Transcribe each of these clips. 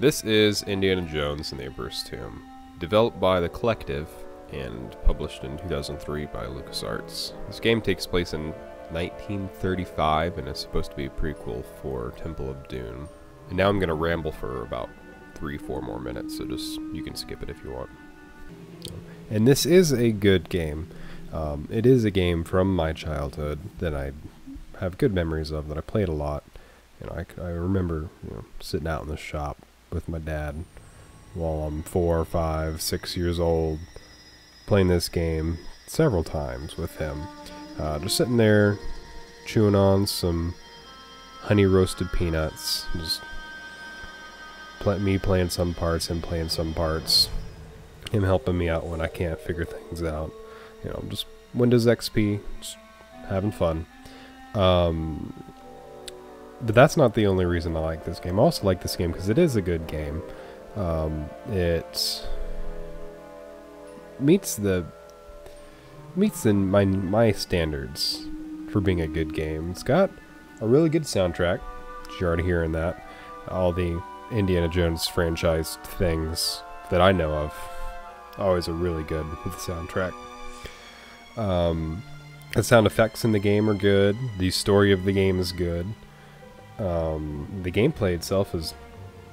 This is Indiana Jones and the Emperor's Tomb, developed by The Collective and published in 2003 by LucasArts. This game takes place in 1935 and is supposed to be a prequel for Temple of Doom. And now I'm going to ramble for about three, four more minutes, so just you can skip it if you want. And this is a good game. Um, it is a game from my childhood that I have good memories of, that I played a lot. You know, I, I remember you know, sitting out in the shop with my dad while I'm four, five, six years old, playing this game several times with him. Uh, just sitting there, chewing on some honey roasted peanuts, just me playing some parts, him playing some parts, him helping me out when I can't figure things out. You know, just Windows XP, just having fun. Um, but that's not the only reason I like this game. I also like this game because it is a good game. Um, it meets the meets in my my standards for being a good game. It's got a really good soundtrack. You're already hearing that. All the Indiana Jones franchise things that I know of always are really good with the soundtrack. Um, the sound effects in the game are good. The story of the game is good. Um, the gameplay itself is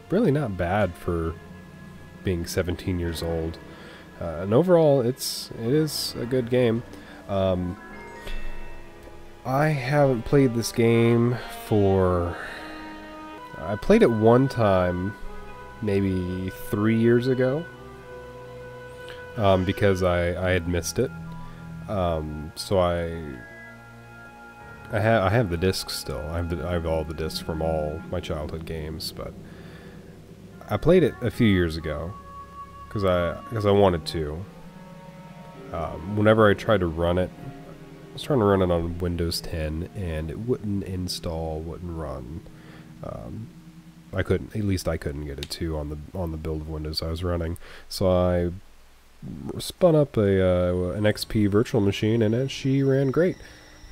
really not bad for being 17 years old. Uh, and overall, it's it is a good game. Um, I haven't played this game for. I played it one time, maybe three years ago, um, because I I had missed it. Um, so I I have I have the discs still. I have the, I have all the discs from all my childhood games, but I played it a few years ago because I because I wanted to. Um, whenever I tried to run it, I was trying to run it on Windows 10, and it wouldn't install, wouldn't run. Um, I couldn't, at least I couldn't get it to on the on the build of Windows I was running. So I spun up a uh, an XP virtual machine, and she ran great.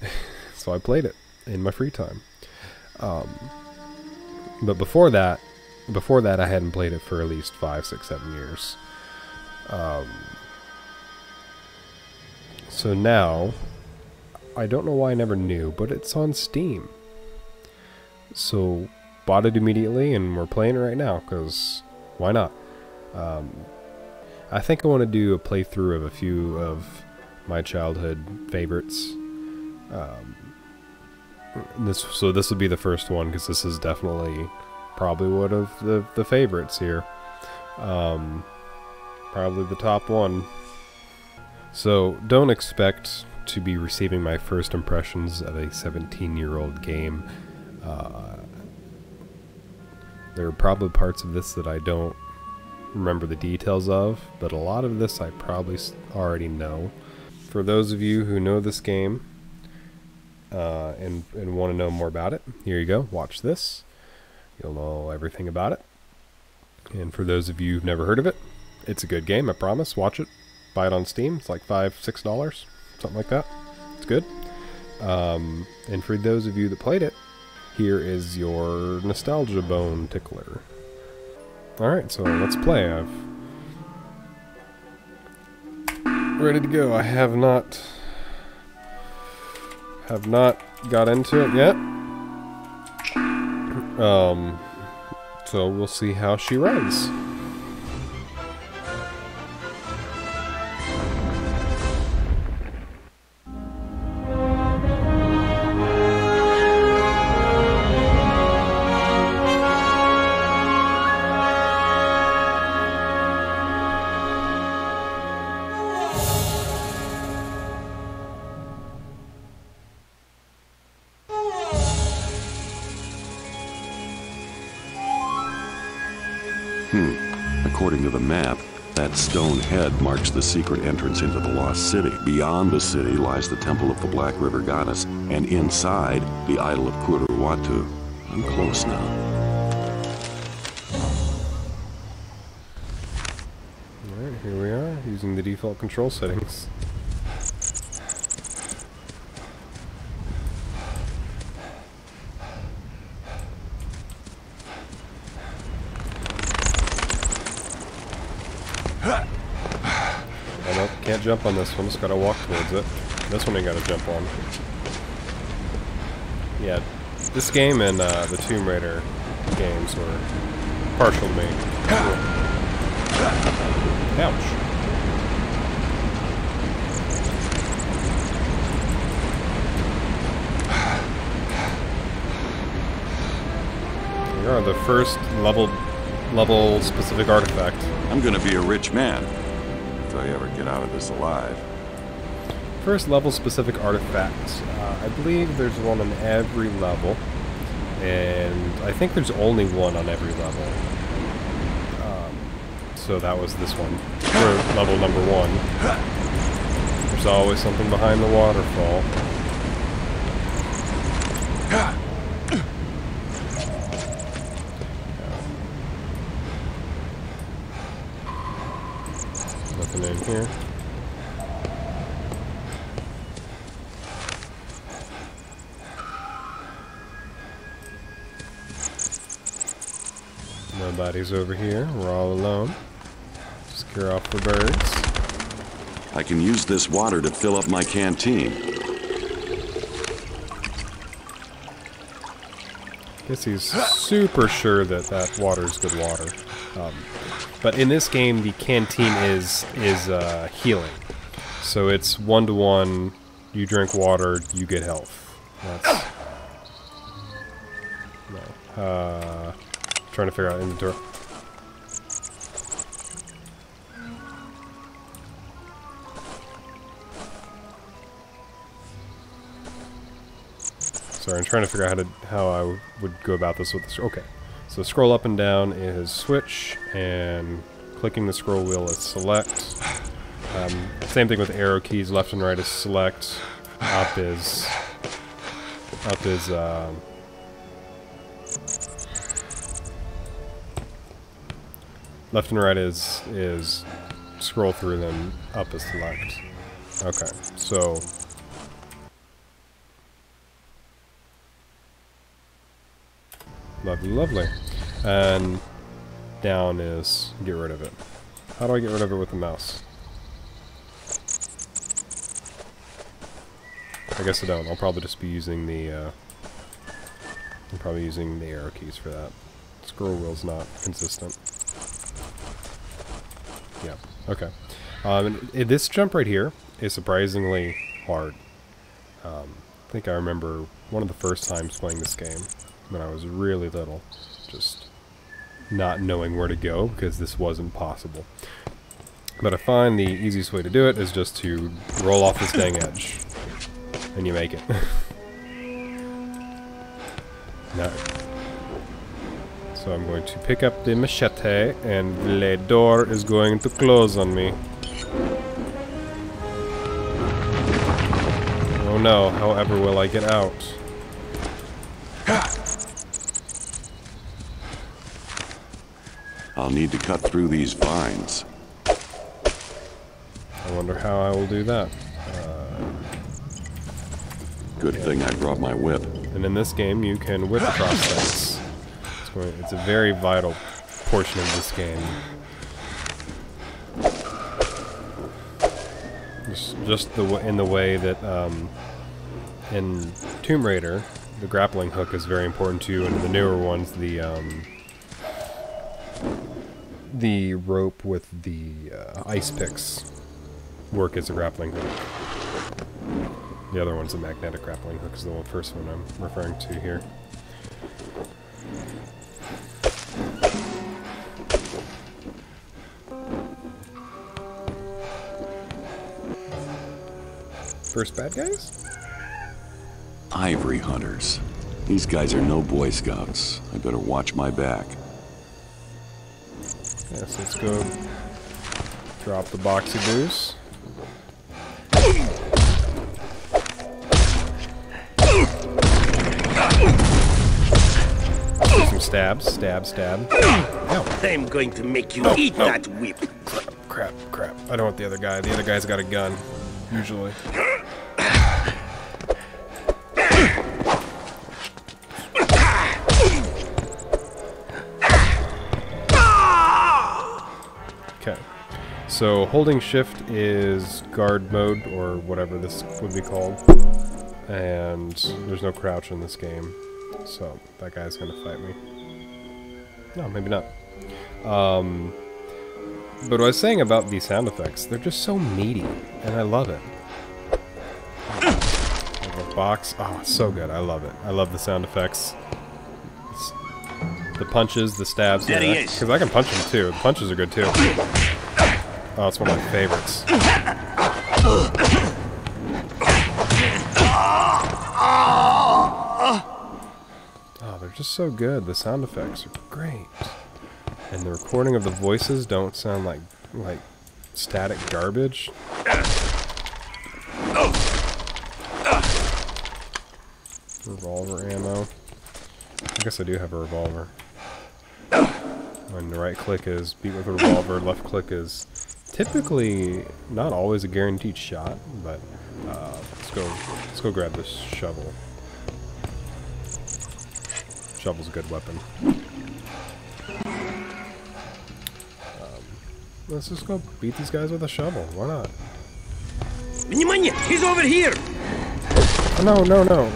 so I played it in my free time. Um, but before that, before that, I hadn't played it for at least five, six, seven years. Um, so now, I don't know why I never knew, but it's on Steam. So bought it immediately, and we're playing it right now because why not? Um, I think I want to do a playthrough of a few of my childhood favorites. Um, this so this would be the first one because this is definitely probably one of the the favorites here. Um, probably the top one. So don't expect to be receiving my first impressions of a 17 year old game. Uh, there are probably parts of this that I don't remember the details of, but a lot of this I probably already know. For those of you who know this game uh, and, and want to know more about it, here you go. Watch this. You'll know everything about it. And for those of you who've never heard of it, it's a good game, I promise. Watch it. Buy it on Steam. It's like five, six dollars, something like that. It's good. Um, and for those of you that played it, here is your nostalgia bone tickler. Alright, so let's play. I've ready to go. I have not have not got into it yet. Um so we'll see how she runs. Stone head marks the secret entrance into the Lost City. Beyond the city lies the Temple of the Black River Goddess, and inside, the idol of Kuruwatu. I'm close now. Alright, here we are, using the default control settings. Oh no, can't jump on this one, just gotta walk towards it. This one I gotta jump on. Yeah, this game and uh, the Tomb Raider games were partial to me. Ouch. Are the first level level specific artifact. I'm gonna be a rich man ever get out of this alive. First level specific artifacts. Uh, I believe there's one on every level, and I think there's only one on every level. Um, so that was this one for level number one. There's always something behind the waterfall. Over here. We're all alone. Scare off the birds. I can use this water to fill up my canteen. Guess he's super sure that that water is good water. Um, but in this game, the canteen is is uh, healing, so it's one to one. You drink water, you get health. That's no. Uh, trying to figure out inventory. Sorry, I'm trying to figure out how to how I would go about this with this. Okay, so scroll up and down is switch, and clicking the scroll wheel is select. Um, same thing with arrow keys. Left and right is select. Up is up is um, left and right is is scroll through. Then up is select. Okay, so Lovely, lovely. And down is get rid of it. How do I get rid of it with the mouse? I guess I don't. I'll probably just be using the, uh, I'm probably using the arrow keys for that. Scroll wheel's not consistent. Yeah, okay. Um, this jump right here is surprisingly hard. Um, I think I remember one of the first times playing this game when I was really little, just not knowing where to go because this wasn't possible. But I find the easiest way to do it is just to roll off this dang edge, and you make it. no. So I'm going to pick up the machete, and the door is going to close on me. Oh no, however will I get out? I'll need to cut through these vines. I wonder how I will do that. Good thing I brought my whip. And in this game, you can whip across things. It's, going, it's a very vital portion of this game. Just, just the in the way that um, in Tomb Raider, the grappling hook is very important too, and in the newer ones, the um, the rope with the uh, ice picks work as a grappling hook. The other one's a magnetic grappling hook, is the first one I'm referring to here. First bad guys? Ivory hunters. These guys are no Boy Scouts. I better watch my back. Yes, let's go drop the boxy booze. Some stabs, stab, stab. Ow. I'm going to make you eat no. that whip. Crap, Crap, crap. I don't want the other guy. The other guy's got a gun, usually. So holding shift is guard mode, or whatever this would be called. And there's no crouch in this game. So that guy's gonna fight me. No, maybe not. Um, but what I was saying about these sound effects, they're just so meaty, and I love it. Like a box, oh, so good. I love it. I love the sound effects. It's the punches, the stabs. Because I can punch him too. The punches are good too. Oh, it's one of my favorites. Oh, they're just so good. The sound effects are great. And the recording of the voices don't sound like like static garbage. Revolver ammo. I guess I do have a revolver. When the right click is beat with a revolver, left click is typically not always a guaranteed shot, but uh, let's go let's go grab this shovel. Shovel's a good weapon. Um, let's just go beat these guys with a shovel. Why not? Внимание! He's over here! Oh, no, no, no.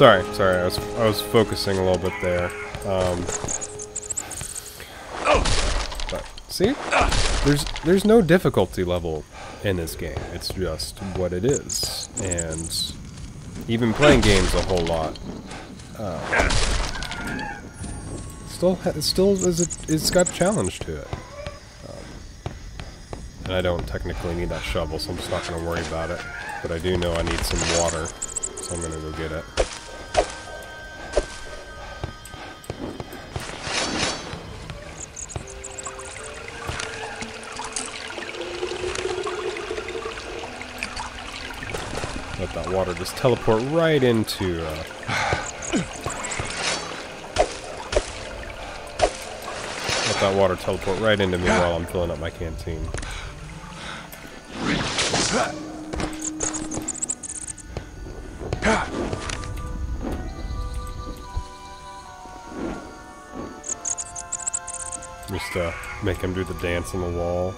Sorry, sorry. I was I was focusing a little bit there. Um, but see, there's there's no difficulty level in this game. It's just what it is, and even playing games a whole lot, uh, still still is a, it's got challenge to it. Um, and I don't technically need that shovel, so I'm just not going to worry about it. But I do know I need some water, so I'm going to go get it. Just teleport right into. Uh, let that water teleport right into me while I'm filling up my canteen. Just uh, make him do the dance on the wall.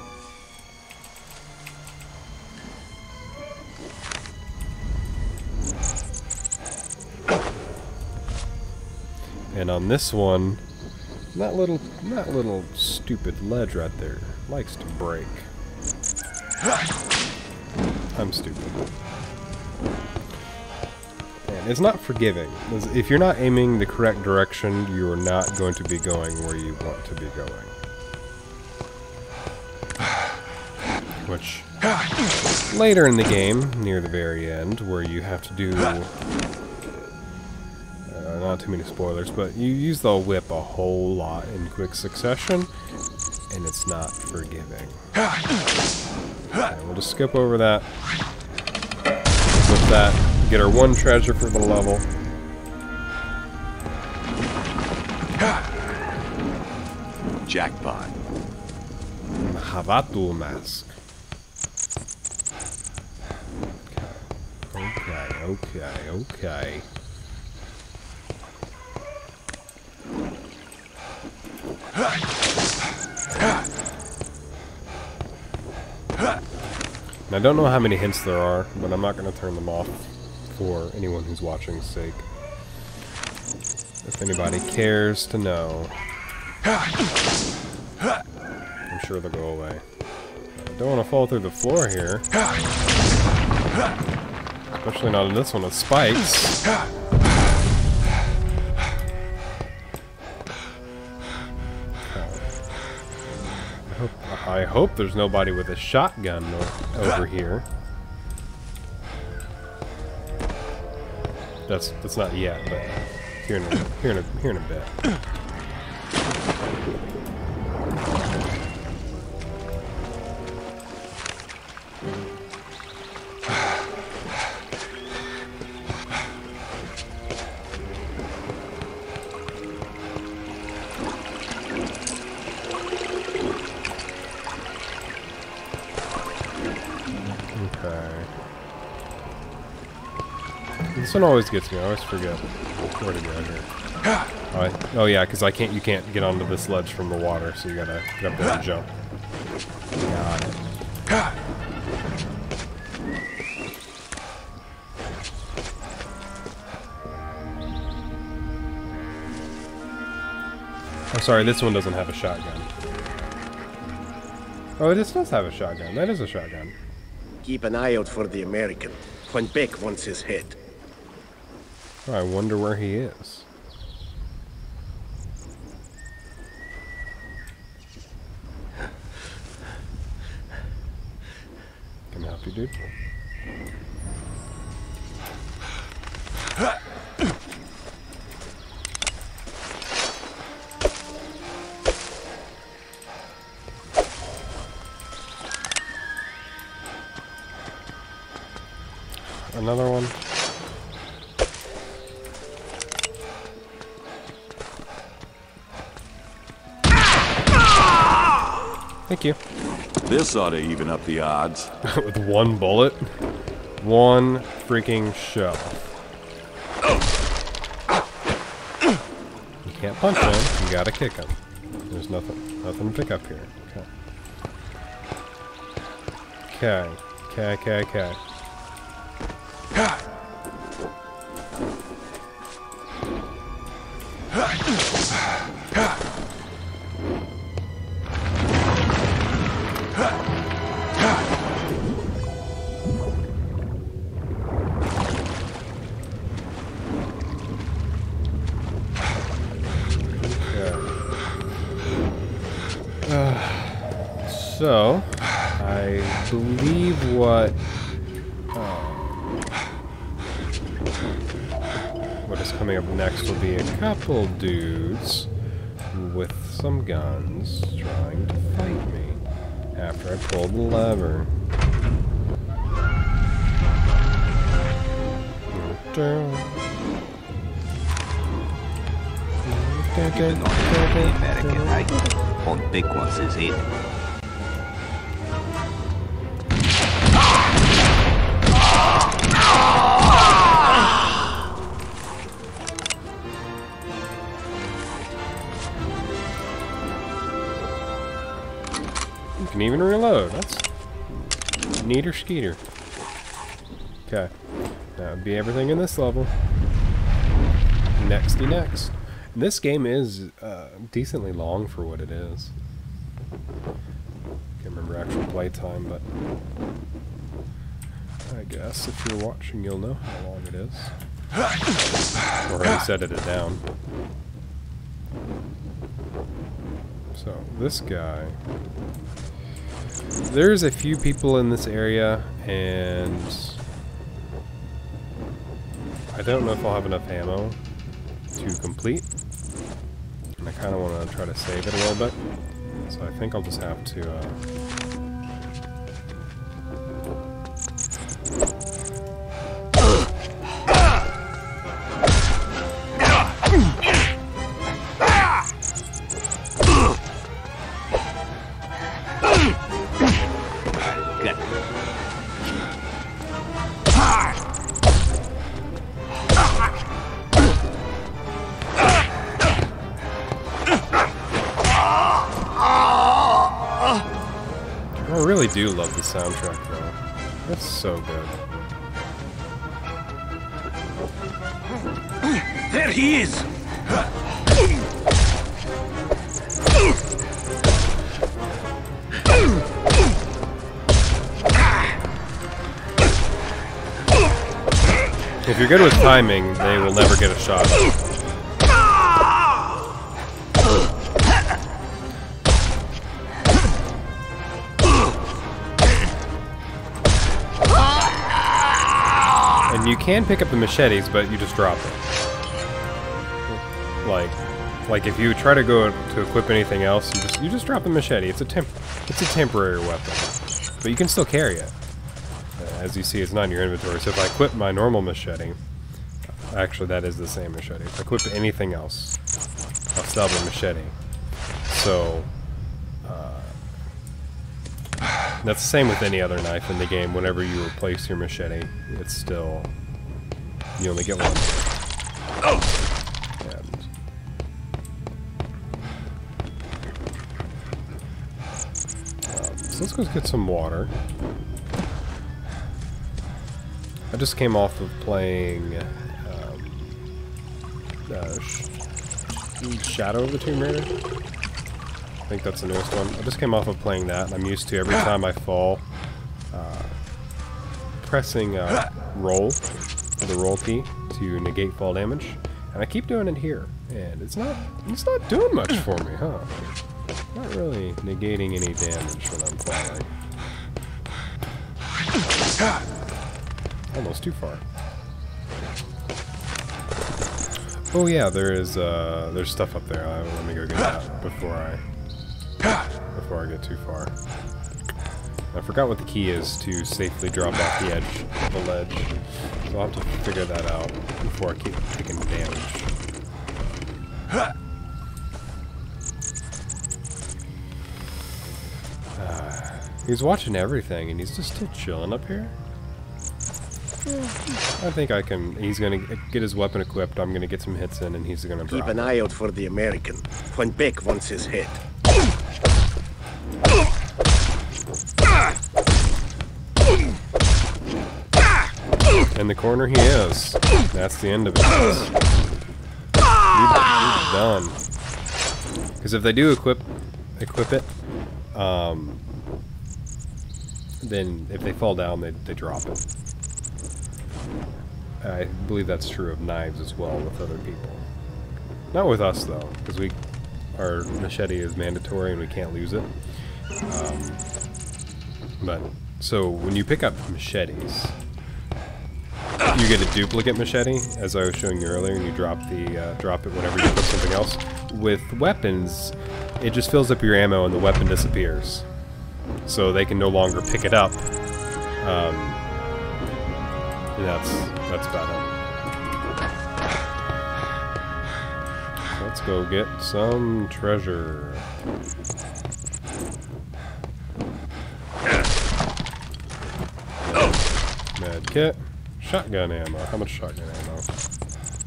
On this one, that little that little stupid ledge right there likes to break. I'm stupid. And it's not forgiving. If you're not aiming the correct direction, you are not going to be going where you want to be going. Which, later in the game, near the very end, where you have to do too many spoilers, but you use the whip a whole lot in quick succession, and it's not forgiving. Okay, we'll just skip over that. With that, get our one treasure for the level. Jackpot. Havatu mask. Okay, okay, okay. And I don't know how many hints there are, but I'm not going to turn them off for anyone who's watching's sake. If anybody cares to know, I'm sure they'll go away. I don't want to fall through the floor here. Especially not in this one with spikes. I hope there's nobody with a shotgun over here. That's that's not yet, but here in a, here in a, here in a bit. One always gets me. I always forget where to go here. Oh, I, oh yeah, because I can't. You can't get onto this ledge from the water, so you gotta get up there and jump. Got it. I'm sorry, this one doesn't have a shotgun. Oh, this does have a shotgun. That is a shotgun. Keep an eye out for the American. Von Beck wants his head. I wonder where he is. Ought to even up the odds. With one bullet. One freaking shell. You can't punch him, you gotta kick him. There's nothing nothing to pick up here. Okay. Okay, okay, okay, okay. Guns trying to fight me after I pulled the lever. Keeping on the American, right? On big ones is it. Neater skeeter. Okay. That would be everything in this level. Nexty next. This game is uh, decently long for what it is. Can't remember actual playtime, but I guess if you're watching, you'll know how long it is. I set it down. So this guy. There's a few people in this area, and I don't know if I'll have enough ammo to complete. And I kind of want to try to save it a little bit. So I think I'll just have to. Uh, so good. There he is! If you're good with timing, they will never get a shot. Can pick up the machetes, but you just drop it. Like, like if you try to go to equip anything else, you just you just drop the machete. It's a temp, it's a temporary weapon, but you can still carry it. Uh, as you see, it's not in your inventory. So if I equip my normal machete, actually that is the same machete. If I equip anything else, I'll still have a machete. So uh, that's the same with any other knife in the game. Whenever you replace your machete, it's still you only get one. And Um, so let's go get some water. I just came off of playing um, uh, Sh Shadow of the Tomb Raider. I think that's the newest one. I just came off of playing that, and I'm used to every time I fall, uh, pressing uh, roll, the roll key, to negate fall damage. And I keep doing it here, and it's not, it's not doing much for me, huh? Not really negating any damage when I'm falling. Almost too far. Oh yeah, there is uh, there's stuff up there. Uh, let me go get that before I before I get too far. I forgot what the key is to safely drop off the edge of the ledge, so I'll have to figure that out before I keep taking damage. Uh, he's watching everything, and he's just still chilling up here. I think I can. He's gonna get his weapon equipped. I'm gonna get some hits in, and he's gonna Keep drop. an eye out for the American. Von Beck wants his head. In the corner he is. That's the end of it. Done. Because if they do equip equip it, um, then if they fall down, they, they drop it. I believe that's true of knives as well with other people. Not with us though, because we our machete is mandatory and we can't lose it. Um, but so when you pick up machetes, you get a duplicate machete, as I was showing you earlier, and you drop the uh, drop it whenever you put something else. With weapons, it just fills up your ammo and the weapon disappears, so they can no longer pick it up. Um, that's that's about it. Let's go get some treasure. Med kit. Shotgun ammo. How much shotgun ammo?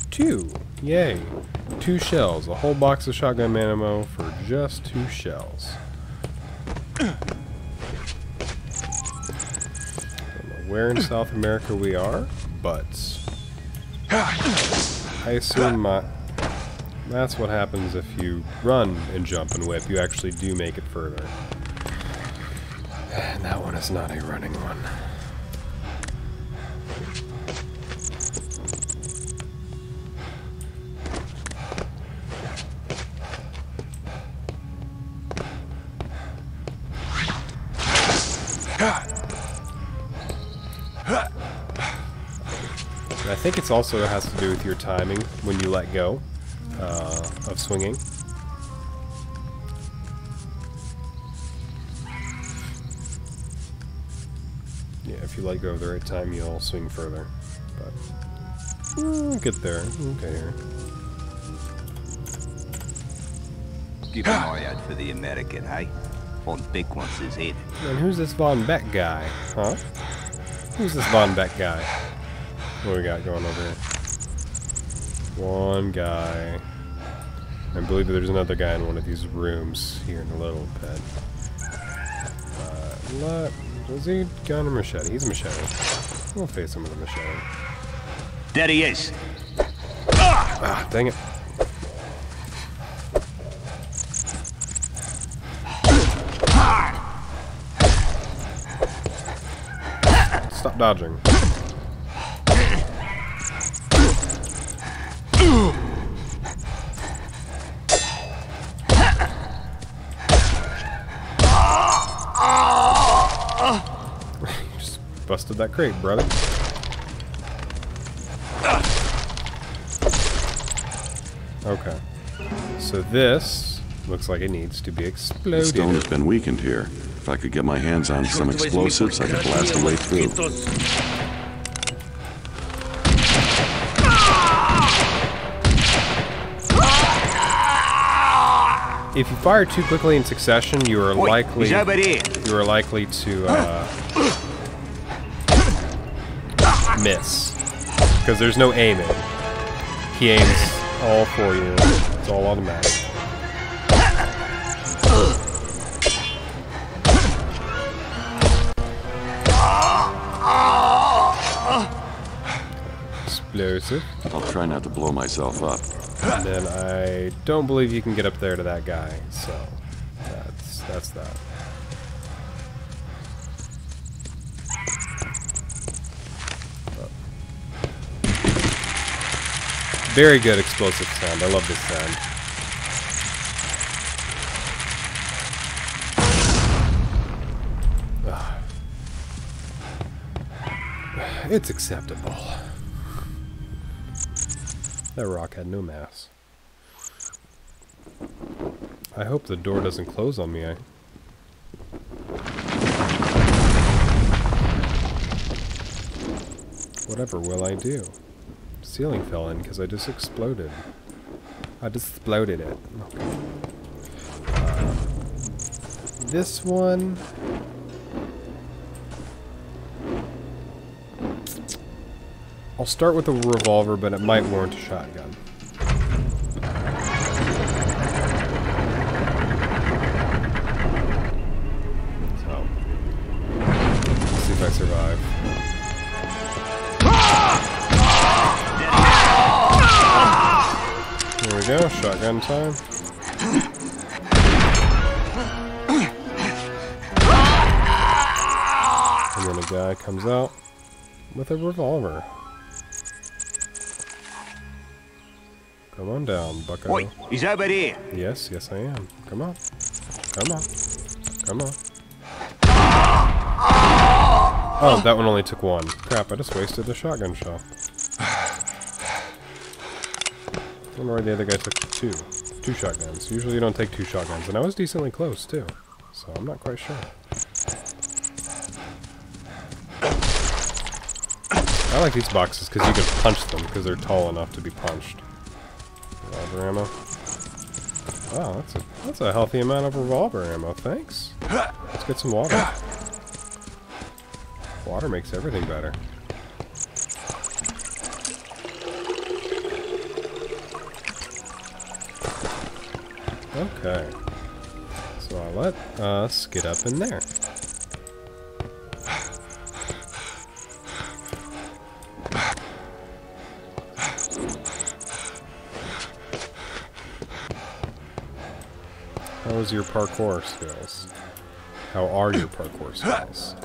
Two. Yay. Two shells. A whole box of shotgun ammo for just two shells. Where in South America we are, but I assume my, that's what happens if you run and jump and whip. You actually do make it further. And that one is not a running one. Think it's also has to do with your timing when you let go uh, of swinging. Yeah, if you let go of the right time, you'll swing further. But we'll get there. Okay, here. Keep an eye out for the American, hey? On big ones his head. And who's this Von Beck guy? Huh? Who's this Von Beck guy? What we got going over here? One guy. I believe there's another guy in one of these rooms here in a little bit. Uh, is he gun or machete? He's a machete. We'll face him with a machete. There he is. Ah, dang it. Stop dodging. Just busted that crate, brother. Okay. So this looks like it needs to be exploded. The stone has been weakened here. If I could get my hands on some explosives, I could blast a way through. If you fire too quickly in succession, you are likely he's over here. you are likely to uh, miss because there's no aiming. He aims all for you. It's all automatic. Explosive. I'll try not to blow myself up. And then I don't believe you can get up there to that guy, so that's that's that. Very good explosive sound. I love this sound. It's acceptable. That rock had no mass. I hope the door doesn't close on me. I... Whatever will I do? Ceiling fell in because I just exploded. I just exploded it. Okay. Uh, this one... I'll start with a revolver, but it might warrant a shotgun. So, let's see if I survive. There we go, shotgun time. And then a guy comes out with a revolver. Come on down, bucko. Oi, he's over here. Yes, yes I am. Come on. Come on. Come on. Oh, that one only took one. Crap, I just wasted a shotgun shell. I wonder why the other guy took two. Two shotguns. Usually you don't take two shotguns, and I was decently close, too. So I'm not quite sure. I like these boxes because you can punch them because they're tall enough to be punched. Revolver ammo. Wow, that's a that's a healthy amount of revolver ammo. Thanks. Let's get some water. Water makes everything better. Okay. So I'll let us get up in there. How is your parkour skills? How are your parkour skills?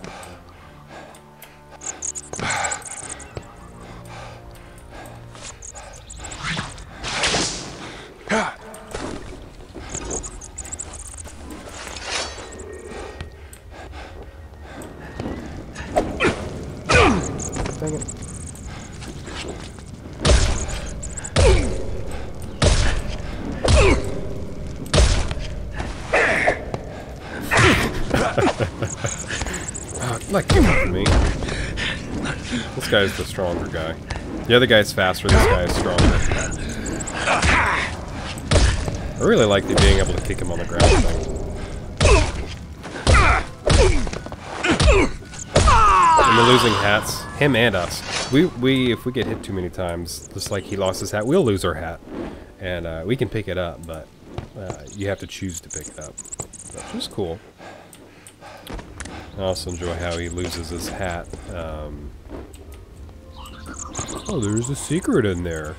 Stronger guy. The other guy's faster, this guy is stronger. I really like the being able to kick him on the ground thing. And we're losing hats. Him and us. We, we, if we get hit too many times, just like he lost his hat, we'll lose our hat. And uh, we can pick it up, but uh, you have to choose to pick it up. Which is cool. I also enjoy how he loses his hat. Um, oh, there's a secret in there.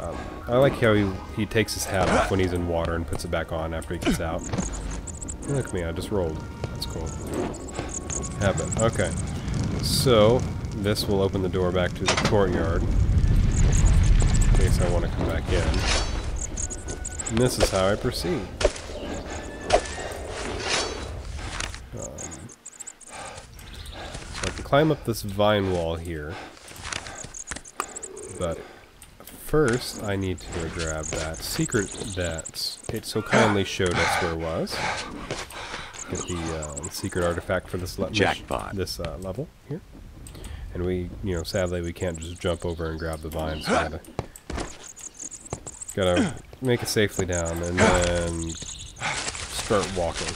Um, I like how he, he takes his hat off when he's in water and puts it back on after he gets out. Look at me, I just rolled. That's cool. Habit. Okay. So, this will open the door back to the courtyard. In case I want to come back in. And this is how I proceed. Um, so I can climb up this vine wall here. But first, I need to grab that secret that it so kindly showed us where it was. Get the uh, secret artifact for this, le Jackpot. this uh, level here. And we, you know, sadly we can't just jump over and grab the vines. Gotta, gotta make it safely down and then start walking.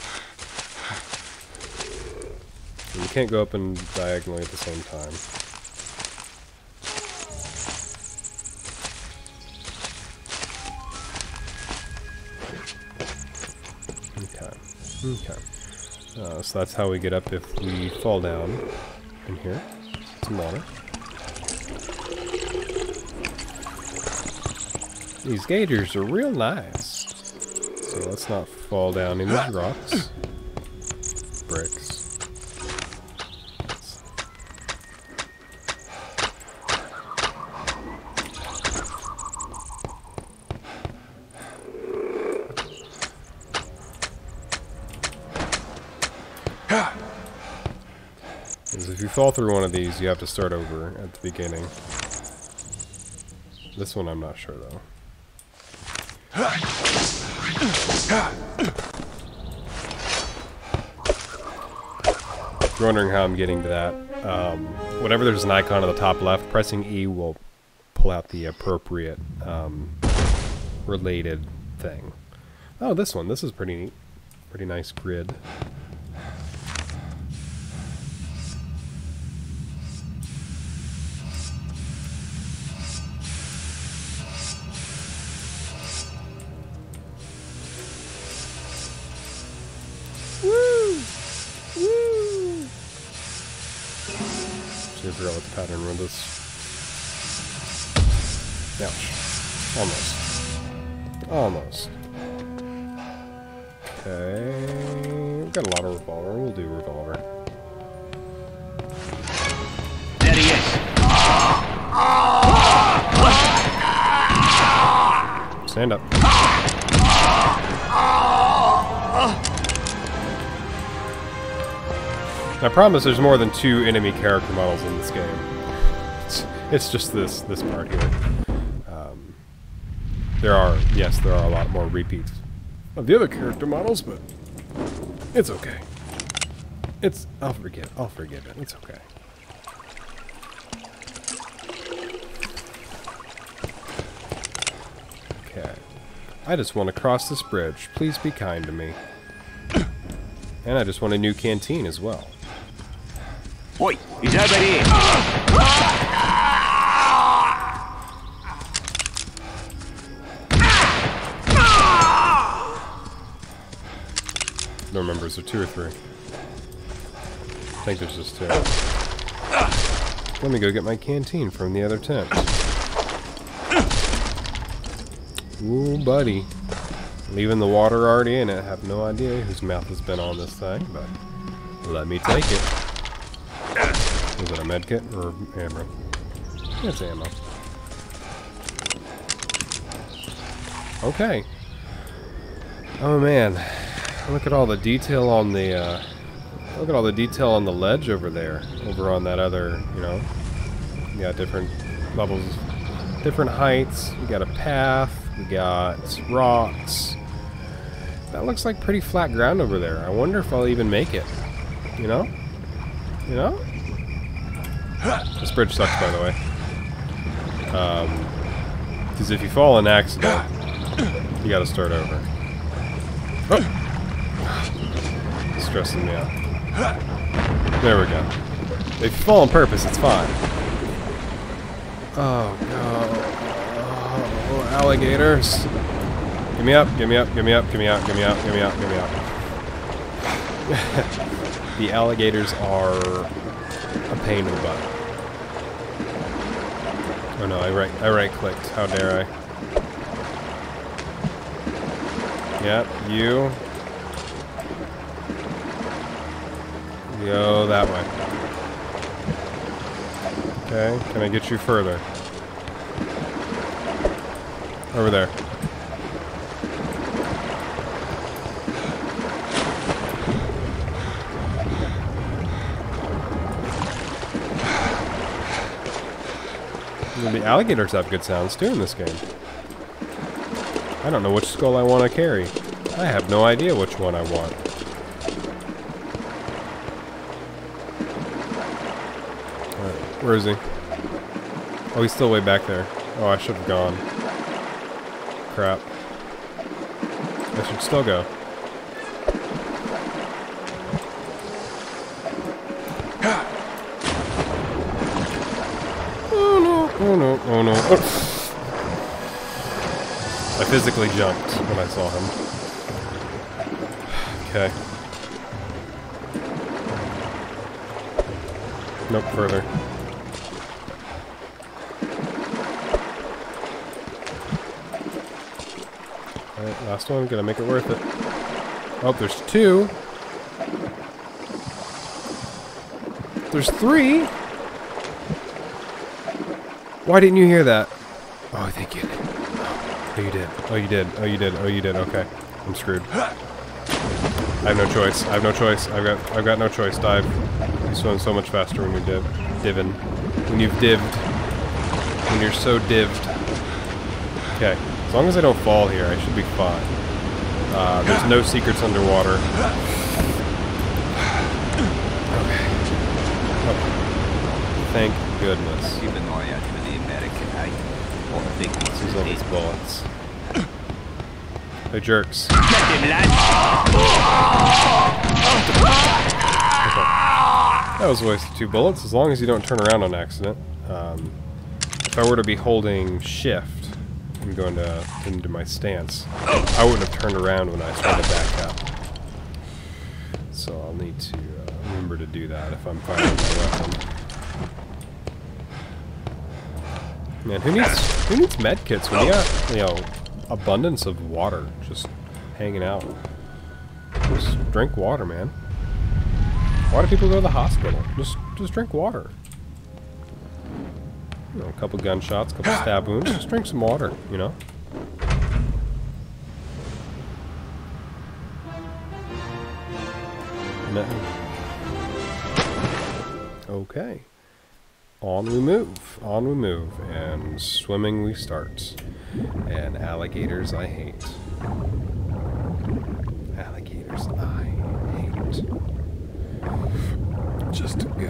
And you can't go up and diagonally at the same time. Okay. Uh, so that's how we get up if we fall down in here. Some water. These gators are real nice. So let's not fall down in these rocks. Bricks. Fall through one of these, you have to start over at the beginning. This one I'm not sure though. You're wondering how I'm getting to that, um, whenever there's an icon on the top left, pressing E will pull out the appropriate um, related thing. Oh, this one. This is pretty neat. Pretty nice grid. Pattern with this. Ouch. Almost. Almost. Okay. We've got a lot of revolver. We'll do revolver. There he is. Stand up. I promise there's more than two enemy character models in this game. It's, it's just this this part here. Um, there are, yes, there are a lot more repeats of the other character models, but it's okay. It's, I'll forgive, I'll forgive it. It's okay. Okay. I just want to cross this bridge. Please be kind to me. And I just want a new canteen as well. Oi, he's over here. No remember, is two or three? I think there's just two. Let me go get my canteen from the other tent. Ooh, buddy. Leaving the water already in it. Have no idea whose mouth has been on this thing, but let me take it. Is it a medkit or ammo? It's ammo. Okay. Oh man, look at all the detail on the. Uh, look at all the detail on the ledge over there. Over on that other, you know. You got different levels, different heights. We got a path. We got rocks. That looks like pretty flat ground over there. I wonder if I'll even make it. You know? You know? This bridge sucks, by the way. Um, because if you fall in accident, you gotta start over. Oh! Stressing me out. There we go. If you fall on purpose, it's fine. Oh, no. Oh, alligators. Give me up, give me up, give me up, give me out, give me out, give me out, give me out. the alligators are a pain in the butt. Oh no, I right I right clicked. How dare I? Yep, you. Go that way. Okay, can I get you further? Over there. The alligators have good sounds too in this game. I don't know which skull I want to carry. I have no idea which one I want. Where is he? Oh, he's still way back there. Oh, I should have gone. Crap. I should still go. Oh no, oh no, oh no. I physically jumped when I saw him. Okay. Nope, further. Alright, last one. Gonna make it worth it. Oh, there's two. There's three. Why didn't you hear that? Oh, I think you did. Oh, you did. Oh, you did. Oh, you did. Oh, you did. Okay. I'm screwed. I have no choice. I have no choice. I've got I've got no choice. Dive. You swim so much faster when you div. Divin. When you've dived. When you're so dived. Okay. As long as I don't fall here, I should be fine. Uh, there's no secrets underwater. Okay. Okay. Thank goodness. Keep an eye out for the American, eh? What big ones Use is all it? these bullets. Hey, jerks. Get him, lad! That was a waste of two bullets, as long as you don't turn around on accident. Um, if I were to be holding shift and going to into my stance, I wouldn't have turned around when I started back up. So I'll need to uh, remember to do that if I'm firing my weapon. Man, who needs who needs med kits when you got you know abundance of water just hanging out? Just drink water, man. Why do people go to the hospital? Just just drink water. You know, a couple gunshots, a couple stab wounds. Just drink some water, you know? No. Okay. On we move. On we move. And swimming we start. And alligators I hate. Alligators I hate just to go.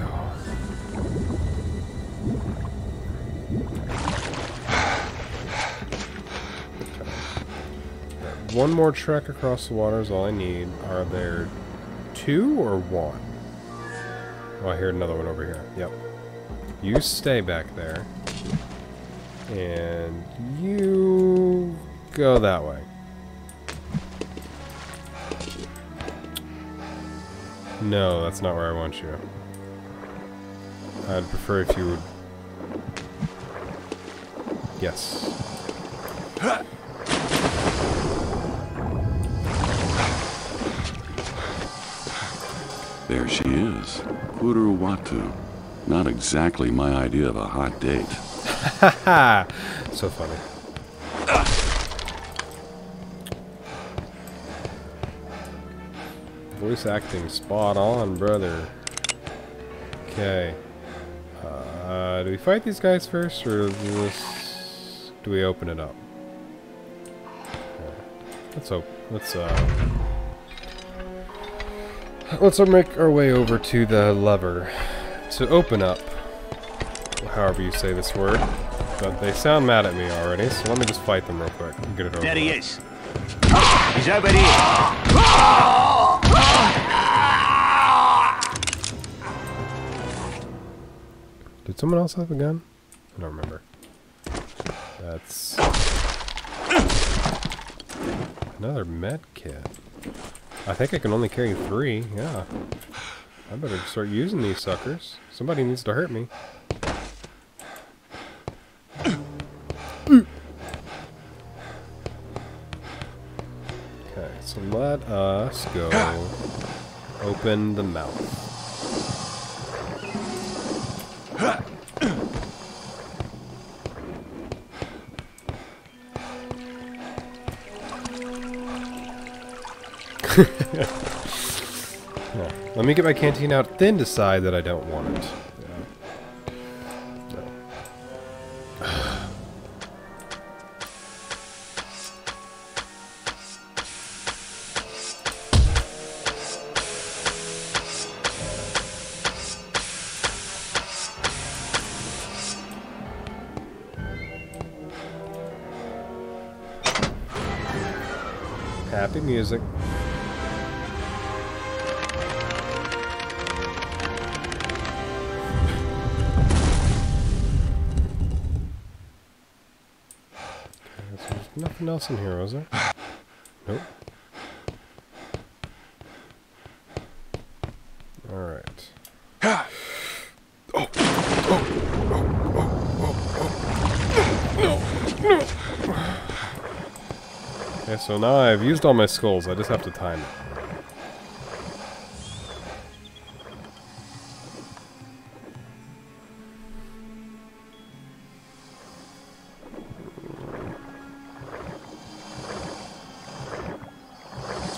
One more trek across the water is all I need. Are there two or one? Oh, I hear another one over here. Yep. You stay back there. And you go that way. No, that's not where I want you. I'd prefer if you would... Yes. There she is. Kuruwatu. Not exactly my idea of a hot date. So funny. Voice acting spot on, brother. Okay. Uh, do we fight these guys first, or do, this, do we open it up? Let's hope. Let's uh. Let's make our way over to the lever to open up. However you say this word. But they sound mad at me already, so let me just fight them real quick and get it over There he with. is. He's over here. Did someone else have a gun? I don't remember. That's another med kit. I think I can only carry three. Yeah, I better start using these suckers. Somebody needs to hurt me. Okay, so let us go open the mouth. Yeah. Let me get my canteen out, then decide that I don't want it. So now I've used all my skulls, I just have to time it.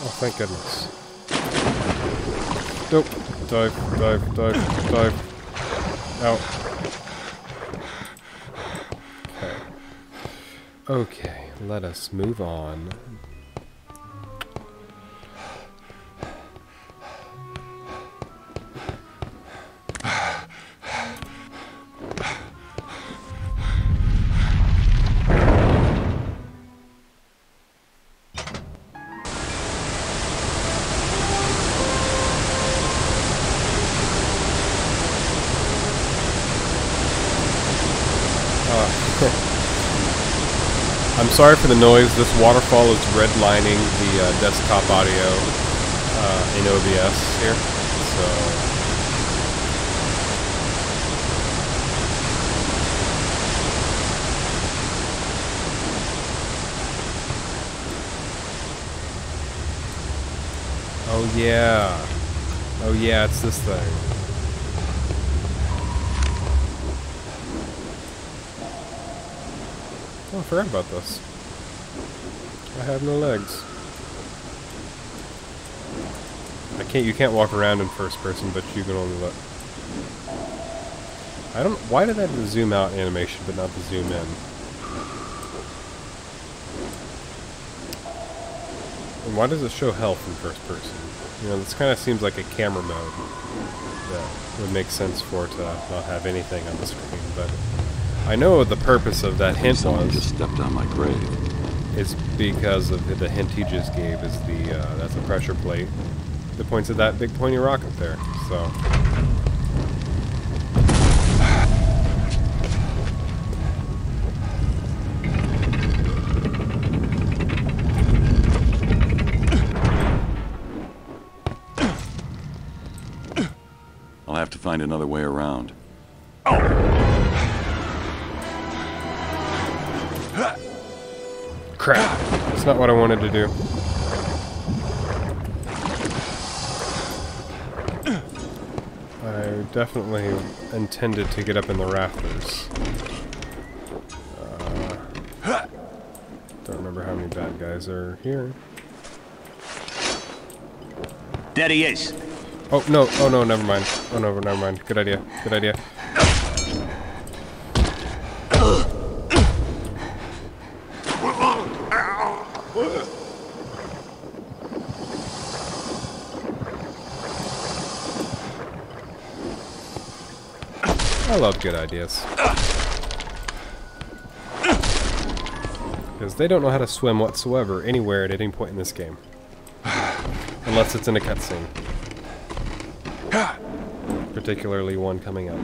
Oh, thank goodness. Nope. Dive, dive, dive, dive. Out. Okay. Okay, let us move on. Sorry for the noise. This waterfall is redlining the uh, desktop audio uh, in OBS here. So. Oh yeah. Oh yeah, it's this thing. Oh, I forgot about this. I have no legs. I can't. You can't walk around in first person, but you can only look. I don't. Why did I have the zoom out animation, but not the zoom in? And why does it show health in first person? You know, this kind of seems like a camera mode that would make sense for it to not have anything on the screen, but. I know what the purpose of that hint Someone was. just stepped on my grave. It's because of the, the hint he just gave is the uh, that's a pressure plate that points at that big pointy rock up there. So I'll have to find another way around. Not what I wanted to do. I definitely intended to get up in the rafters. Uh, don't remember how many bad guys are here. There he is. Oh no! Oh no! Never mind. Oh no! Never mind. Good idea. Good idea. I love good ideas. Because they don't know how to swim whatsoever anywhere at any point in this game. Unless it's in a cutscene. Particularly one coming up.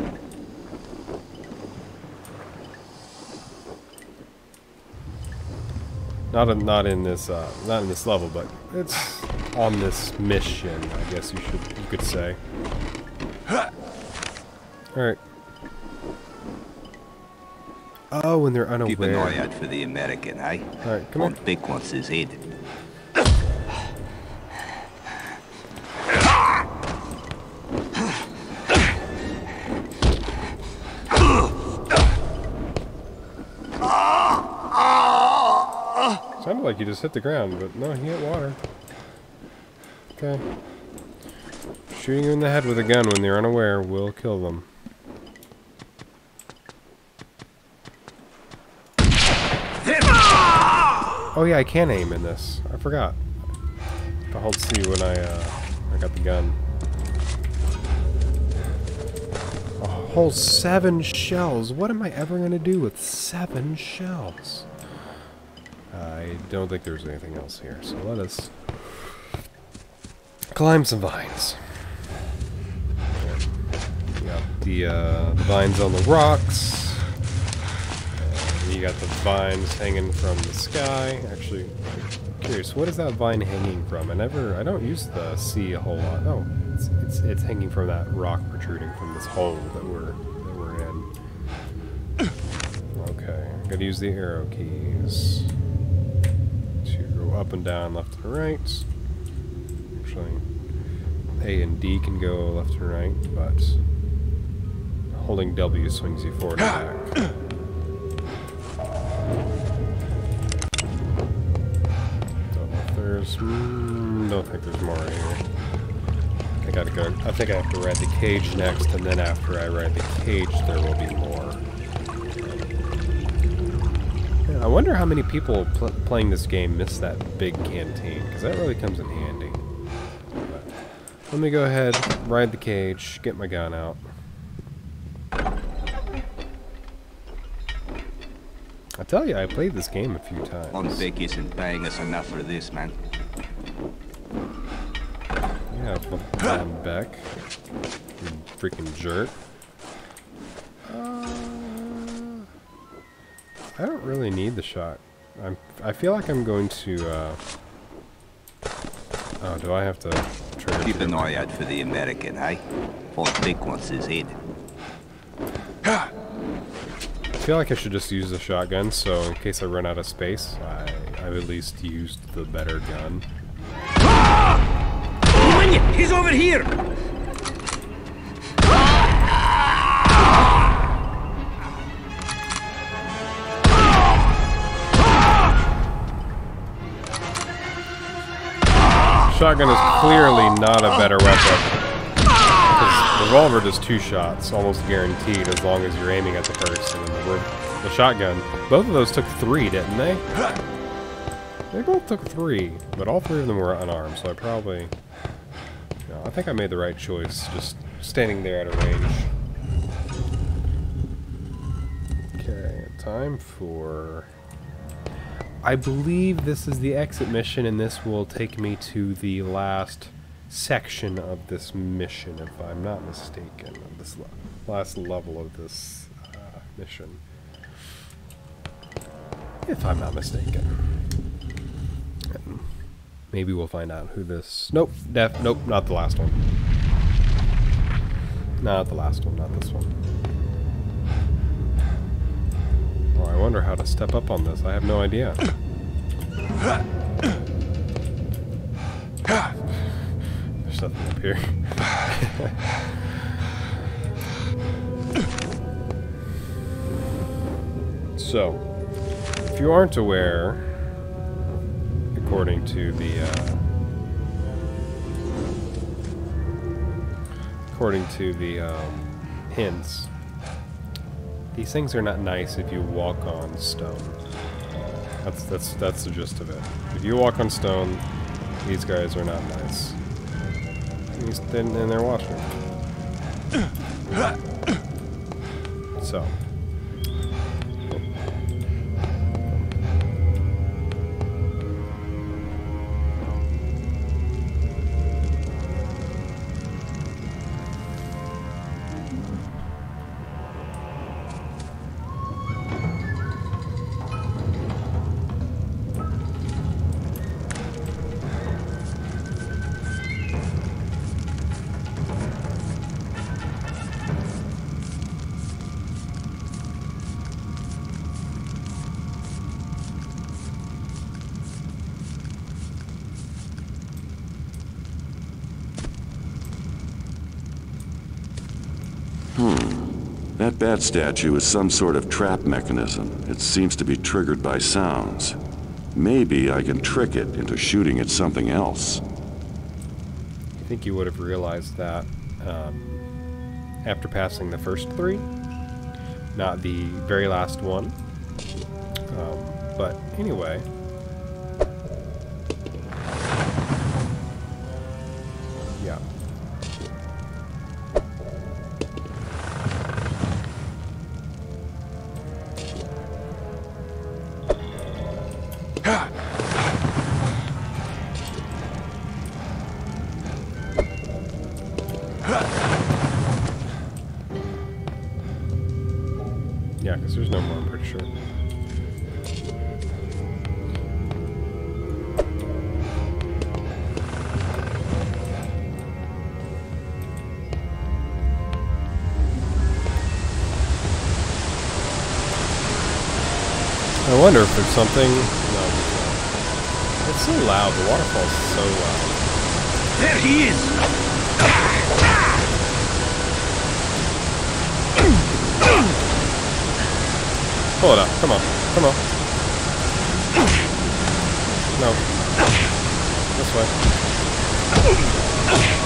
Not in, not in this uh, not in this level, but it's on this mission, I guess you should you could say. Alright. Oh, when they're unaware. Keep an eye out for the American, eh? Alright, come. On big one's his head. Sounded like you just hit the ground, but no, he hit water. Okay. Shooting you in the head with a gun when they're unaware will kill them. Oh yeah, I can aim in this. I forgot. To hold C when I uh, I got the gun. A whole seven shells. What am I ever gonna do with seven shells? I don't think there's anything else here, so let us climb some vines. Got the, uh, the vines on the rocks. You got the vines hanging from the sky. Actually, I'm curious, what is that vine hanging from? I never, I don't use the sea a whole lot. Oh, it's, it's, it's hanging from that rock protruding from this hole that we're, that we're in. Okay, I'm gonna use the arrow keys to go up and down, left and right. Actually, A and D can go left and right, but holding W swings you forward and back. Mm, don't think there's more here. I gotta go. I think I have to ride the cage next, and then after I ride the cage, there will be more. Yeah, I wonder how many people pl playing this game miss that big canteen, because that really comes in handy. But let me go ahead, ride the cage, get my gun out. I tell you, I played this game a few times. Beck isn't paying us enough for this, man. Von Beck. You freaking jerk. Uh, I don't really need the shot. I'm. I feel like I'm going to. Uh, oh, do I have to trigger? Keep an eye out for the American, hey? Von Beck wants his head. I feel like I should just use the shotgun, so in case I run out of space, I, I've at least used the better gun. He's over here! Shotgun is clearly not a better weapon. Revolver does two shots, almost guaranteed, as long as you're aiming at the person. The, the shotgun, both of those took three, didn't they? They both took three, but all three of them were unarmed, so I probably... I think I made the right choice, just standing there at a range. Okay, time for... I believe this is the exit mission, and this will take me to the last section of this mission, if I'm not mistaken. This last level of this uh, mission. If I'm not mistaken. Maybe we'll find out who this... Nope, def... Nope, not the last one. Not the last one, not this one. Oh, I wonder how to step up on this. I have no idea. There's nothing up here. so, if you aren't aware, according to the uh, according to the um, hints, these things are not nice if you walk on stone. That's that's that's the gist of it. If you walk on stone, these guys are not nice. He's and and they're watching. So. That statue is some sort of trap mechanism. It seems to be triggered by sounds. Maybe I can trick it into shooting at something else. I think you would have realized that um, after passing the first three, not the very last one. Um, but anyway. Something. No. It's so loud. The waterfall's so loud. There he is! Pull it up. Come on. Come on. No. This way.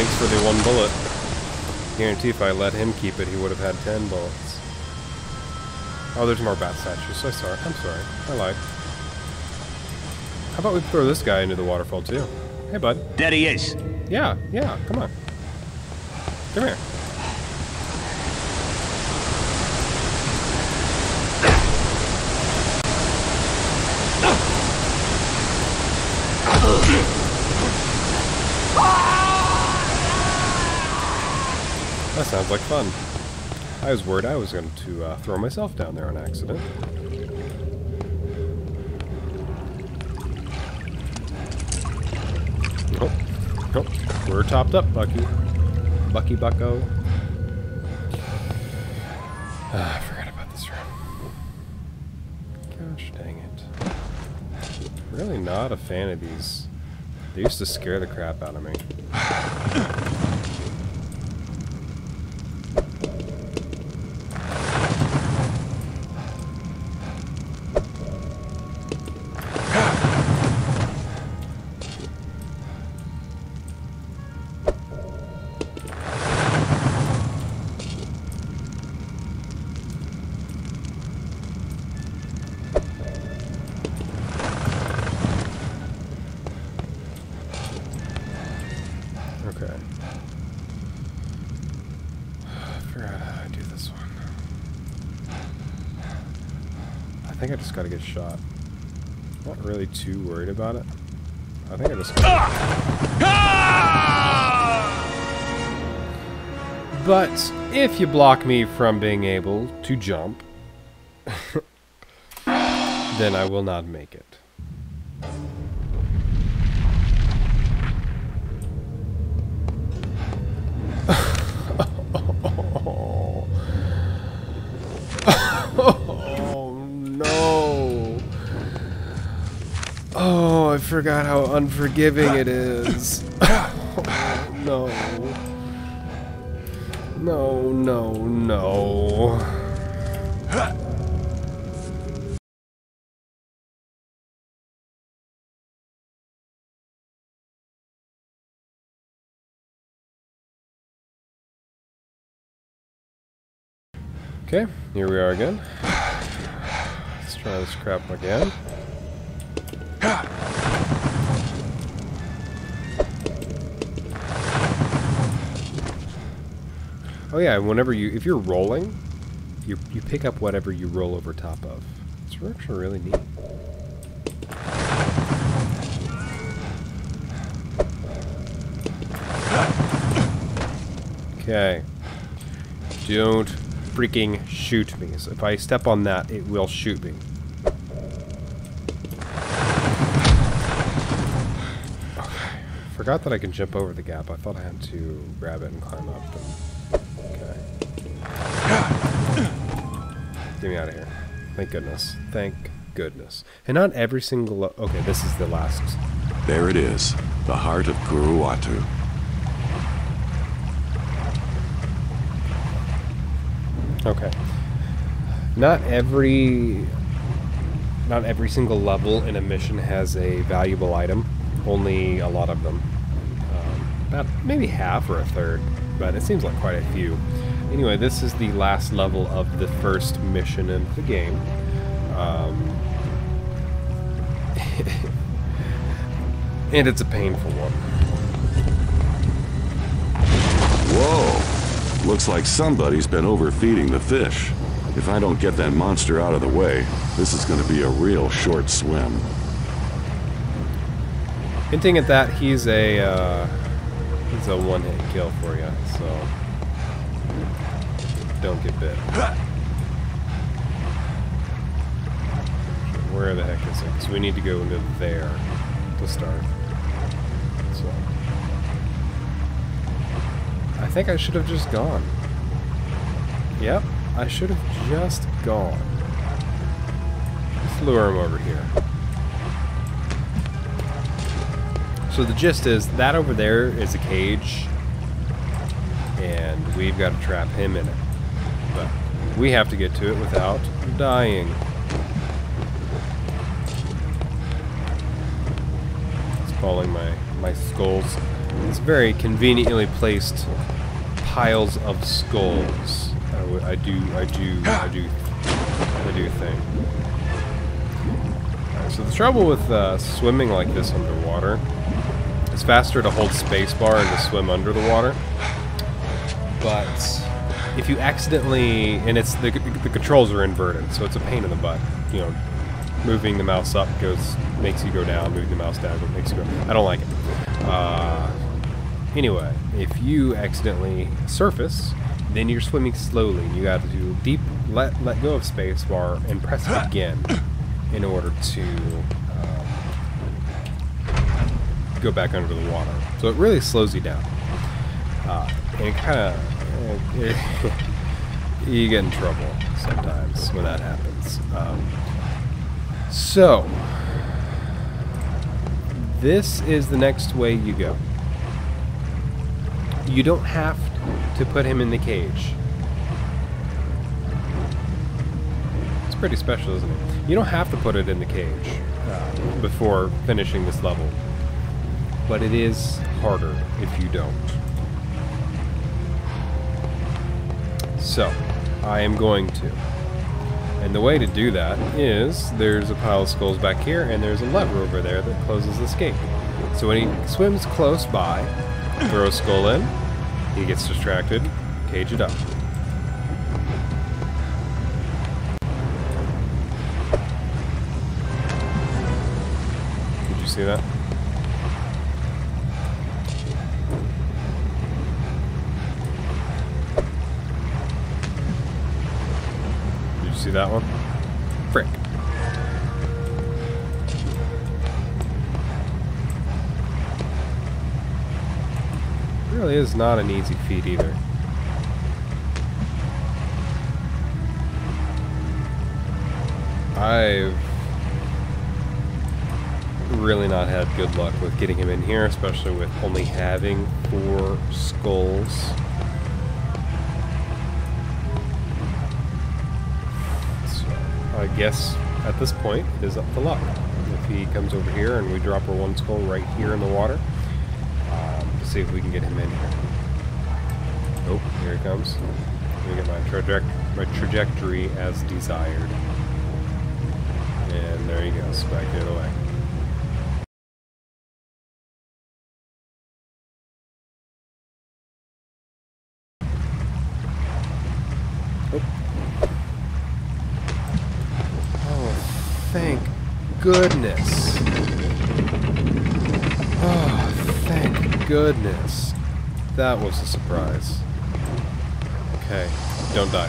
Thanks for the one bullet. Guarantee if I let him keep it, he would have had ten bullets. Oh, there's more bat statues. So sorry. I'm sorry. I lied. How about we throw this guy into the waterfall too? Hey, bud. There he is. Yeah, yeah. Come on. Come here. Sounds like fun. I was worried I was going to uh, throw myself down there on accident. Nope. Nope. We're topped up, Bucky. Bucky Bucko. Ah, I forgot about this room. Gosh dang it. Really not a fan of these. They used to scare the crap out of me. just gotta get shot. I'm Not really too worried about it. I think I just ah! Ah! But if you block me from being able to jump, then I will not make it. Forgot how unforgiving it is. Oh, no. No, no, no. Okay, here we are again. Let's try this crap again. Oh yeah, whenever you, if you're rolling, you you pick up whatever you roll over top of. It's actually really neat. Okay. Don't freaking shoot me. So if I step on that, it will shoot me. Okay. Forgot that I can jump over the gap. I thought I had to grab it and climb up. And... Okay. Get me out of here. Thank goodness. Thank goodness. And not every single... Okay, this is the last... There it is, the heart of Kuruwatu. Okay. Not every not every single level in a mission has a valuable item. Only a lot of them. Um, about maybe half or a third, but it seems like quite a few. Anyway, this is the last level of the first mission in the game. Um, and it's a painful one. Whoa! Looks like somebody's been overfeeding the fish. If I don't get that monster out of the way, this is going to be a real short swim. Hinting at that, he's a uh, he's a one-hit kill for you, so don't get bit. Where the heck is it? So we need to go into there to start. So I think I should have just gone. Yep, I should have just gone. Let's lure him over here. So the gist is that over there is a cage, and we've got to trap him in it. But we have to get to it without dying. It's falling my my skulls. It's very conveniently placed piles of skulls. I, do, I do, I do, I do think. So the trouble with uh, swimming like this underwater it's faster to hold spacebar and to swim under the water. But if you accidentally, and it's the, the controls are inverted, so it's a pain in the butt. You know, moving the mouse up goes makes you go down, moving the mouse down makes you go. I don't like it. Uh, anyway, if you accidentally surface, then you're swimming slowly. and You got to do deep let let go of spacebar and press it again in order to go back under the water. So it really slows you down. Uh, and kind of... you get in trouble sometimes when that happens. Um, so... This is the next way you go. You don't have to put him in the cage. It's pretty special, isn't it? You don't have to put it in the cage uh, before finishing this level but it is harder if you don't. So, I am going to. And the way to do that is there's a pile of skulls back here, and there's a lever over there that closes the escape. So when he swims close by, throw a skull in, he gets distracted, cage it up. Did you see that? See that one? Frick. It really is not an easy feat either. I've really not had good luck with getting him in here, especially with only having four skulls. Guess at this point it is up to luck. If he comes over here and we drop our one skull right here in the water, um, to see if we can get him in here. Nope, here he comes. Let get my, traje my trajectory as desired. And there he goes, back the other way. thank goodness. Oh, thank goodness. That was a surprise. Okay, don't die.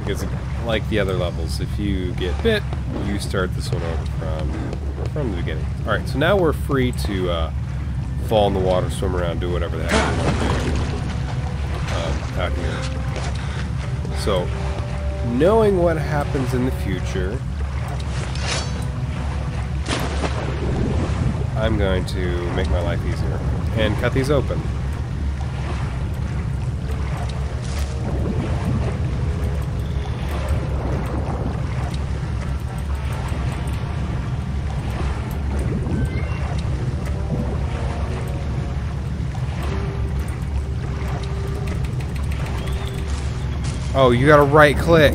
Because like the other levels, if you get bit, you start this one over from from the beginning. Alright, so now we're free to uh, fall in the water, swim around, do whatever the heck we want to do out here. So, knowing what happens in the future, I'm going to make my life easier and cut these open. Oh, you gotta right click.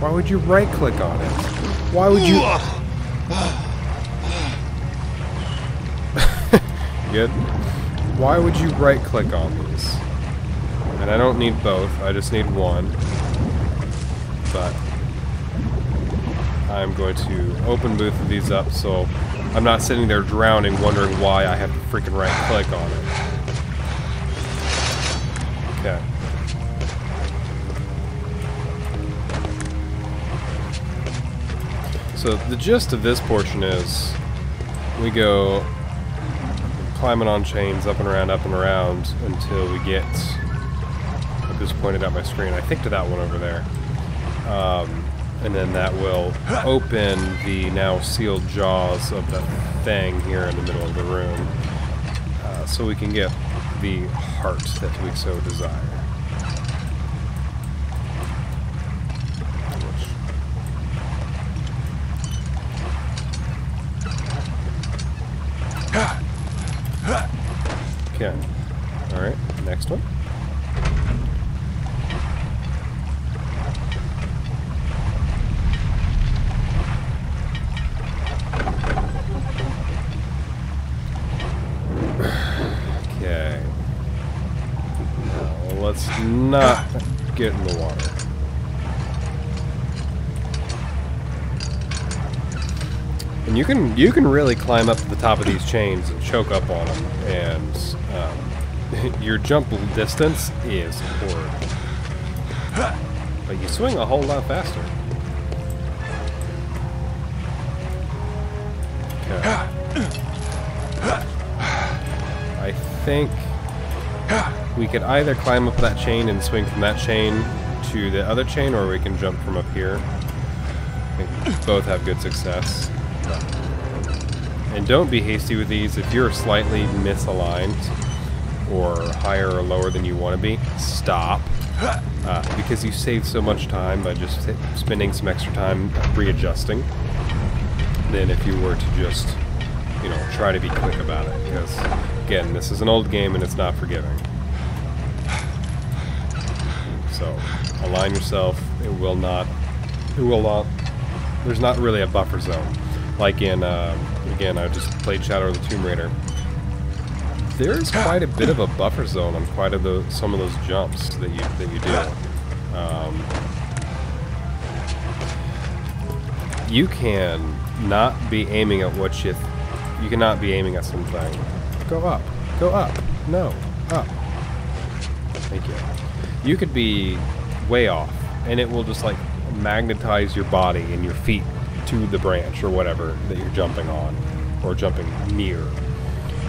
Why would you right click on it? Why would you... Good. Why would you right click on these? And I don't need both, I just need one. But I'm going to open both of these up so I'm not sitting there drowning wondering why I have to freaking right click on it. Okay. So the gist of this portion is we go climbing on chains up and around, up and around until we get. I just pointed out my screen. I think to that one over there. Um, and then that will open the now sealed jaws of the thing here in the middle of the room. Uh, so we can get the heart that we so desire. Okay. Alright, next one. Okay. Now, let's not get in the water. And you can really climb up to the top of these chains and choke up on them, and um, your jump distance is horrid. But you swing a whole lot faster. Okay. I think we could either climb up that chain and swing from that chain to the other chain, or we can jump from up here. Both have good success. And don't be hasty with these. If you're slightly misaligned, or higher or lower than you want to be, stop. Uh, because you save so much time by just spending some extra time readjusting than if you were to just, you know, try to be quick about it. Because, again, this is an old game and it's not forgiving. So, align yourself. It will not, it will not, there's not really a buffer zone. Like in, uh, again, I just played Shadow of the Tomb Raider. There's quite a bit of a buffer zone on quite a the, some of those jumps that you that you do. Um, you can not be aiming at what you. Th you cannot be aiming at something. Go up. Go up. No. Up. Thank you. You could be way off, and it will just like magnetize your body and your feet to the branch or whatever that you're jumping on or jumping near.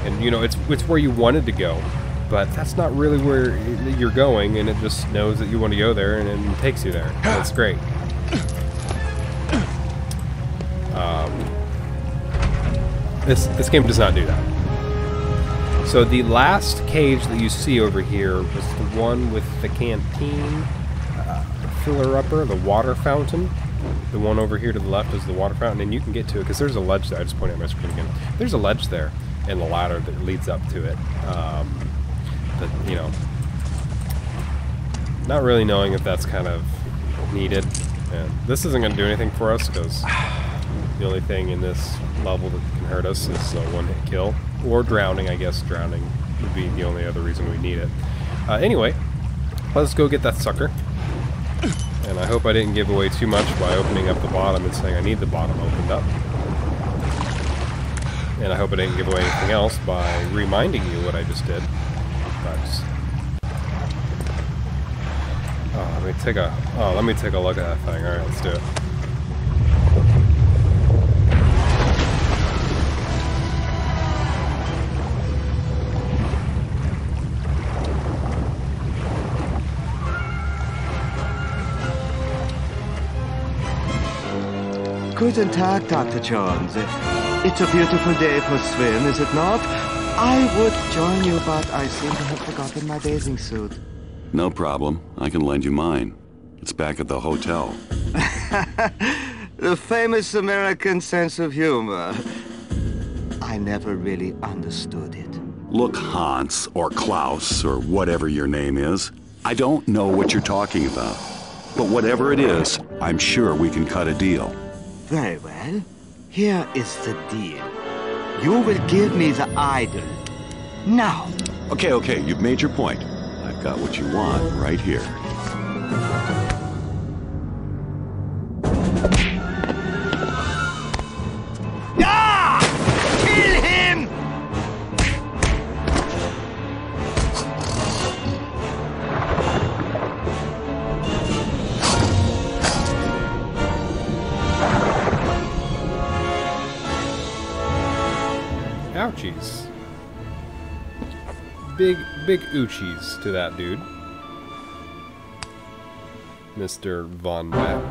And you know, it's it's where you wanted to go, but that's not really where you're going, and it just knows that you want to go there, and it takes you there. That's great. Um, this this game does not do that. So the last cage that you see over here was the one with the canteen uh, filler upper, the water fountain. The one over here to the left is the water fountain, and you can get to it because there's a ledge there. I just pointed at my screen again. There's a ledge there, and the ladder that leads up to it. Um, that you know, not really knowing if that's kind of needed. And this isn't going to do anything for us because the only thing in this level that can hurt us is a one-hit kill or drowning. I guess drowning would be the only other reason we need it. Uh, anyway, let's go get that sucker. And I hope I didn't give away too much by opening up the bottom and saying I need the bottom opened up. And I hope I didn't give away anything else by reminding you what I just did. Oh, let me take a oh, let me take a look at that thing. All right, let's do it. Guten Tag, Dr. Jones. It's a beautiful day for swim, is it not? I would join you, but I seem to have forgotten my bathing suit. No problem. I can lend you mine. It's back at the hotel. the famous American sense of humor. I never really understood it. Look, Hans, or Klaus, or whatever your name is, I don't know what you're talking about. But whatever it is, I'm sure we can cut a deal. Very well. Here is the deal. You will give me the idol. Now. Okay, okay, you've made your point. I've got what you want right here. Ouchies. Big, big oochies to that dude. Mr. Von Beck.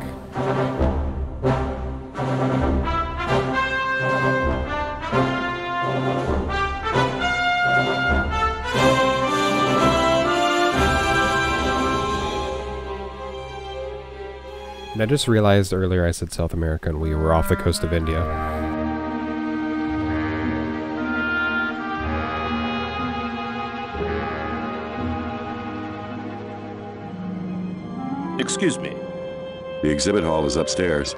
And I just realized earlier I said South America and we were off the coast of India. Excuse me. The exhibit hall is upstairs.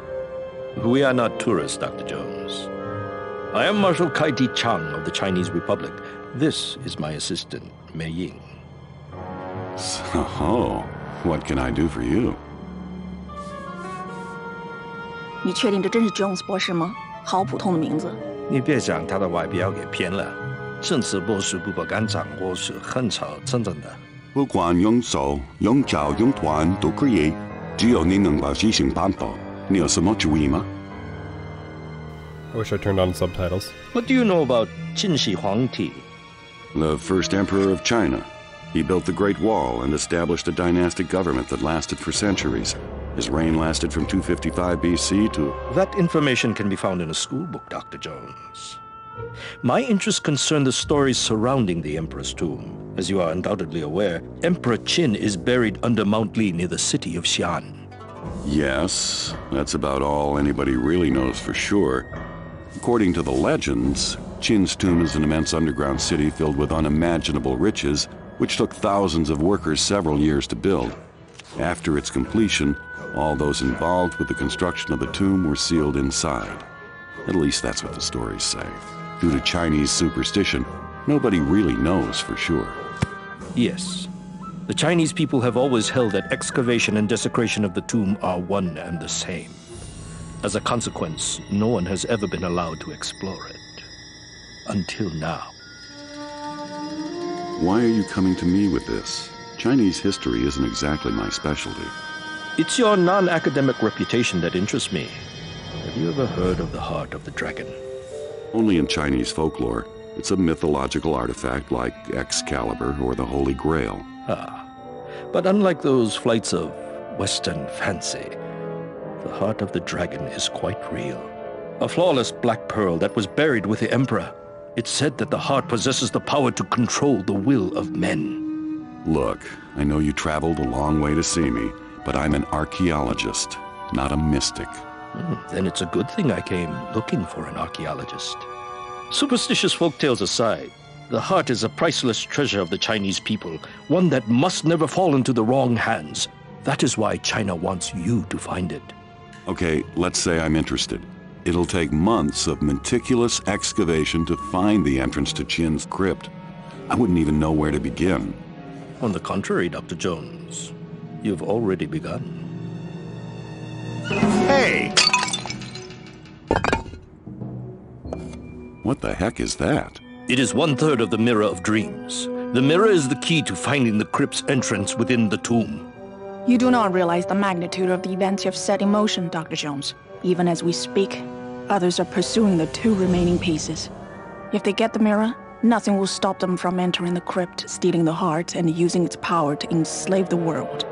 We are not tourists, Dr. Jones. I am Marshal Kaiti Chang of the Chinese Republic. This is my assistant, Mei Ying. So, what can I do for you? 你确定这真是 Jones 博士吗？好普通的名字。你别将他的外表给骗了，甚至博士不不敢掌握是很少真正的。 不管用手、用脚、用团都可以，只有你能把事情办好。你有什么主意吗？ I wish I turned on subtitles. What do you know about Qin Shi Huangdi? The first emperor of China. He built the Great Wall and established a dynastic government that lasted for centuries. His reign lasted from 255 BC to. That information can be found in a school book, Dr. Jones. My interests concern the stories surrounding the Emperor's tomb. As you are undoubtedly aware, Emperor Qin is buried under Mount Li near the city of Xi'an. Yes, that's about all anybody really knows for sure. According to the legends, Qin's tomb is an immense underground city filled with unimaginable riches, which took thousands of workers several years to build. After its completion, all those involved with the construction of the tomb were sealed inside. At least that's what the stories say. Due to Chinese superstition, nobody really knows for sure. Yes. The Chinese people have always held that excavation and desecration of the tomb are one and the same. As a consequence, no one has ever been allowed to explore it. Until now. Why are you coming to me with this? Chinese history isn't exactly my specialty. It's your non academic reputation that interests me. Have you ever heard of the Heart of the Dragon? Only in Chinese folklore. It's a mythological artifact like Excalibur or the Holy Grail. Ah. But unlike those flights of Western fancy, the Heart of the Dragon is quite real. A flawless black pearl that was buried with the Emperor. It's said that the heart possesses the power to control the will of men. Look, I know you traveled a long way to see me, but I'm an archaeologist, not a mystic. Hmm, Then it's a good thing I came looking for an archaeologist. Superstitious folktales aside, the heart is a priceless treasure of the Chinese people, one that must never fall into the wrong hands. That is why China wants you to find it. Okay, let's say I'm interested. It'll take months of meticulous excavation to find the entrance to Qin's crypt. I wouldn't even know where to begin. On the contrary, Dr. Jones, you've already begun. Hey! What the heck is that? It is one third of the Mirror of Dreams. The mirror is the key to finding the crypt's entrance within the tomb. You do not realize the magnitude of the events you have set in motion, Dr. Jones. Even as we speak, others are pursuing the two remaining pieces. If they get the mirror, nothing will stop them from entering the crypt, stealing the heart, and using its power to enslave the world.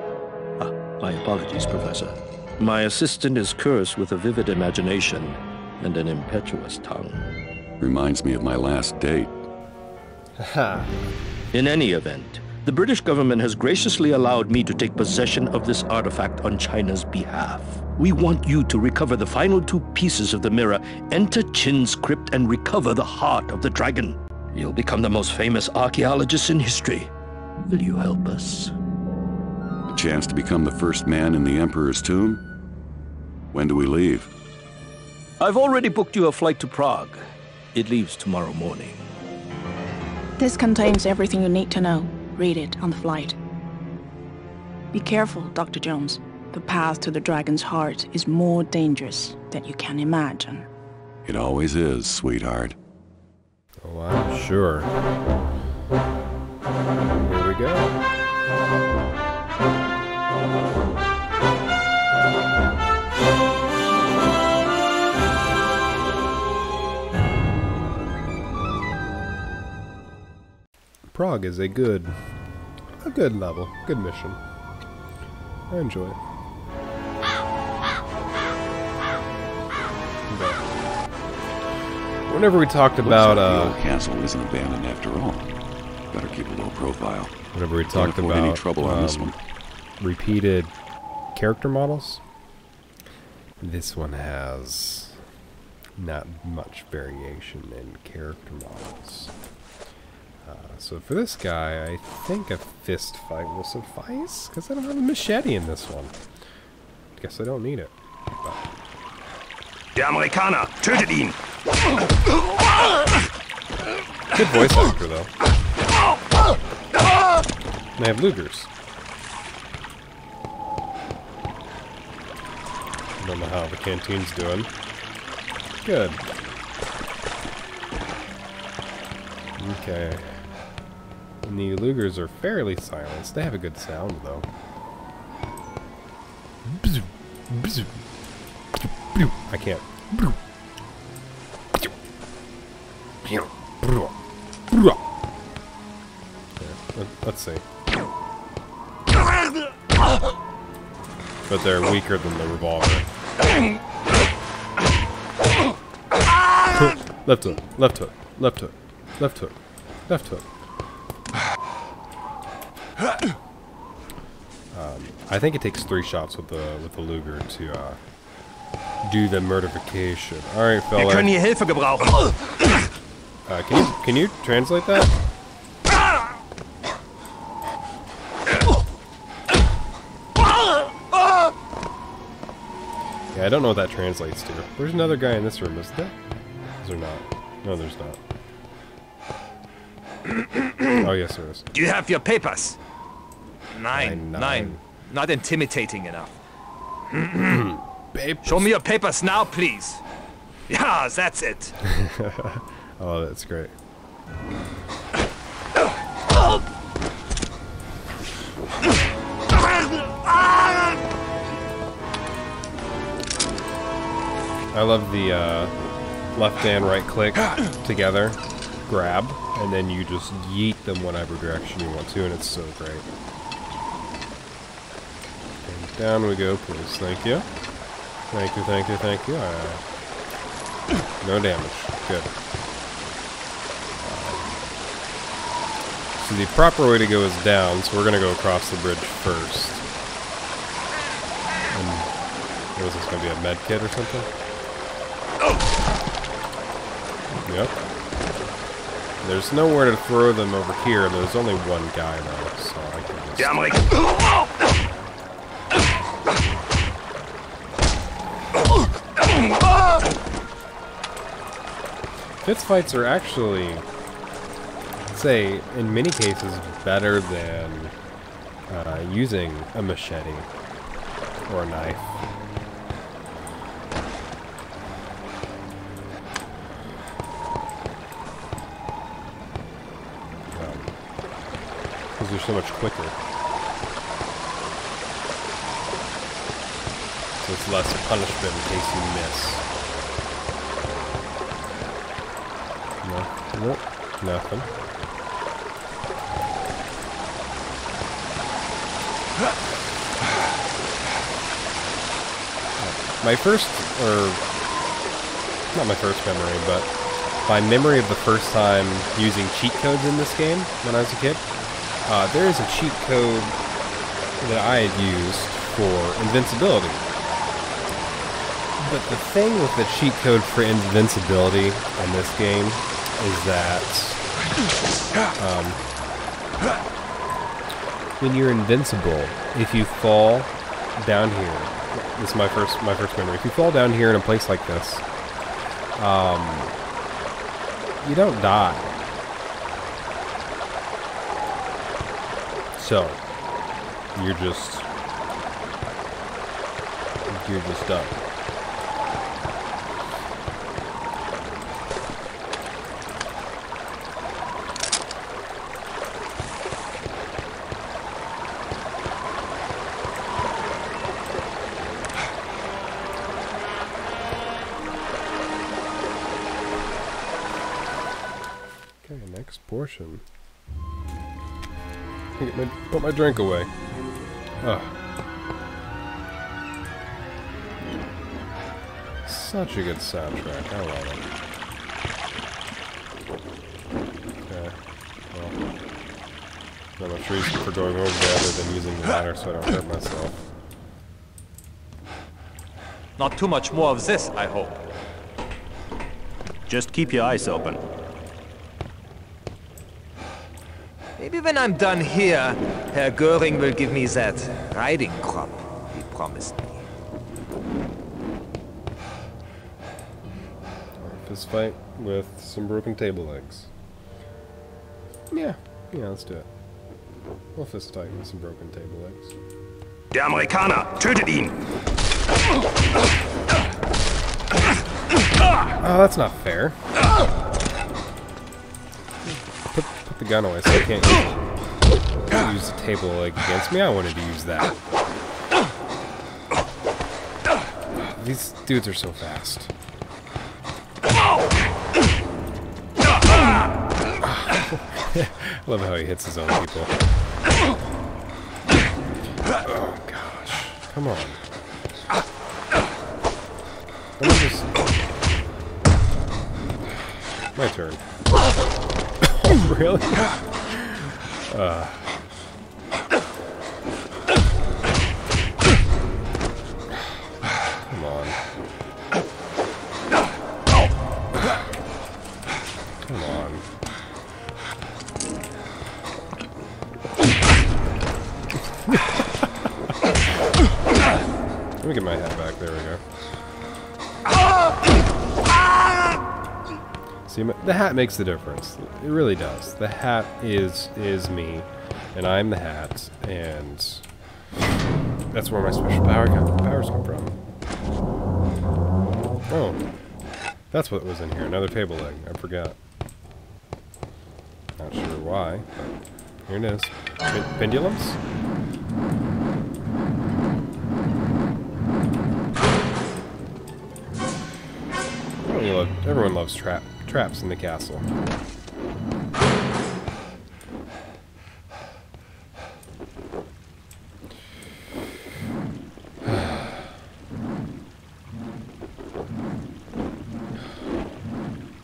Ah, my apologies, Professor. My assistant is cursed with a vivid imagination and an impetuous tongue. Reminds me of my last date. In any event, the British government has graciously allowed me to take possession of this artifact on China's behalf. We want you to recover the final two pieces of the mirror, enter Qin's crypt, and recover the heart of the dragon. You'll become the most famous archaeologist in history. Will you help us? A chance to become the first man in the Emperor's tomb? When do we leave? I've already booked you a flight to Prague. It leaves tomorrow morning. This contains everything you need to know. Read it on the flight. Be careful, Dr. Jones. The path to the dragon's heart is more dangerous than you can imagine. It always is, sweetheart. Oh, I'm sure. Here we go. Prague is a good, a good level, good mission. I enjoy it. But whenever we talked about, Looks like the uh, old castle isn't abandoned after all. Better keep a low profile. Whenever we talked about any trouble on this um, one. repeated character models, this one has not much variation in character models. Uh, so for this guy, I think a fist fight will suffice, because I don't have a machete in this one. Guess I don't need it. Der Amerikaner! Tötet ihn! Good voice actor, though. They have Lugers. I don't know how the canteen's doing. Good. Okay. And the Lugers are fairly silenced. They have a good sound, though. I can't. Let- Let's see. But they're weaker than the revolver. left hook, left hook, left hook, left hook, left hook. Um, I think it takes three shots with the with the Luger to uh, do the murdification. All right, Wir fella. können hier Hilfe gebrauchen. Uh, can you can you translate that? Yeah, I don't know what that translates to. There's another guy in this room, isn't there? Is there not? No, there's not. oh, yes, there is. Do you have your papers? Nine. nine. Not intimidating enough. Babe. Show me your papers now, please. Yeah, that's it. Oh, that's great. I love the uh, left and right click together, grab, and then you just yeet them whatever direction you want to, and it's so great. And down we go, please. Thank you. Thank you, thank you, thank you. Uh, no damage. Good. So the proper way to go is down, so we're gonna go across the bridge first. And what is this gonna be a med kit or something? Yep. There's nowhere to throw them over here. There's only one guy though, so I can just. Der Amerikaner. Fist fights are actually, I'd say, in many cases, better than uh, using a machete or a knife. Um, because they're so much quicker. So it's less punishment in case you miss. No, nope, nothing. My first, or not my first memory, but my memory of the first time using cheat codes in this game when I was a kid, uh, there is a cheat code that I had used for invincibility. But the thing with the cheat code for invincibility in this game is that um, when you're invincible, if you fall down here, this is my first my first memory. If you fall down here in a place like this, um, you don't die. So you're just you're just done. Next portion. Get my, put my drink away. Ugh. Such a good soundtrack. I love it. Okay. Well, not much reason for going over there other than using the ladder so I don't hurt myself. Not too much more of this, I hope. Just keep your eyes open. Maybe when I'm done here, Herr Göring will give me that riding crop he promised me. Fist fight with some broken table legs. Yeah, yeah, let's do it. We'll fist fight with some broken table legs. Der Amerikaner! Tötet ihn! Oh, that's not fair. The gun away so I can't use, use the table leg against me. I wanted to use that. These dudes are so fast. I love how he hits his own people. Oh gosh. Come on. Just... My turn. really? Uh. Come on. Come on. Let me get my hat back. There we go. See, the hat makes the difference. It really does. The hat is is me, and I'm the hat, and that's where my special power come, powers come from. Oh, that's what was in here. Another table leg. I forgot. Not sure why, but here it is. Pen- pendulums. Everyone loves trap traps in the castle.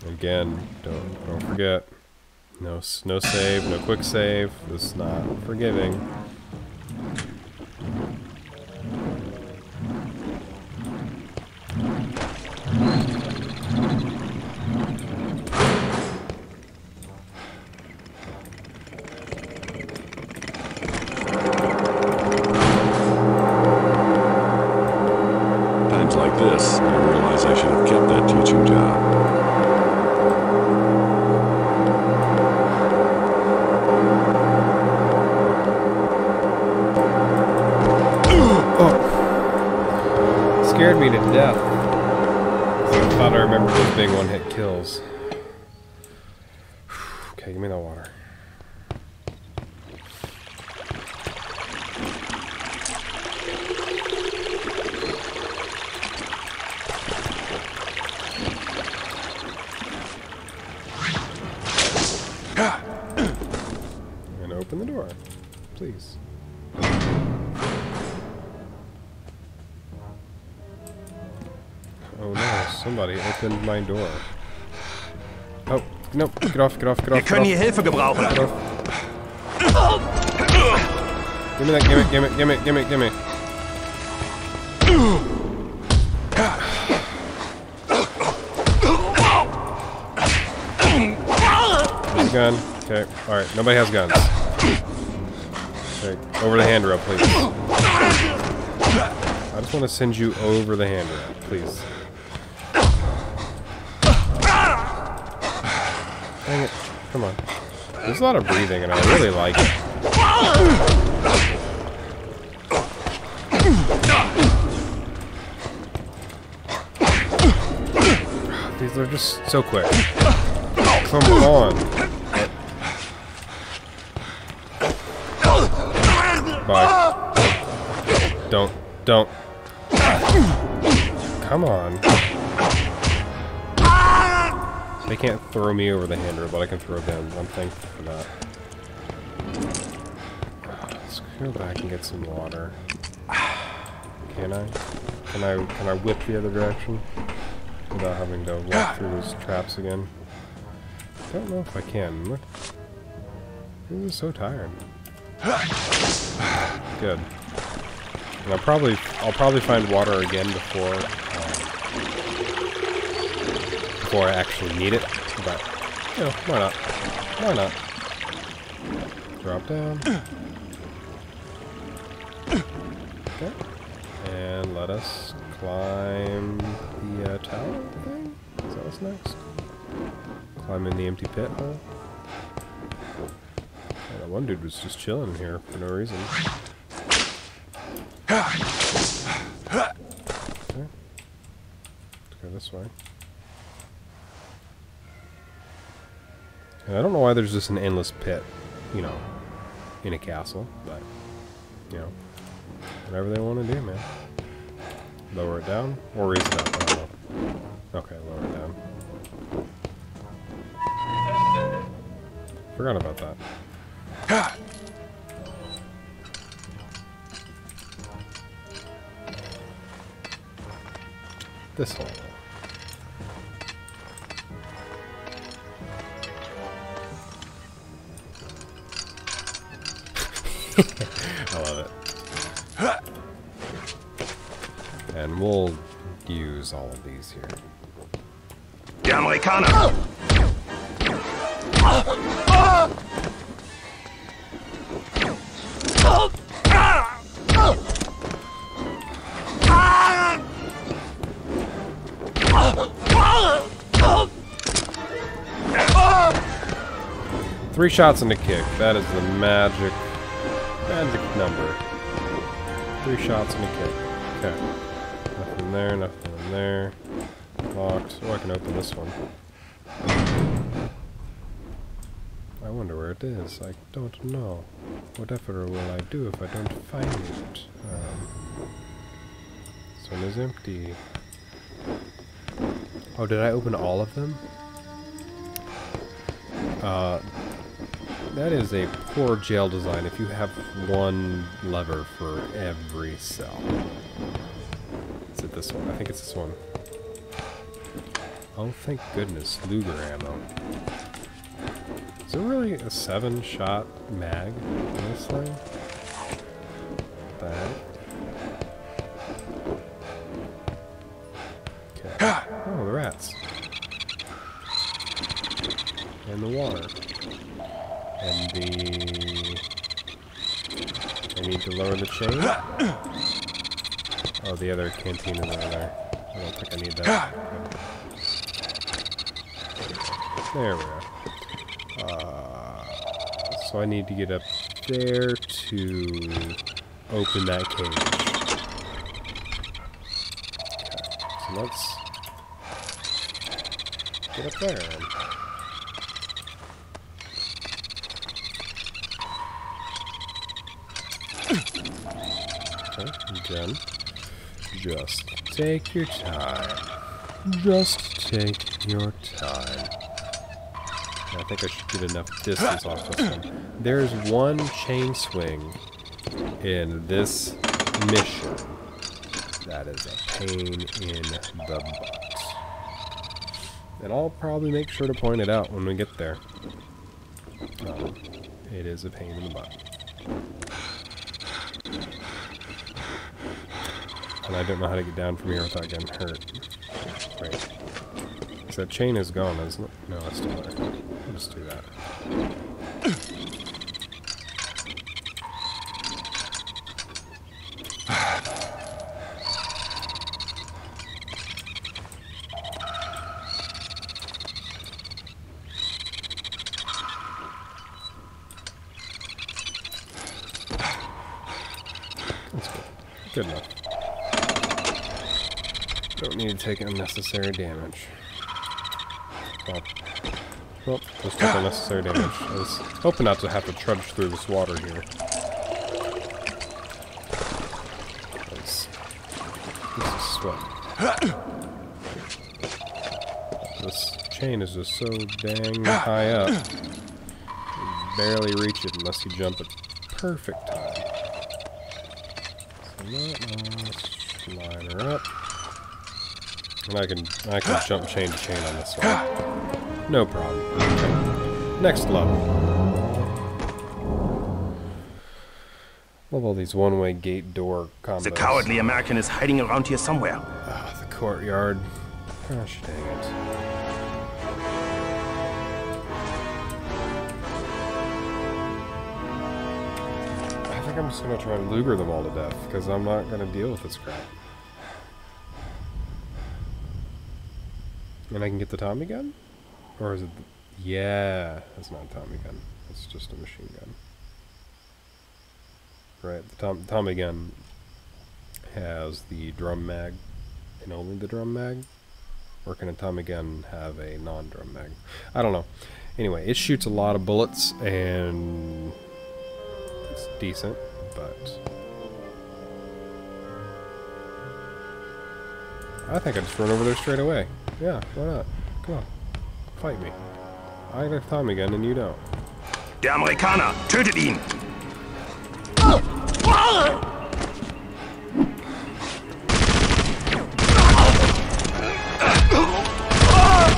Again, don't don't forget. No no save, no quick save. Is not forgiving. I realize I should have kept that teaching job. Scared me to death. I thought I remembered those big one-hit kills. No, get off, get off, get off. Wir können hier Hilfe gebrauchen. off, get off. Give me that, give it, give it, give it, give it, give me. There's gun. Okay, alright, nobody has guns. Okay, over the hand rail, please. I just want to send you over the hand rail, please. Dang it. Come on. There's a lot of breathing, and I really like it. These are just so quick. Come on. Bye. Don't. Don't. Come on. They can't throw me over the handrail, but I can throw them. I'm thankful for that. Let's go back and get some water. Can I? Can I can I whip the other direction? Without having to walk ah! through those traps again? I don't know if I can. Look. I'm so tired. Ah! Good. And I'll probably I'll probably find water again before before I actually need it. But you know, why not? Why not? Drop down. Okay. And let us climb the uh, tower thing? Is that what's next? Climb in the empty pit hole? Yeah, one dude was just chilling here for no reason. Okay. Let's go this way. I don't know why there's just an endless pit, you know, in a castle, but, you know, whatever they want to do, man. Lower it down, or raise it up. Okay, lower it down. Forgot about that. This hole. I love it. And we'll use all of these here. Amerikaner! Three shots and a kick. That is the magic, magic number. Three shots and a kick. Okay. Nothing there, nothing in there. Locked. Oh, I can open this one. I wonder where it is. I don't know. Whatever will I do if I don't find it? Um, this one is empty. Oh, did I open all of them? Uh, that is a poor jail design if you have one lever for every cell. Is it this one? I think it's this one. Oh, thank goodness. Luger ammo. Is there really a seven shot mag in this thing? What the heck? Okay. Oh, the rats. And the water. And the... I need to lower the chain? Oh, the other canteen is over there. I don't think I need that. There we are. Uh, so I need to get up there to open that cage. Okay, so let's get up there. Again. Just take your time. Just take your time. I think I should get enough distance off this one. There's one chain swing in this mission that is a pain in the butt. And I'll probably make sure to point it out when we get there. Um, it is a pain in the butt. And I don't know how to get down from here without getting hurt. Because that chain is gone, isn't it? No, it's still there. I'll just do that. That's good. Good enough. Don't need to take unnecessary damage. Oh. Well, just took unnecessary damage. I was hoping not to have to trudge through this water here. This, this is sweat. This chain is just so dang high up. You barely reach it unless you jump at perfect time. So let us slide her up. And I can I can jump chain to chain on this one. No problem. Okay. Next level. Love all these one-way gate door combos. The cowardly American is hiding around here somewhere. Ah, the courtyard. Gosh dang it. I think I'm just gonna try to luger them all to death, because I'm not gonna deal with this crap. And I can get the Tommy gun? Or is it... Yeah, that's not a Tommy gun. It's just a machine gun. Right, the Tom, Tommy gun has the drum mag and only the drum mag? Or can a Tommy gun have a non-drum mag? I don't know. Anyway, it shoots a lot of bullets and it's decent, but I think I just run over there straight away. Yeah, why not? Come on. Fight me. I got a Tommy gun and you don't. Der Amerikaner! Tötet ihn!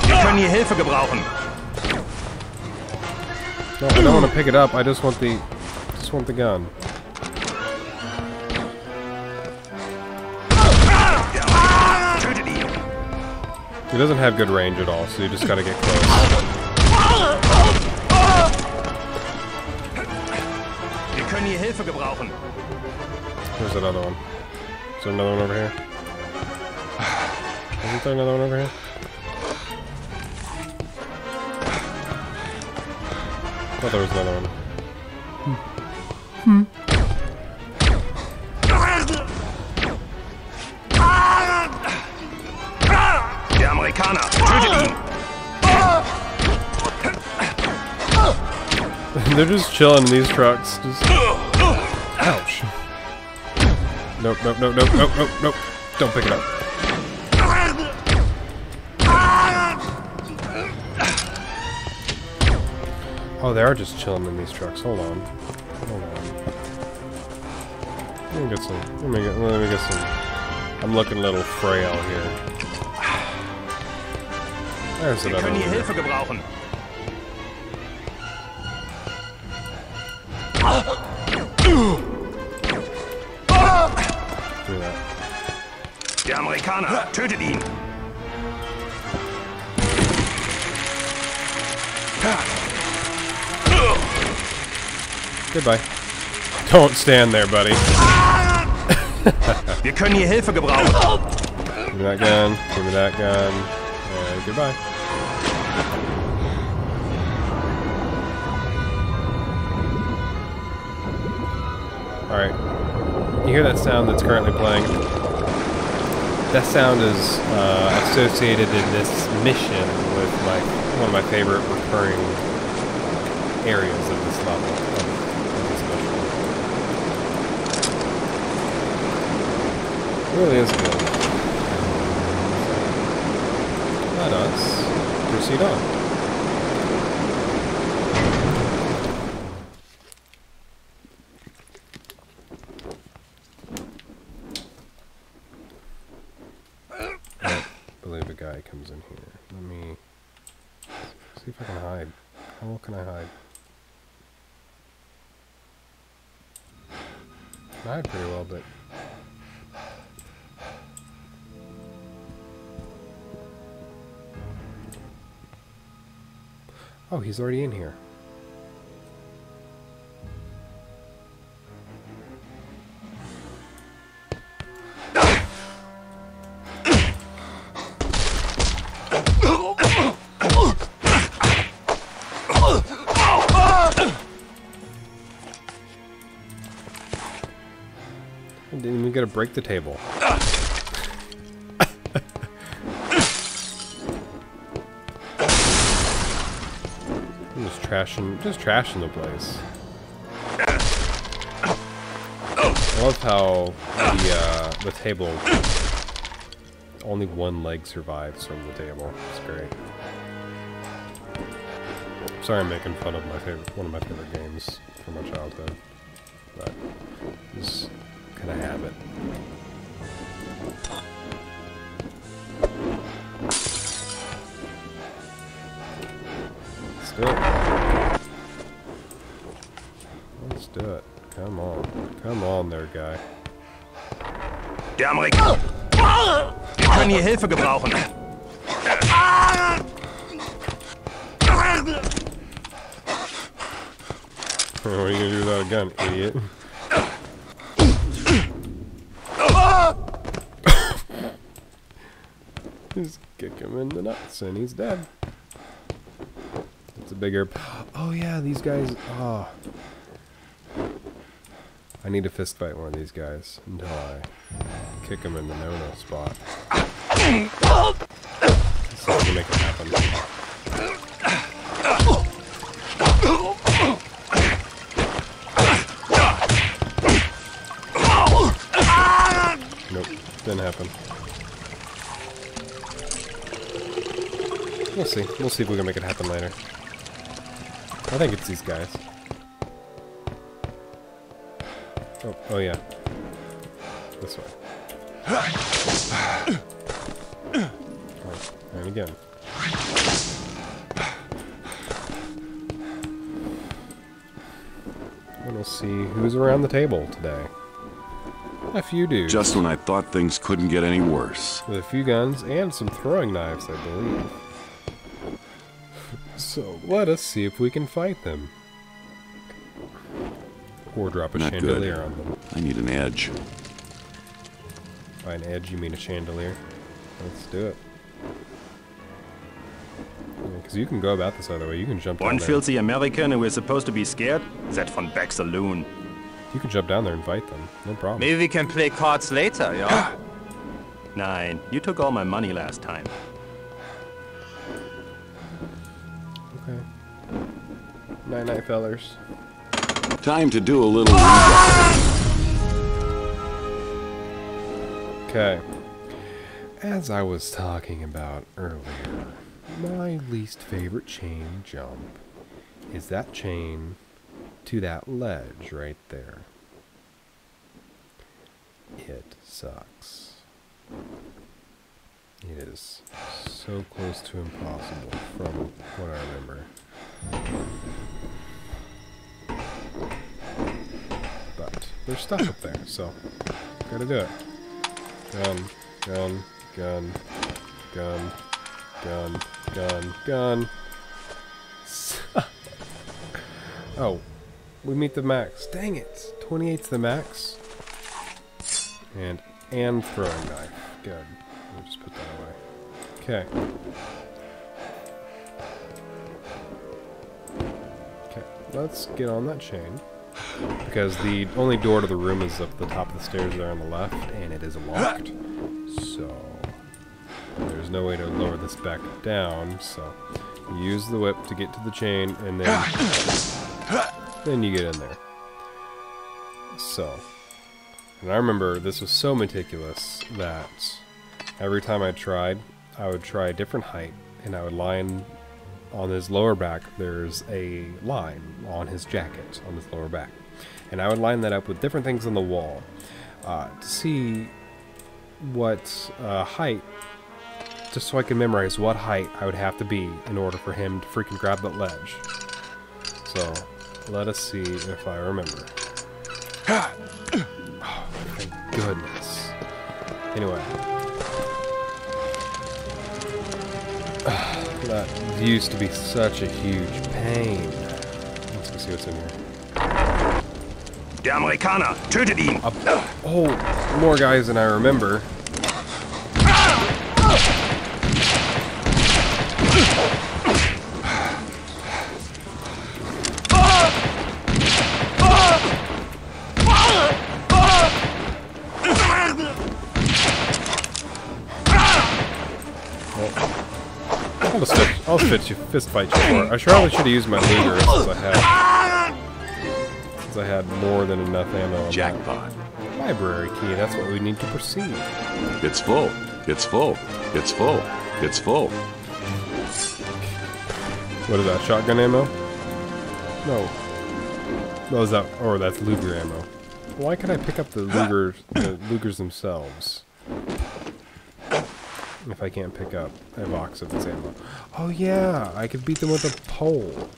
Wir können hier Hilfe gebrauchen. No, I don't want to pick it up. I just want the, just want the gun. He doesn't have good range at all, so you just gotta get close. Wir können hier Hilfe gebrauchen. There's another one. Is there another one over here? Isn't there another one over here? Oh, thought there was another one. Der They're just chilling in these trucks. Just... Ouch. Nope, nope, nope, nope, nope, nope, nope. Don't pick it up. Oh, they are just chilling in these trucks. Hold on. Hold on. Let me get some. Let me get. Let me get some. I'm looking a little frail here. There's Wir another können hier one. Tötet ihn! Goodbye. Don't stand there, buddy. Wir können hier Hilfe gebrauchen. Give me that gun. Give me that gun. And goodbye. Alright. You hear that sound that's currently playing? That sound is uh, associated in this mission with my one of my favorite recurring areas of this level. Really is good. Let us proceed on. He's already in here. I didn't even get to break the table. Trashing, just trashing the place. I love how the uh, the table only one leg survives from the table. It's great. Sorry, I'm making fun of my favorite, one of my favorite games from my childhood, but just kind of have it. Guy. Der Amerikaner. Wir können hier Hilfe gebrauchen. What are you gonna do without a gun, idiot? Just kick him in the nuts and he's dead. It's a bigger. Oh yeah, these guys. Oh. I need to fist fight one of these guys until I kick him in the no-no spot. So I can make it happen. Nope, didn't happen. We'll see. We'll see if we can make it happen later. I think it's these guys. Oh, oh yeah. This way. Right, and again. And we'll see who's around the table today. A few dudes. Just when I thought things couldn't get any worse. With a few guns and some throwing knives, I believe. So let us see if we can fight them. Or drop a Not chandelier good. on them. I need an edge. By an edge, you mean a chandelier? Let's do it. Because you can go about this other way. You can jump down One filthy American who is supposed to be scared? That von Beck saloon. You can jump down there and fight them. No problem. Maybe we can play cards later, yeah? Ah! Nine. You took all my money last time. Okay. Night night, fellers. Time to do a little. Okay. As I was talking about earlier, my least favorite chain jump is that chain to that ledge right there. It sucks. It is so close to impossible from what I remember. But there's stuff up there, so gotta do it. Gun, gun, gun, gun, gun, gun, gun. oh, we meet the max. Dang it. 28's the max. And, and throwing knife. Good. We'll just put that away. Okay. Okay, let's get on that chain. Because the only door to the room is up the top of the stairs there on the left, and it is locked. So, there's no way to lower this back down, so use the whip to get to the chain, and then, then you get in there. So, and I remember this was so meticulous that every time I tried, I would try a different height, and I would line on his lower back, there's a line on his jacket on his lower back. And I would line that up with different things on the wall uh, to see what uh, height, just so I can memorize what height I would have to be in order for him to freaking grab that ledge. So, let us see if I remember. Oh, thank goodness. Anyway. That used to be such a huge pain. Let's go see what's in here. Der Amerikaner! Tötet ihn! A- oh, more guys than I remember. I'll fit you, fist fight you for it. I probably should have used my Luger since I had, since I had more than enough ammo. Jackpot. that. Library key. That's what we need to proceed. It's full. It's full. It's full. It's full. What is that? Shotgun ammo? No. No, is that? Or that's Luger ammo. Why can I pick up the Luger, the Lugers themselves? If I can't pick up a box of this ammo. Oh yeah, I could beat them with a pole.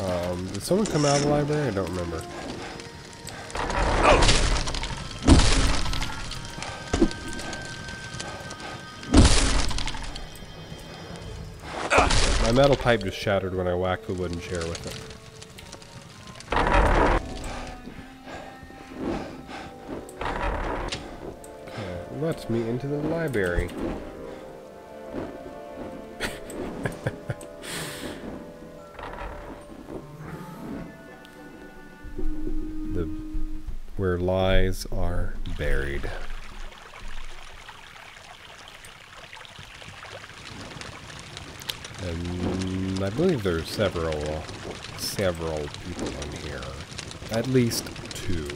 Um, did someone come out of the library? I don't remember. My metal pipe just shattered when I whacked the wooden chair with it. Okay, let me into the library. the where lies are buried. And I believe there's several, several people in here. At least two.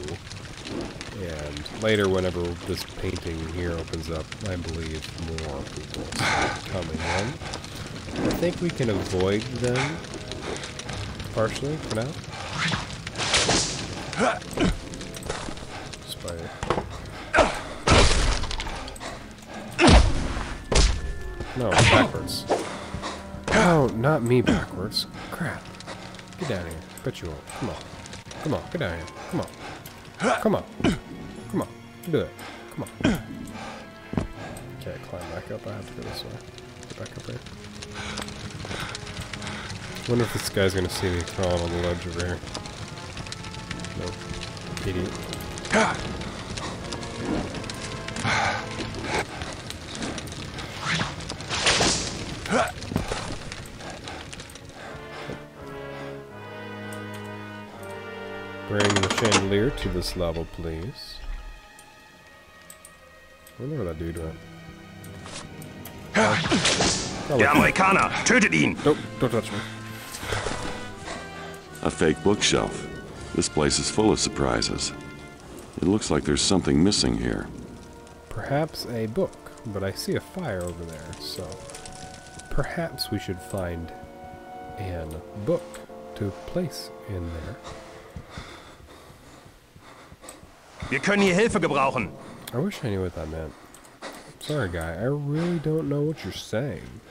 And later, whenever this painting here opens up, I believe more people coming in. I think we can avoid them partially for now. Spider. No, backwards. No, not me backwards. Crap. Get down here. Bet you won't. Come on. Come on, get down here. Come on. Come on. Come on. Do it. Come on. Can't climb back up. I have to go this way. Get back up there. Wonder if this guy's gonna see me crawling on the ledge over here. Nope. Idiot. Bring the chandelier to this level, please. I wonder where that dude went. Der Amerikaner! Tötet ihn! Nope, don't touch me. A fake bookshelf. This place is full of surprises. It looks like there's something missing here. Perhaps a book, but I see a fire over there, so perhaps we should find an book to place in there. Wir können hier Hilfe gebrauchen! I wish I knew what that meant. Sorry, guy, I really don't know what you're saying.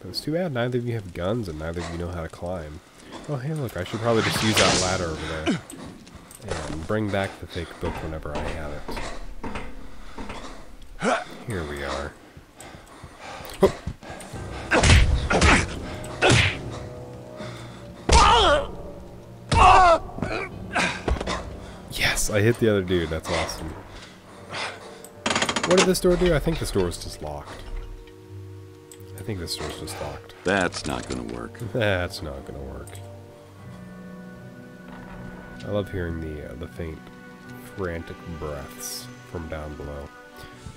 But it's too bad neither of you have guns and neither of you know how to climb. Oh, hey, look, I should probably just use that ladder over there. And bring back the fake book whenever I have it. Here we are. Yes, I hit the other dude. That's awesome. What did this door do? I think this door is just locked. I think this door's just locked. That's not gonna work. That's not gonna work. I love hearing the uh, the faint, frantic breaths from down below.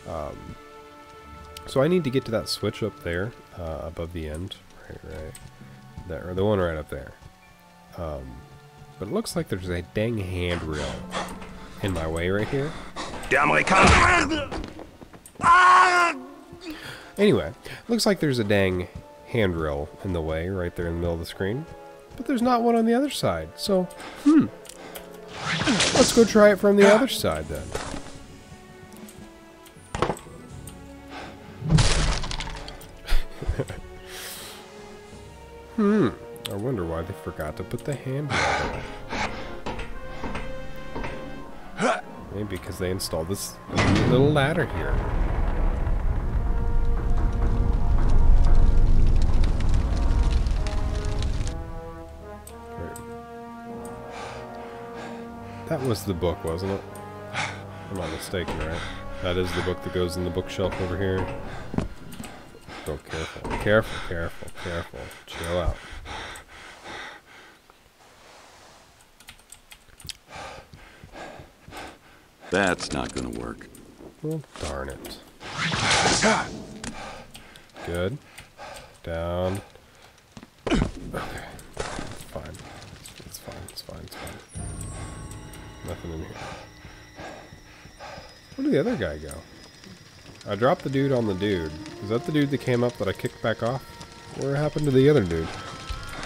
Um, so I need to get to that switch up there, uh, above the end, right, right, there, or the one right up there. Um, but it looks like there's a dang handrail in my way right here. Anyway, looks like there's a dang handrail in the way right there in the middle of the screen. But there's not one on the other side. So, hmm. Let's go try it from the other side then. hmm. I wonder why they forgot to put the there. Maybe because they installed this little ladder here. That was the book, wasn't it? I'm not mistaken, right? That is the book that goes in the bookshelf over here. Oh, careful, careful, careful, careful. Chill out. That's not gonna work. Well, darn it. Good. Down. Okay. It's fine. It's fine. It's fine. It's fine. Nothing in here. Where did the other guy go? I dropped the dude on the dude. Is that the dude that came up that I kicked back off? Where happened to the other dude?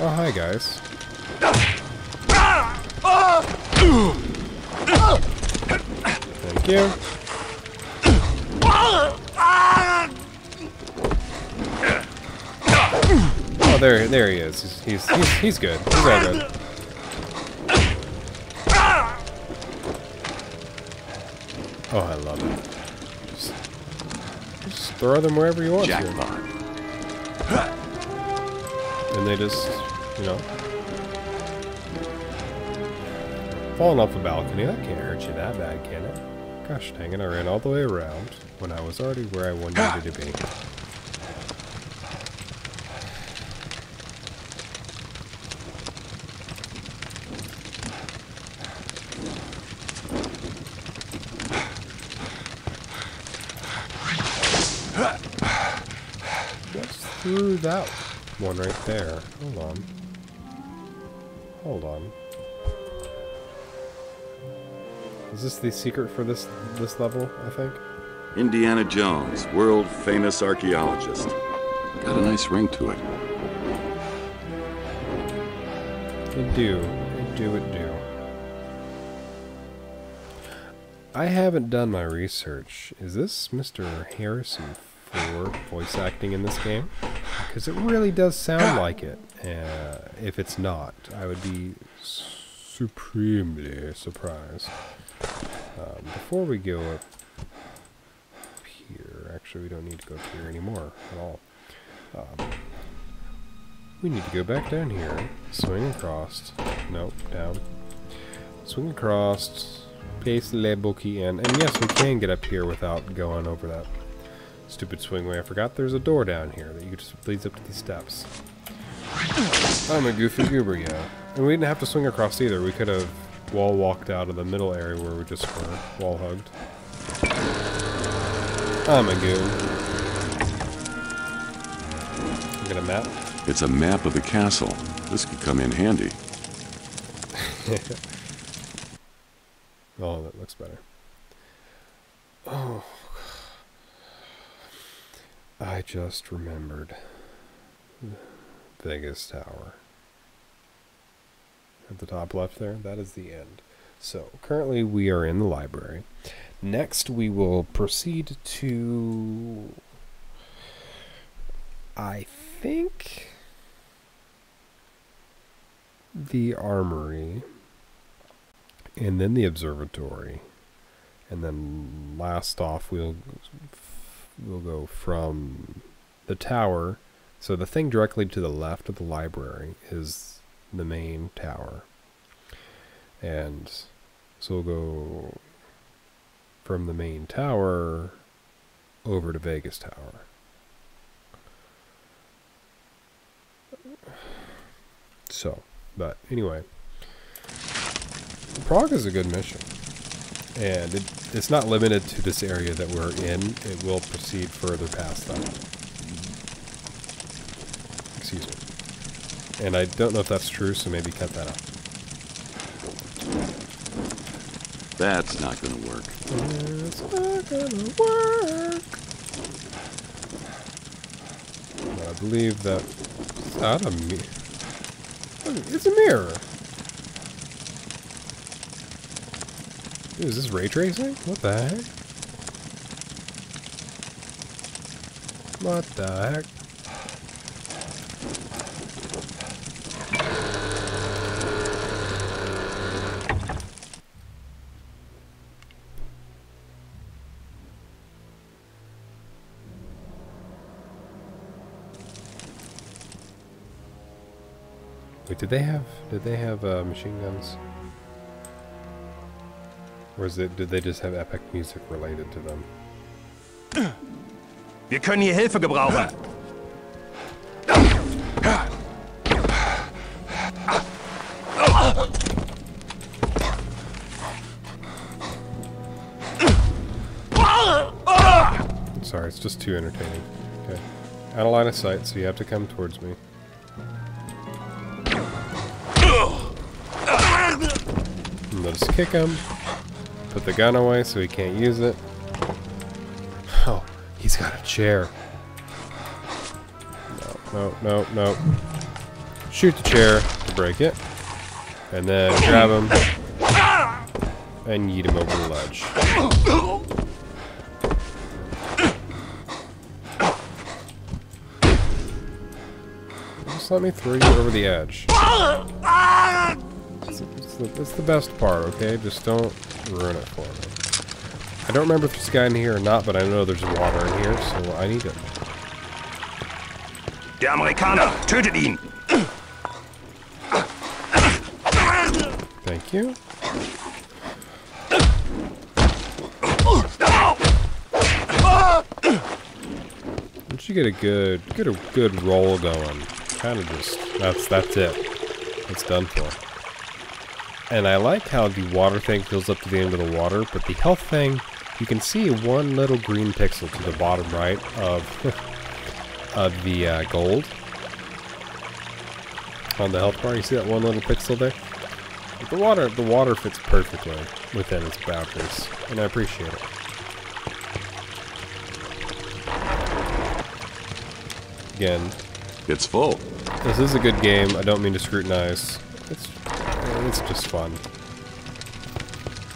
Oh, hi, guys. Ah! Ah! You. Oh, there, there he is. He's, he's, he's, he's good. He's all good. Oh, I love it. Just, just throw them wherever you want to. Jackpot. And they just, you know, falling off a balcony. That can't hurt you that bad, can it? Gosh dang it! I ran all the way around when I was already where I wanted to be. That one right there? Hold on. Hold on. Is this the secret for this this level, I think? Indiana Jones, world famous archaeologist. Got a nice ring to it. It do. It do, it do. I haven't done my research. Is this Mr. Harrison for voice acting in this game? Because it really does sound like it. Uh, if it's not, I would be supremely surprised. Um, before we go up here, actually we don't need to go up here anymore at all. Um, we need to go back down here, swing across. Nope, down. Swing across, paste the label key in, and yes, we can get up here without going over that stupid swingway. I forgot there's a door down here that you just leads up to these steps. I'm a goofy goober, yeah. And we didn't have to swing across either. We could have wall walked out of the middle area where we just were wall hugged. I'm a goon. Get a map. It's a map of the castle. This could come in handy. Oh, that looks better. Oh. I just remembered. Vegas Tower. At the top left there, that is the end. So, currently we are in the library. Next, we will proceed to. I think. The armory and then the observatory, and then last off we'll we'll go from the tower. So the thing directly to the left of the library is the main tower, and so we'll go from the main tower over to Vegas Tower. So, but anyway. Prague is a good mission. And it, it's not limited to this area that we're in. It will proceed further past that. Excuse me. And I don't know if that's true, so maybe cut that out. That's not gonna work. It's not gonna work. I believe that... Is that a mirror? It's a mirror. Dude, is this ray tracing? What the heck? What the heck? Wait, did they have did they have uh, machine guns? Or is it did they just have epic music related to them? Wir können hier Hilfe gebrauchen. Sorry, it's just too entertaining. Okay. Out of line of sight, so you have to come towards me. Let us kick him. Put the gun away so he can't use it. Oh, he's got a chair. No, no, no, no. Shoot the chair to break it. And then grab him. And yeet him over the ledge. Just let me throw you over the edge. The, the best part, okay? Just don't ruin it for me. I don't remember if there's a guy in here or not, but I know there's water in here, so I need it. Der Amerikaner! Tötet ihn! Thank you. Once you get a good, get a good roll going, kind of just that's that's it. It's done for. And I like how the water thing fills up to the end of the water, but the health thing, you can see one little green pixel to the bottom right of of the uh, gold on the health bar. You see that one little pixel there? But the water, the water fits perfectly within its boundaries, and I appreciate it. Again, It's full. this is a good game. I don't mean to scrutinize. It's it's just fun.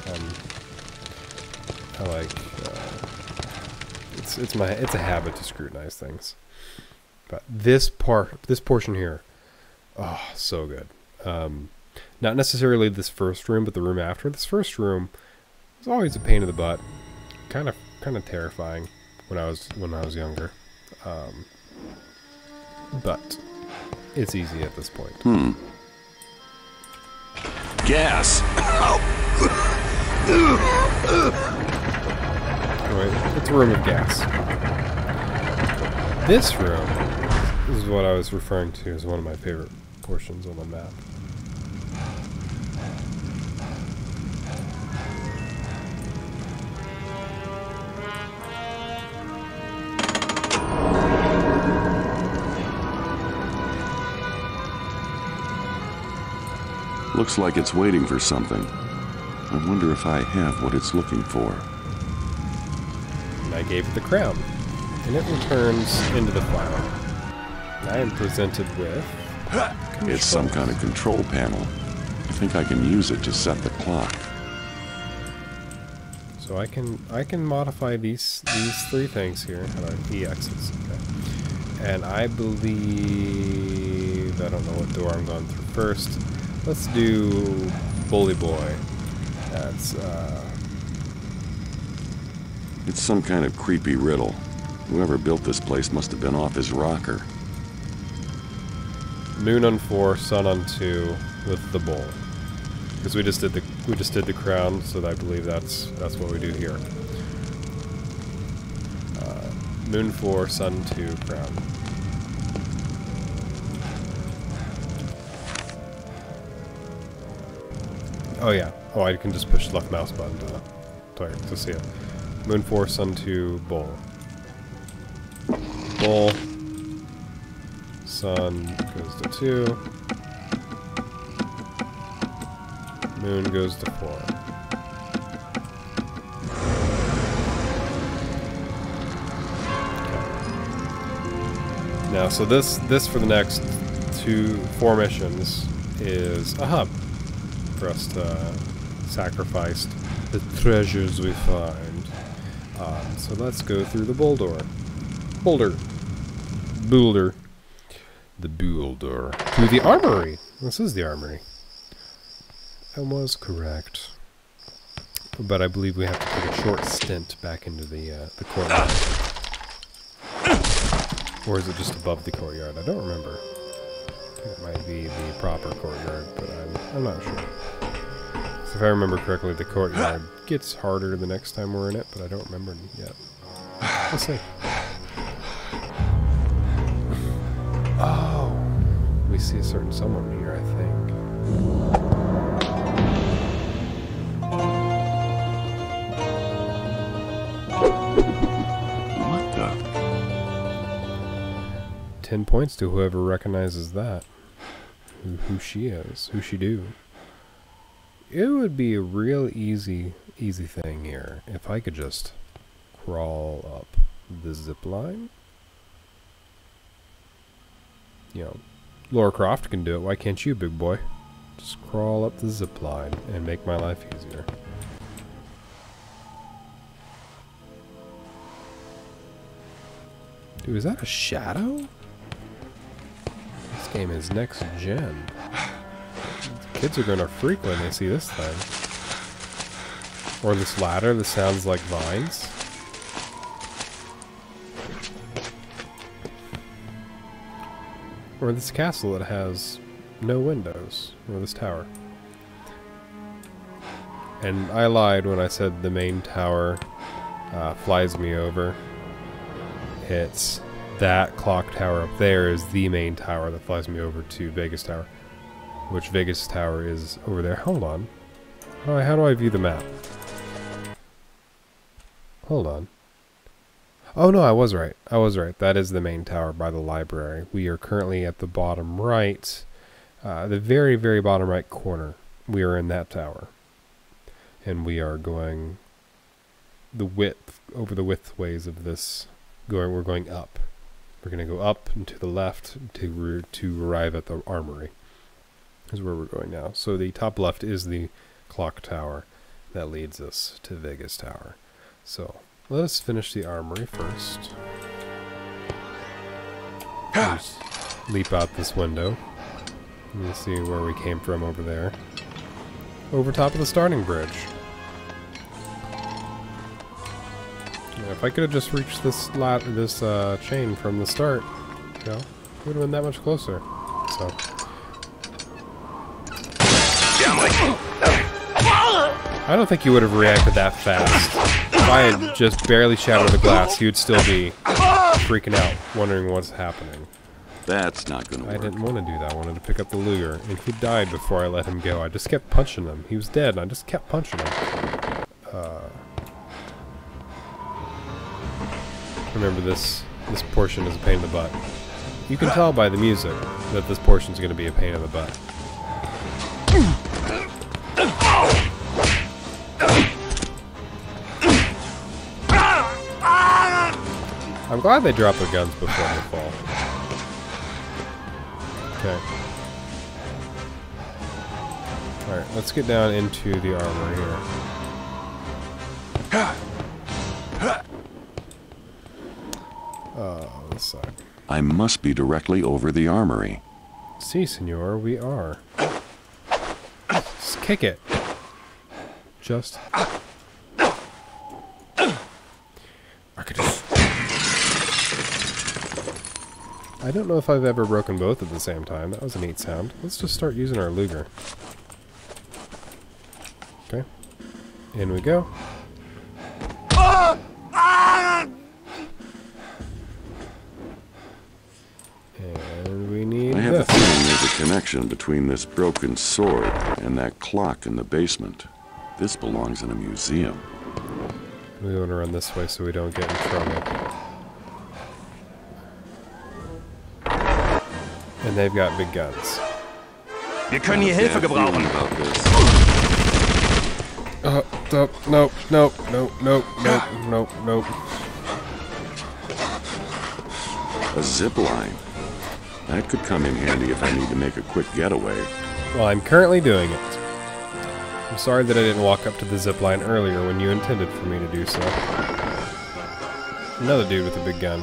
Um, I like. Uh, it's it's my it's a habit to scrutinize things. But this part, this portion here, oh, so good. Um, not necessarily this first room, but the room after. This first room was always a pain in the butt. Kind of kind of terrifying when I was when I was younger. Um, but it's easy at this point. Hmm. Gas! Anyway, it's a room of gas. This room is what I was referring to as one of my favorite portions on the map. Looks like it's waiting for something. I wonder if I have what it's looking for. And I gave it the crown. And it returns into the flower. I am presented with... It's some kind of control panel. I think I can use it to set the clock. So I can I can modify these these three things here. How do I EXs? Okay. And I believe I don't know what door I'm going through first. Let's do Bully Boy. That's uh It's some kind of creepy riddle. Whoever built this place must have been off his rocker. Moon on four, Sun on two, with the bull. Because we just did the we just did the crown, so I believe that's that's what we do here. Uh, moon four, Sun two, crown. Oh yeah. Oh, I can just push left mouse button to to, to see it. Moon four, Sun two, bull. Bull. Sun goes to 2. Moon goes to 4. Okay. Now, so this this for the next two four missions is a hub for us to sacrifice the treasures we find. Um, so let's go through the boulder. Boulder. Boulder the Boulder to the armory. This is the armory. I was correct. But I believe we have to take a short stint back into the uh, the courtyard. Or is it just above the courtyard? I don't remember. I think it might be the proper courtyard, but I'm, I'm not sure. So if I remember correctly, the courtyard gets harder the next time we're in it, but I don't remember yet. Let's see. Oh, we see a certain someone here, I think. What the? 10 points to whoever recognizes that. Who, who she is, who she do. It would be a real easy, easy thing here if I could just crawl up the zip line. You know, Laura Croft can do it. Why can't you, big boy? Just crawl up the zip line and make my life easier. Dude, is that a shadow? Game is next gen. Kids are gonna freak when they see this thing. Or this ladder that sounds like vines. Or this castle that has no windows. Or this tower. And I lied when I said the main tower uh, flies me over. It's that clock tower up there is the main tower that flies me over to Vegas Tower. Which Vegas Tower is over there. Hold on. How do I, how do I view the map? Hold on. Oh no, I was right. I was right. That is the main tower by the library. We are currently at the bottom right, uh, the very, very bottom right corner. We are in that tower. And we are going the width, over the width ways of this. Going, we're going up. We're going to go up and to the left to, to arrive at the armory. Is where we're going now. So the top left is the clock tower that leads us to Vegas Tower. So let us finish the armory first. Leap out this window. You see where we came from over there. Over top of the starting bridge. Yeah, if I could have just reached this this uh, chain from the start, you know, it would have been that much closer. So. I don't think you would have reacted that fast. If I had just barely shattered the glass, you'd still be freaking out, wondering what's happening. That's not gonna I work. didn't want to do that. I wanted to pick up the Luger, and he died before I let him go. I just kept punching him. He was dead, and I just kept punching him. Uh, remember this this portion is a pain in the butt. You can tell by the music that this portion is going to be a pain in the butt. I'm glad they drop their guns before they fall. Okay. Alright, let's get down into the armor here. Uh, this side. I must be directly over the armory. Si, senor, we are. Just kick it. Just. I could just. I don't know if I've ever broken both at the same time. That was a neat sound. Let's just start using our Luger. Okay. In we go. And we need I have a feeling there's a connection between this broken sword and that clock in the basement. This belongs in a museum. We want to run this way so we don't get in trouble. And they've got big guns. Wir können hier Hilfe gebrauchen. about this. Uh, nope, nope, nope, nope, nope, nope, nope, nope. A zip line. That could come in handy if I need to make a quick getaway. Well, I'm currently doing it. I'm sorry that I didn't walk up to the zip line earlier when you intended for me to do so. Another dude with a big gun.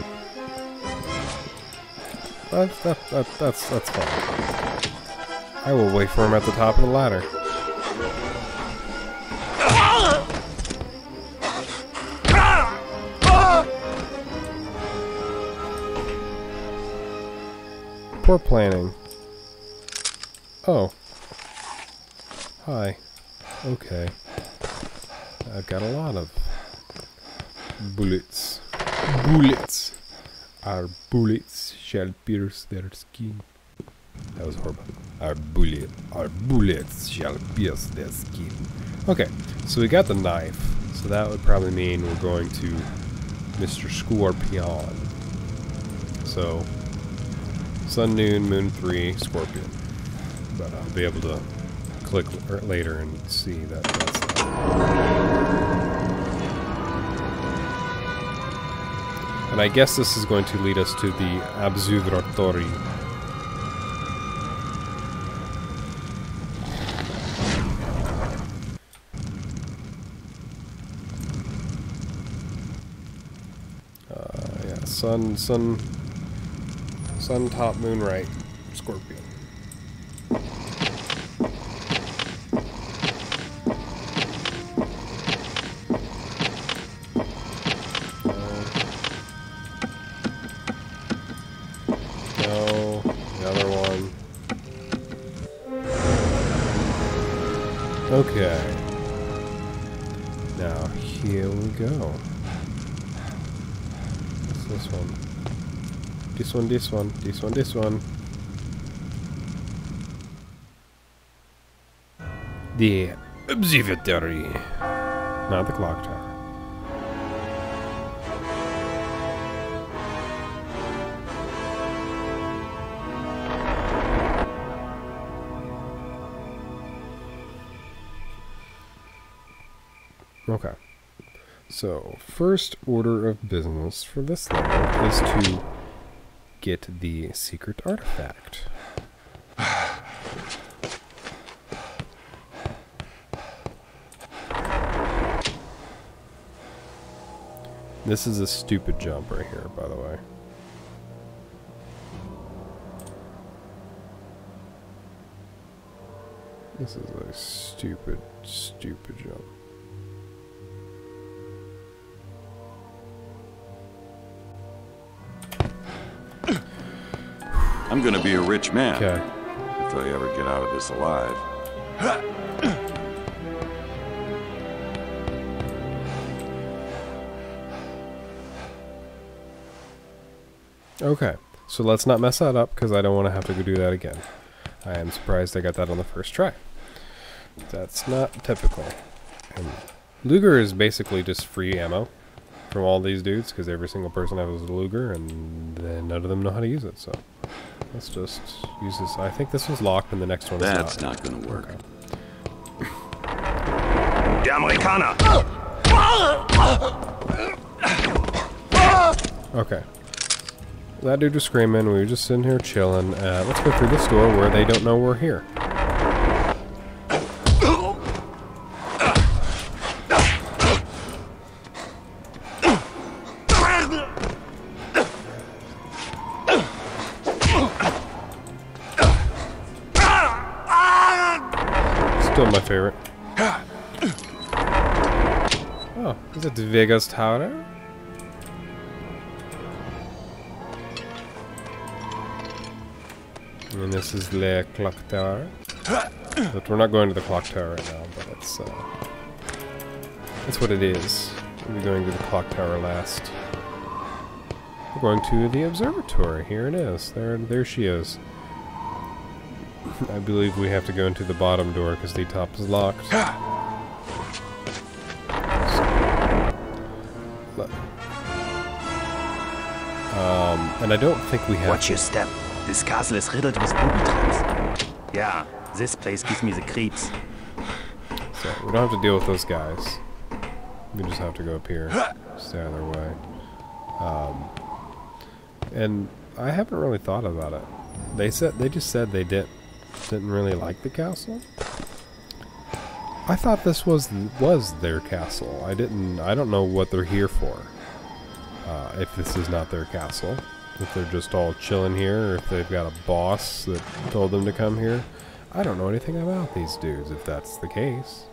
That, that, that, that's, that's fine. I will wait for him at the top of the ladder. Poor planning. Oh. Hi. Okay. I've got a lot of bullets. Bullets. Our bullets shall pierce their skin. That was horrible. Our bullet, our bullets shall pierce their skin. Okay, so we got the knife. So that would probably mean we're going to Mr. Scorpion. So, Sun, Noon, Moon 3, Scorpion. But I'll be able to click later and see that that's And I guess this is going to lead us to the Observatory. Uh, yeah, sun, sun, sun, top, moon, right, This one, this one, this one, this one. The observatory. Not the clock tower. Okay. So, first order of business for this level is to get the secret artifact. This is a stupid jump right here, by the way. This is a stupid, stupid jump. I'm gonna be a rich man. Okay. If I ever get out of this alive. Okay, so let's not mess that up because I don't want to have to go do that again. I am surprised I got that on the first try. That's not typical. And Luger is basically just free ammo from all these dudes because every single person has a Luger and then none of them know how to use it. So let's just use this. I think this was locked and the next one is That's not. not gonna work. Der Amerikaner! Okay. That dude was screaming. We were just sitting here chilling. Uh, let's go through this door where they don't know we're here. Favorite. Oh, is it the Vegas Tower? And this is the clock tower. But we're not going to the clock tower right now, but it's uh, that's what it is. We'll be going to the clock tower last. We're going to the observatory. Here it is. There, there she is. I believe we have to go into the bottom door because the top is locked. Let- Um, and I don't think we have. Watch your step. This castle is riddled with booby traps. Yeah, this place gives me the creeps. So we don't have to deal with those guys. We just have to go up here, stay out of their way. Um, and I haven't really thought about it. They said they just said they didn't didn't really like the castle. I thought this was was their castle. I didn't. I don't know what they're here for. Uh, if this is not their castle, if they're just all chilling here, or if they've got a boss that told them to come here. I don't know anything about these dudes. If that's the case,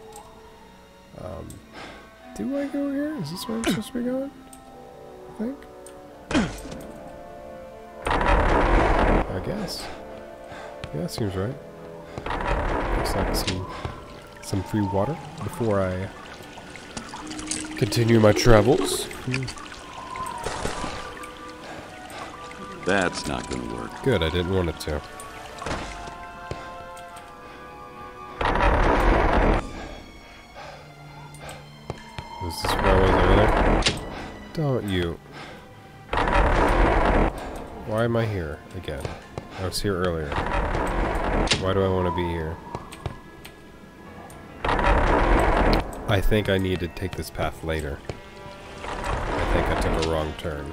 um, do I go here? Is this where I'm supposed to be going? I think. I guess. Yeah, seems right. Looks like some, some free water before I continue my travels. That's not going to work. Good, I didn't want it to. Is where I was over there? Don't you. Why am I here again? I was here earlier. Why do I want to be here? I think I need to take this path later. I think I took a wrong turn.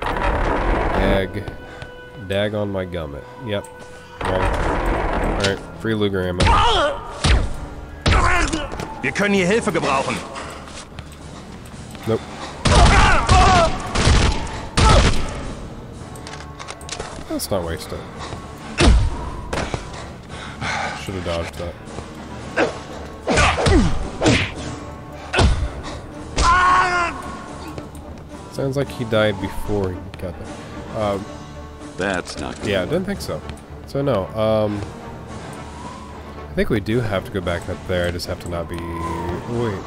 Dag. Dag on my gummit. Yep. Wrong turn. Alright, free Luger ammo. Wir können hier Hilfe gebrauchen. Nope. Let's not waste it. Should have dodged that. Sounds like he died before he got there. Um, That's not good. yeah, I didn't think so. So no, um... I think we do have to go back up there, I just have to not be... Wait.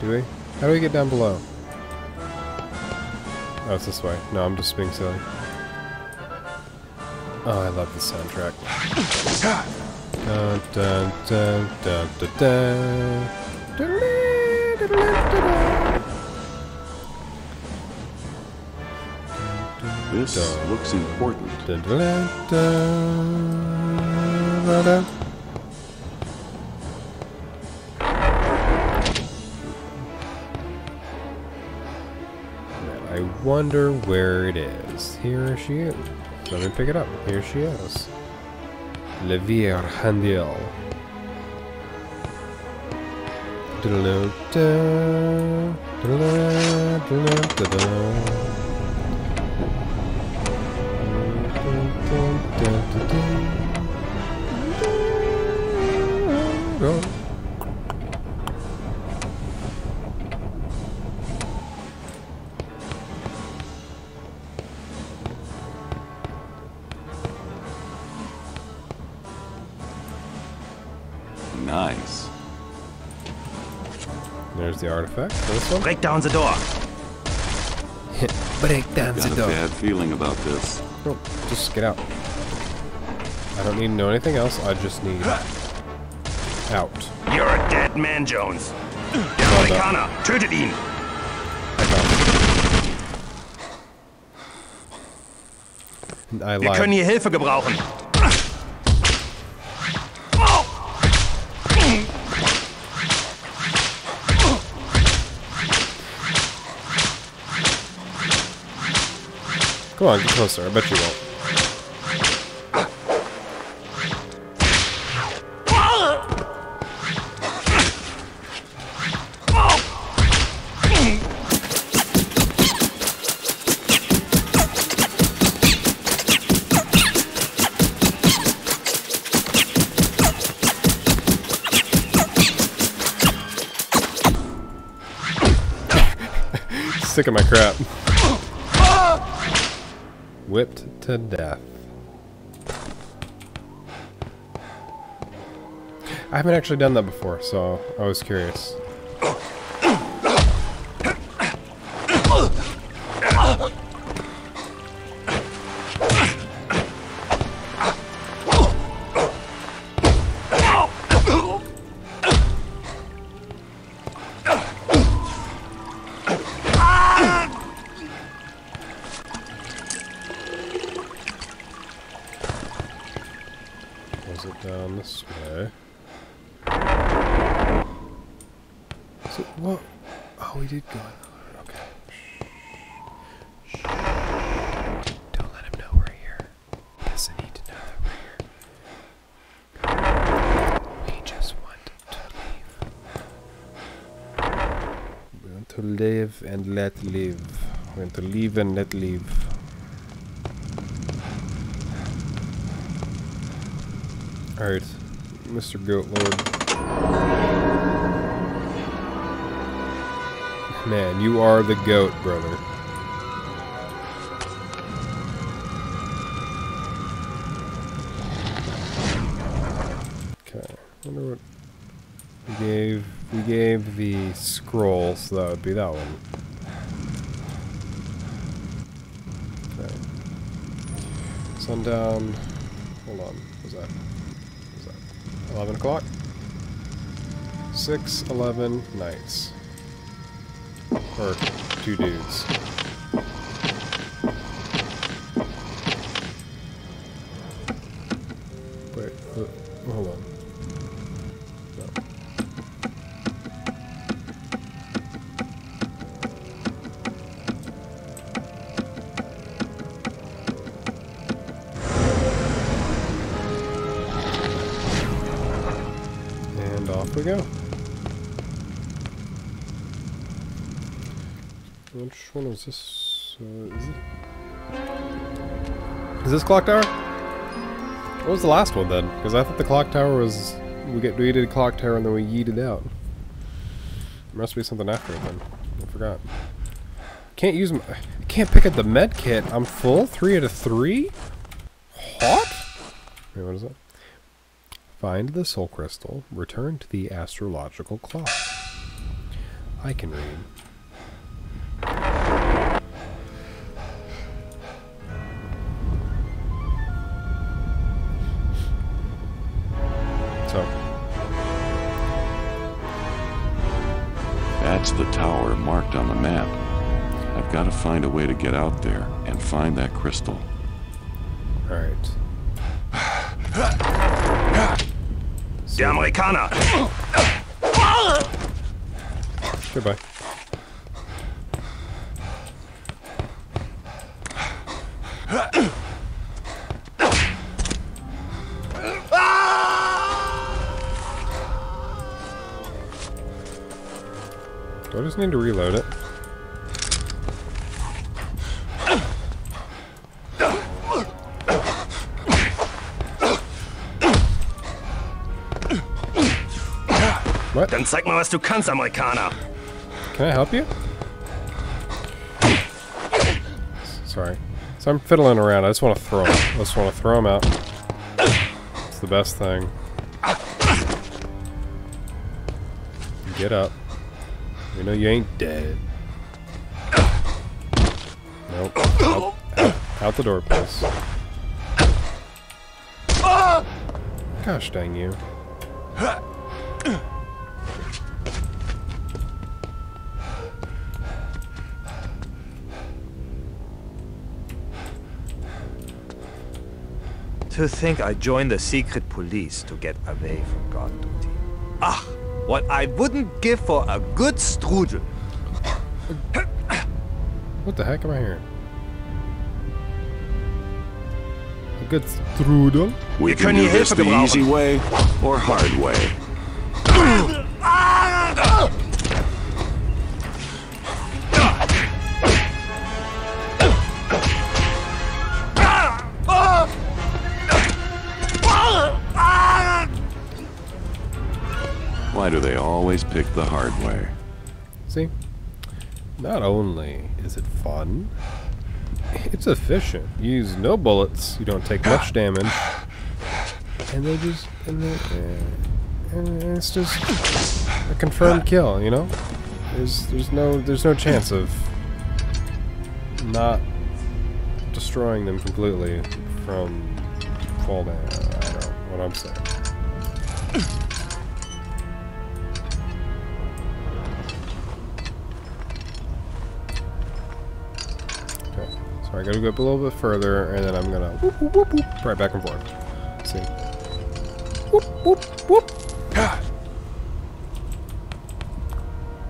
Do we? How do we get down below? Oh, it's this way. No, I'm just being silly. Oh, I love the soundtrack. Dun, dun, dun, dun, dun, dun. Doodle-dee, doodle-dee, This Dun. looks important. dun, dun, dun, dun, dun. I wonder where it is. Here she is. Let me pick it up. Here she is. Le Vier Handel. Diddle-oo-da, diddle-oo, artifact. This one. Break down the door. Break down Got a bad feeling about this. No, just get out. I don't need to know anything else. I just need out. You're a dead man, Jones. Der Well tötet ihn. I found it. I Wir können lied. hier Hilfe gebrauchen. Come on, get closer. I bet you won't. Sick of my crap. Whipped to death. I haven't actually done that before, so I was curious. We want to leave and let leave. Alright, Mr. Goat Lord. Man, you are the goat, brother. Okay, wonder what we gave. We gave the scroll, so that would be that one. Sundown. Hold on. Was that? Was that 11 o'clock? Six, eleven, knights. Or two dudes. Is this? Uh, is, it? is this clock tower? What was the last one then? Because I thought the clock tower was we get we did clock tower and then we yeeted out. There must be something after it then. I forgot. Can't use. I can't pick up the med kit. I'm full. Three out of three. What? Wait, what is that? Find the soul crystal. Return to the astrological clock. I can read. Marked on the map. I've got to find a way to get out there and find that crystal. alright. Der Amerikaner! Goodbye. Just need to reload it? What? Dann zeig mal, was du kannst, Amerikaner! Can I help you? Sorry. So I'm fiddling around. I just want to throw him. I just want to throw him out. It's the best thing. Get up. You know you ain't dead. Nope. Out, out, out the door, please. Gosh dang you. To think I joined the secret police to get away from God duty. What I wouldn't give for a good strudel. What the heck am I hearing? A good strudel? We Wir can können do this the easy way or hard way. They pick the hard way? See? Not only is it fun, it's efficient. You use no bullets, you don't take much damage, and they just and, they, and it's just a confirmed kill. You know, there's there's no there's no chance of not destroying them completely from fall down. I don't know what I'm saying. I gotta go up a little bit further, and then I'm gonna whoop, whoop, whoop, right back and forth. See? Whoop, whoop, whoop. Ah.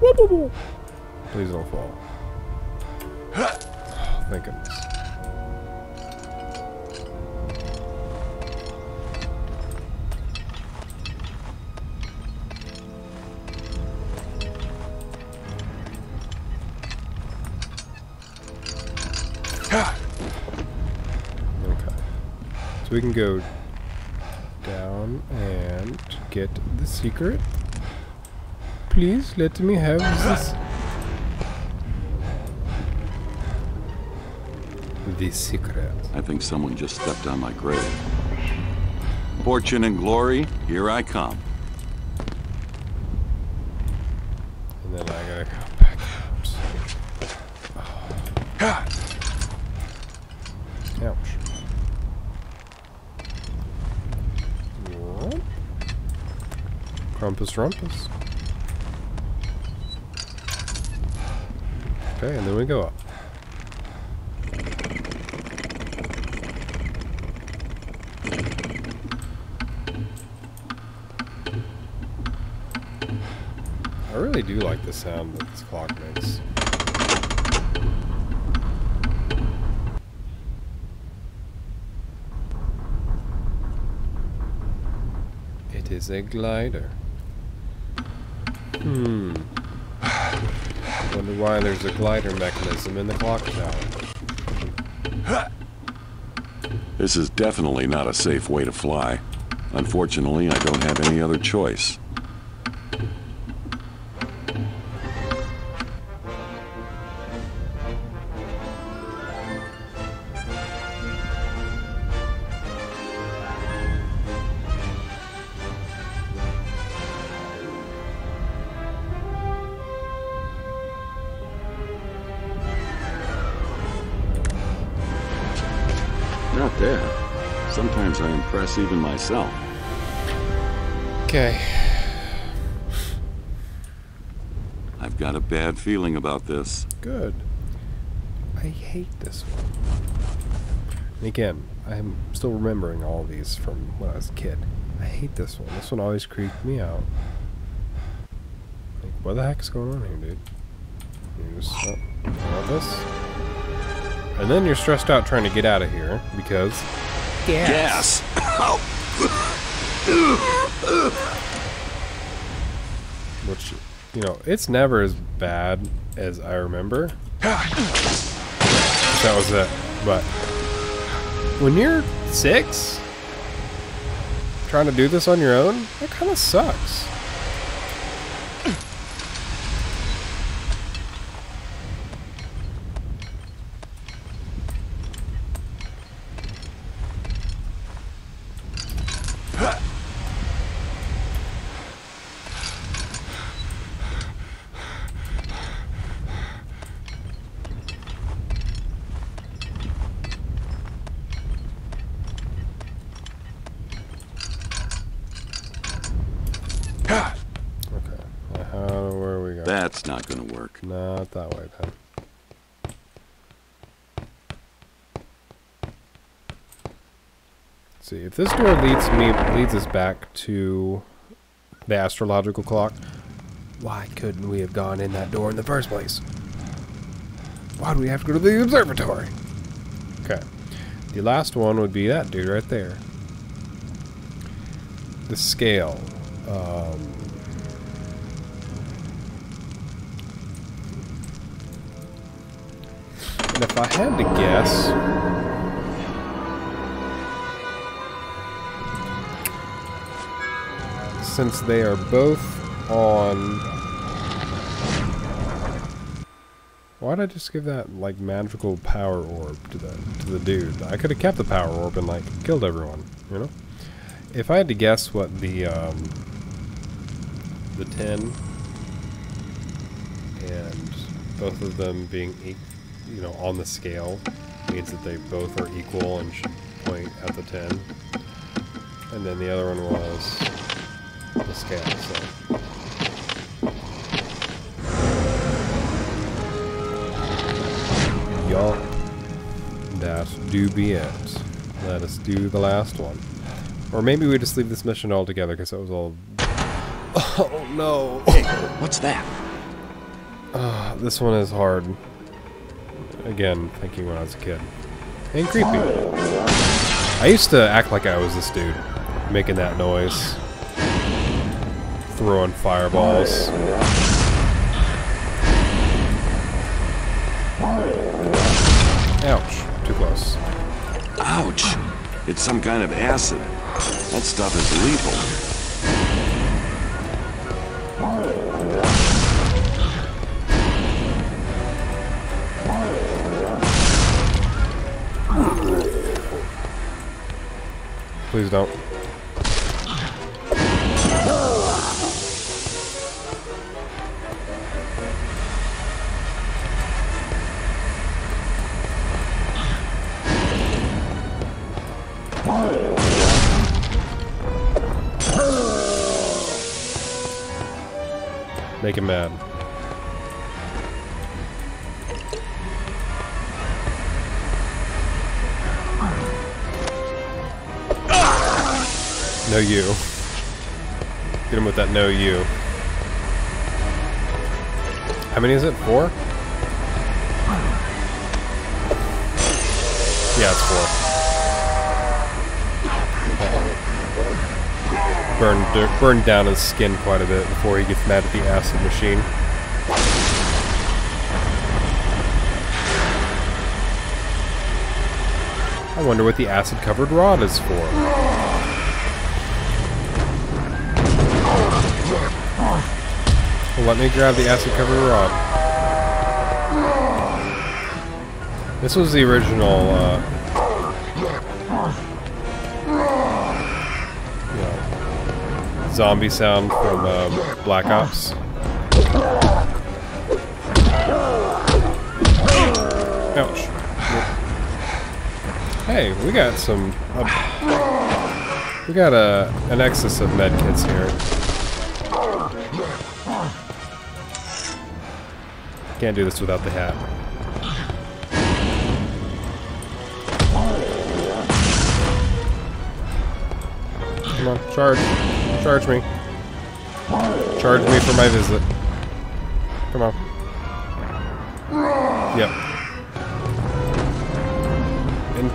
Whoop, whoop, whoop. Please don't fall. Can go down and get the secret. Please let me have this. The secret. I think someone just stepped on my grave. Fortune and glory, here I come. rumpus. Okay, and then we go up. I really do like the sound that this clock makes. It is a glider. Why there's a glider mechanism in the clock tower. This is definitely not a safe way to fly. Unfortunately, I don't have any other choice. Even myself. Okay. I've got a bad feeling about this. Good. I hate this one. And again, I'm still remembering all these from when I was a kid. I hate this one. This one always creeped me out. Like, what the heck is going on here, dude? Just, oh, want this? And then you're stressed out trying to get out of here because Gas! which you know it's never as bad as I remember. that was it. But when you're six, trying to do this on your own, that kind of sucks. Okay. Uh, How, where we go? That's not gonna work. Not that way, then. See, if this door leads me leads us back to the astrological clock, why couldn't we have gone in that door in the first place? Why do we have to go to the observatory? Okay. The last one would be that dude right there. The scale. Um, And if I had to guess, since they are both on. Why'd I just give that like magical power orb to the to the dude? I could have kept the power orb and like killed everyone, you know? If I had to guess what the um, the ten and both of them being e- you know on the scale means that they both are equal and should point at the 10 and then the other one was the scale so yup that do be it let us do the last one or maybe we just leave this mission altogether because it was all oh no Hey, what's that? Uh, this one is hard. Again, thinking when I was a kid. And creepy. I used to act like I was this dude, making that noise. Throwing fireballs. Ouch. Too close. Ouch! It's some kind of acid. That stuff is lethal. Please don't. make him mad. No you. Get him with that no you. How many is it? Four? Yeah, it's four. Burned, down his skin quite a bit before he gets mad at the acid machine. I wonder what the acid-covered rod is for. Let me grab the acid-covered rod. This was the original, uh, zombie sound from uh, Black Ops. Ouch. Hey, we got some. Uh, we got a an excess of medkits here. Can't do this without the hat. Come on, charge. Charge me. Charge me for my visit. Come on. Yep. In.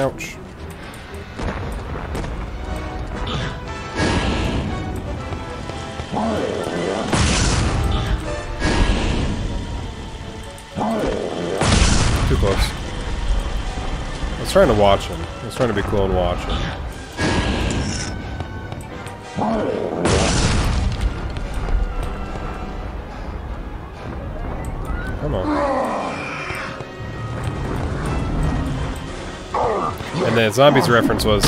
Ouch. Too close. I was trying to watch him. I was trying to be cool and watch him. The zombies reference was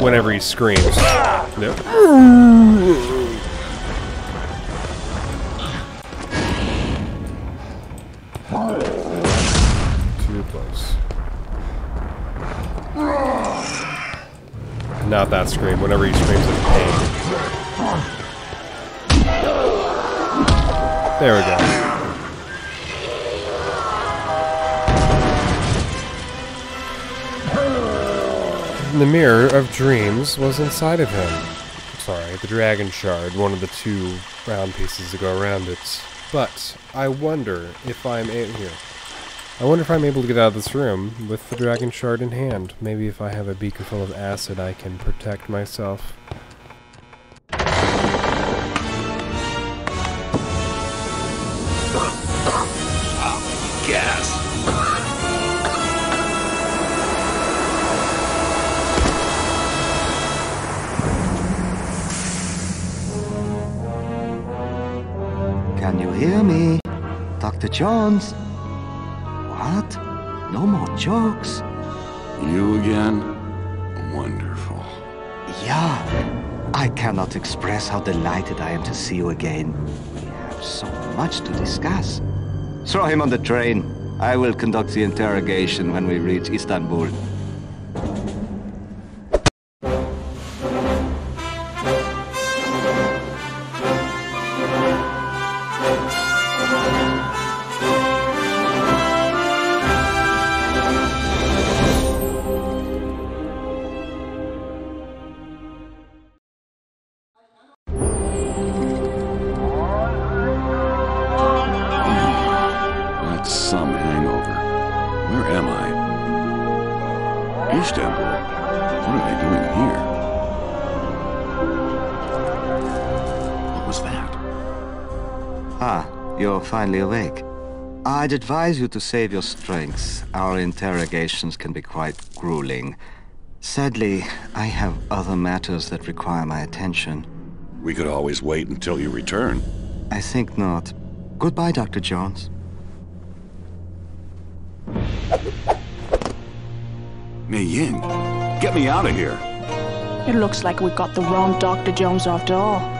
whenever he screams. Yep. Too close. Not that scream, whenever he screams in pain. There we go. The mirror of dreams was inside of him. Sorry, the dragon shard, one of the two round pieces that go around it. But I wonder if I'm a- here. I wonder if I'm able to get out of this room with the dragon shard in hand. Maybe if I have a beaker full of acid, I can protect myself. Jones? What? No more jokes? You again? Wonderful. Yeah. I cannot express how delighted I am to see you again. We have so much to discuss. Throw him on the train. I will conduct the interrogation when we reach Istanbul. Finally awake. I'd advise you to save your strength. Our interrogations can be quite grueling. Sadly, I have other matters that require my attention. We could always wait until you return. I think not. Goodbye, Dr. Jones. Mei Ying, get me out of here. It looks like we got the wrong Dr. Jones after all.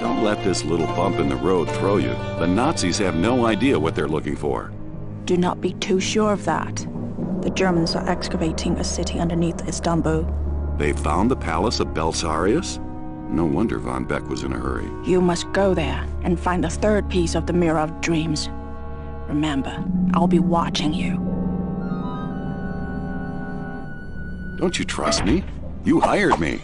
Don't let this little bump in the road throw you. The Nazis have no idea what they're looking for. Do not be too sure of that. The Germans are excavating a city underneath Istanbul. They found the palace of Belisarius? No wonder Von Beck was in a hurry. You must go there and find the third piece of the Mirror of Dreams. Remember, I'll be watching you. Don't you trust me? You hired me.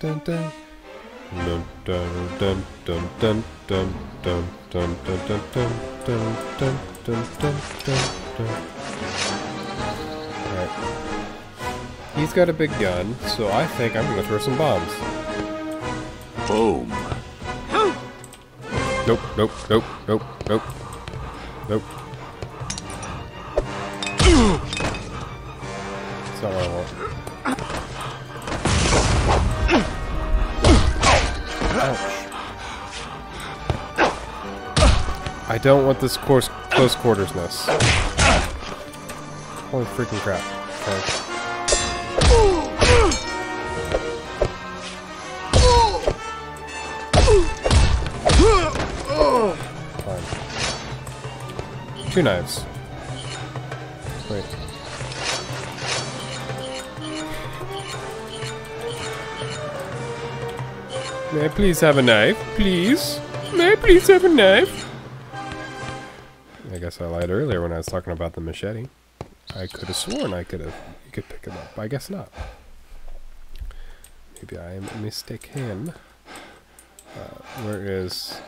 Dun, dun, dun. Dun, dun, dun, dun, dun, dun, dun, dun, dun, dun, dun, dun, dun, dun, dun, dun, dun. Alright. He's got a big gun, so I think I'm gonna throw some bombs. Boom. Nope, nope, nope, nope, nope. Nope. Don't want this course close quartersness. Holy freaking crap. Okay. Two knives. Wait. May I please have a knife? Please? May I please have a knife? I guess I lied earlier when I was talking about the machete. I could have sworn I could have you could pick it up. I guess not. Maybe I am mistaken. Uh, where is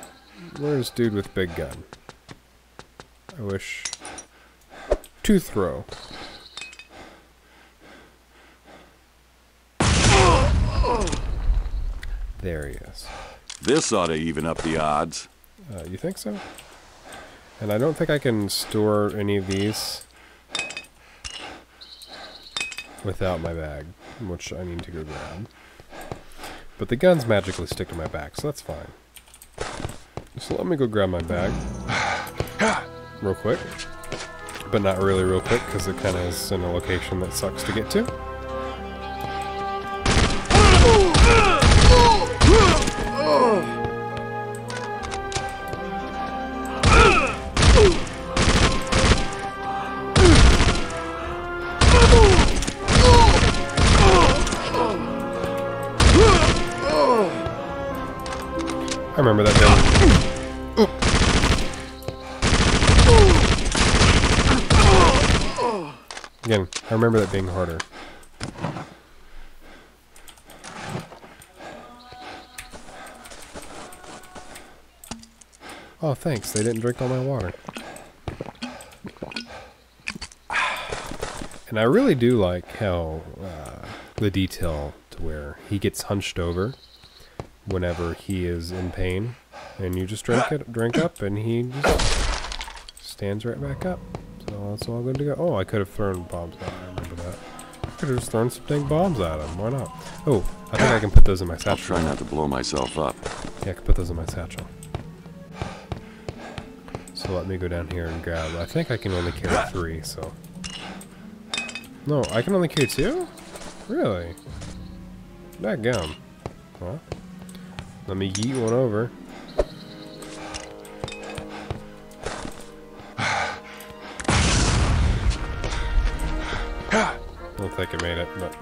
where is dude with big gun? I wish to throw. There he is. This ought to even up the odds. Uh, you think so? And I don't think I can store any of these without my bag, which I need to go grab. But the guns magically stick to my back, so that's fine. So let me go grab my bag real quick. But not really real quick, because it kind of is in a location that sucks to get to. I oh. Remember that thing. Again, I remember that being harder. Oh, thanks. They didn't drink all my water. And I really do like how uh, the detail to where he gets hunched over whenever he is in pain, and you just drink it, drink up, and he just stands right back up. So that's all good to go. Oh, I could have thrown bombs at him. I remember that. I could have just thrown some dang bombs at him. Why not? Oh, I think I can put those in my satchel. I'll try not to blow myself up. Yeah, I can put those in my satchel. So let me go down here and grab. I think I can only carry three, so. No, I can only carry two? Really? That gum. Well, let me yeet one over. I don't think I made it, but.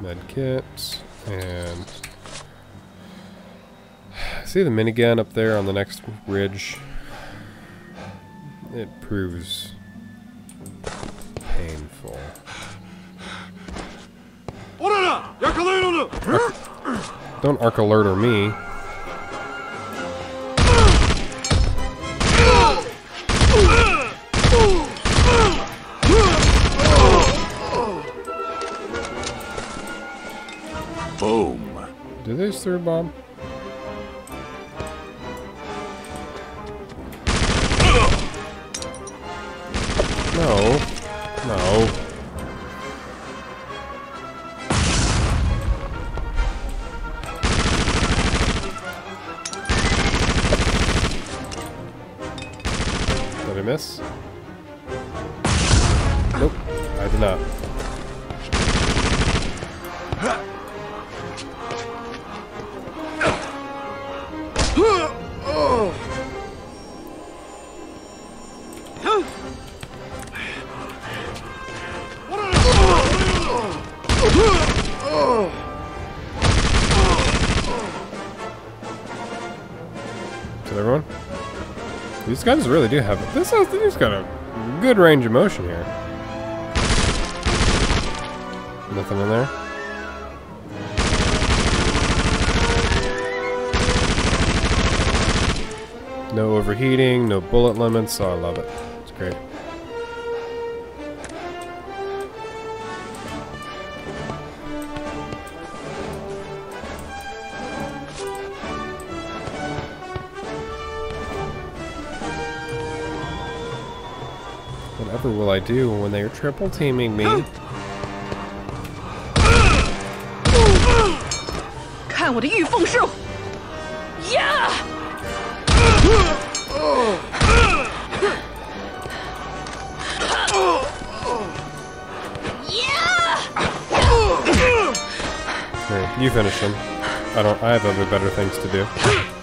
Med kit and See the minigun up there on the next ridge? It proves Don't arc alert or me. Boom. Do they throw a bomb? Guys really do have this. Has, got a good range of motion here. Nothing in there. No overheating, no bullet limits. Oh, I love it. It's great. will I do when they are triple teaming me? Yeah! Yeah! You finish him. I don't I have other better things to do.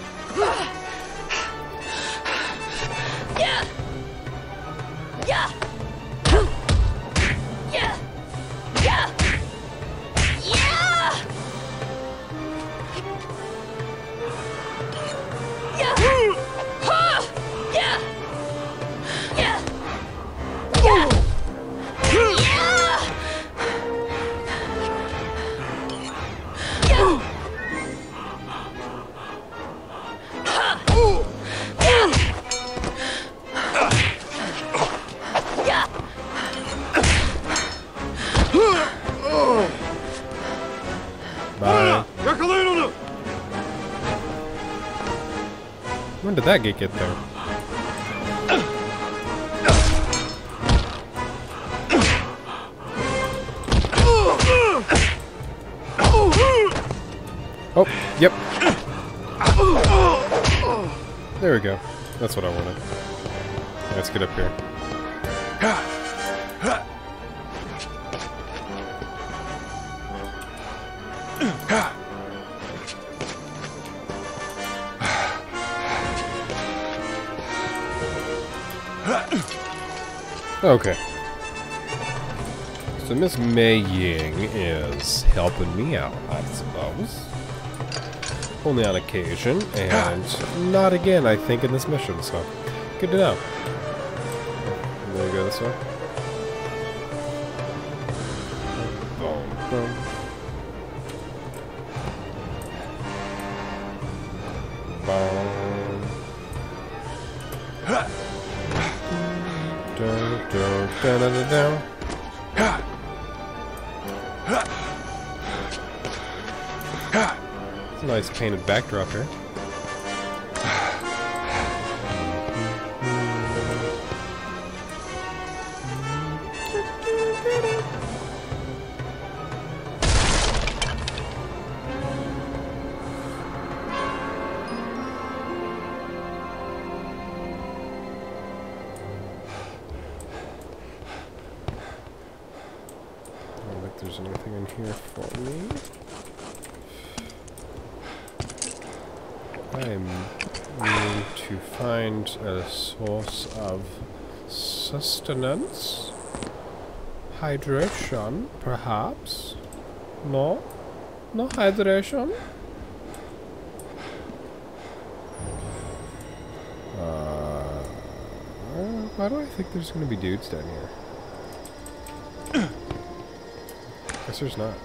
Mei Ying is helping me out, I suppose. Only on occasion, and not again, I think, in this mission, so good to know. I'm go this way. Painted backdrop here. sustenance, hydration, perhaps. No, no hydration. Uh, why do I think there's going to be dudes down here? Guess there's not.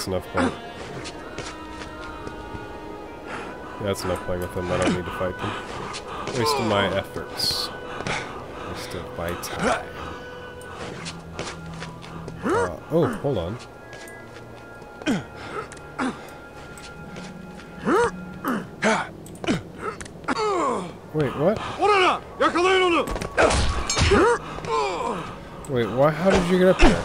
That's enough playing. That's enough playing with them. I don't need to fight them. Wasting my efforts. Waste of my time. Uh, oh, hold on. Wait, what? Wait, why? How did you get up there?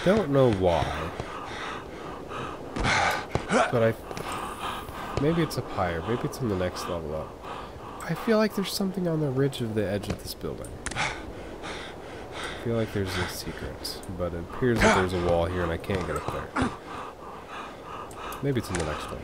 I don't know why. But I... Maybe it's up higher. Maybe it's on the next level up. I feel like there's something on the ridge of the edge of this building. I feel like there's a secret. But it appears that there's a wall here and I can't get up there. Maybe it's in the next one.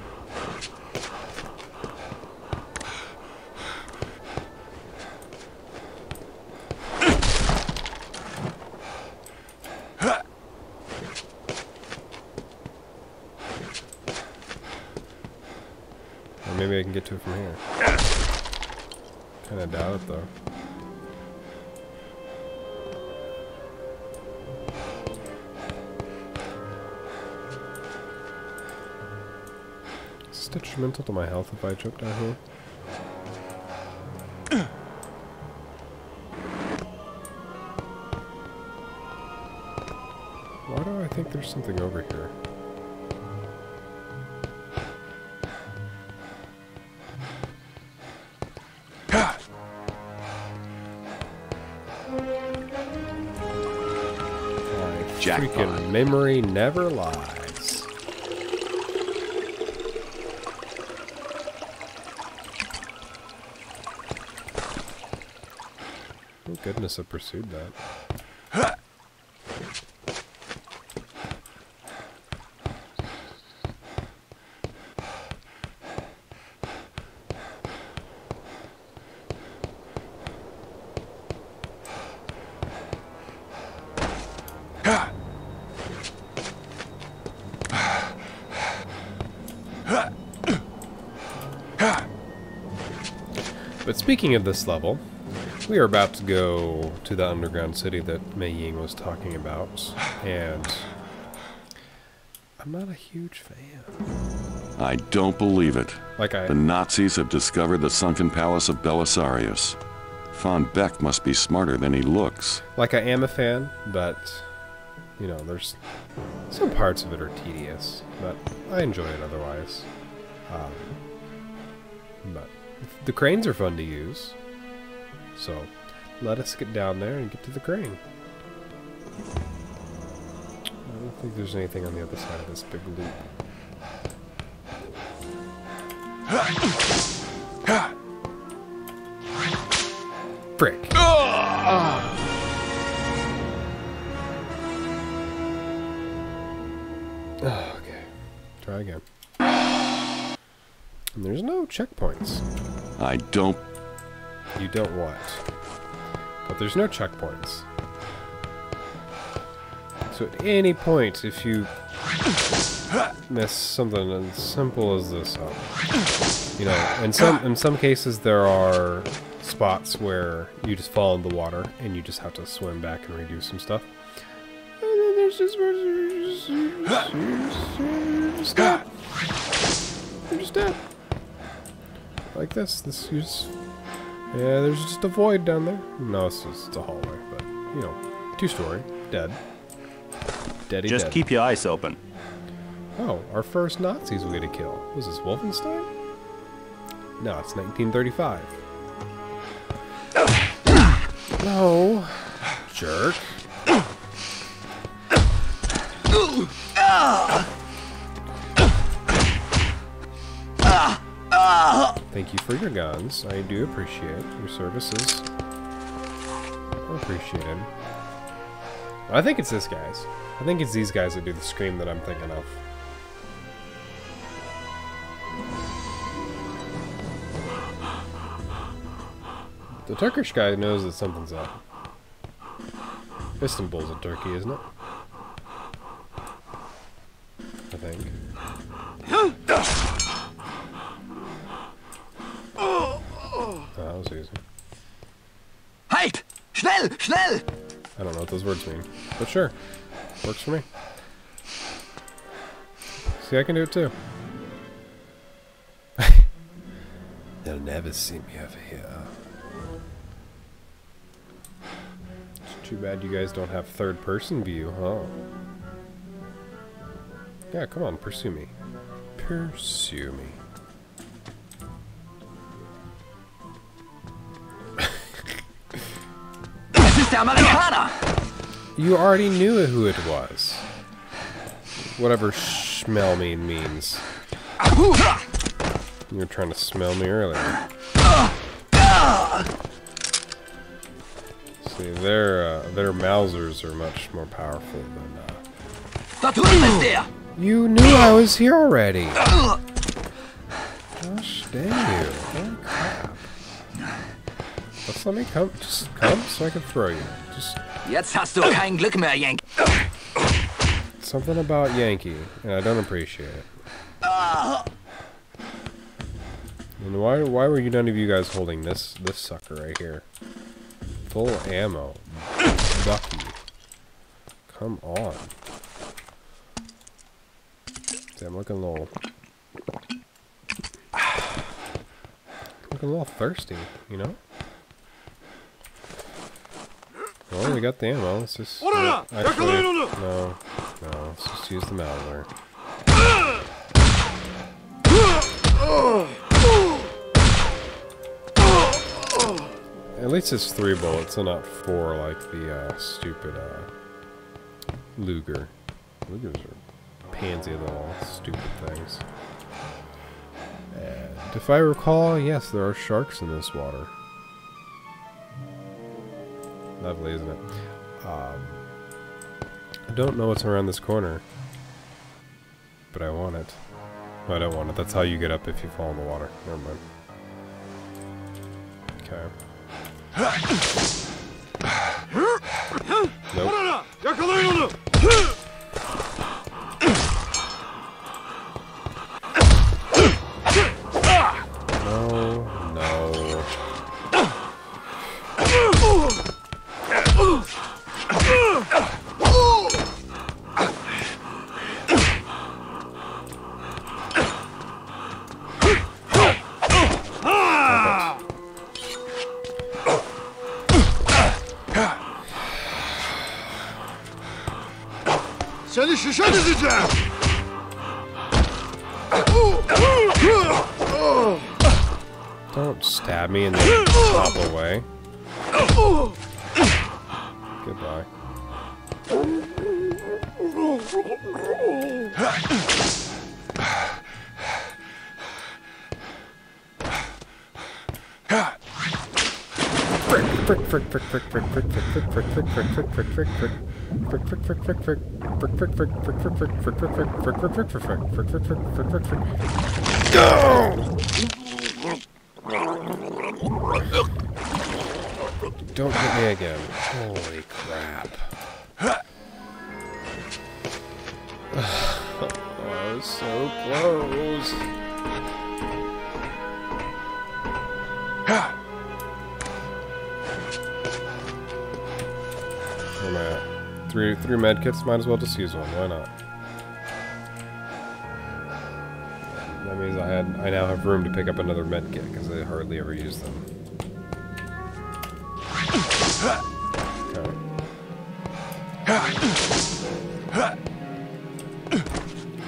Or maybe I can get to it from here. It though. Is it detrimental to my health if I jump down here? Why do I think there's something over here? Freaking memory never lies. Thank oh, goodness I pursued that. But speaking of this level, we are about to go to the underground city that Mei Ying was talking about, and I'm not a huge fan. I don't believe it. Like I, The Nazis have discovered the sunken palace of Belisarius. Von Beck must be smarter than he looks. like I am a fan, but you know, there's some parts of it are tedious, but I enjoy it otherwise. Um, but the cranes are fun to use, so let us get down there and get to the crane. I don't think there's anything on the other side of this big loop. Frick. Oh, okay. Try again. And there's no checkpoints. I don't. You don't what? But there's no checkpoints. So at any point, if you mess something as simple as this up, you know, in some in some cases there are spots where you just fall in the water and you just have to swim back and redo some stuff. Stop. You're just dead. Like this. This you just. Yeah, there's just a void down there. No, it's just a hallway, but you know, two story, dead. Deady Just dead. keep your eyes open. Oh, our first Nazis we had to kill. Was this Wolfenstein? No, it's 1935. No. Jerk. Thank you for your guns. I do appreciate your services. I appreciate it. I think it's this guys. I think it's these guys that do the scream that I'm thinking of. The Turkish guy knows that something's up. Istanbul's a Turkey, isn't it? I think. Oh, that was easy. Halt! Schnell! Schnell! I don't know what those words mean. But sure. Works for me. See, I can do it too. They'll never see me over here. It's too bad you guys don't have third person view, huh? Yeah, come on, pursue me. Pursue me. Ist! You already knew who it was. Whatever smell me means. You were trying to smell me earlier. See, their uh, their Mausers are much more powerful than. Uh... Da drüben ist der! You knew I was here already. Gosh dang you! Let's let me come. Just come so I can throw you. Just Jetzt hast du kein Glück mehr, Yank. something about Yankee, and I don't appreciate it. And why why were you none of you guys holding this this sucker right here? Full ammo. Bucky. Come on. I'm looking a little looking a little thirsty, you know? Well, we got the ammo. Let's just no, actually, no, no. Let's just use the Mauser. At least it's three bullets and not four like the uh, stupid uh, Luger. Lugers are pansy little stupid things. And if I recall, yes, there are sharks in this water. Lovely, isn't it? Um, I don't know what's around this corner, but I want it. No, I don't want it. That's how you get up if you fall in the water. Never mind. Okay. Nope. Frick, frick, frick, frick, frick. Frick, frick, frick, frick, frick. Frick, frick, frick, frick, frick, frick, frick, frick, frick, frick, frick, frick, frick, frick, frick, frick. Go! Don't hit me again. Holy Where am I at? three three med kits. Might as well just use one. Why not? That means I had I now have room to pick up another med kit because I hardly ever use them. Okay.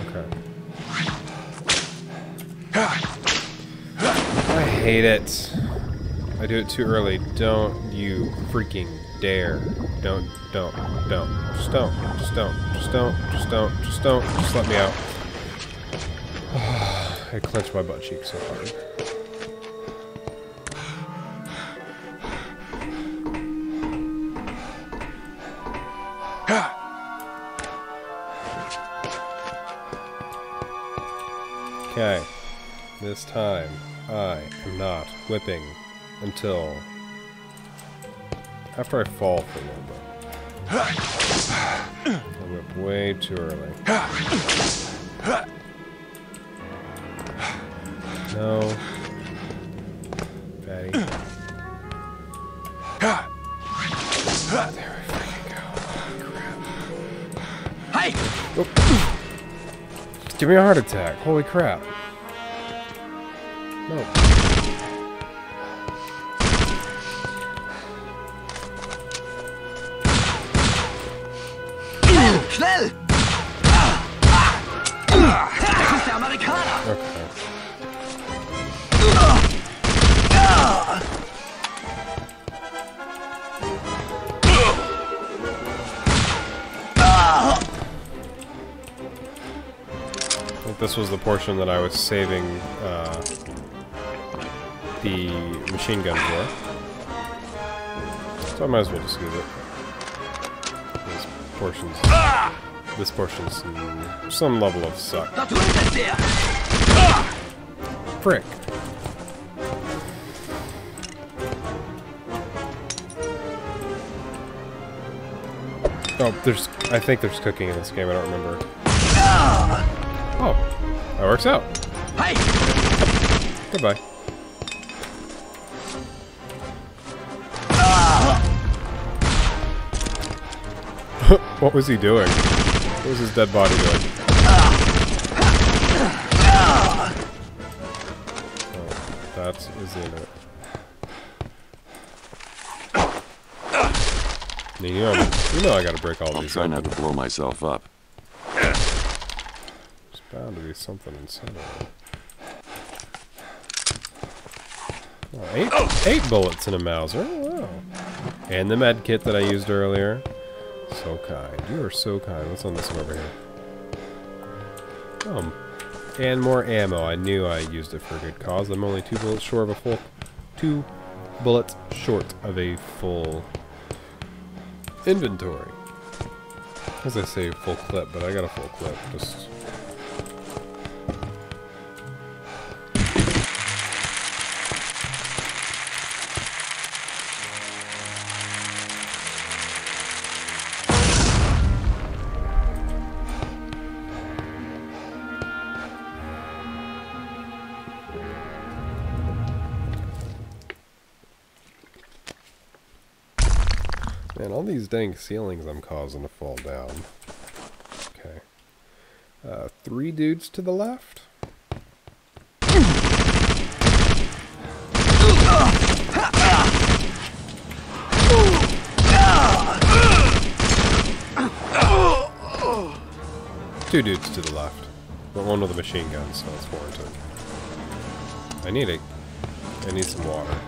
Okay. I hate it. I do it too early. Don't you freaking dare. Don't, don't, don't. Just don't. Just don't. Just don't. Just don't. Just don't. Just let me out. I clenched my butt cheek so hard. Okay. This time, I am not whipping until after I fall for a little bit. I whip way too early. No. Fatty. There we freaking go. Crap. Hey! Give me a heart attack. Holy crap. Was the portion that I was saving uh, the machine gun for. So I might as well just use it. This portion's this portion's some, some level of suck. Frick. Oh, there's. I think there's cooking in this game. I don't remember. Oh, that works out. Hey! Goodbye. what was he doing? What was his dead body doing? Oh, that is in it. You know, you know I gotta break all I'll these try up. not to blow myself up. Bound to be something inside of it. Oh, eight, eight bullets in a Mauser. Oh, wow. And the med kit that I used earlier. So kind. You are so kind. What's on this one over here? Um, and more ammo. I knew I used it for a good cause. I'm only two bullets short of a full... Two bullets short of a full inventory. As I say, full clip, but I got a full clip. Just... these dang ceilings I'm causing to fall down. Okay. Uh, three dudes to the left? Two dudes to the left. But one with a machine gun, so it's warranted. I need a... I need some water.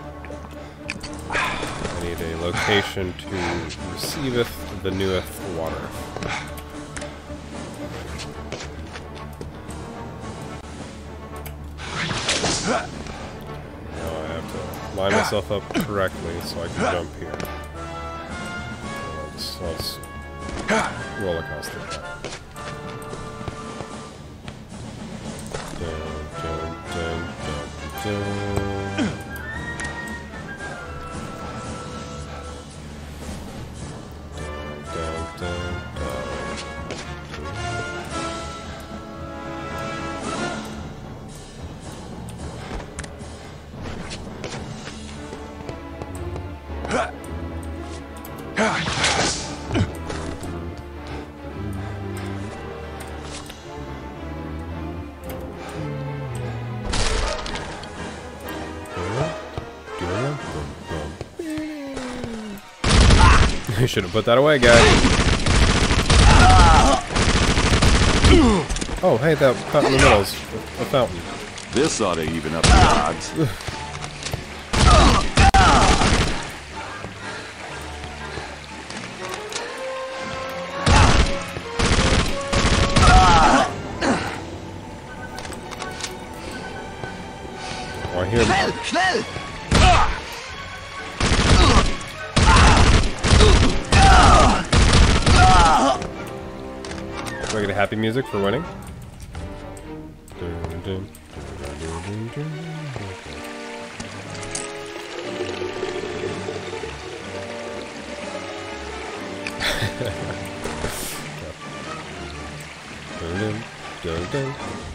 Need a location to receiveth the neweth water. Now I have to line myself up correctly so I can jump here. Let's, let's. Dun, dun, dun, dun, dun. Dun, should have put that away, guy. Oh, hey, that fountain in the middle's a fountain. This ought to even up the odds. happy music for winning? Dun, dun, dun,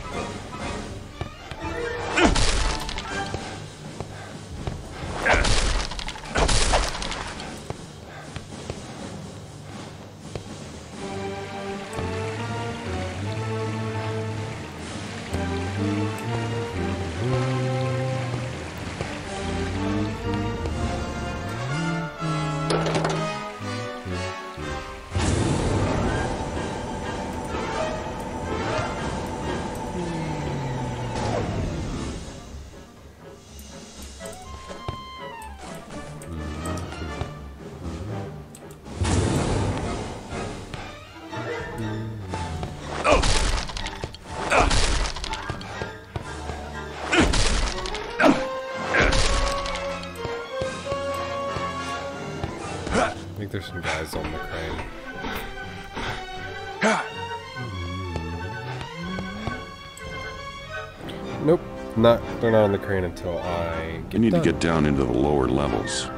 on the crane until I get You need done. to get down into the lower levels.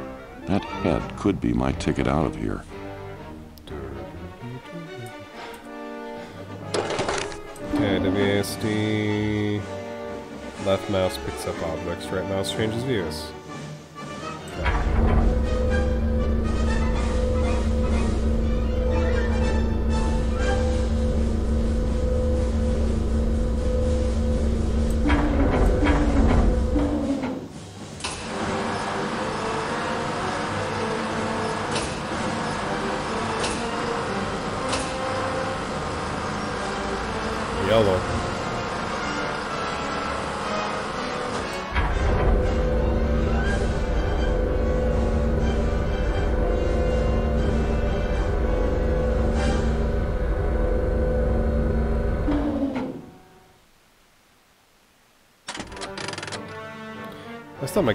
That head could be my ticket out of here. Okay, WASD. Left mouse picks up objects, right mouse changes views.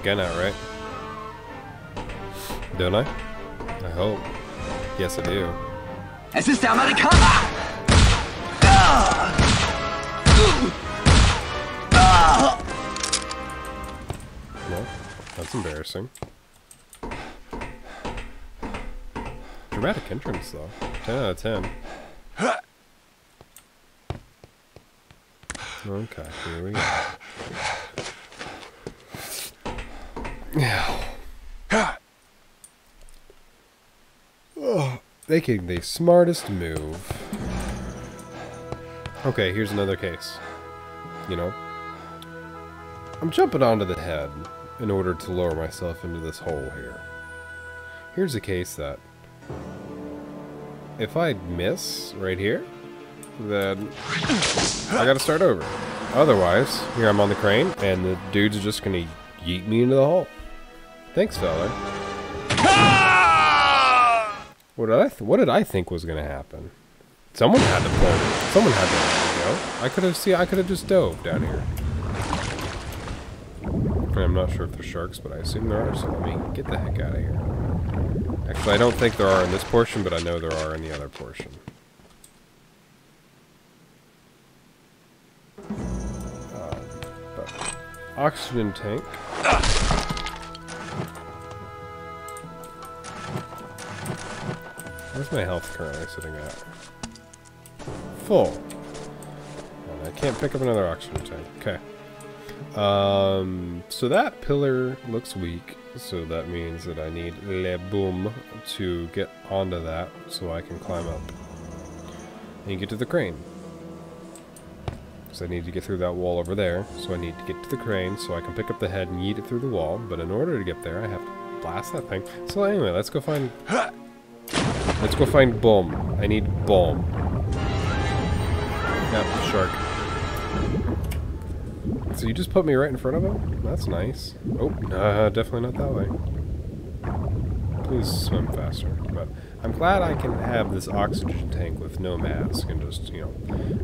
Out, right? Making the smartest move. Okay, here's another case. You know? I'm jumping onto the head in order to lower myself into this hole here. Here's a case that if I miss right here, then I gotta start over. Otherwise, here I'm on the crane, and the dude's are just gonna yeet me into the hole. Thanks, fella. What did I what did I think was gonna happen? Someone had to pull. Someone had to go. I could have see. I could have just dove down here. I'm not sure if there's sharks, but I assume there are. So let me get the heck out of here. Actually, I don't think there are in this portion, but I know there are in the other portion. Uh, oxygen tank. Where's my health currently sitting at? Full. I can't pick up another oxygen tank. Okay. Um, so that pillar looks weak, so that means that I need Le Boom to get onto that so I can climb up and get to the crane. So I need to get through that wall over there, so I need to get to the crane so I can pick up the head and yeet it through the wall, but in order to get there I have to blast that thing. So anyway, let's go find Let's go find bomb. I need bomb. Yep, shark. So you just put me right in front of him? That's nice. Oh, no, definitely not that way. Please swim faster. But I'm glad I can have this oxygen tank with no mask and just, you know,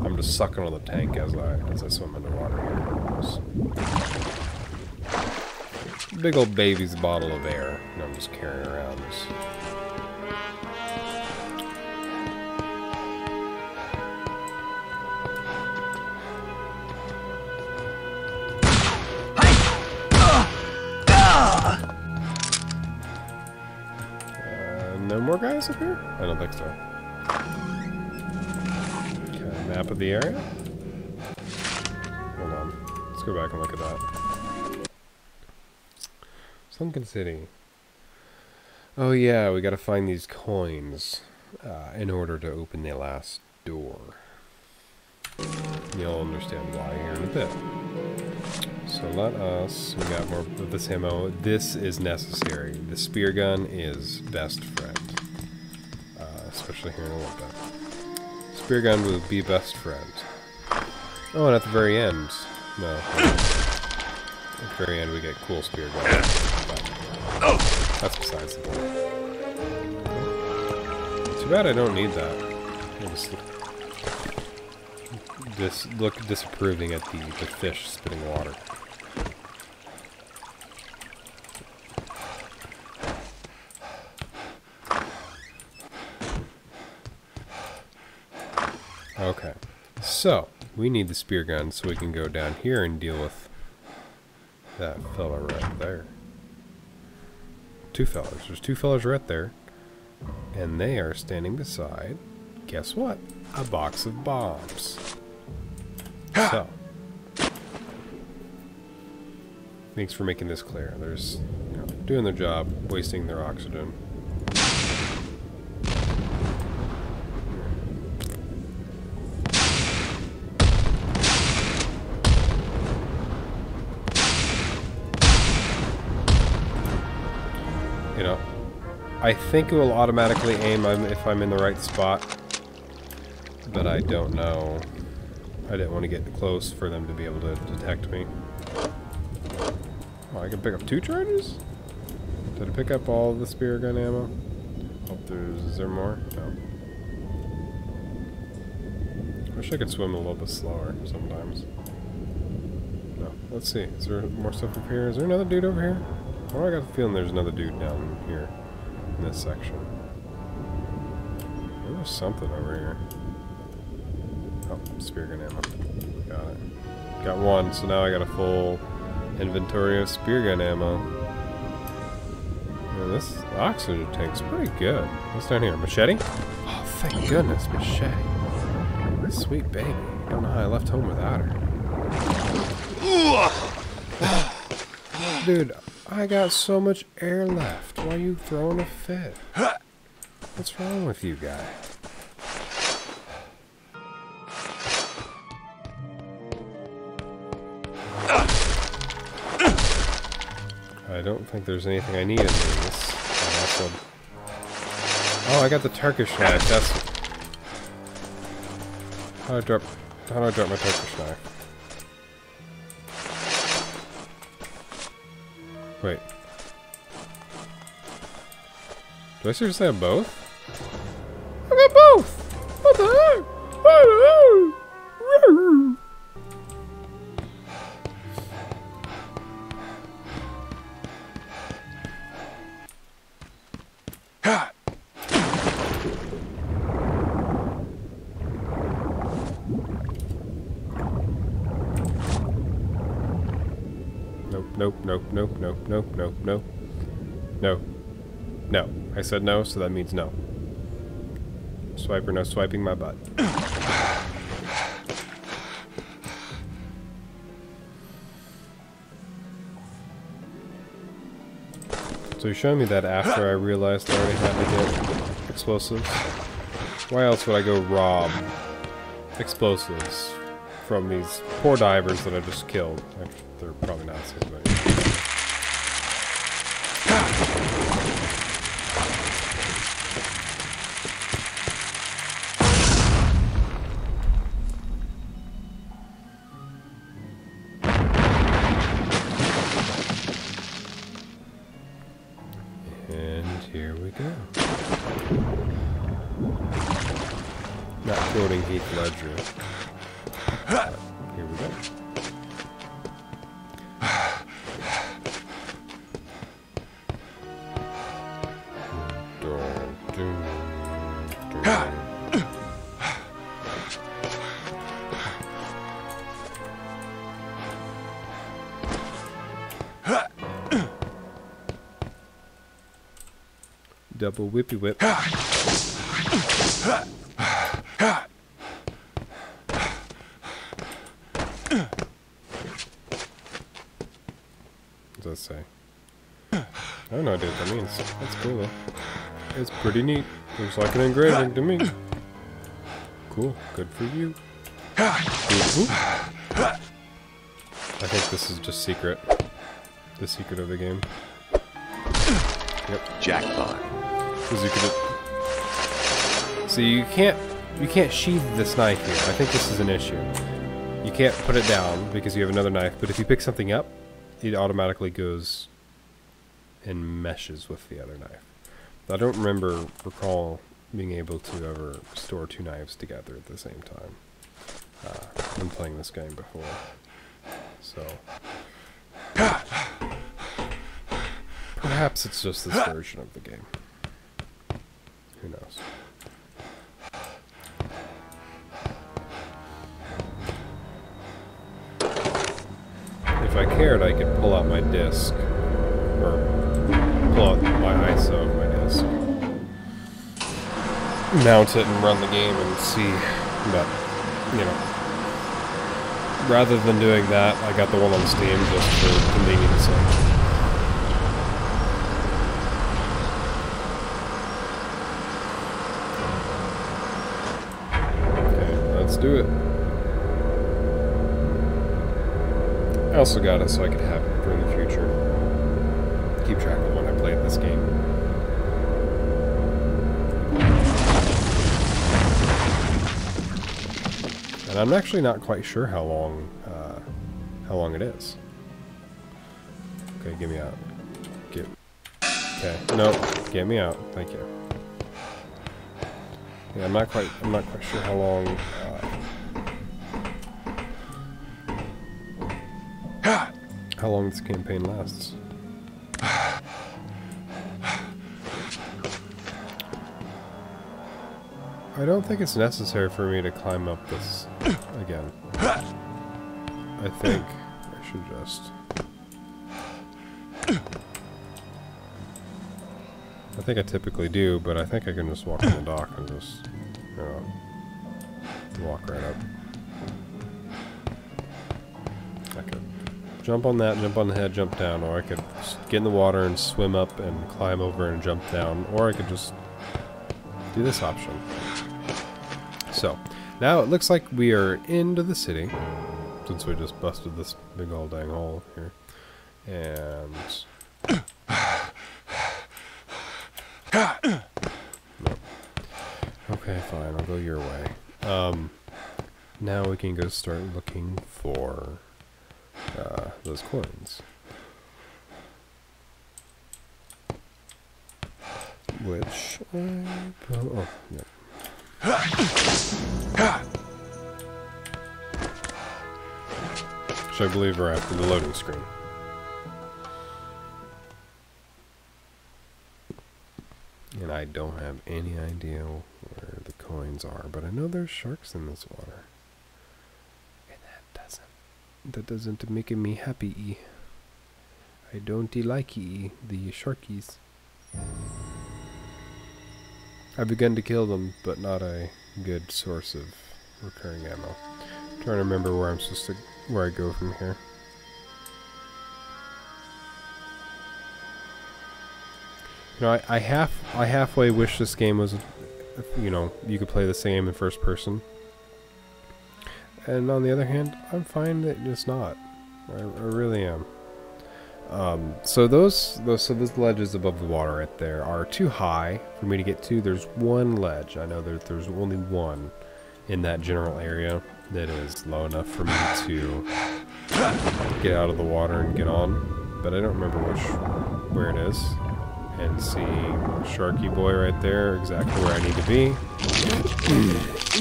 I'm just sucking on the tank as I as I swim underwater here. Big old baby's bottle of air. And I'm just carrying around. Just more guys up here? I don't think so. Okay, map of the area? Hold on. Let's go back and look at that. Sunken City. Oh yeah, we gotta find these coins uh, in order to open the last door. You'll understand why here in a bit. So let us, we got more of this ammo. This is necessary. The spear gun is best friend. Especially here in Olympia. Spear gun will be best friend. Oh, and at the very end, no. At the very end we get cool spear gun. But that's besides the point. Too bad I don't need that. Just look disapproving at the, the fish spitting water. Okay, so we need the spear gun so we can go down here and deal with that fella right there. Two fellas. There's two fellas right there. And they are standing beside, guess what? A box of bombs. So. Thanks for making this clear. There's, you know, doing their job, wasting their oxygen. I think it will automatically aim um, if I'm in the right spot, but I don't know. I didn't want to get close for them to be able to detect me. Oh, I can pick up two charges? Did I pick up all the spear gun ammo? Hope there's... is there more? No. Wish I could swim a little bit slower sometimes. No. Let's see. Is there more stuff up here? Is there another dude over here? Oh, I got a feeling there's another dude down here in this section. There's something over here. Oh, spear gun ammo. Got it. Got one, so now I got a full inventory of spear gun ammo. Man, this oxygen tank's pretty good. What's down here? Machete? Oh, thank goodness, machete. This sweet baby. I Don't know how I left home without her. Dude, I got so much air left. Why are you throwing a fit? What's wrong with you, guy? I don't think there's anything I need in this. Also... Oh, I got the Turkish knife. That's... How do I drop... How do I drop my Turkish knife? Wait. Do I seriously have both? I got both! What the heck? Nope, nope, nope, nope, nope, nope. No. No. I said no, so that means no. Swiper, no swiping my butt. So you showed me that after I realized I already had to get explosives. Why else would I go rob explosives from these poor divers that I just killed? They're probably not so Double whippy whip. What does that say? I don't know what that means. That's cool though. It's pretty neat. Looks like an engraving to me. Cool. Good for you. I think this is just secret. The secret of the game. Yep. Jackpot. Because you could. So you can't you can't sheath this knife here. I think this is an issue. You can't put it down because you have another knife. But if you pick something up, it automatically goes and meshes with the other knife. I don't remember recall being able to ever store two knives together at the same time uh, when playing this game before. So perhaps it's just this version of the game. Who knows? If I cared, I could pull out my disc or pull out my ISO of my disc, mount it, and run the game and see. But you know, rather than doing that, I got the one on Steam just for convenience sake. Okay, let's do it. I also got it so I could have it for the future. Keep track of when I played this game. And I'm actually not quite sure how long, uh, how long it is. Okay, get me out. Get. Okay, no, get me out. Thank you. Yeah, I'm not quite. I'm not quite sure how long. How long this campaign lasts. I don't think it's necessary for me to climb up this again. I think I should just... I think I typically do, but I think I can just walk on the dock and just, you know, walk right up. Jump on that, jump on the head, jump down, or I could get in the water and swim up and climb over and jump down, or I could just do this option. So, now it looks like we are into the city, since we just busted this big old dang hole here. And... Nope. Okay, fine, I'll go your way. Um, now we can go start looking for uh, those coins. Which I... Oh, yep. Which I believe are after the loading screen. And I don't have any idea where the coins are, but I know there's sharks in this water. That doesn't make me happy. I don't like the sharkies. I begun to kill them, but not a good source of recurring ammo. I'm trying to remember where I'm supposed to where I go from here. You know, I, I half I halfway wish this game was, you know, you could play the same in first person. And on the other hand, I'm fine that it's not. I, I really am. Um, so those, those, so those ledges above the water right there are too high for me to get to. There's one ledge. I know that there's only one in that general area that is low enough for me to get out of the water and get on. But I don't remember which, where it is. And see Sharky Boy right there, exactly where I need to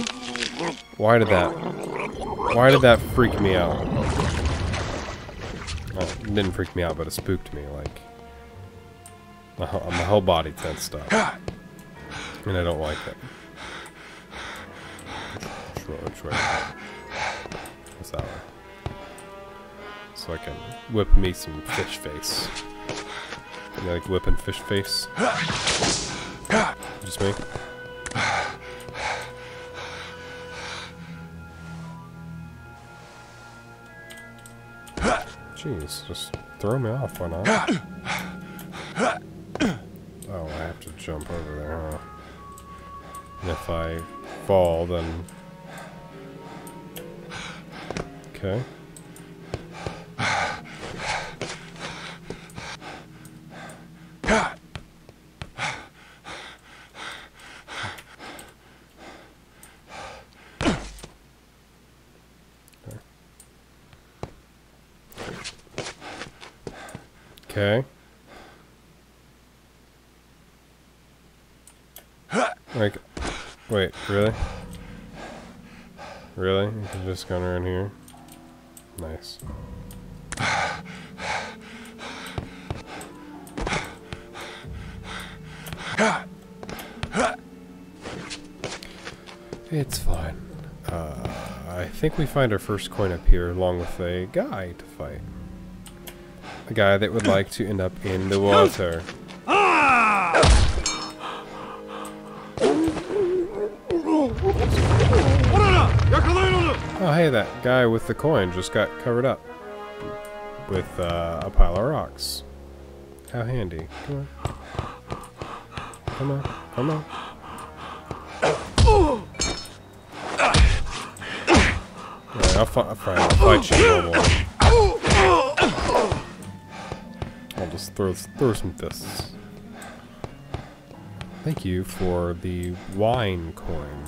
be. Why did that... Why did that freak me out? Well, it didn't freak me out, but it spooked me, like... My, whole- my whole body tensed up. And I don't like it. Which way-? What's that way? So I can whip me some fish face. You like whipping fish face? Just me? Jeez, just throw me off, why not? Oh, I have to jump over there, huh? And if I fall, then... Okay. Okay. Like, wait, really? Really? You can just go around here? Nice. It's fine. Uh, I think we find our first coin up here along with a guy to fight. A guy that would like to end up in the water. Oh, hey, that guy with the coin just got covered up with uh, a pile of rocks. How handy. Come on. Come on. Come on. I'll, fi- I'll fight you I'll just throw, throw some fists. Thank you for the wine coin.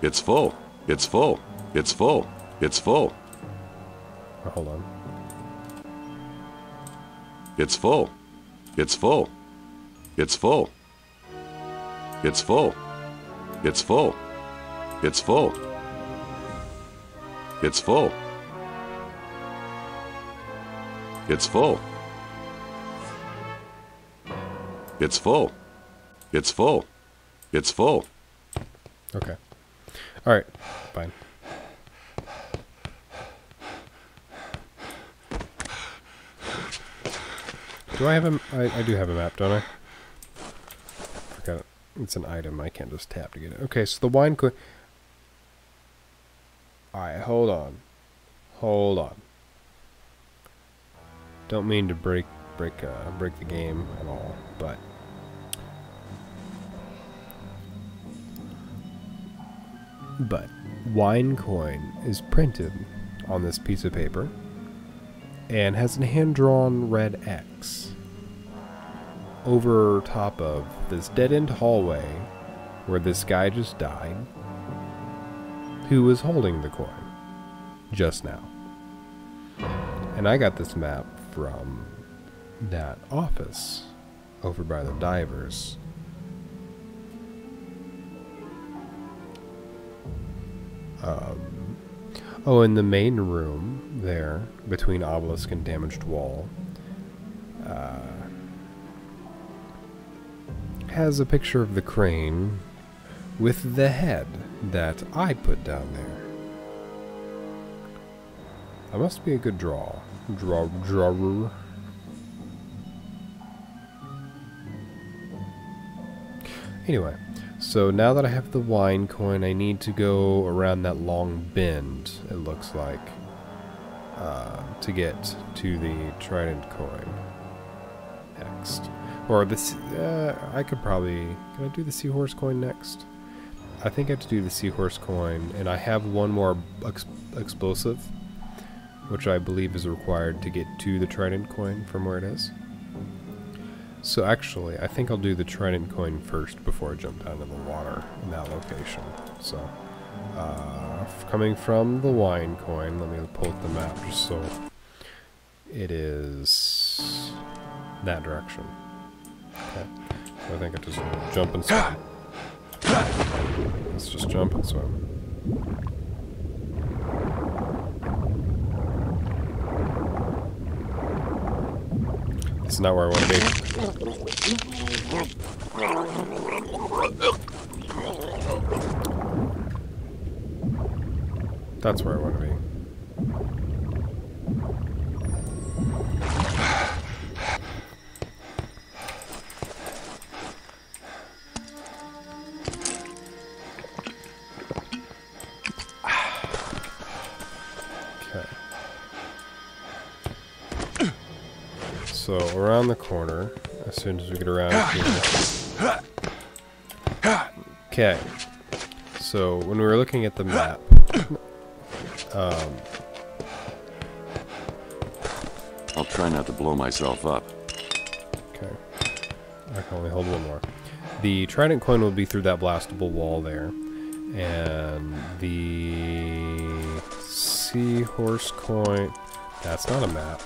It's full. It's full. It's full. It's full. Oh, hold on. It's full. It's full. It's full. It's full. It's full. It's full. It's full. It's full. It's full. It's full. It's full. Okay. Alright, fine. Do I have a... I, I do have a map, don't I? It. It's an item. I can't just tap to get it. Okay, so the wine coin... Alright, hold on. Hold on. Don't mean to break break uh, break the game at all, but But wine coin is printed on this piece of paper and has a hand drawn red X over top of this dead end hallway where this guy just died who was holding the coin just now. And I got this map from that office over by the divers. Um, oh, in the main room there, between obelisk and damaged wall, uh, has a picture of the crane with the head that I put down there. I must be a good draw. Draw, drawer. Anyway, so now that I have the wine coin, I need to go around that long bend, it looks like, uh, to get to the trident coin next. Or this, uh, I could probably, can I do the seahorse coin next? I think I have to do the seahorse coin, and I have one more ex explosive, which I believe is required to get to the trident coin from where it is. So actually, I think I'll do the trident coin first before I jump down to the water in that location. So, uh, coming from the wine coin, let me pull up the map just so it is that direction. Okay, so I think I just jump and swim. Let's just jump and swim. It's not where I want to be. That's where I want to be. So around the corner, as soon as we get around here. Okay. So when we were looking at the map, um, I'll try not to blow myself up. Okay. I can only hold one more. The trident coin will be through that blastable wall there. And the seahorse coin. That's not a map.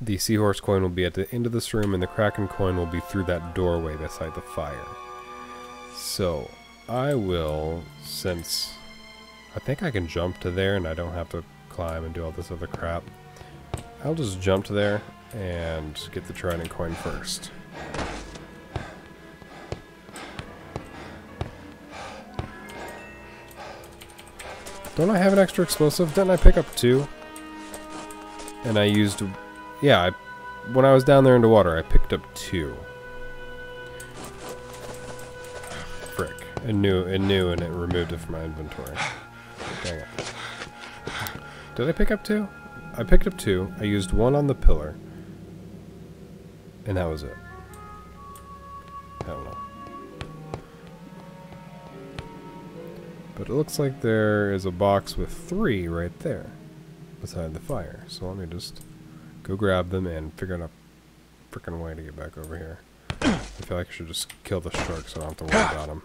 The seahorse coin will be at the end of this room, and the kraken coin will be through that doorway beside the fire. So, I will, since I think I can jump to there and I don't have to climb and do all this other crap. I'll just jump to there and get the trident coin first. Don't I have an extra explosive? Didn't I pick up two? And I used... Yeah, I, when I was down there underwater, I picked up two. Frick. It knew, it knew and it removed it from my inventory. Dang it. Did I pick up two? I picked up two. I used one on the pillar. And that was it. I don't know. But it looks like there is a box with three right there. Beside the fire. So let me just go grab them and figure out a freaking way to get back over here. I feel like I should just kill the shark so I don't have to worry about them.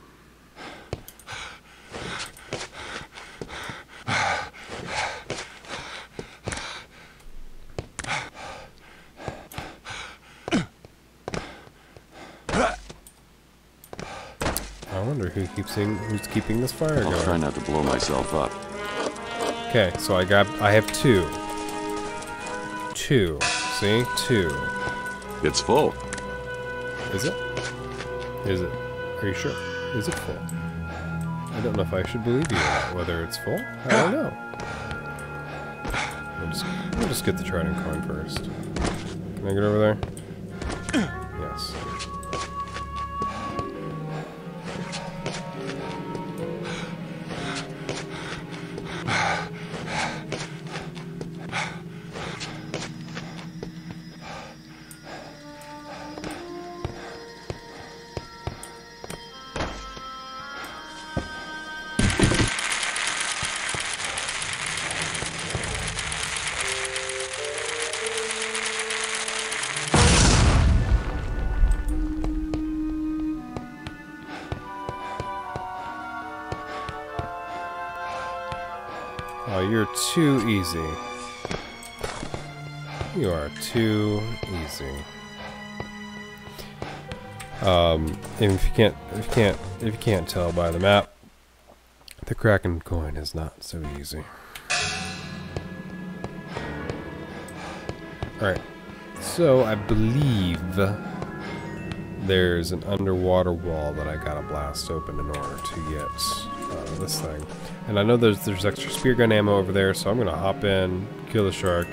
I wonder who keeps in, who's keeping this fire going. I'll going. try not to blow myself up. Okay, so I got I have two. Two. See? Two. It's full. Is it? Is it? Are you sure? Is it full? I don't know if I should believe you or not. Whether it's full? I don't know. We'll just, we'll just get the trident coin first. Can I get over there? Too easy. Um, and if you can't, if you can't, if you can't tell by the map, the Kraken coin is not so easy. Alright, so I believe there's an underwater wall that I gotta blast open in order to get uh, this thing. And I know there's there's extra spear gun ammo over there, so I'm gonna hop in, kill the shark,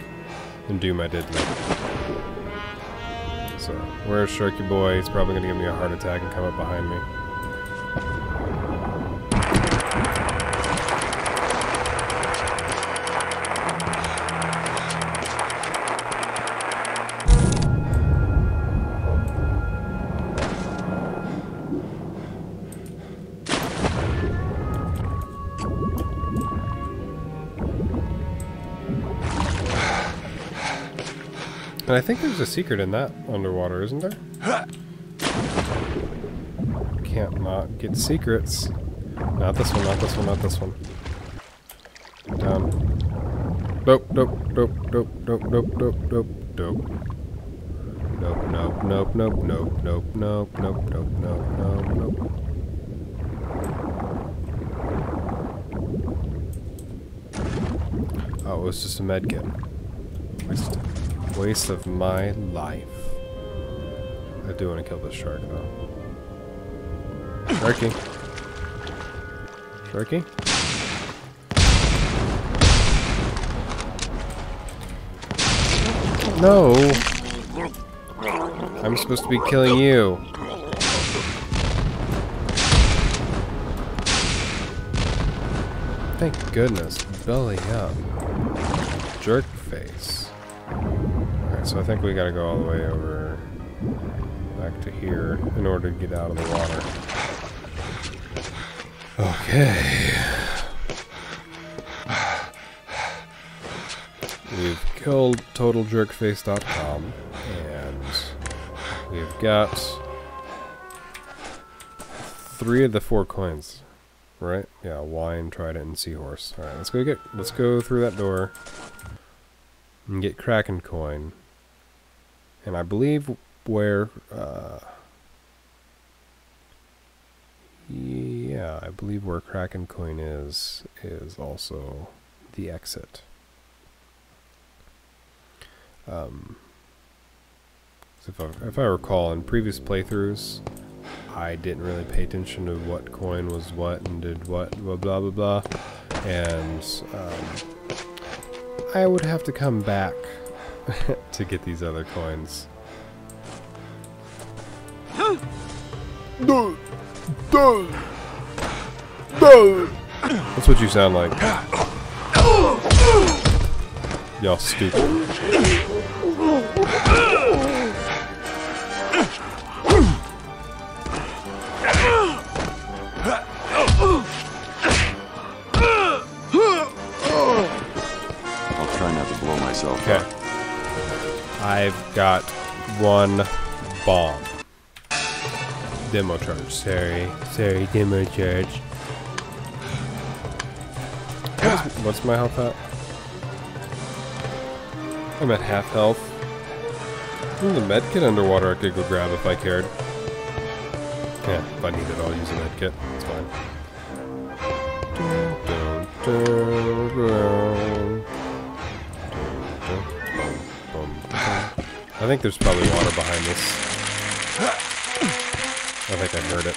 and do my diddly. So, where's Sharky Boy? He's probably gonna give me a heart attack and come up behind me. I think there's a secret in that underwater, isn't there? Can't not get secrets. Not this one, not this one, not this one. Down. Nope, nope, nope, nope, nope, nope, nope, nope, nope. Nope, nope, nope, nope, nope, nope, nope, nope, nope, nope, nope, nope. Oh, it was just a med kit. Wasted waste of my life. I do want to kill this shark, though. Sharky. Sharky? No! I'm supposed to be killing you. Thank goodness. Belly up. Jerk so I think we gotta go all the way over back to here in order to get out of the water. Okay. We've killed TotalJerkface.com and we've got three of the four coins. Right? Yeah, wine, trident, and seahorse. Alright, let's go get let's go through that door and get Kraken coin. And I believe where uh yeah, I believe where Kraken coin is is also the exit. Um, if I, if I recall in previous playthroughs, I didn't really pay attention to what coin was what and did what, blah blah blah blah, and um, I would have to come back to get these other coins. That's what you sound like. Y'all stupid. I'll try not to blow myself Okay. up. I've got one bomb. Demo charge. Sorry. Sorry, demo charge. What's, my health at? I'm at half health. Ooh, the med kit underwater I could go grab if I cared. Yeah, if I need it, I'll use a med kit. It's fine. Dun, dun, dun. I think there's probably water behind this. I think I heard it.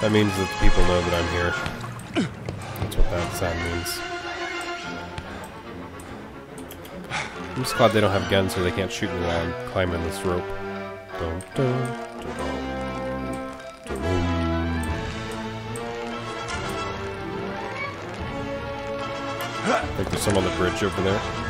That means that people know that I'm here. That's what that sound means. I'm just glad they don't have guns so they can't shoot me while I'm climbing this rope. Dun, dun, dun. I think there's some on the bridge over there.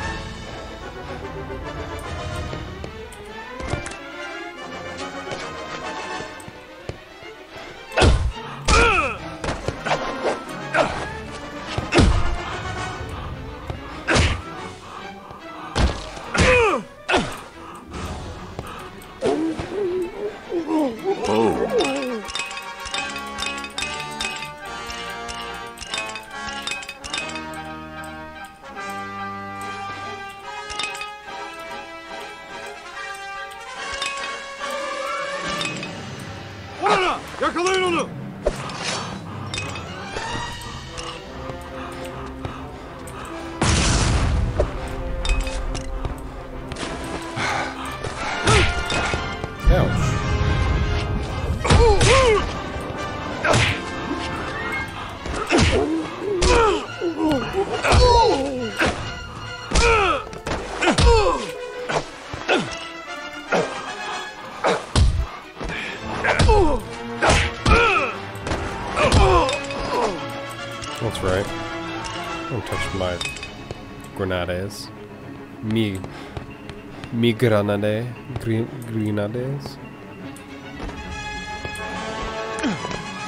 Grenade. Green, grenades.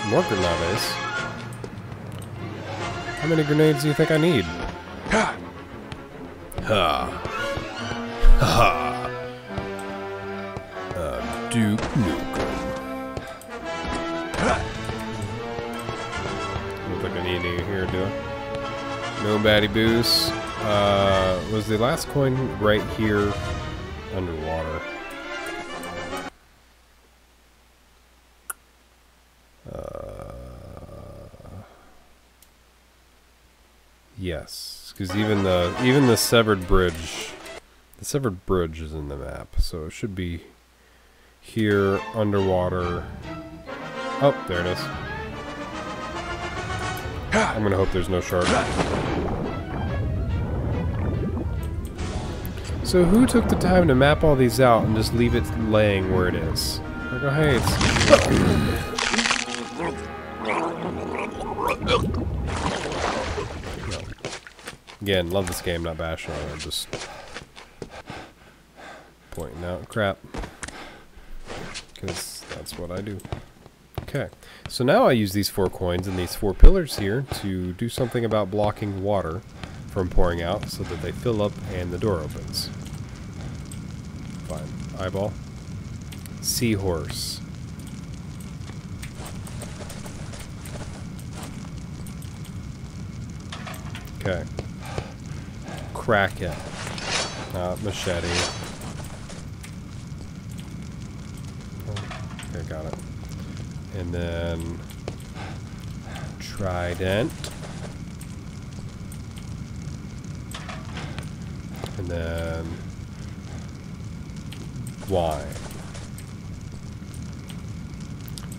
More grenades. How many grenades do you think I need? Ha! Ha! Ha! Uh, Duke Nukem. Don't think I need any here, do I? No baddie boost. Uh, was the last coin right here even the severed bridge, the severed bridge is in the map, so it should be here underwater. Oh, there it is. I'm gonna hope there's no shark. So who took the time to map all these out and just leave it laying where it is? Like, oh hey, it's... Again, love this game, not bashing on it, just pointing out crap. Because that's what I do. Okay, so now I use these four coins and these four pillars here to do something about blocking water from pouring out so that they fill up and the door opens. Fine. Eyeball. Seahorse. Okay. Kraken. Uh, machete. Okay, got it. And then trident. And then wine.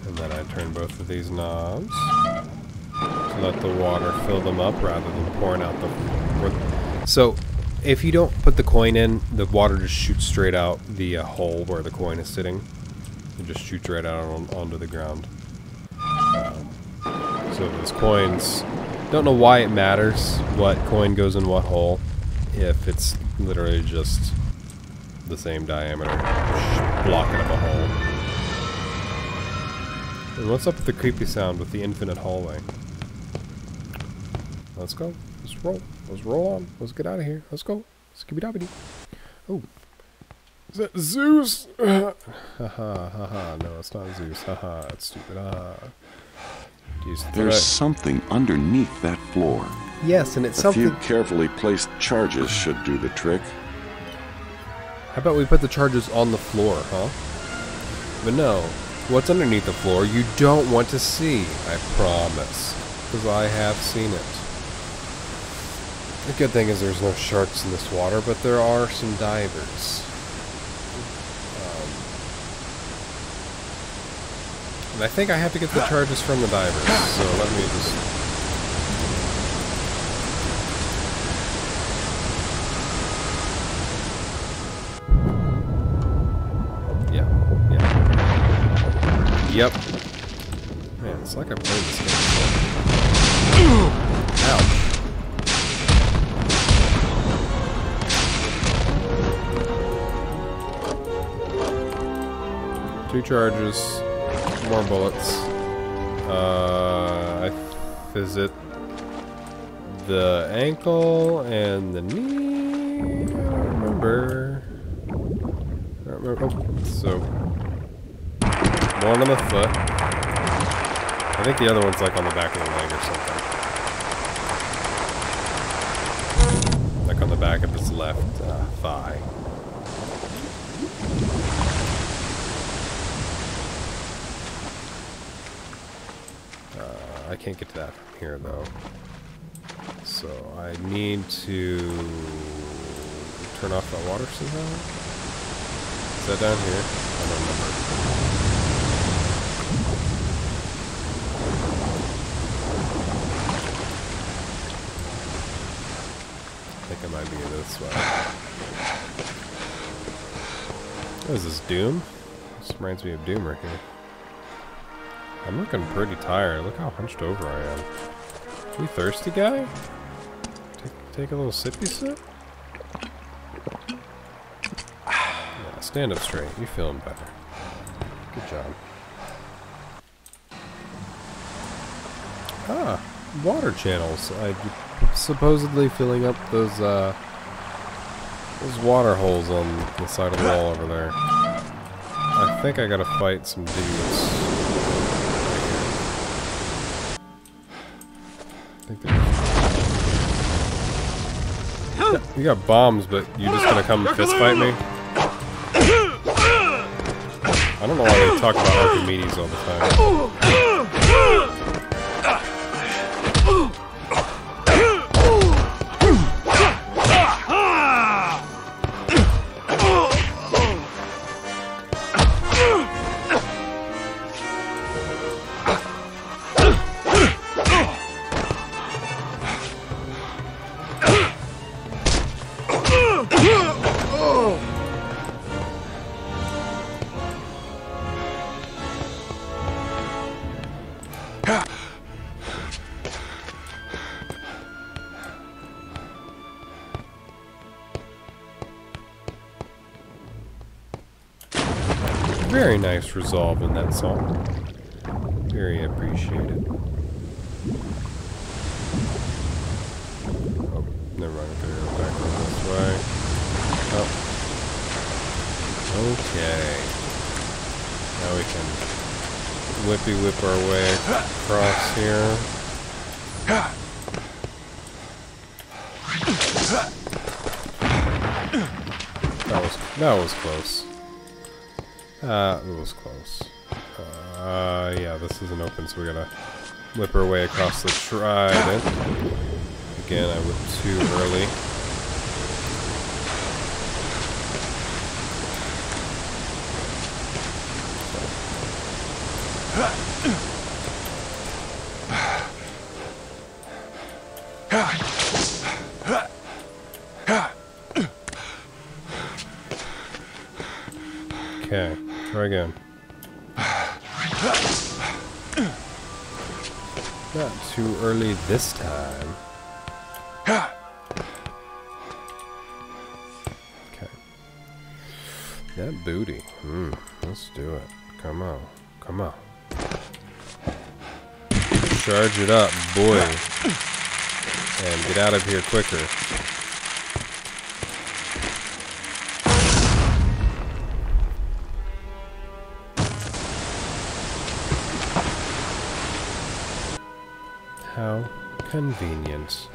And then I turn both of these knobs to let the water fill them up rather than pouring out the... So, if you don't put the coin in, the water just shoots straight out the uh, hole where the coin is sitting. It just shoots right out on, onto the ground. Um, so those coins, don't know why it matters what coin goes in what hole, if it's literally just the same diameter, blocking up a hole. And what's up with the creepy sound with the infinite hallway? Let's go. Let's roll. Let's roll on. Let's get out of here. Let's go. Skibby dobbity. Oh. Is that Zeus? Haha, haha. No, it's not Zeus. Haha, it's stupid. Haha. There's something underneath that floor. Yes, and it's a something. A few carefully placed charges should do the trick. How about we put the charges on the floor, huh? But no, what's underneath the floor you don't want to see, I promise. Because I have seen it. The good thing is there's no sharks in this water, but there are some divers. Um, and I think I have to get the charges from the divers, so let me just... Yep. Man, it's like I've played this game Two charges, more bullets. Uh, I visit the ankle and the knee. I don't remember. I don't remember. Oh, so one on the foot. I think the other one's like on the back of the leg or something. Like on the back of his left uh, thigh. I can't get to that from here though. So I need to turn off that water somehow. Is that down here? I don't remember. I think I might be this way. What is this, Doom? This reminds me of Doom right here. I'm looking pretty tired. Look how hunched over I am. You thirsty guy? Take, take a little sippy sip? Yeah, stand up straight. You feeling better. Good job. Ah, water channels. I supposedly filling up those uh those water holes on the side of the wall over there. I think I gotta fight some dudes. You got bombs, but you just gonna come fist fight me? I don't know why they talk about Archimedes all the time. Resolve in that song. Very appreciated. Oh, never mind. I'm gonna go back this way. Oh. Okay. Now we can whippy whip our way across here. That was that was close. Uh, it was close. Uh, yeah, this isn't open, so we gotta whip our way across the trident. Again, I whipped too early. This time. Okay. That booty. Hmm, let's do it. Come on. Come on. Charge it up, boy. And get out of here quicker. How convenient.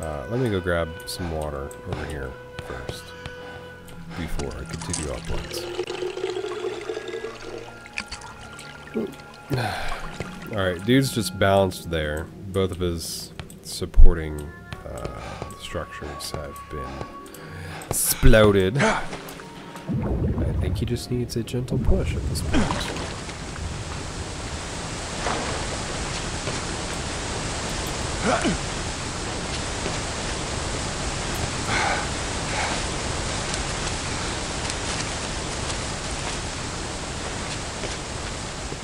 Uh, let me go grab some water over here first. Before I continue upwards. Alright, dude's just balanced there. Both of his supporting uh, structures have been exploded. I think he just needs a gentle push at this point.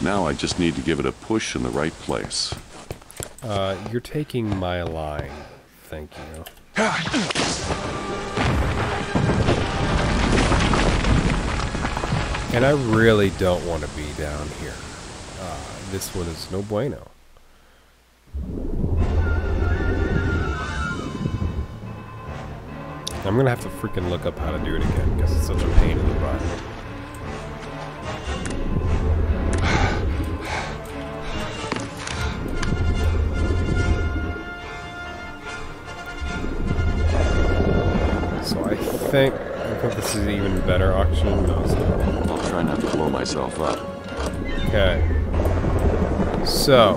Now I just need to give it a push in the right place. Uh, you're taking my line. Thank you. And I really don't want to be down here. Uh, this one is no bueno. I'm gonna have to freaking look up how to do it again because it's such a pain in the butt. So I think I think this is even better auction. No. I'll try not to blow myself up. Okay. So,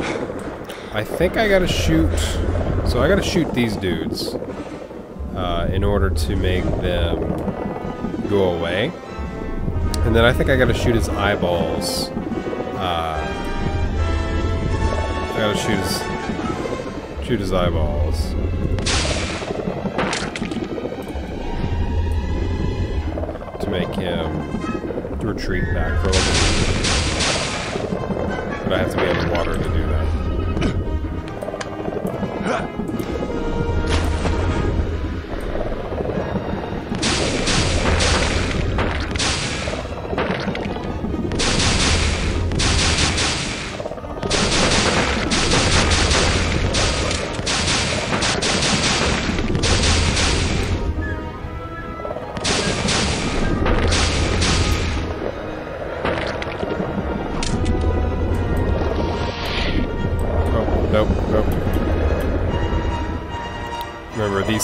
I think I gotta shoot. So I gotta shoot these dudes uh, in order to make them go away, and then I think I gotta shoot his eyeballs. Uh, I gotta shoot his shoot his eyeballs. To make him retreat back for a little bit. But I have to be underwater to do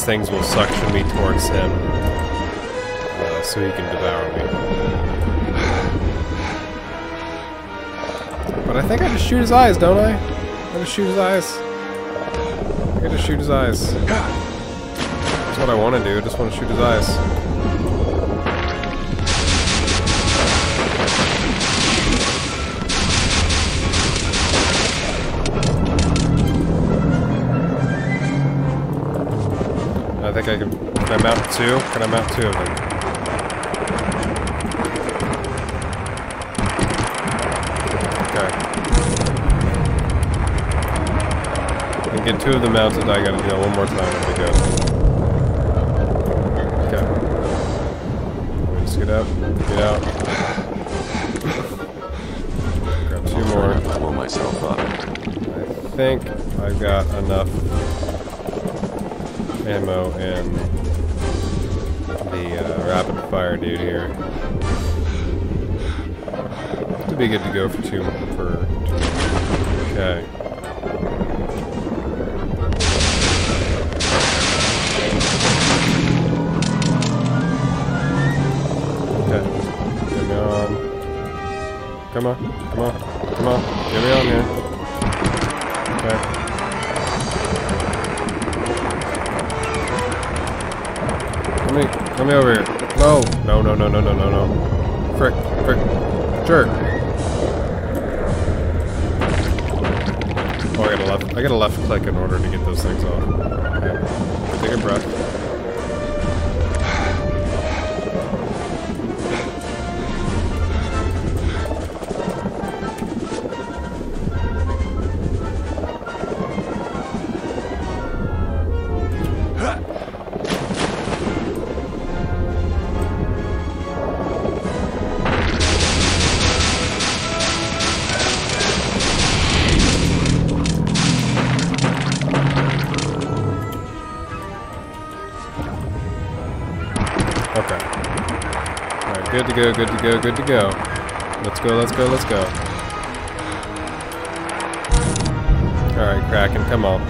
things will suction me towards him uh, so he can devour me. But I think I just shoot his eyes, don't I? I just shoot his eyes. I just shoot his eyes. That's what I want to do. I just want to shoot his eyes. I I mount two? Can I mount two of them? Okay. I get two of them mounted. I gotta do that one more time. There we go. Okay. Let just get up. Get out. Grab two more. Blow myself up. I think I've got enough ammo in the uh, rapid fire dude here to be good to go for two for two. Okay. Okay. Get me on. Come on. Come on. Come on. Get me on here. Come me, over here. No, no, no, no, no, no, no, no. Frick, frick, jerk. Oh, I gotta left. I gotta left click in order to get those things off. Okay. Take a breath. Good to go, good to go. Let's go, let's go, let's go. Alright, Kraken, come on.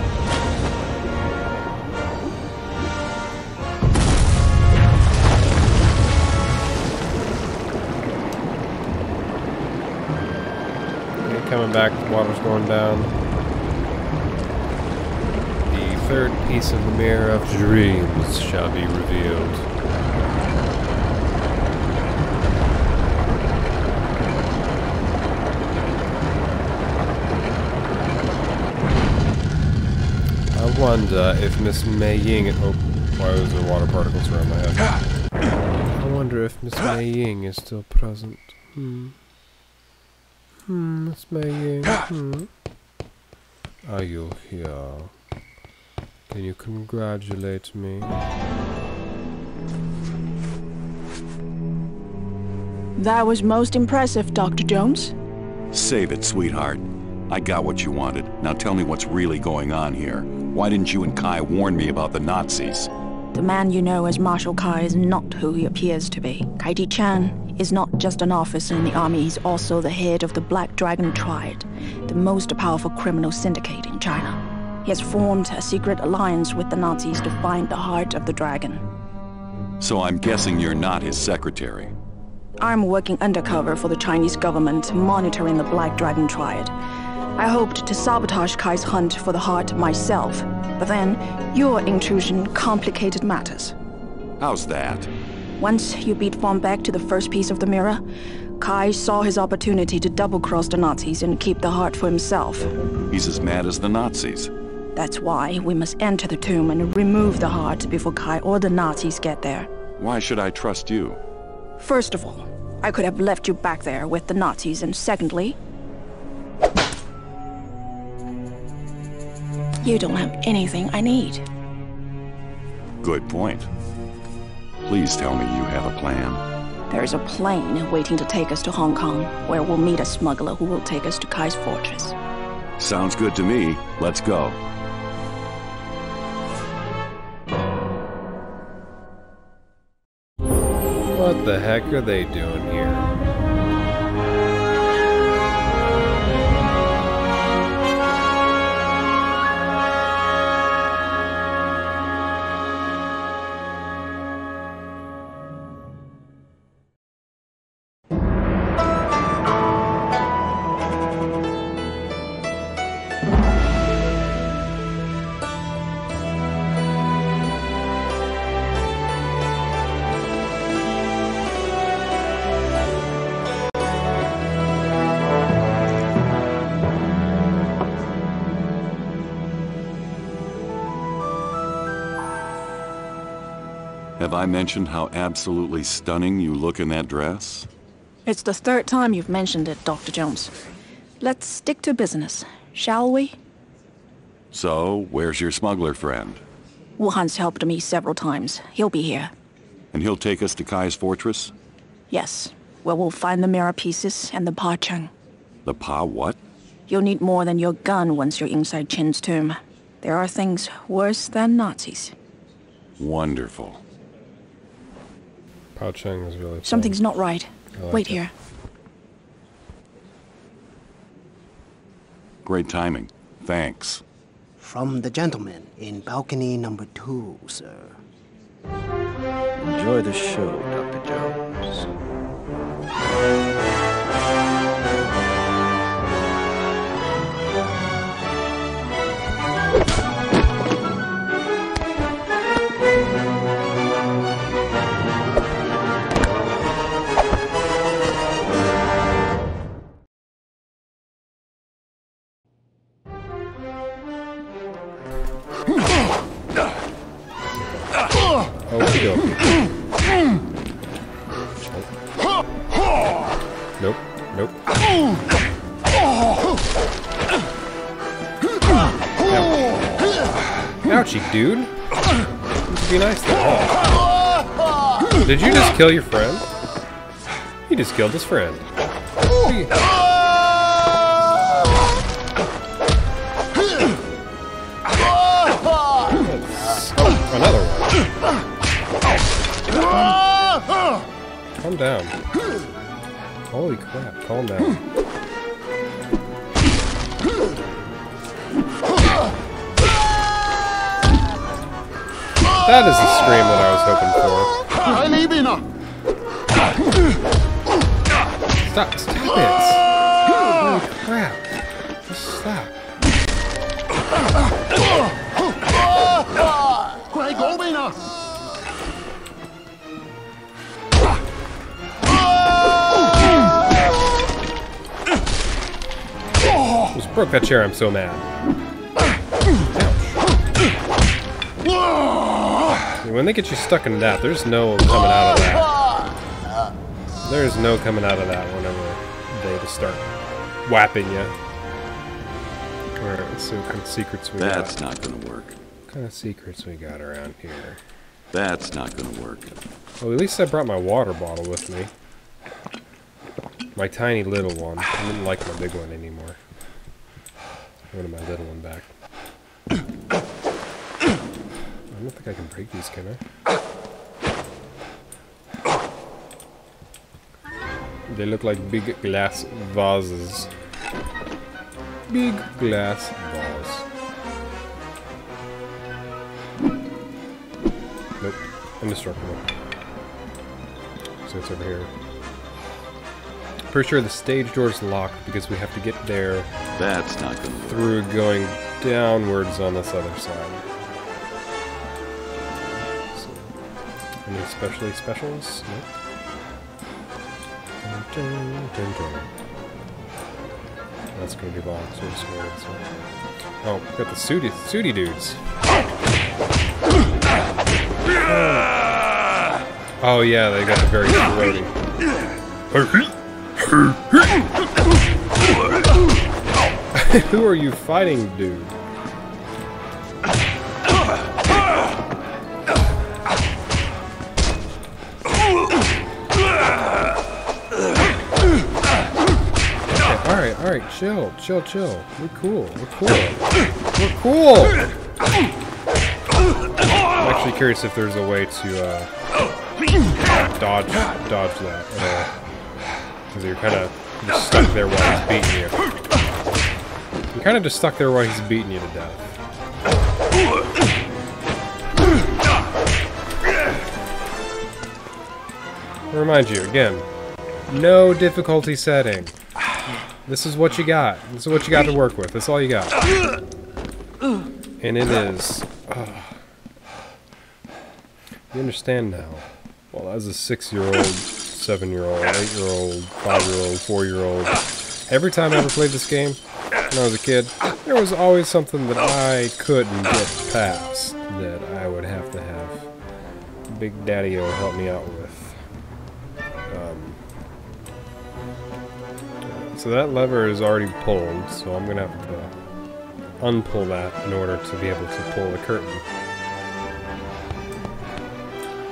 Coming back, the water's going down. The third piece of the Mirror of Dreams shall be revealed. I wonder if Miss Mei Ying. Oh, why was there water particles around my head? I wonder if Miss Mei Ying is still present. Hmm. Hmm, Miss Mei Ying. Hmm. Are you here? Can you congratulate me? That was most impressive, Dr. Jones. Save it, sweetheart. I got what you wanted. Now tell me what's really going on here. Why didn't you and Kai warn me about the Nazis? The man you know as Marshal Kai is not who he appears to be. Kai Di Chan is not just an officer in the army, he's also the head of the Black Dragon Triad, the most powerful criminal syndicate in China. He has formed a secret alliance with the Nazis to find the heart of the dragon. So I'm guessing you're not his secretary. I'm working undercover for the Chinese government, monitoring the Black Dragon Triad. I hoped to sabotage Kai's hunt for the heart myself, but then your intrusion complicated matters. How's that? Once you beat Von Beck to the first piece of the mirror, Kai saw his opportunity to double-cross the Nazis and keep the heart for himself. He's as mad as the Nazis. That's why we must enter the tomb and remove the heart before Kai or the Nazis get there. Why should I trust you? First of all, I could have left you back there with the Nazis, and secondly, you don't have anything I need. Good point. Please tell me you have a plan. There's a plane waiting to take us to Hong Kong, where we'll meet a smuggler who will take us to Kai's fortress. Sounds good to me. Let's go. What the heck are they doing here? I mentioned how absolutely stunning you look in that dress? It's the third time you've mentioned it, Dr. Jones. Let's stick to business, shall we? So, where's your smuggler friend? Wu Han's helped me several times. He'll be here. And he'll take us to Kai's fortress? Yes, where we'll find the mirror pieces and the Pa Cheng. The Pa what? You'll need more than your gun once you're inside Chin's tomb. There are things worse than Nazis. Wonderful. Pa Cheng is really fun. Something's not right. Like Wait it. here. Great timing. Thanks. From the gentleman in balcony number two, sir. Enjoy the show, Dr. Jones. Kill your friend? He just killed his friend. Another one. Calm down. Holy crap, calm down. That is the scream that I was hoping for. Stop, stop it! Holy crap. Just stop. Just broke that chair, I'm so mad. When they get you stuck in that, there's no coming out of that. There's no coming out of that whenever they just start whapping you. Alright, let's see what kind of secrets we That's got. not gonna work. What kind of secrets we got around here? That's not gonna work. Well, at least I brought my water bottle with me. My tiny little one. I didn't like my big one anymore. I wanted my little one back. I don't think I can break these, can I? They look like big glass vases. Big glass vase. Nope. Indestructible. So it's over here. Pretty sure the stage door's locked because we have to get there That's not gonna work. through going downwards on this other side. Any especially specials? Nope. Dun, dun, dun. That's gonna be long, so go this way. Oh, we got the sooty, sooty dudes. Oh yeah, they got the very throaty. Who are you fighting, dude? Alright, chill, chill, chill. We're cool, we're cool. We're cool! I'm actually curious if there's a way to, uh, dodge, dodge that. Because you're kind of stuck there while he's beating you. You're kind of just stuck there while he's beating you to death. Remind you again, no difficulty setting. This is what you got. This is what you got to work with. That's all you got. And it is. ah. You understand now. Well, as a six-year-old, seven-year-old, eight-year-old, five-year-old, four-year-old, every time I ever played this game when I was a kid, there was always something that I couldn't get past that I would have to have Big Daddy will help me out with. So that lever is already pulled, so I'm gonna have to unpull that in order to be able to pull the curtain.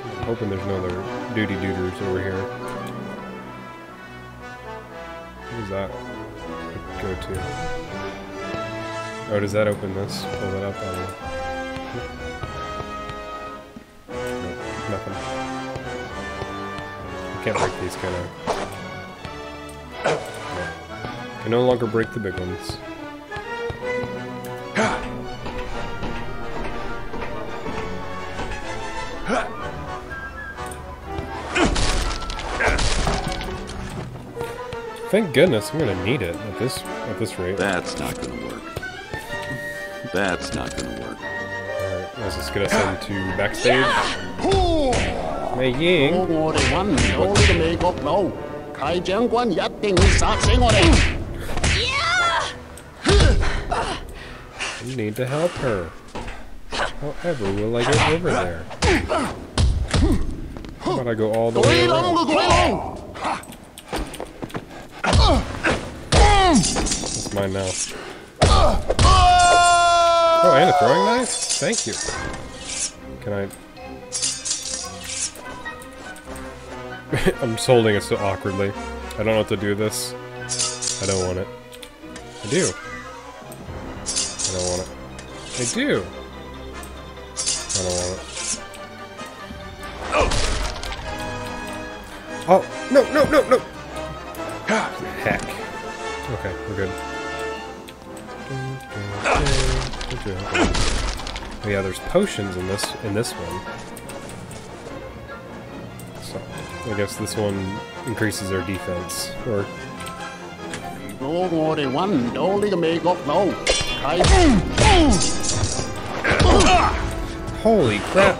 I'm hoping there's no other duty dooders over here. What does that go to? Oh, does that open this? Pull that up? I don't nothing. You can't break these, can I? No. Can no longer break the big ones. Thank goodness, I'm gonna need it at this at this rate. That's not gonna work. That's not gonna work. Alright, let's just get us into backstage. Mei Ying. 我哋揾唔到呢个美国佬，契将军一定会杀死我哋。 Need to help her. However, will I get over there? How about I go all the way around? That's mine now. Oh, and a throwing knife? Thank you. Can I... I'm just holding it so awkwardly. I don't know what to do this. I don't want it. I do I don't want it. I do. I don't want it. Oh, no, no, no, no! Heck. Okay, we're good. Oh yeah, there's potions in this in this one. So I guess this one increases our defense. Or 如果我哋揾唔到呢个美国佬，契 Holy crap!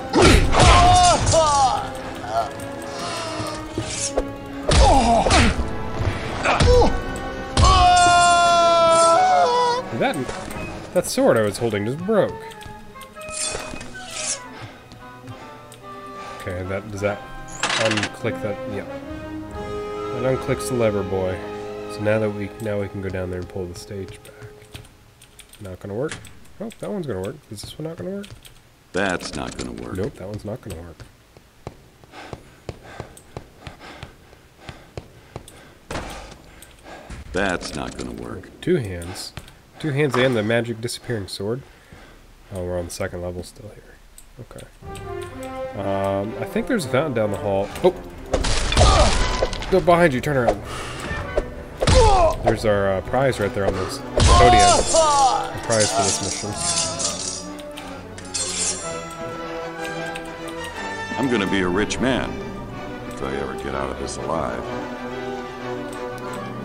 That that sword I was holding just broke. Okay, that does that unclick that? Yeah. That unclicks the lever, boy. So now that we now we can go down there and pull the stage back. Not gonna work. Oh, that one's gonna work. Is this one not gonna work? That's not gonna work. Nope, that one's not gonna work. That's not gonna work. Two hands. Two hands and the magic disappearing sword. Oh, we're on the second level still here. Okay. Um, I think there's a fountain down the hall. Oh! Go behind you, turn around. There's our uh, prize right there on this podium. The prize for this mission. I'm gonna be a rich man if I ever get out of this alive.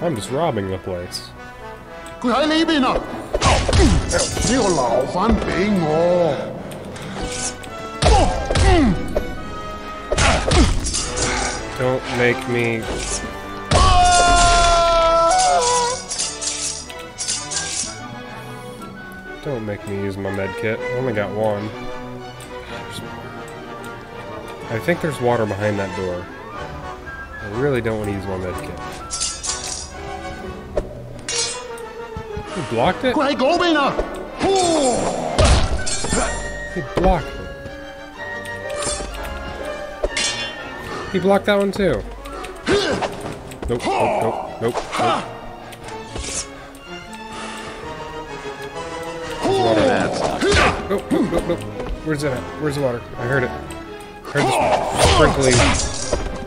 I'm just robbing the place. Don't make me Don't make me use my med kit. I only got one. I think there's water behind that door. I really don't want to use my med kit. You blocked it? Greg Omina! He blocked it. He blocked that one too. Nope, nope, nope, nope. nope. water. That's not nope, nope, nope, nope. Where's it at? Where's the water? I heard it. I heard the sprinkly,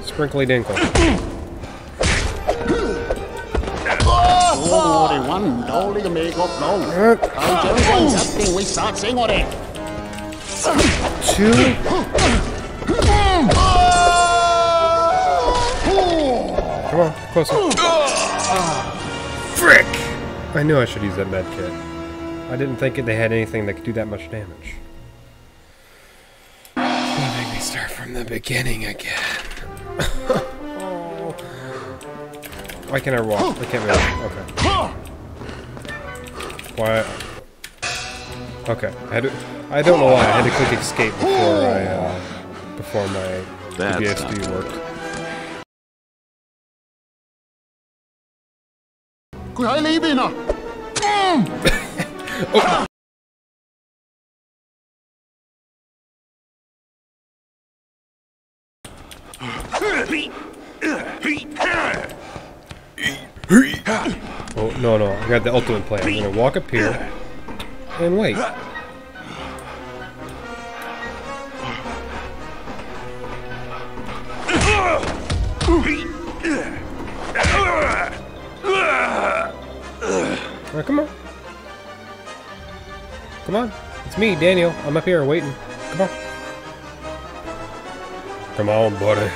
sprinkly dinkle. Two. Come on, closer. Frick! I knew I should use that med kit. I didn't think they had anything that could do that much damage. Well, make me start from the beginning again. Why can't I walk? I can't move. Okay. Why? Okay. I, had to, I don't know why I had to click escape before I uh, before my PBSD worked. Could I leave in 啊！Oh no no! I got the ultimate plan. I'm gonna walk up here and wait. Come on. Come on. It's me, Daniel. I'm up here waiting. Come on. Come on, buddy.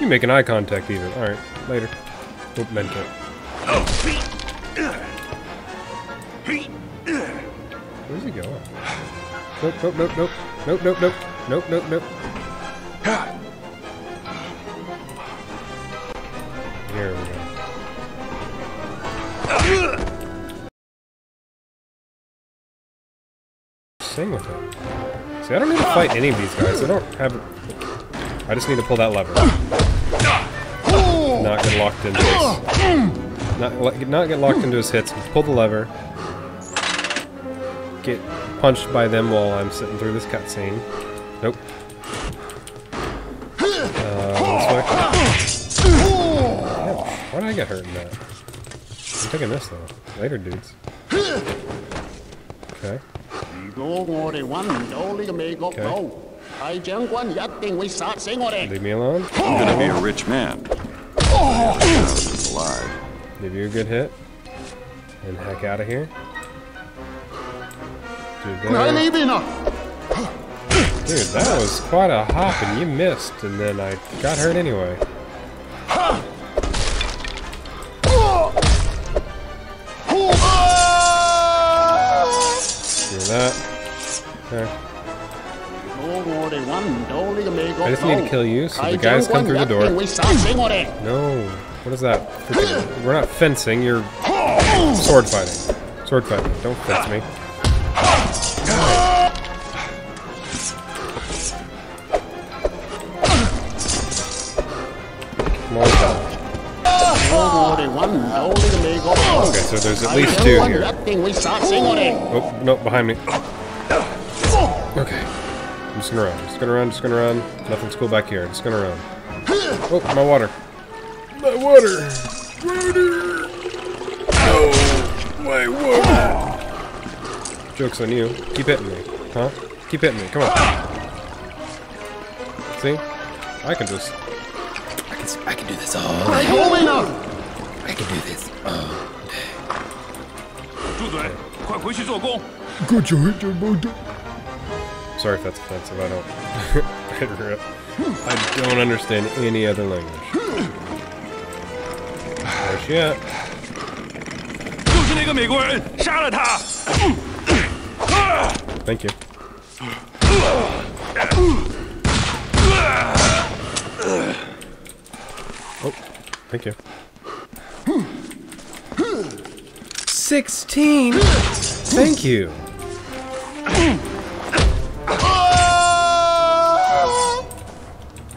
You making eye contact even. Alright, later. Oop, medkit. Where's he going? Nope, nope, nope, nope. Nope, nope, nope. Nope, nope, nope. Here we go. Sing with him. See, I don't need to fight any of these guys. I don't have... I just need to pull that lever. Not get locked into his... Not, not get locked into his hits. Pull the lever. Get punched by them while I'm sitting through this cutscene. Nope. Uh, this way. Ouch. Why did I get hurt in that? I'm taking this though. Later, dudes. Okay. 如果我哋揾唔到呢个美国佬，大将军一定会杀死我哋。 Leave me alone. I'm gonna be a rich man. Out of this alive. Give you a good hit. And heck out of here. Dude, 佢喺呢 that, 边啊！ dude, that was quite a hop and you missed and then I got hurt anyway. that. Okay. I just need to kill you, so the guys come through the door. No. What is that? We're not fencing, you're sword fighting. Sword fighting. Don't fence me. So there's at least two here. Oh, no, behind me. Okay. I'm just gonna run. Just gonna run, just gonna run. Nothing's cool back here. Just gonna run. Oh, my water. My water! Water! No! My water! Joke's on you. Keep hitting me. Huh? Keep hitting me. Come on. See? I can just... I can, I can do this all day. I can do this all day. 回去做工。 Sorry if that's offensive. I don't. I don't- I don't understand any other language. Where's she at? 就是那个美国人，杀了他！ Thank you. Oh, thank you. 16! Thank you!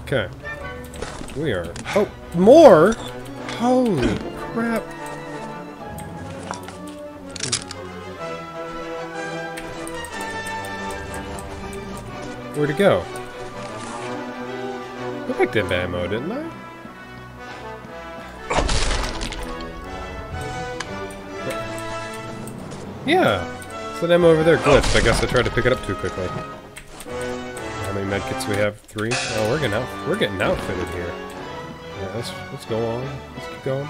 Okay. We are. Oh, more? Holy crap. Where'd it go? I picked up ammo, didn't I? Yeah. So that ammo over there glitched. I guess I tried to pick it up too quickly. How many medkits do we have? Three? Oh, we're getting out. We're getting outfitted here. Alright, let's let's go on. Let's keep going.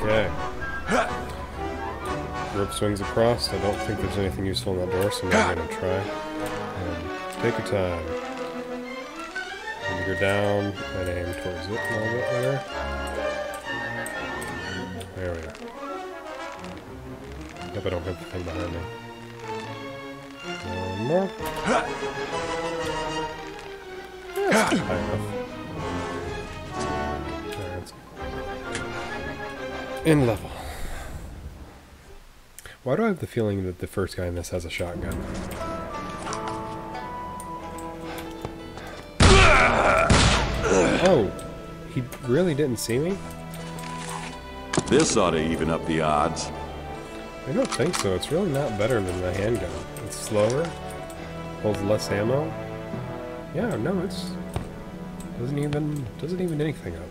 Okay. Rope swings across. I don't think there's anything useful in that door, so I'm not gonna try. Um, take your time. Go down and aim towards it a little bit there. There we go. Hope I don't the thing behind me. One more. High enough. In level. Why do I have the feeling that the first guy in this has a shotgun? Oh, he really didn't see me? This ought to even up the odds. I don't think so. It's really not better than the handgun. It's slower, holds less ammo. Yeah, no, it's doesn't even doesn't even anything up.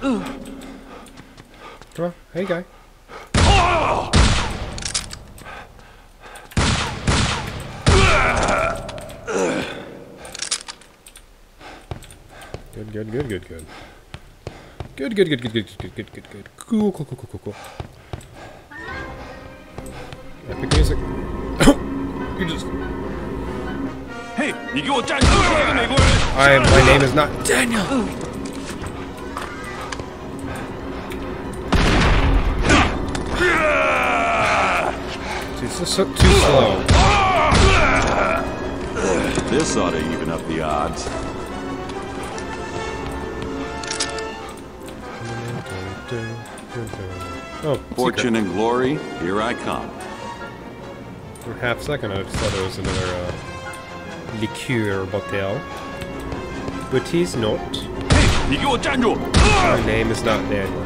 Come on, hey guy. Good, good, good, good, good. Good, good, good, good, good, good, good, good, good. Cool, cool, cool, cool, cool, cool. Epic music. you just. Hey, you go I am. my name is not Daniel. This is so, too slow. This ought to even up the odds. Oh, Fortune secret. and glory, here I come. For a half second, I just thought it was another uh, liqueur bottle. But he's not. Hey, Daniel. My name is not Daniel.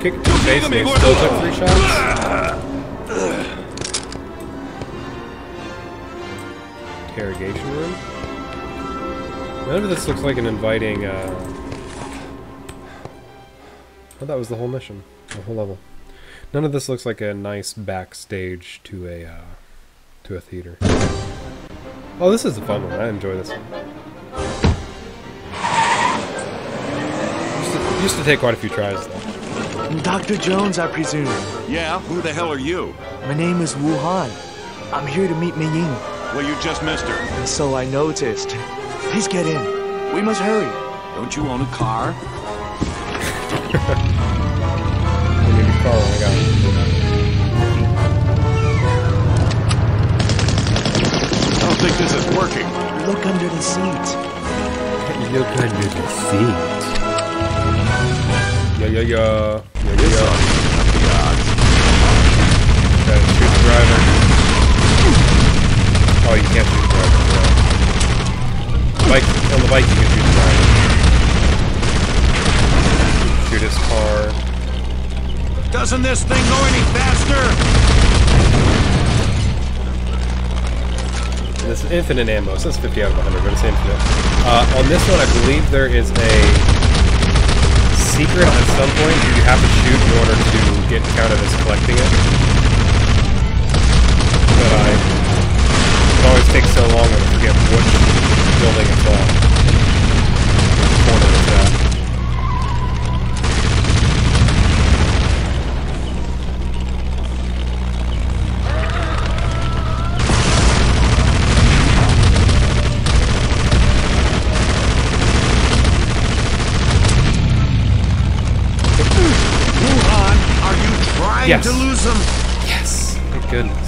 Kick to the face and still took three shots. Interrogation room? None of this looks like an inviting, uh... Oh, that was the whole mission. The whole level. None of this looks like a nice backstage to a, uh, to a theater. Oh, this is a fun one. I enjoy this one. Used to, used to take quite a few tries, though. Dr. Jones, I presume. Yeah, who the hell are you? My name is Wu Han. I'm here to meet Mei Ying. Well, you just missed her. So I noticed. Please get in. We must hurry. Don't you own a car? I need a car when I I don't think this is working. Look under the seat. Look under the seat. Yeah, yeah, yeah. Yeah, yeah, This yeah. ought to even up the odds. Gotta shoot the driver. Oh, you can't shoot the driver. No. Bike, on the bike you can shoot. Shoot his car. Doesn't this thing go any faster? And This is infinite ammo. so says 50 out of 100, but it's infinite. Uh, on this one, I believe there is a secret at some point that you have to shoot in order to get counted as collecting it. But I it always takes so long that I forget which building it's on. Which corner it's at. Wu Han, are you trying Yes. to lose them? Yes! Thank goodness.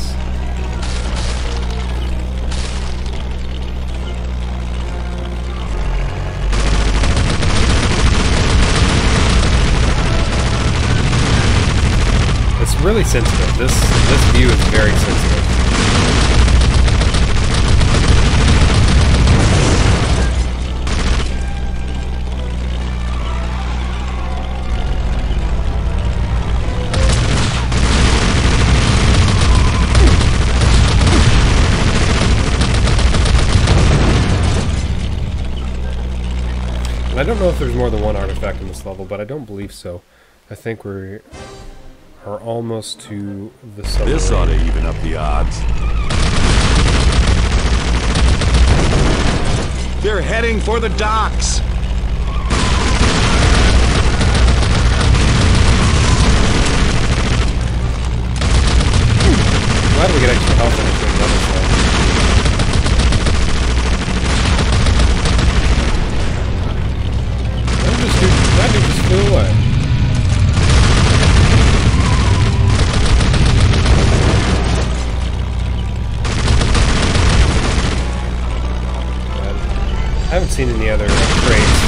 Really sensitive. This this view is very sensitive. I don't know if there's more than one artifact in this level, but I don't believe so. I think we are almost to the submarine. This ought to even up the odds. They're heading for the docks. Glad we get extra health on this level, so. That just dude, that dude just flew away. Haven't seen any other crates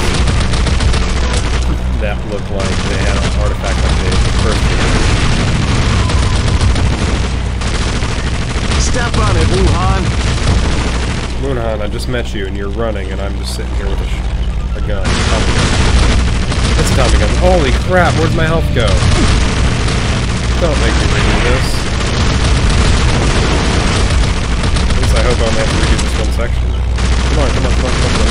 that look like they had an artifact like the first Step on it, Wu Han! Moonhan, I just met you and you're running and I'm just sitting here with a, sh a gun. It's a Tommy gun. Holy crap, where'd my health go? Don't make me redo this. At least I hope I only have to redo this one section. Come on, come on, come on, come on.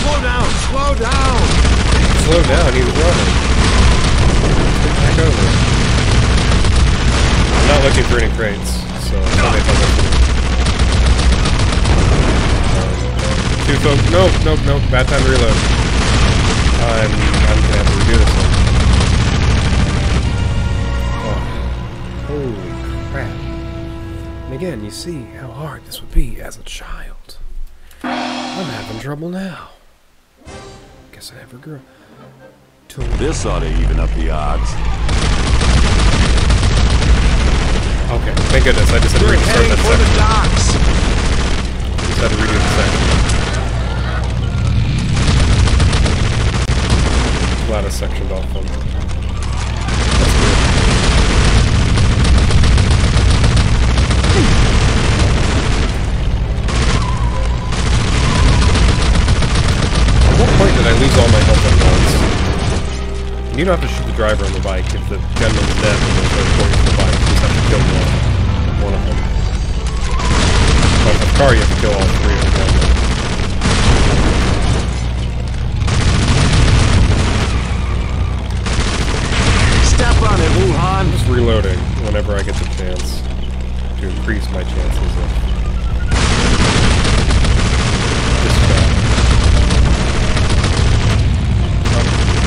Slow down! Slow down! Slow down, he was running. Back over. I'm not looking for any crates, so I'm looking. Two folks. Nope, nope, nope. Bad time to reload. I'm, I'm gonna have to redo this one. Oh, holy crap. And again, you see how hard this would be as a child. I'm having trouble now. Guess I never grew. To This ought to even up the odds. Okay, thank goodness. I just had to We're restart heading that for the section. docks! Just had to redo the section. Glad sectioned off them. At what point did I lose all my health at? You don't have to shoot the driver on the bike if the gunman's dead and there's no point to the bike. You just have to kill one, one of them. But with the car, you have to kill all three reloading whenever I get the chance to increase my chances of.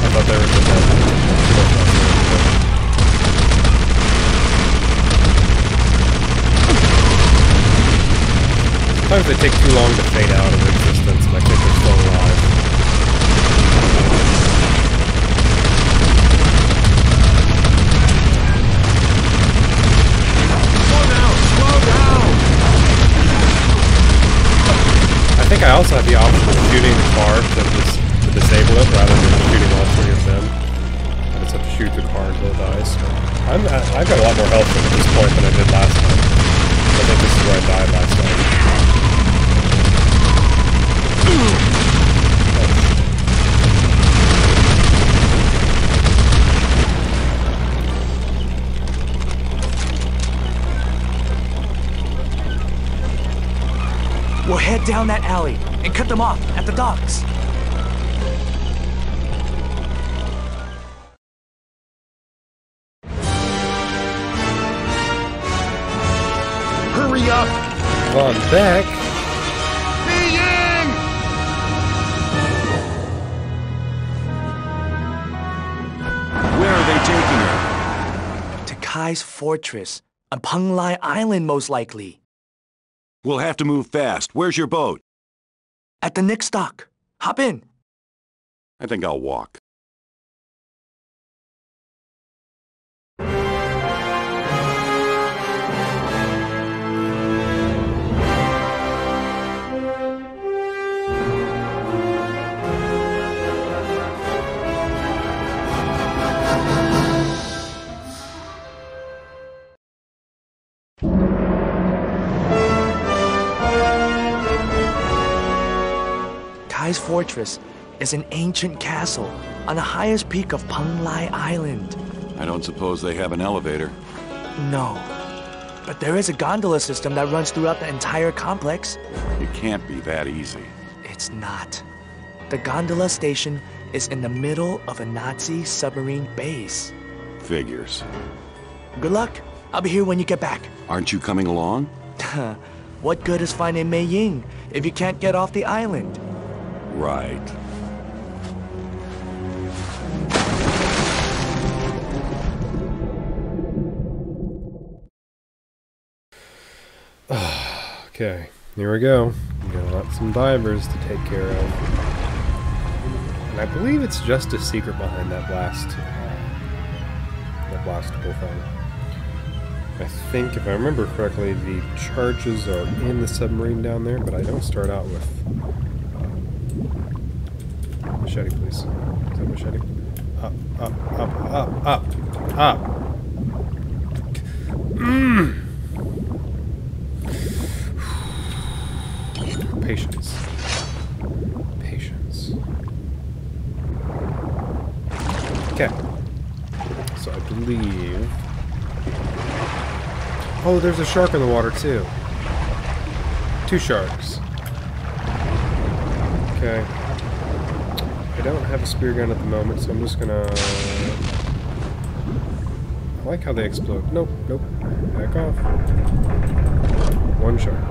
I thought they were in the Sometimes they take too long to fade out of existence, and I think they're still alive. Slow down! Slow down! I also have the option of shooting the car to, dis to disable it rather than shooting all three of them. I just have to shoot the car until it dies. I'm, I've got a lot more health at this point than I did last time. I think this is where I died last time. We'll head down that alley and cut them off at the docks. Hurry up! Von Beck? Mei Ying! Where are they taking her? To Kai's fortress on Penglai Island, most likely. We'll have to move fast. Where's your boat? At the next dock. Hop in. I think I'll walk. Kai's fortress is an ancient castle on the highest peak of Penglai Island. I don't suppose they have an elevator. No. But there is a gondola system that runs throughout the entire complex. It can't be that easy. It's not. The gondola station is in the middle of a Nazi submarine base. Figures. Good luck. I'll be here when you get back. Aren't you coming along? what good is finding Mei Ying if you can't get off the island? Right. Okay, here we go. We got some divers to take care of. And I believe it's just a secret behind that blast. Uh, that blastable thing. I think, if I remember correctly, the charges are in the submarine down there, but I don't start out with... Machete, please. Is that machete? Up, up, up, up, up, up! Mmm! Patience. Patience. Okay. So I believe... Oh, there's a shark in the water, too. Two sharks. Okay. I don't have a spear gun at the moment, so I'm just gonna... I like how they explode. Nope, nope. Back off. One charge.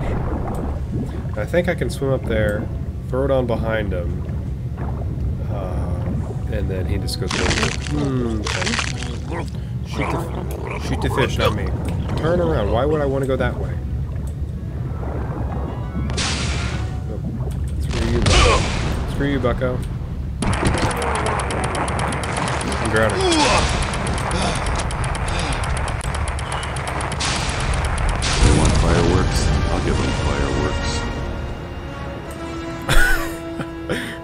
I think I can swim up there, throw it on behind him, uh, and then he just goes Hmm, okay. Shoot the, shoot the fish, not me. Turn around. Why would I want to go that way? Screw you, bucko. Screw you, bucko. I'm drowning. They want fireworks? I'll give them fireworks.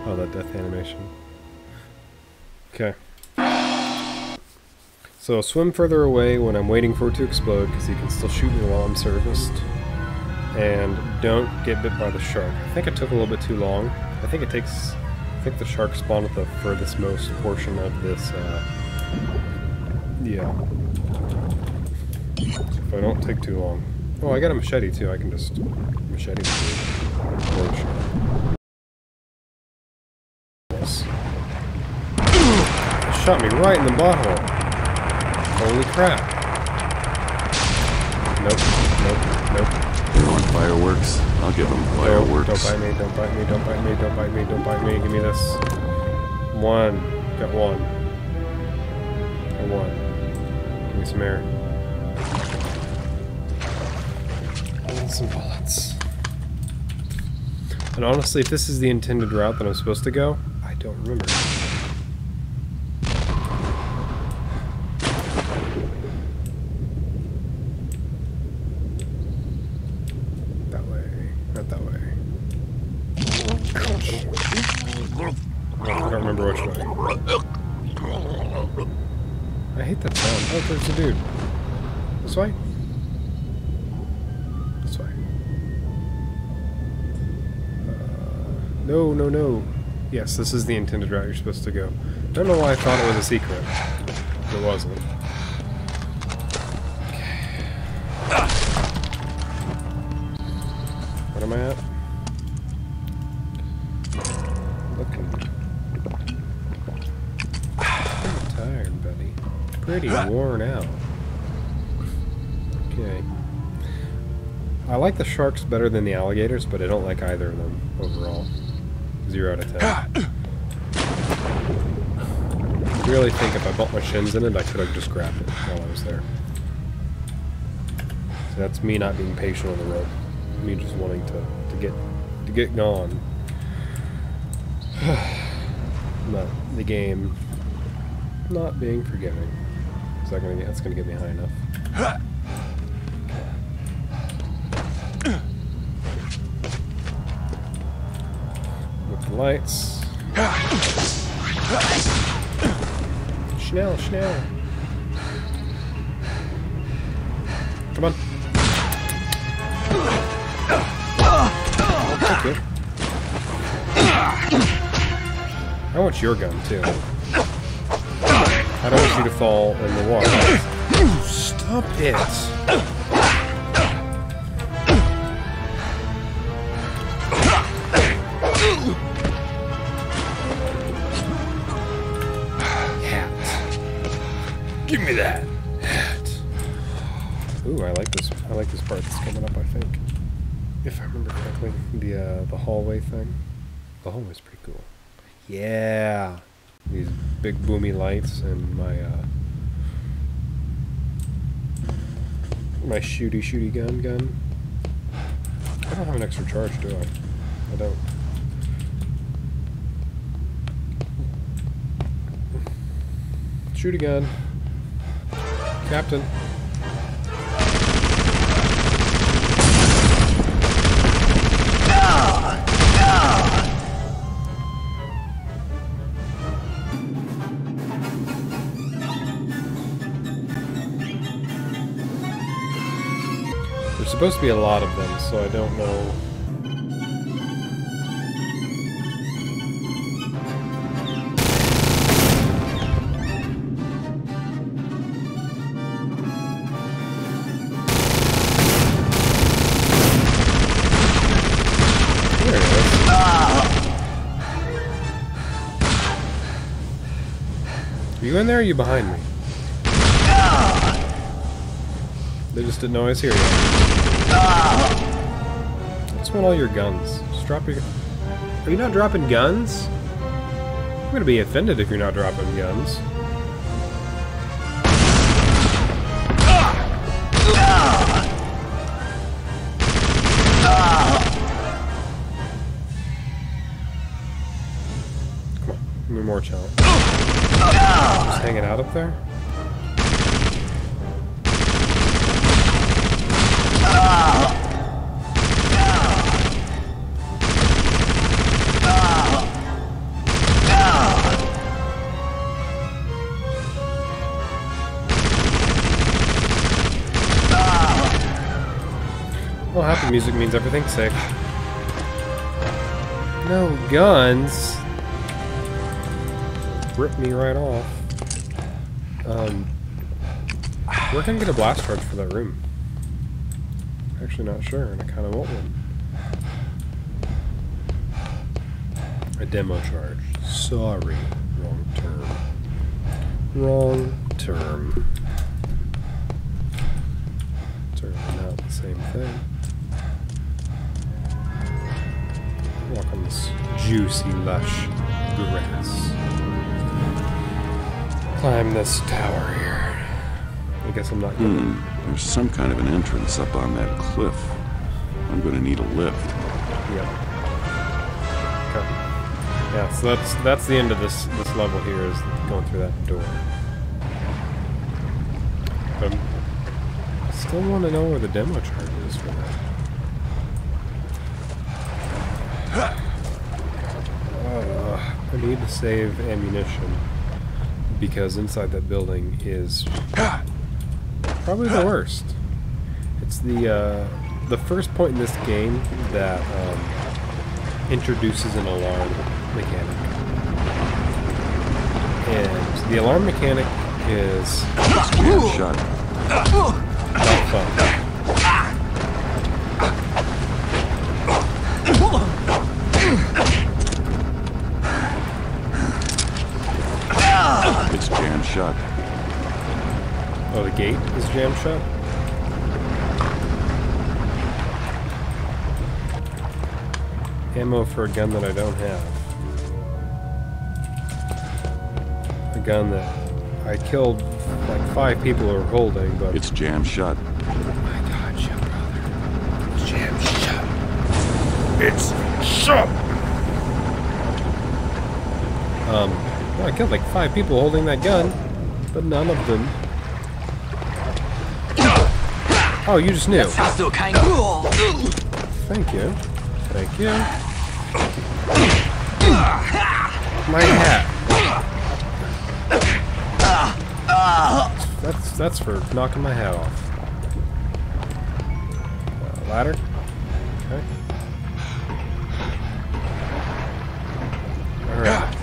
oh, that death animation. Okay. So I'll swim further away when I'm waiting for it to explode, because he can still shoot me while I'm surfaced. And don't get bit by the shark. I think it took a little bit too long. I think it takes... I think the shark spawned at the furthest most portion of this, uh... Yeah. So if I don't take too long. Oh, I got a machete too. I can just... Machete. Yes. It shot me right in the butthole. Holy crap. Nope, nope, nope. They want fireworks? I'll give them fireworks. Don't, don't bite me, don't bite me, don't bite me, don't bite me, don't bite me. Give me this. One. Got one. Got one. Give me some air. I need some bullets. And honestly, if this is the intended route that I'm supposed to go, I don't remember. That way. Not that way. I don't remember which way. I hate that sound. Oh, there's a dude. This way? This way. Uh, no, no, no. Yes, this is the intended route you're supposed to go. I don't know why I thought it was a secret. It wasn't. What am I at? Looking. Pretty tired, buddy. Pretty worn out. Okay. I like the sharks better than the alligators, but I don't like either of them overall. Zero out of ten. I really think if I bumped my shins in it, I could have just grabbed it while I was there. So that's me not being patient on the rope. Me just wanting to, to get to get gone. but the game not being forgiving. Is that gonna get that's gonna get me high enough. With the lights. Schnell, schnell. Come on. I want your gun too. I don't want you to fall in the water. Stop it. The home is pretty cool. Yeah. These big boomy lights and my uh, my shooty shooty gun gun. I don't have an extra charge, do I? I don't. Shoot a gun. Captain. Supposed to be a lot of them, so I don't know. Are you in there or are you behind me? They just didn't know I was here yet. All your guns? Just drop your... Are you not dropping guns? I'm gonna be offended if you're not dropping guns. Means everything's safe. No guns. Rip me right off. Um, where can I get a blast charge for that room? Actually, not sure, and I kind of want one. A demo charge. Sorry, wrong term. Wrong term. Juicy, lush grass. Climb this tower here. I guess I'm not gonna. Hmm, there's some kind of an entrance up on that cliff. I'm gonna need a lift. Yeah. Okay. Yeah, so that's that's the end of this this level here is going through that door. But I'm- I still want to know where the demo charge is for that. Uh, I need to save ammunition because inside that building is probably the worst. It's the uh, the first point in this game that um, introduces an alarm mechanic, and the alarm mechanic is not fun. Oh, the gate is jammed shut. Ammo for a gun that I don't have. A gun that I killed like five people who were holding, but It's jammed shut. Oh my God, shut, brother. It's jammed shut. It's shut. Um, well, I killed like five people holding that gun, but none of them. Oh, you just knew. hast du kein Glück. Thank you. Thank you. My hat. That's that's for knocking my hat off. Uh, ladder. Okay. All right.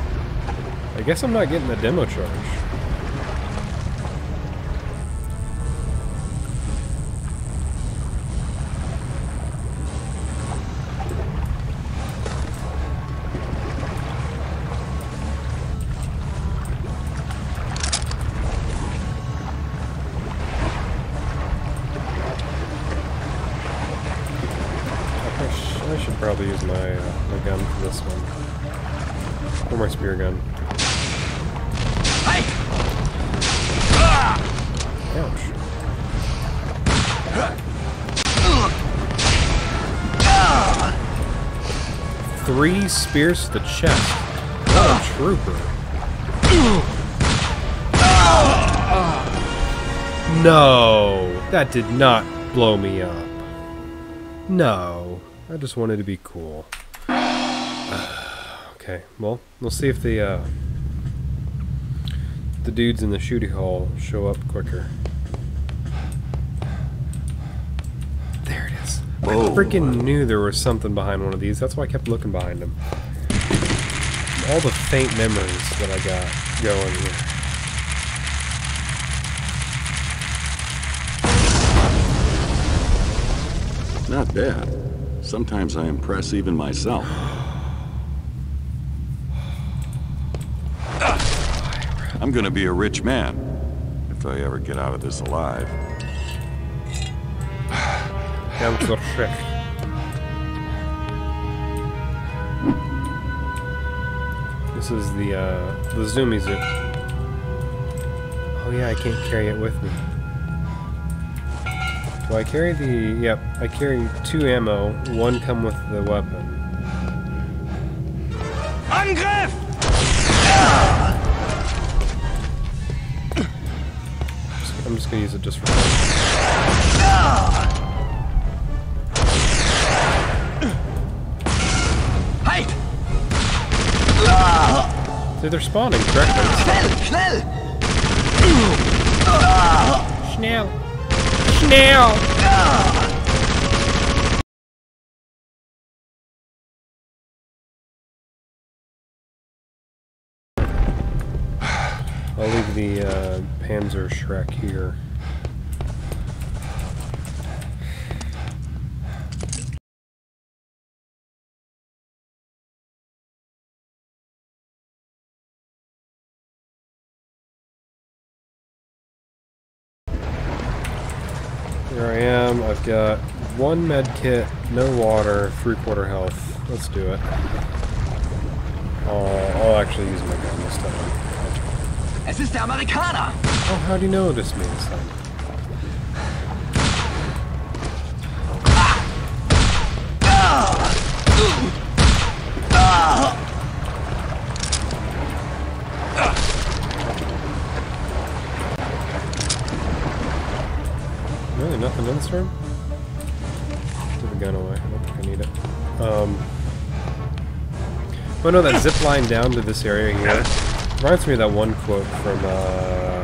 I guess I'm not getting the demo charge. Spear gun. Ouch. Three spears to the chest. What a trooper. No, that did not blow me up. No, I just wanted to be cool. Okay, well, we'll see if the uh, the dudes in the shooting hall show up quicker. There it is. I freaking knew there was something behind one of these. That's why I kept looking behind them. All the faint memories that I got going here. Not bad. Sometimes I impress even myself. I'm gonna be a rich man. If I ever get out of this alive. Ganz so. This is the uh, the zoomy zoom. Oh yeah, I can't carry it with me. Do I carry the? Yep, I carry two ammo. One come with the weapon. Just gonna use it just for. Halt! See, they're spawning correctly. Schnell! Schnell! Schnell! I'll Shrek here. Here I am. I've got one med kit, no water, three quarter health. Let's do it. Uh, I'll actually use my gun this time. Es ist der Amerikaner! Oh, how do you know this means then? Really, nothing in this room? Put the gun away. I don't think I need it. Um. Oh no, that zip line down to this area here reminds me of that one quote from uh,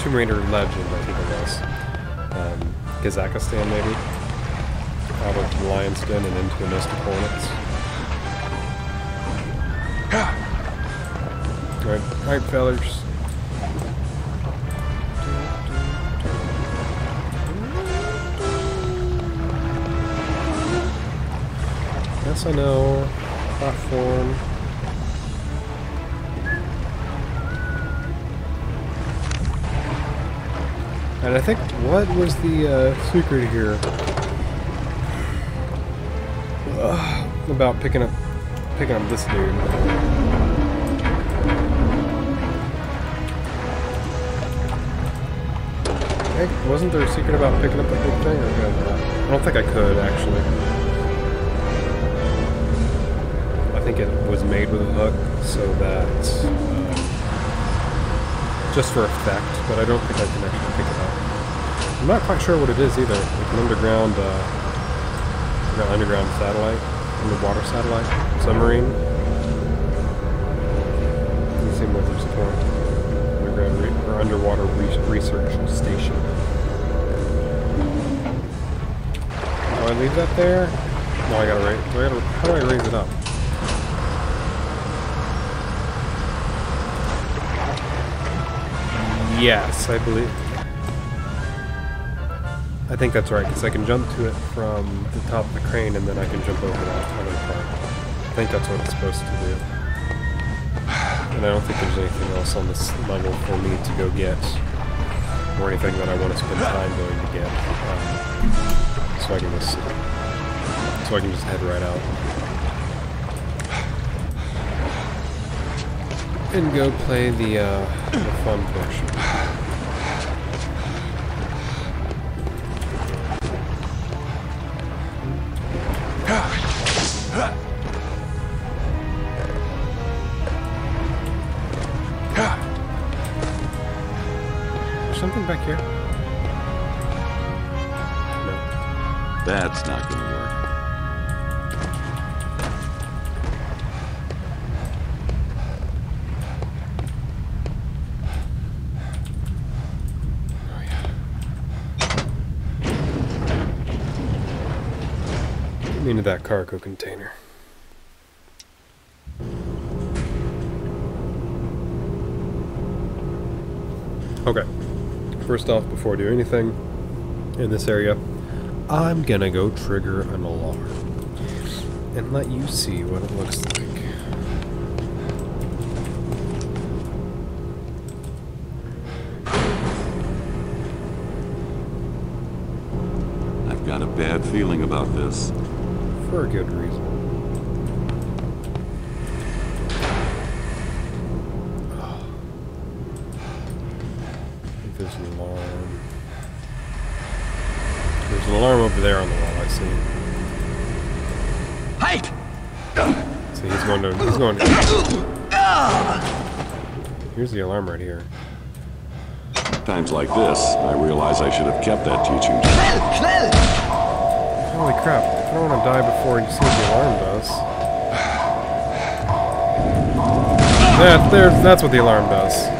Tomb Raider Legend, I think it was. Um, Kazakhstan, maybe? Out of the Lion's Den and into a nest of hornets. Alright, alright, fellers. Yes, I know. Platform. And I think, what was the uh, secret here? About picking up, picking up this dude. Hey, wasn't there a secret about picking up a big thing? Or I I don't think I could, actually. I think it was made with a hook so that uh, just for effect, but I don't think I can actually pick it up. I'm not quite sure what it is either. Like an underground, uh, an underground satellite, underwater satellite, submarine. Doesn't seem like there's a point. Underground re or underwater re research station. Do I leave that there? No, I gotta raise. How do I raise it up? Yes, I believe. I think that's right, because I can jump to it from the top of the crane and then I can jump over that other part. I think that's what it's supposed to do. And I don't think there's anything else on this level for me to go get, or anything that I want to spend time going to get. Um, so I can just, so I can just head right out. And go play the, uh, the fun portion. That cargo container. Okay. First off, before I do anything in this area, I'm gonna go trigger an alarm and let you see what it looks like. I've got a bad feeling about this. For a good reason. There's an alarm. There's an alarm over there on the wall, I see. Halt! See, he's going to. He's going to. Here's the alarm right here. Times like this, I realize I should have kept that teaching. Holy crap. I don't want to die before you see what the alarm does. That, there's, that's what the alarm does.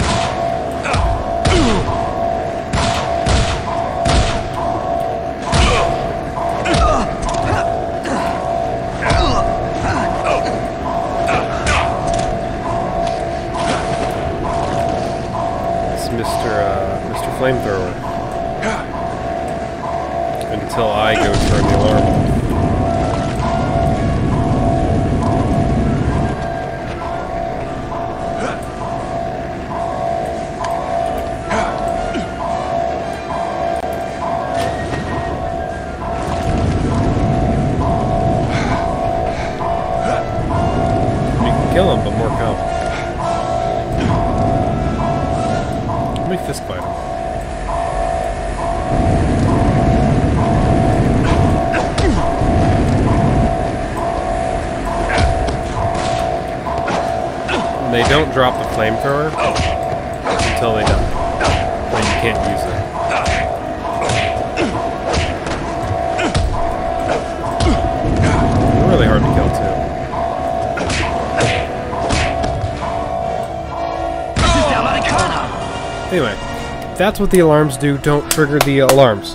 That's what the alarms do. Don't trigger the alarms.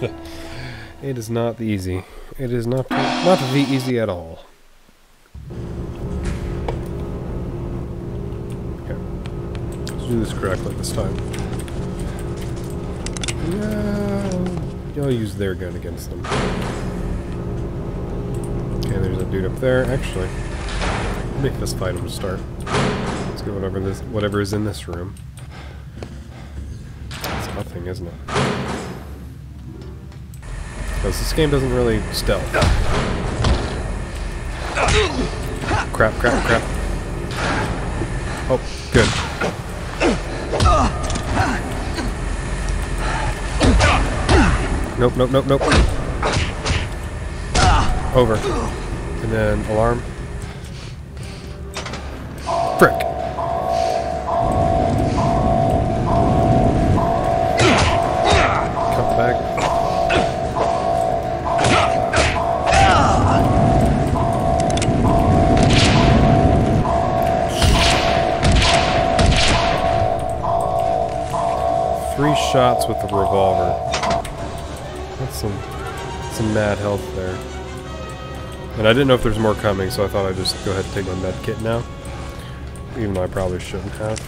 it is not the easy. It is not not the easy at all. Okay, let's do this correctly this time. Yeah, I'll use their gun against them. Okay, there's a dude up there. Actually, make this fight him to start. Let's get whatever this whatever is in this room. Isn't it? Because this game doesn't really stealth. Crap, crap, crap. Oh, good. Nope, nope, nope, nope. Over. And then alarm. Revolver. That's some some mad health there. And I didn't know if there's more coming, so I thought I'd just go ahead and take my med kit now. Even though I probably shouldn't have.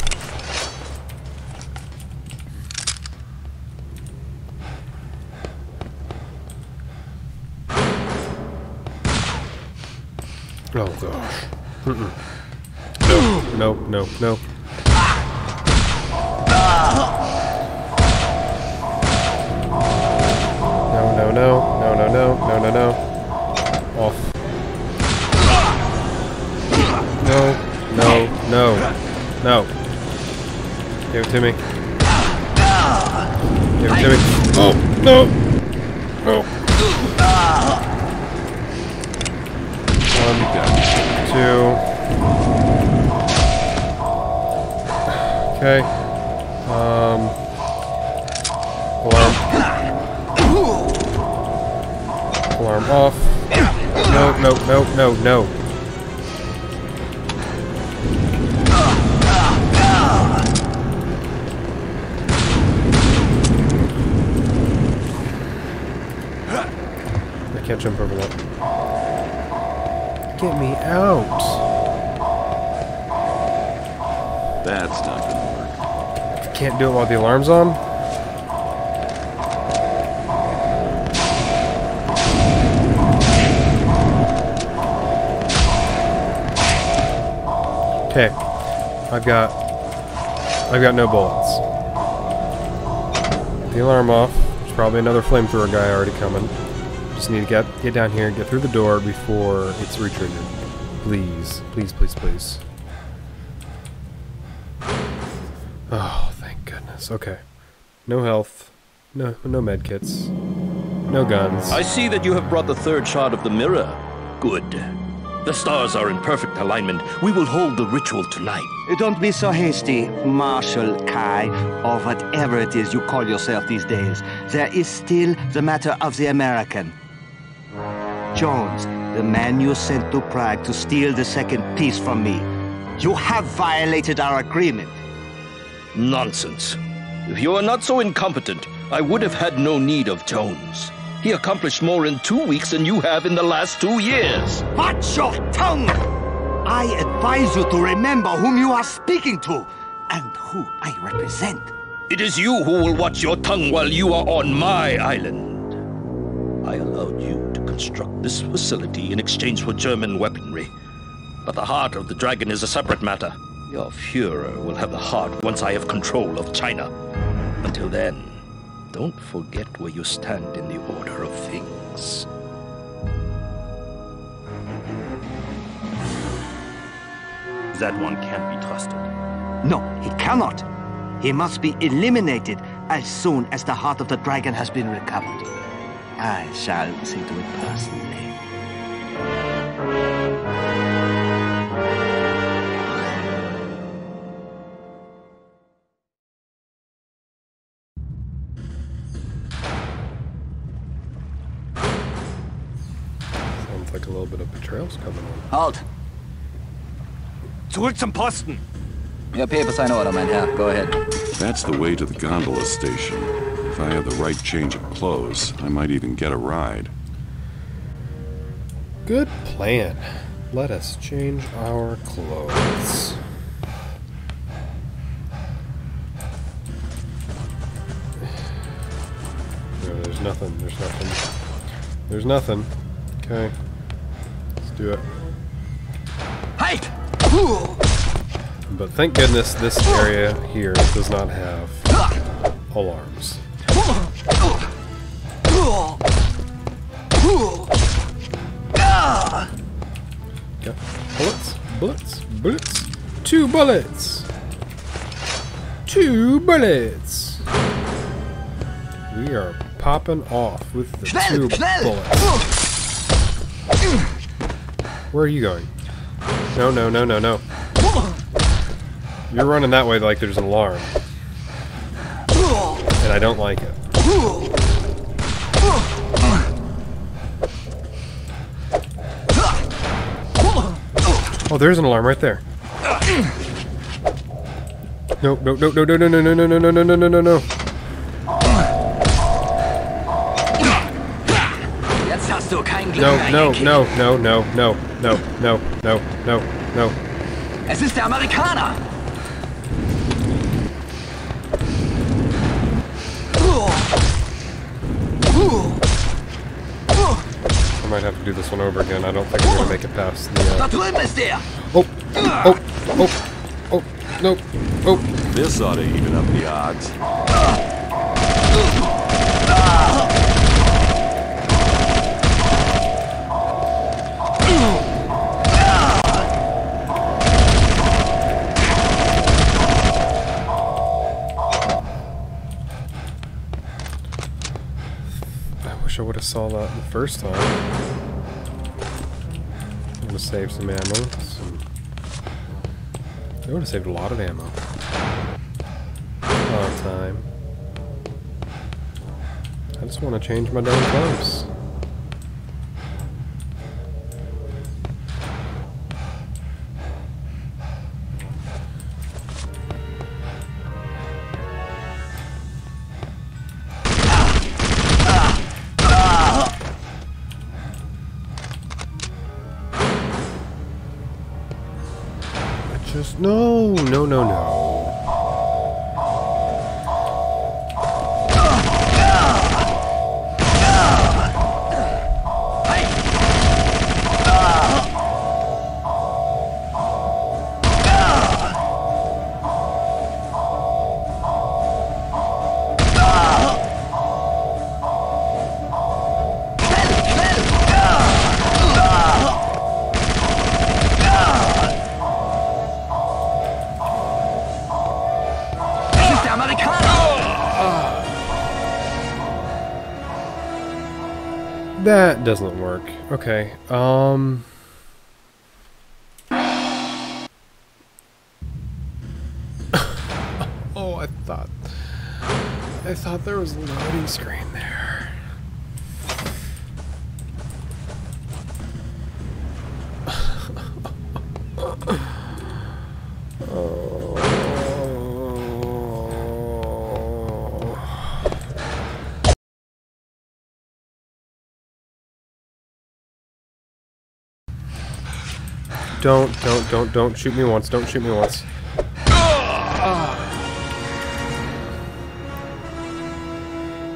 Oh gosh. Mm-mm. Nope, nope, nope, nope. No, alarm's on? Okay. I've got I've got no bullets. The alarm off. There's probably another flamethrower guy already coming. Just need to get get down here and get through the door before it's retriggered. Please. Please, please, please. Thank. Okay. No health. No no med kits. No guns. I see that you have brought the third shard of the mirror. Good. The stars are in perfect alignment. We will hold the ritual tonight. Uh, don't be so hasty, Marshal Kai, or whatever it is you call yourself these days. There is still the matter of the American. Jones, the man you sent to Prague to steal the second piece from me. You have violated our agreement. Nonsense. If you are not so incompetent, I would have had no need of Jones. He accomplished more in two weeks than you have in the last two years. Watch your tongue! I advise you to remember whom you are speaking to and who I represent. It is you who will watch your tongue while you are on my island. I allowed you to construct this facility in exchange for German weaponry. But the heart of the dragon is a separate matter. Your Fuhrer will have the heart once I have control of China. Until then, don't forget where you stand in the order of things. That one can't be trusted. No, he cannot. He must be eliminated as soon as the heart of the dragon has been recovered. I shall see to it personally. Bit of betrayal's coming on. Halt! Zurück zum Posten! Your paper sign order, mein Herr. Go ahead. That's the way to the gondola station. If I had the right change of clothes, I might even get a ride. Good plan. Let us change our clothes. No, there's nothing. There's nothing. There's nothing. Okay. Do it. But thank goodness this area here does not have alarms. Got bullets, bullets, bullets. Two bullets. Two bullets. We are popping off with the two bullets. Where are you going? No, no, no, no, no. You're running that way like there's an alarm. And I don't like it. Oh, there's an alarm right there. No, no, no, no, no, no, no, no, no, no, no, no, no, no, No, no, no, no, no, no, no, no, no, no, no. Es ist der Amerikaner! I might have to do this one over again. I don't think I'm gonna make it past the. Da Uh... drüben ist er! Oh, oh, oh, oh, no, oh. This ought to even up the odds. Wish I would have saw that the first time. Would have saved some ammo. Some... I would have saved a lot of ammo. A lot of time. I just want to change my damn clothes. Doesn't work. Okay. Um. oh, I thought. I thought there was a loading screen Don't, don't, don't, don't shoot me once. Don't shoot me once.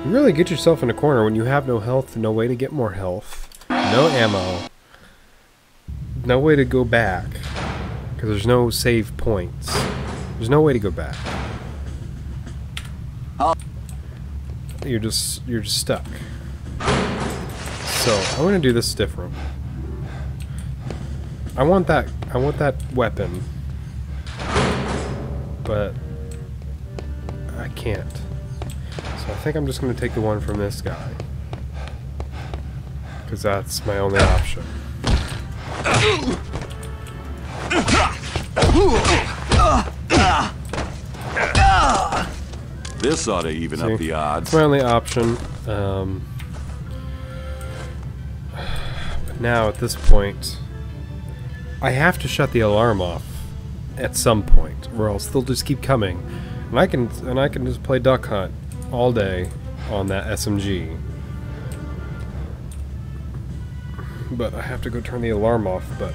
You really get yourself in a corner when you have no health, no way to get more health, no ammo, no way to go back, because there's no save points. There's no way to go back. You're just you're just stuck. So I want to do this different. I want that I want that weapon. But I can't. So I think I'm just going to take the one from this guy. Cuz that's my only option. This ought to even See, up the odds. My only option. Um, but now at this point, I have to shut the alarm off at some point, or else they'll just keep coming, and I can and I can just play Duck Hunt all day on that SMG. But I have to go turn the alarm off. But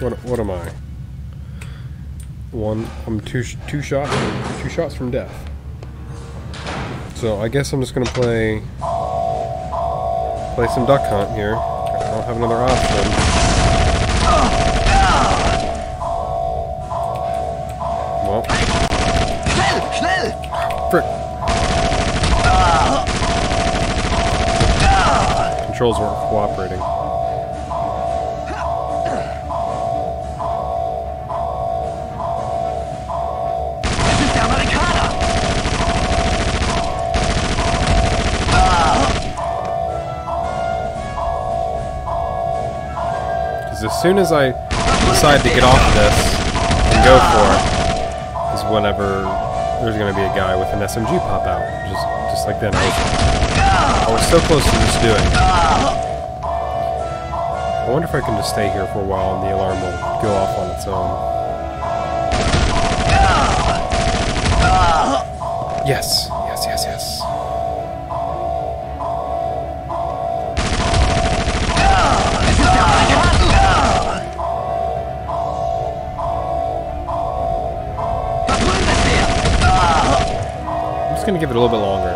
what what am I? One, I'm two two shots two shots from death. So I guess I'm just gonna play play some Duck Hunt here. I don't have another option. Controls weren't cooperating. Because as soon as I decide to get off of this and go for it, is whenever there's going to be a guy with an SMG pop out. Just, just like then. I was, so close to just doing. I wonder if I can just stay here for a while and the alarm will go off on its own. Yes, yes, yes, yes. I'm just to give it a little bit longer.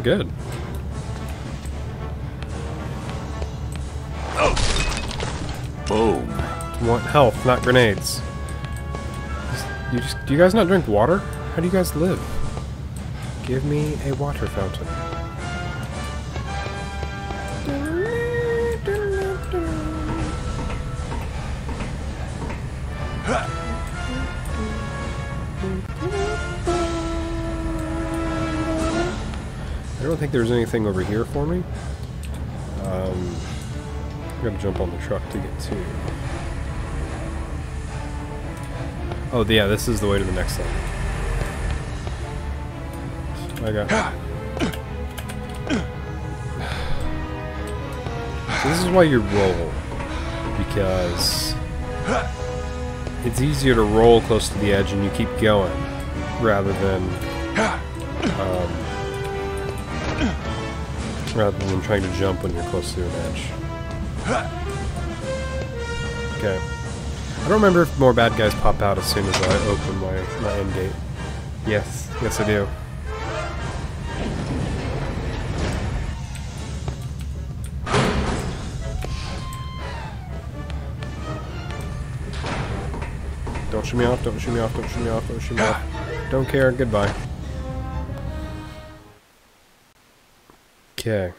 I'm good. Oh! Boom. want health, not grenades. You just, do you guys not drink water? How do you guys live? Give me a water fountain. Think there's anything over here for me. Um, I gotta jump on the truck to get to. Oh, yeah, this is the way to the next level. I got. So this is why you roll, because it's easier to roll close to the edge and you keep going, rather than rather than trying to jump when you're close to an edge. Okay. I don't remember if more bad guys pop out as soon as I open my, my end gate. Yes, yes I do. Don't shoot me off, don't shoot me off, don't shoot me off, don't shoot me off. Don't care, goodbye. Okay.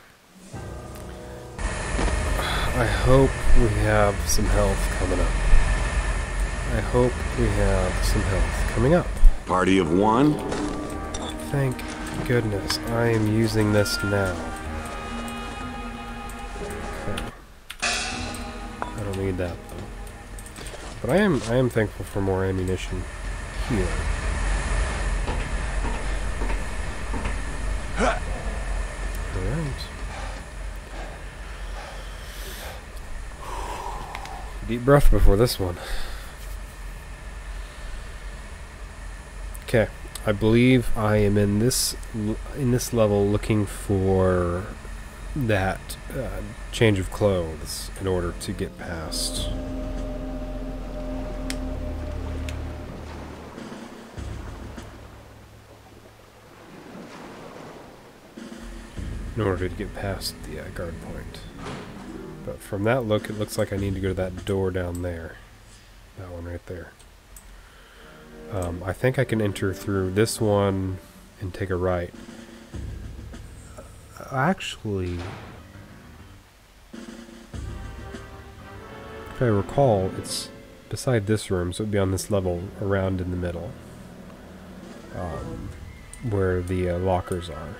I hope we have some health coming up. I hope we have some health coming up. Party of one? Thank goodness I am using this now. Okay. I don't need that though. But I am I am thankful for more ammunition here. Alright. Deep breath before this one. Okay, I believe I am in this in this level looking for that uh, change of clothes in order to get past. In order to get past the uh, guard point. But from that look, it looks like I need to go to that door down there. That one right there. Um, I think I can enter through this one and take a right. Actually, if I recall, it's beside this room, so it'd be on this level around in the middle. Um, where the uh, lockers are.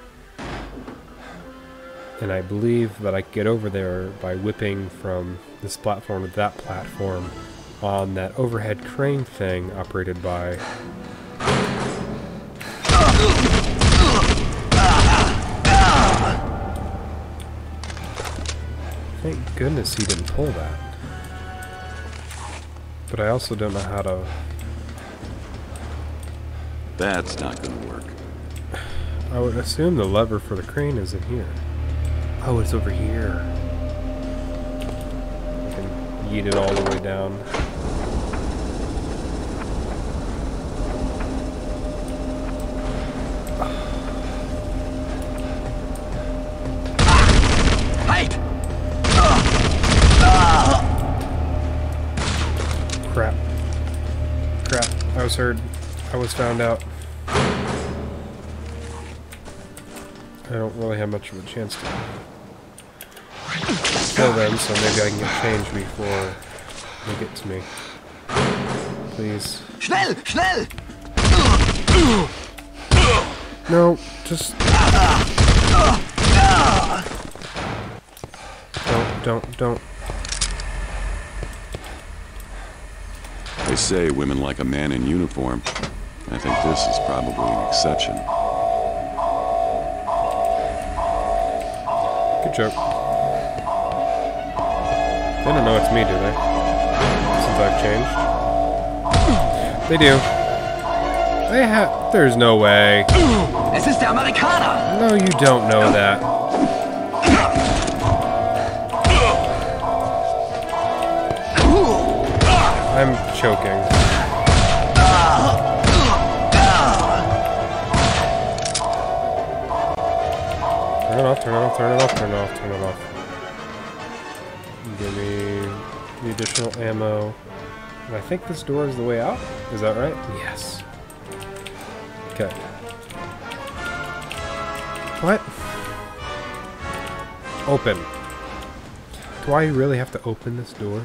And I believe that I get over there by whipping from this platform to that platform on that overhead crane thing operated by Thank goodness he didn't pull that. But I also don't know how to... That's not gonna work. I would assume the lever for the crane is in here. Oh, it's over here. I can yeet it all the way down. Halt! Crap. Crap. I was heard. I was found out. I don't really have much of a chance to kill them, so maybe I can get change before they get to me. Please. Schnell! Schnell! No, just... Don't, don't, don't. They say women like a man in uniform. I think this is probably an exception. Good joke. They don't know it's me, do they? Since I've changed. They do. They have. There's no way. Es ist der Amerikaner! No, you don't know that. I'm choking. It off, turn it off, turn it off, turn it off, turn it off. Give me the additional ammo. And I think this door is the way out. Is that right? Yes. Okay. What? Open. Do I really have to open this door?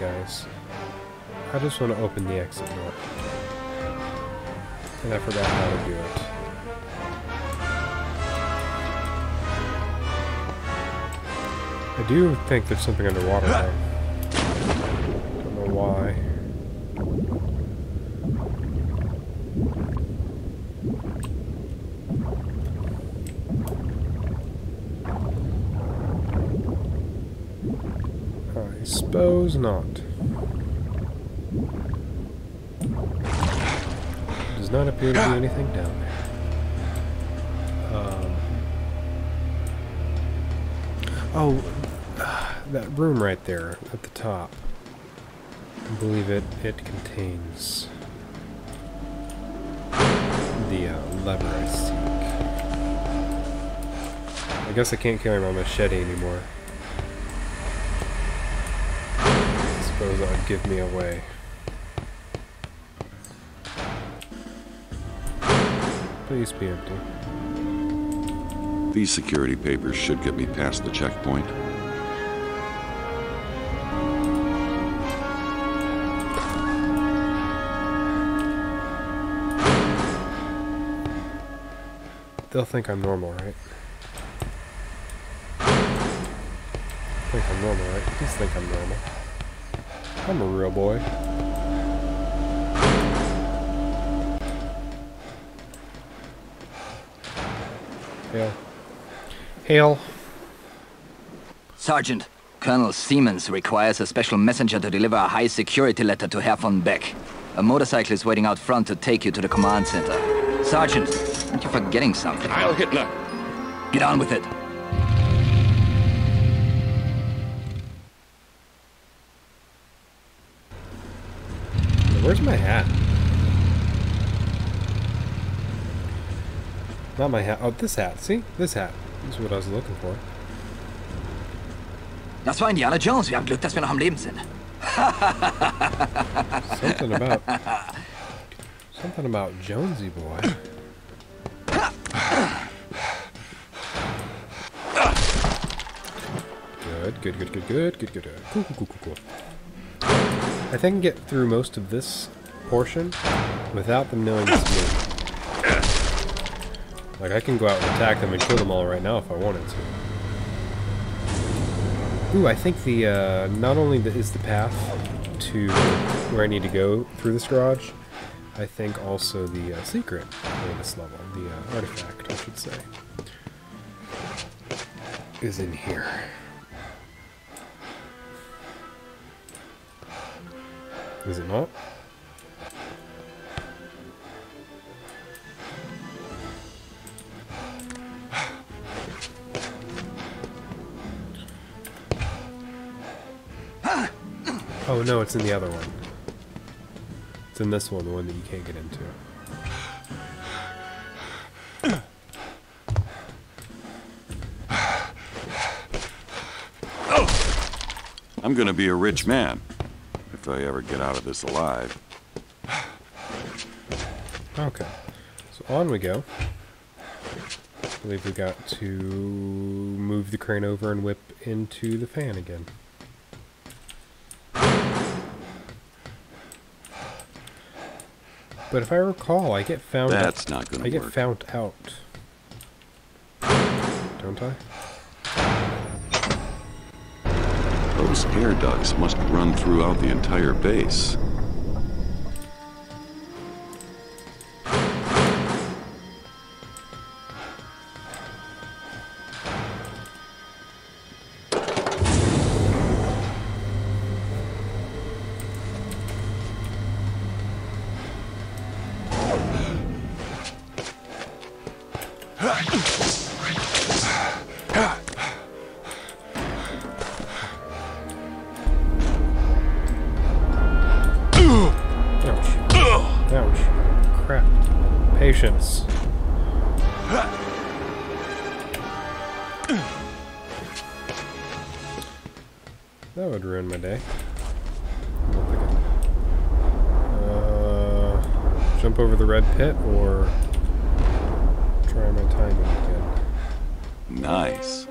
Guys. I just want to open the exit door. And I forgot how to do it. I do think there's something underwater though. Don't know why. I suppose not. To be anything down there. Um, oh, that room right there at the top. I believe it it contains the uh, lever I seek. I guess I can't carry my machete anymore. I suppose that would give me away. Please be empty. These security papers should get me past the checkpoint. They'll think I'm normal, right? Think I'm normal, right? Please think I'm normal. I'm a real boy. Hail. Hail. Sergeant, Colonel Siemens requires a special messenger to deliver a high security letter to Herr von Beck. A motorcycle is waiting out front to take you to the command center. Sergeant, aren't you forgetting something? Heil Hitler! Get on with it. Where's my hat? Not my hat. Oh, this hat. See? This hat. This is what I was looking for. Das war Indiana Jones. Wir haben Glück, dass wir noch am Leben sind. Something about... Something about Jonesy boy. Good, good, good, good, good, good, good, good. Cool, cool, cool, cool, cool. I think I can get through most of this portion without them knowing it's me. Like, I can go out and attack them and kill them all right now if I wanted to. Ooh, I think the, uh, not only the, is the path to where I need to go through this garage, I think also the uh, secret for this level, the uh, artifact, I should say, is in here. Is it not? Oh no, it's in the other one. It's in this one, the one that you can't get into. I'm gonna be a rich man. If I ever get out of this alive. Okay. So on we go. I believe we got to move the crane over and whip into the fan again. But if I recall, I get found That's out. not gonna I get work. found out. Don't I? Those air ducts must run throughout the entire base. Patience. That would ruin my day. I don't think I- Uh, jump over the red pit or try my timing again. Nice.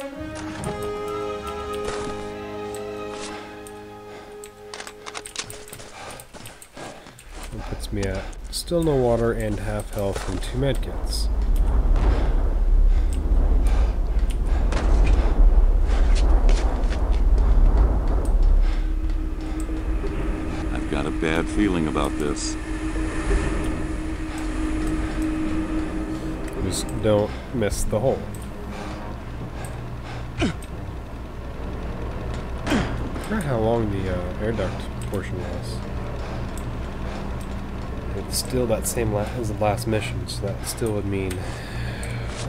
It puts me at still no water and half health from two medkits. I've got a bad feeling about this. Just don't miss the hole. I forgot how long the uh, air duct portion was. Still that same as the last mission, so that still would mean...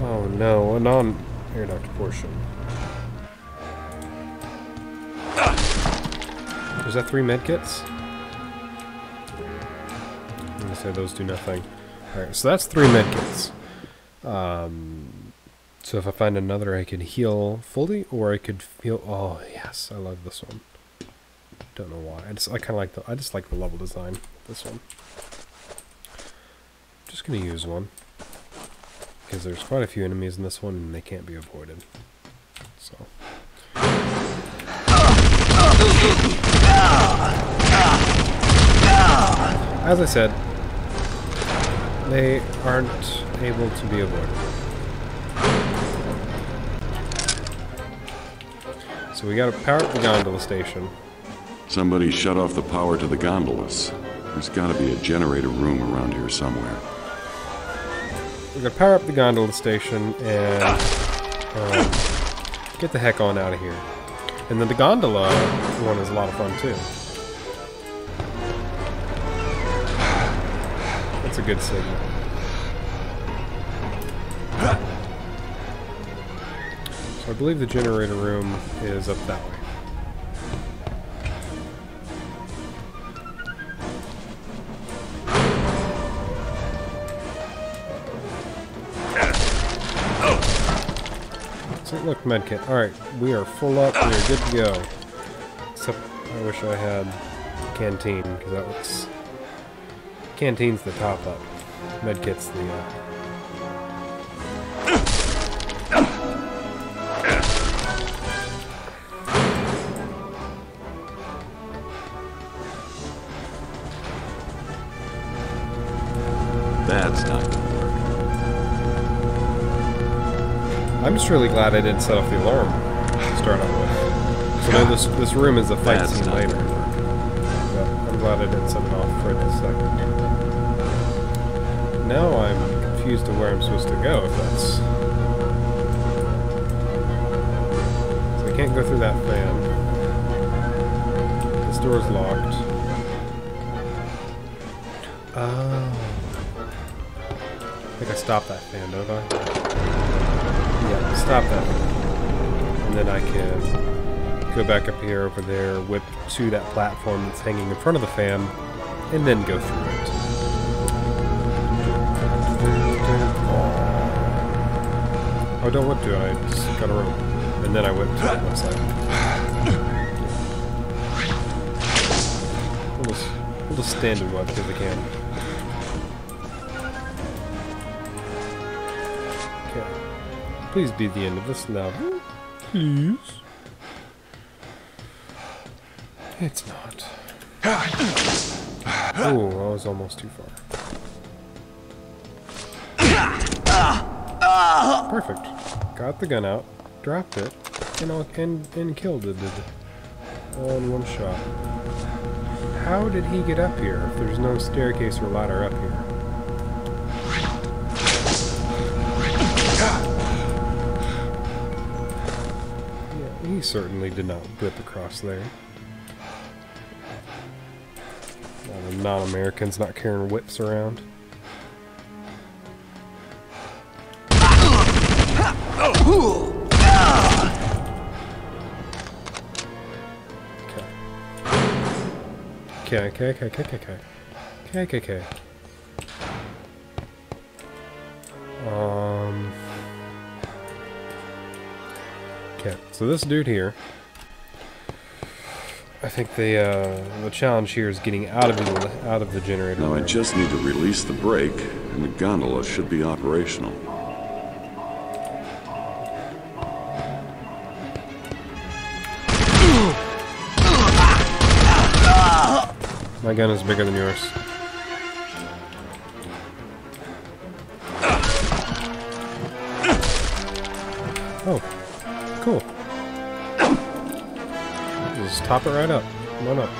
Oh no, a non-air duct portion. Was that three medkits? I'm gonna say those do nothing. Alright, so that's three medkits. Um, so if I find another, I can heal fully, or I could heal. Oh yes, I love this one. Don't know why. I just I kind of like the. I just like the level design. This one. Just gonna use one because there's quite a few enemies in this one, and they can't be avoided. So. As I said, they aren't able to be avoided. So we gotta power up the gondola station. Somebody shut off the power to the gondolas. There's gotta be a generator room around here somewhere. We're gonna power up the gondola station and um, get the heck on out of here. And then the gondola one is a lot of fun too. That's a good signal. So I believe the generator room is up that way. Medkit. Alright, we are full up, we are good to go. Except I wish I had canteen, because that looks... Canteen's the top up. Medkit's the uh, just really glad I didn't set off the alarm to start out with. So now this this room is a fight That's scene later. But I'm glad I didn't set it off for this second. Now I'm confused to where I'm supposed to go if that's... So I can't go through that fan. This door's locked. Oh. I think I stopped that fan, don't I? Yeah, stop that. And then I can go back up here, over there, whip to that platform that's hanging in front of the fan, and then go through it. Oh, don't whip to it, I just got a rope. And then I whip to the other side. We'll just, we'll just stand and whip if we can. Please be the end of this level. Please. It's not. Oh, I was almost too far. Perfect. Got the gun out, dropped it, and, all- and, and killed it all in one shot. How did he get up here if there's no staircase or ladder up here? Certainly did not whip across there. Non-Americans not carrying whips around. Okay, okay, okay, okay, okay. Okay, okay, okay. Um. Okay, so this dude here, I think the uh, the challenge here is getting out of the out of the generator. Now room. I just need to release the brake, and the gondola should be operational. My gun is bigger than yours. Cool. Just top it right up. Come on up.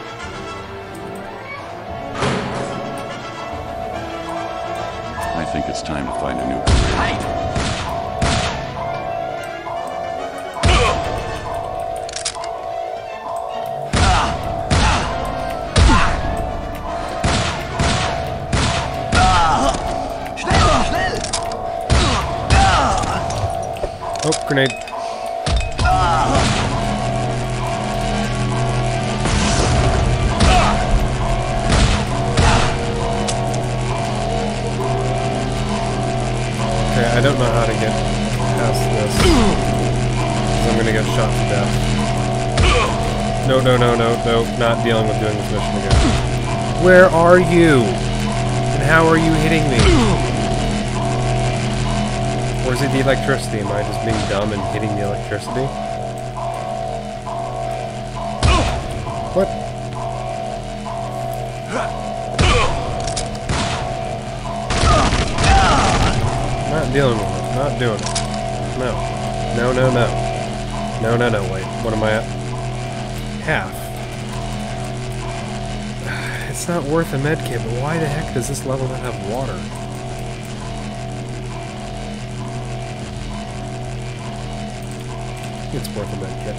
I think it's time to find a new career. Oh, grenade. No, no, no, no, no, not dealing with doing this mission again. Where are you? And how are you hitting me? Or is it the electricity? Am I just being dumb and hitting the electricity? What? Not dealing with it. Not doing it. No. No, no, no. No, no, no, wait. What am I at? Half. It's not worth a medkit, but why the heck does this level not have water? It's worth a medkit.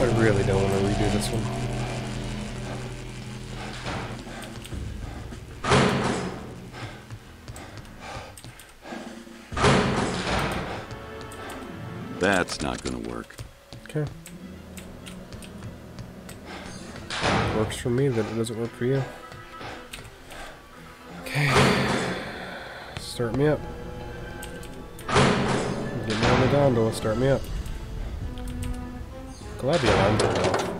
I really don't want to redo this one. That's not gonna work. Okay. Works for me, that it doesn't work for you. Okay. Start me up. Get me on the gondola, start me up. Glad the alarms are off.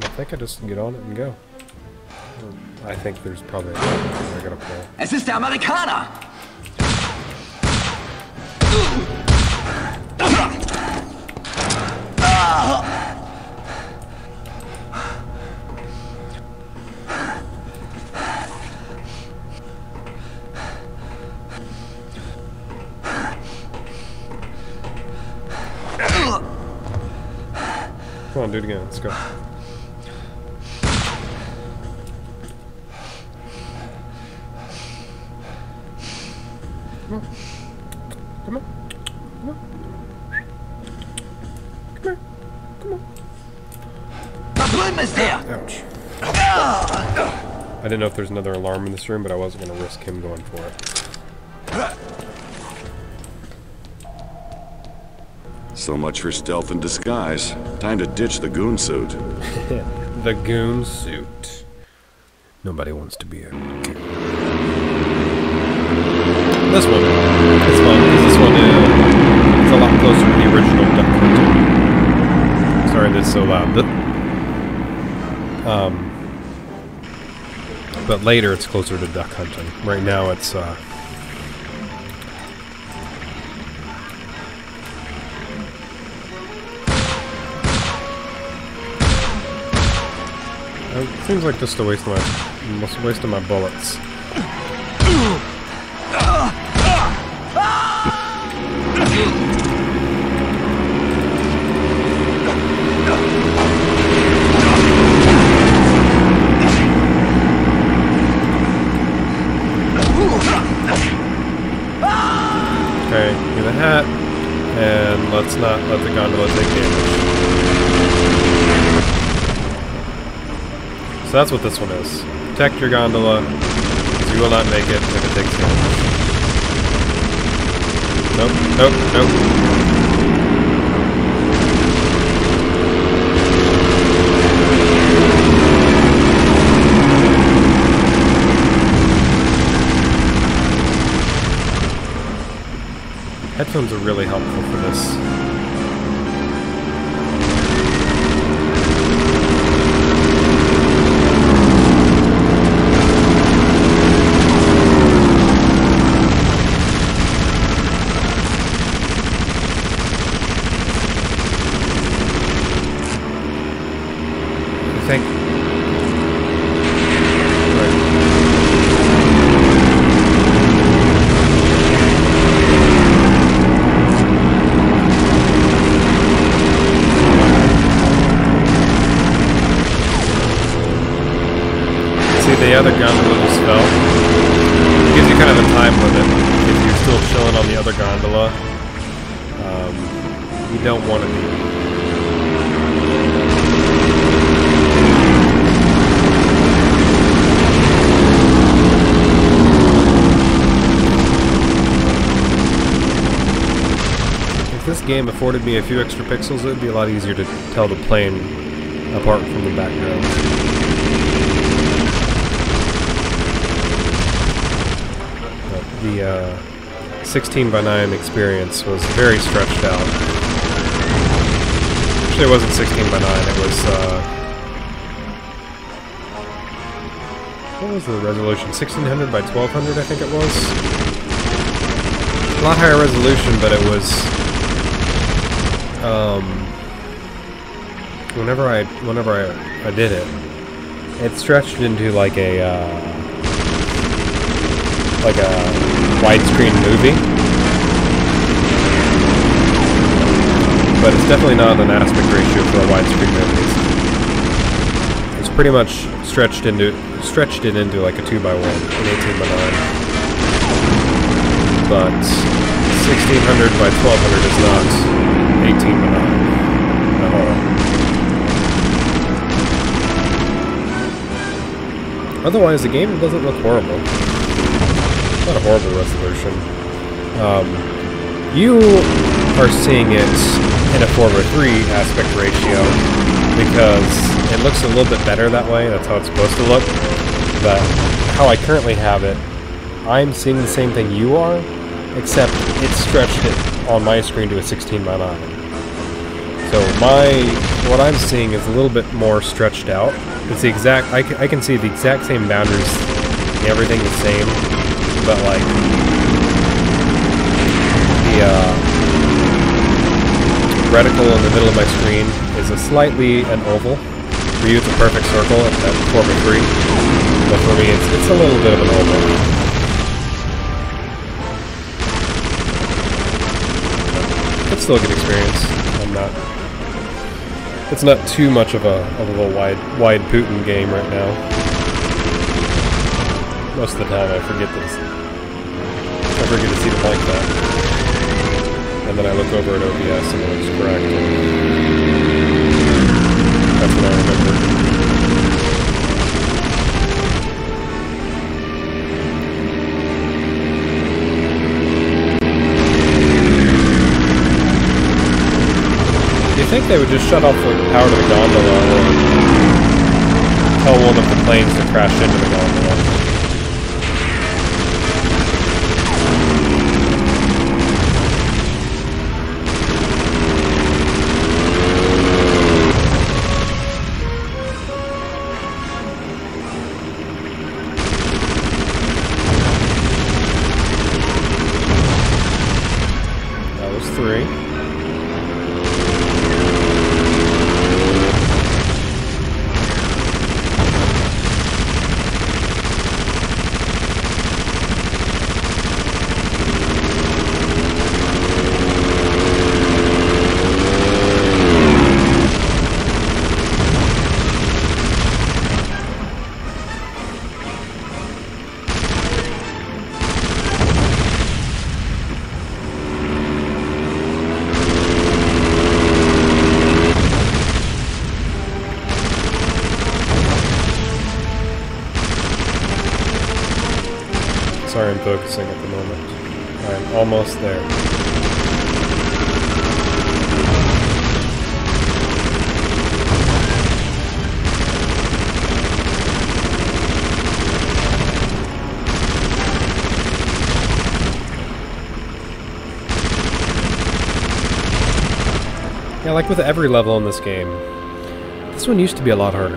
I think I just get on it and go. I think there's probably a I gotta pull. Es ist der Amerikaner! Do it again. Let's go. Come on. Come on. Come on. Come here. Come on. Da drüben ist er! Ouch. I didn't know if there's another alarm in this room, but I wasn't going to risk him going for it. So much for stealth and disguise. Time to ditch the goon suit. the goon suit. Nobody wants to be a goon. This one. Fun, because this one is, is a lot closer to the original Duck Hunt. Sorry that's so loud. Um, but later it's closer to duck hunting. Right now it's, uh, seems like just a waste of my, waste of my bullets. So that's what this one is. Protect your gondola, because you will not make it if it takes damage. Nope, nope, nope. Headphones are really helpful for this. I think the other gondola just fell. It gives you kind of a time limit if you're still chilling on the other gondola. Um, you don't want to be. If this game afforded me a few extra pixels, it would be a lot easier to tell the plane apart from the background. But the uh, 16 by 9 experience was very stretched out. Actually, it wasn't 16 by 9, it was, uh, what was the resolution? 1600 by 1200, I think it was? A lot higher resolution, but it was um, whenever I whenever I, I did it, it stretched into like a uh, like a widescreen movie, but it's definitely not an aspect ratio for a widescreen movie. It's pretty much stretched into stretched it into like a two by one, an eighteen by nine, but sixteen hundred by twelve hundred is not. 18 but not. Otherwise, the game doesn't look horrible. Not a horrible resolution. Um, you are seeing it in a 4 over 3 aspect ratio because it looks a little bit better that way. That's how it's supposed to look. But how I currently have it, I'm seeing the same thing you are, except it's stretched it on my screen to a 16 by 9. So my, what I'm seeing is a little bit more stretched out. It's the exact, I can, I can see the exact same boundaries, everything the same, but like, the uh, reticle in the middle of my screen is a slightly an oval. For you it's a perfect circle at 4 by 3, but for me it's, it's a little bit of an oval. It's still a good experience. It's not too much of a of a wide wide Putin game right now. Most of the time, I forget this. I forget to see it like that, and then I look over at OBS and it looks correct. That's what I remember. Think they would just shut off the power to the gondola or tell one of the planes to crash into the gondola. Like with every level in this game, this one used to be a lot harder.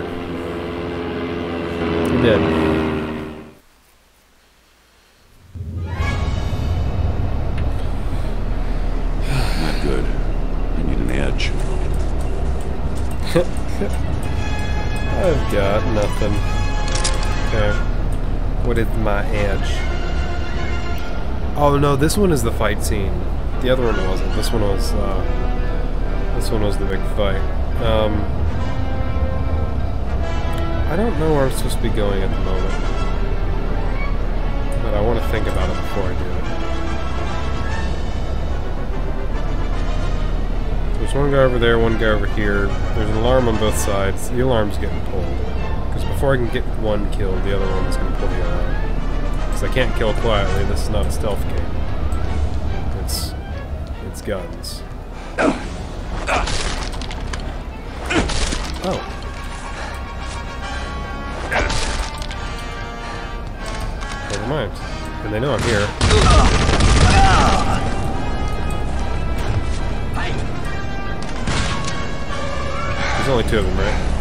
It did. Not good. I need an edge. I've got nothing. Okay. What is my edge? Oh no, this one is the fight scene. The other one wasn't. This one was, uh, this one was the big fight. Um, I don't know where I'm supposed to be going at the moment. But I want to think about it before I do it. There's one guy over there, one guy over here. There's an alarm on both sides. The alarm's getting pulled. Because before I can get one killed, the other one's going to pull the alarm. Because I can't kill quietly. This is not a stealth game. It's... it's guns. Oh. Never mind. And they know I'm here. There's only two of them, right?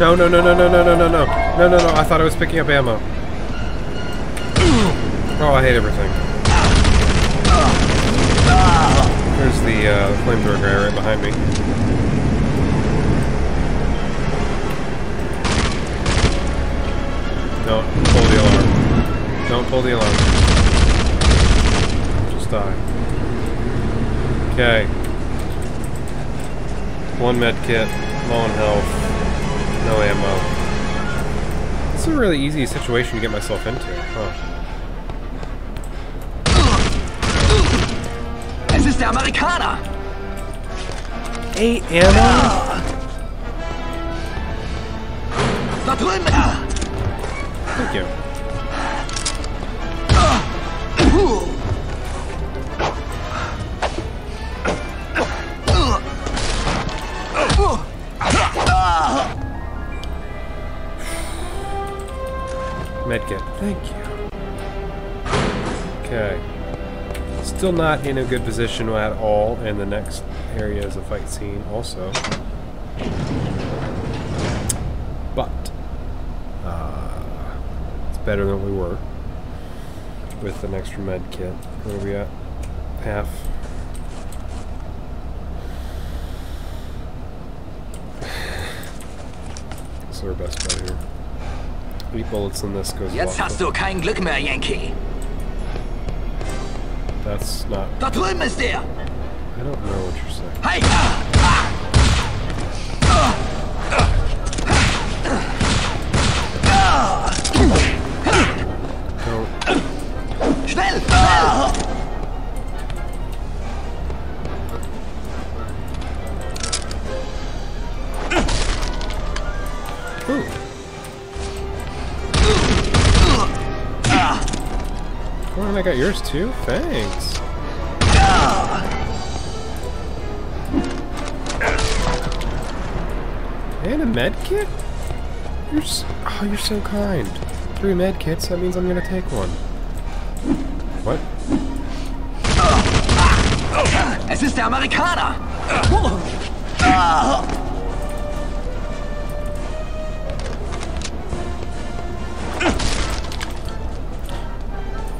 No, no, no, no, no, no, no, no, no. No, no, no. I thought I was picking up ammo. Oh, I hate everything. There's the uh, flamethrower guy right behind me. Don't pull the alarm. Don't pull the alarm. Just die. Okay. One med kit, low on health, no ammo. This is a really easy situation to get myself into, huh? Es ist der Amerikaner! Eight ammo? Ah! Da drüben! Thank you. Still not in a good position at all, and the next area is a fight scene also. But, uh, it's better than we were with an extra med kit. What are we at? Half. This is our best bet here. Eight bullets in this goes Jetzt hast du kein Glück mehr, Yankee. That's not. Da drüben ist der! I don't know what you're saying. Hey! Don't. Schnell! Schnell! Ooh. Oh, and I got yours too? Thanks. Med kit? You're s oh, you're so kind. Three med kits, that means I'm gonna take one. What? Es ist der Amerikaner!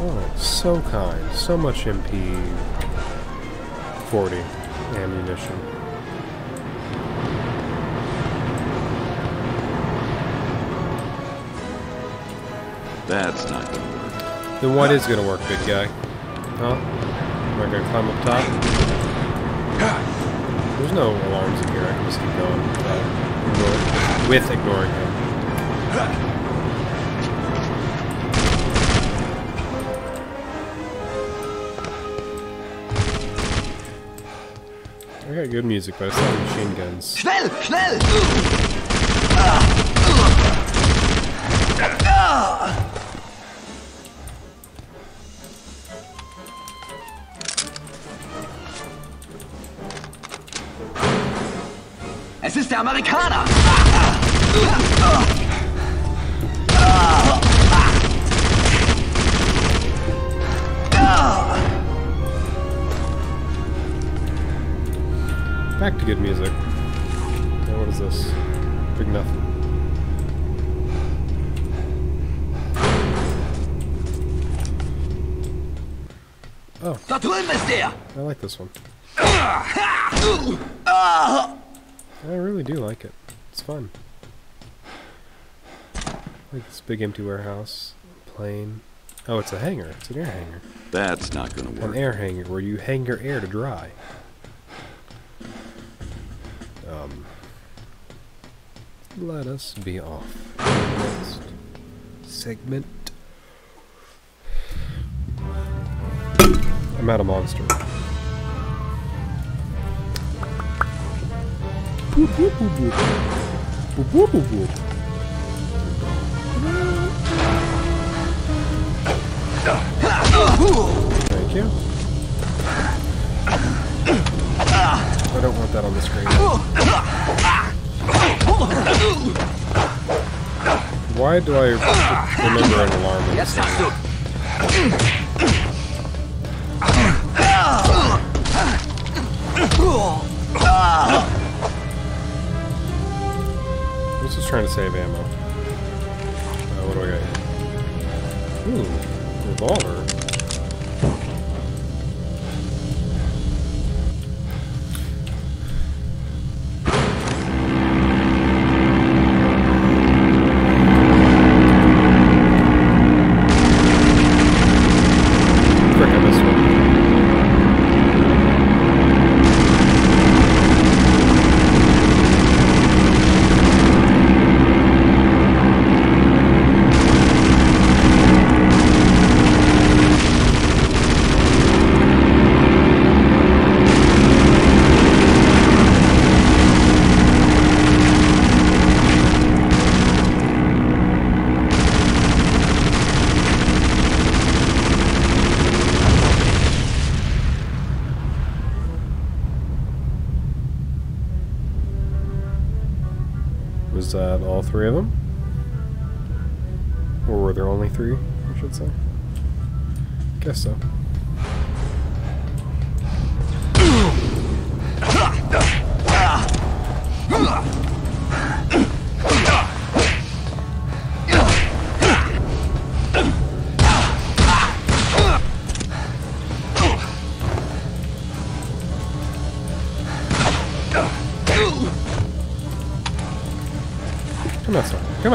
Oh, so kind. So much MP 40 ammunition. That's not gonna work. Then what is gonna work, big guy? Huh? Am I gonna climb up top? There's no alarms in here. I can just keep going without with ignoring him. I got good music, but I still have machine guns. Schnell! Schnell! Amerikaner! Back to good music. Now what is this? Big nothing. Oh. Da drüben ist der! I like this one. Ah. Ah. I really do like it. It's fun. Like this big empty warehouse, plane. Oh, it's a hangar. It's an air hangar. That's not gonna work. An air hangar where you hang your air to dry. Um, let us be off. Next segment. I'm out of monster. Boop, boop, boop, boop. Boop, boop, boop, boop. Thank you. I don't want that on the screen. Why do I remember an alarm? in this thing? Let's just trying to save ammo. Uh, what do I got here? Ooh, revolver. Three of them?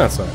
Outside. Come outside.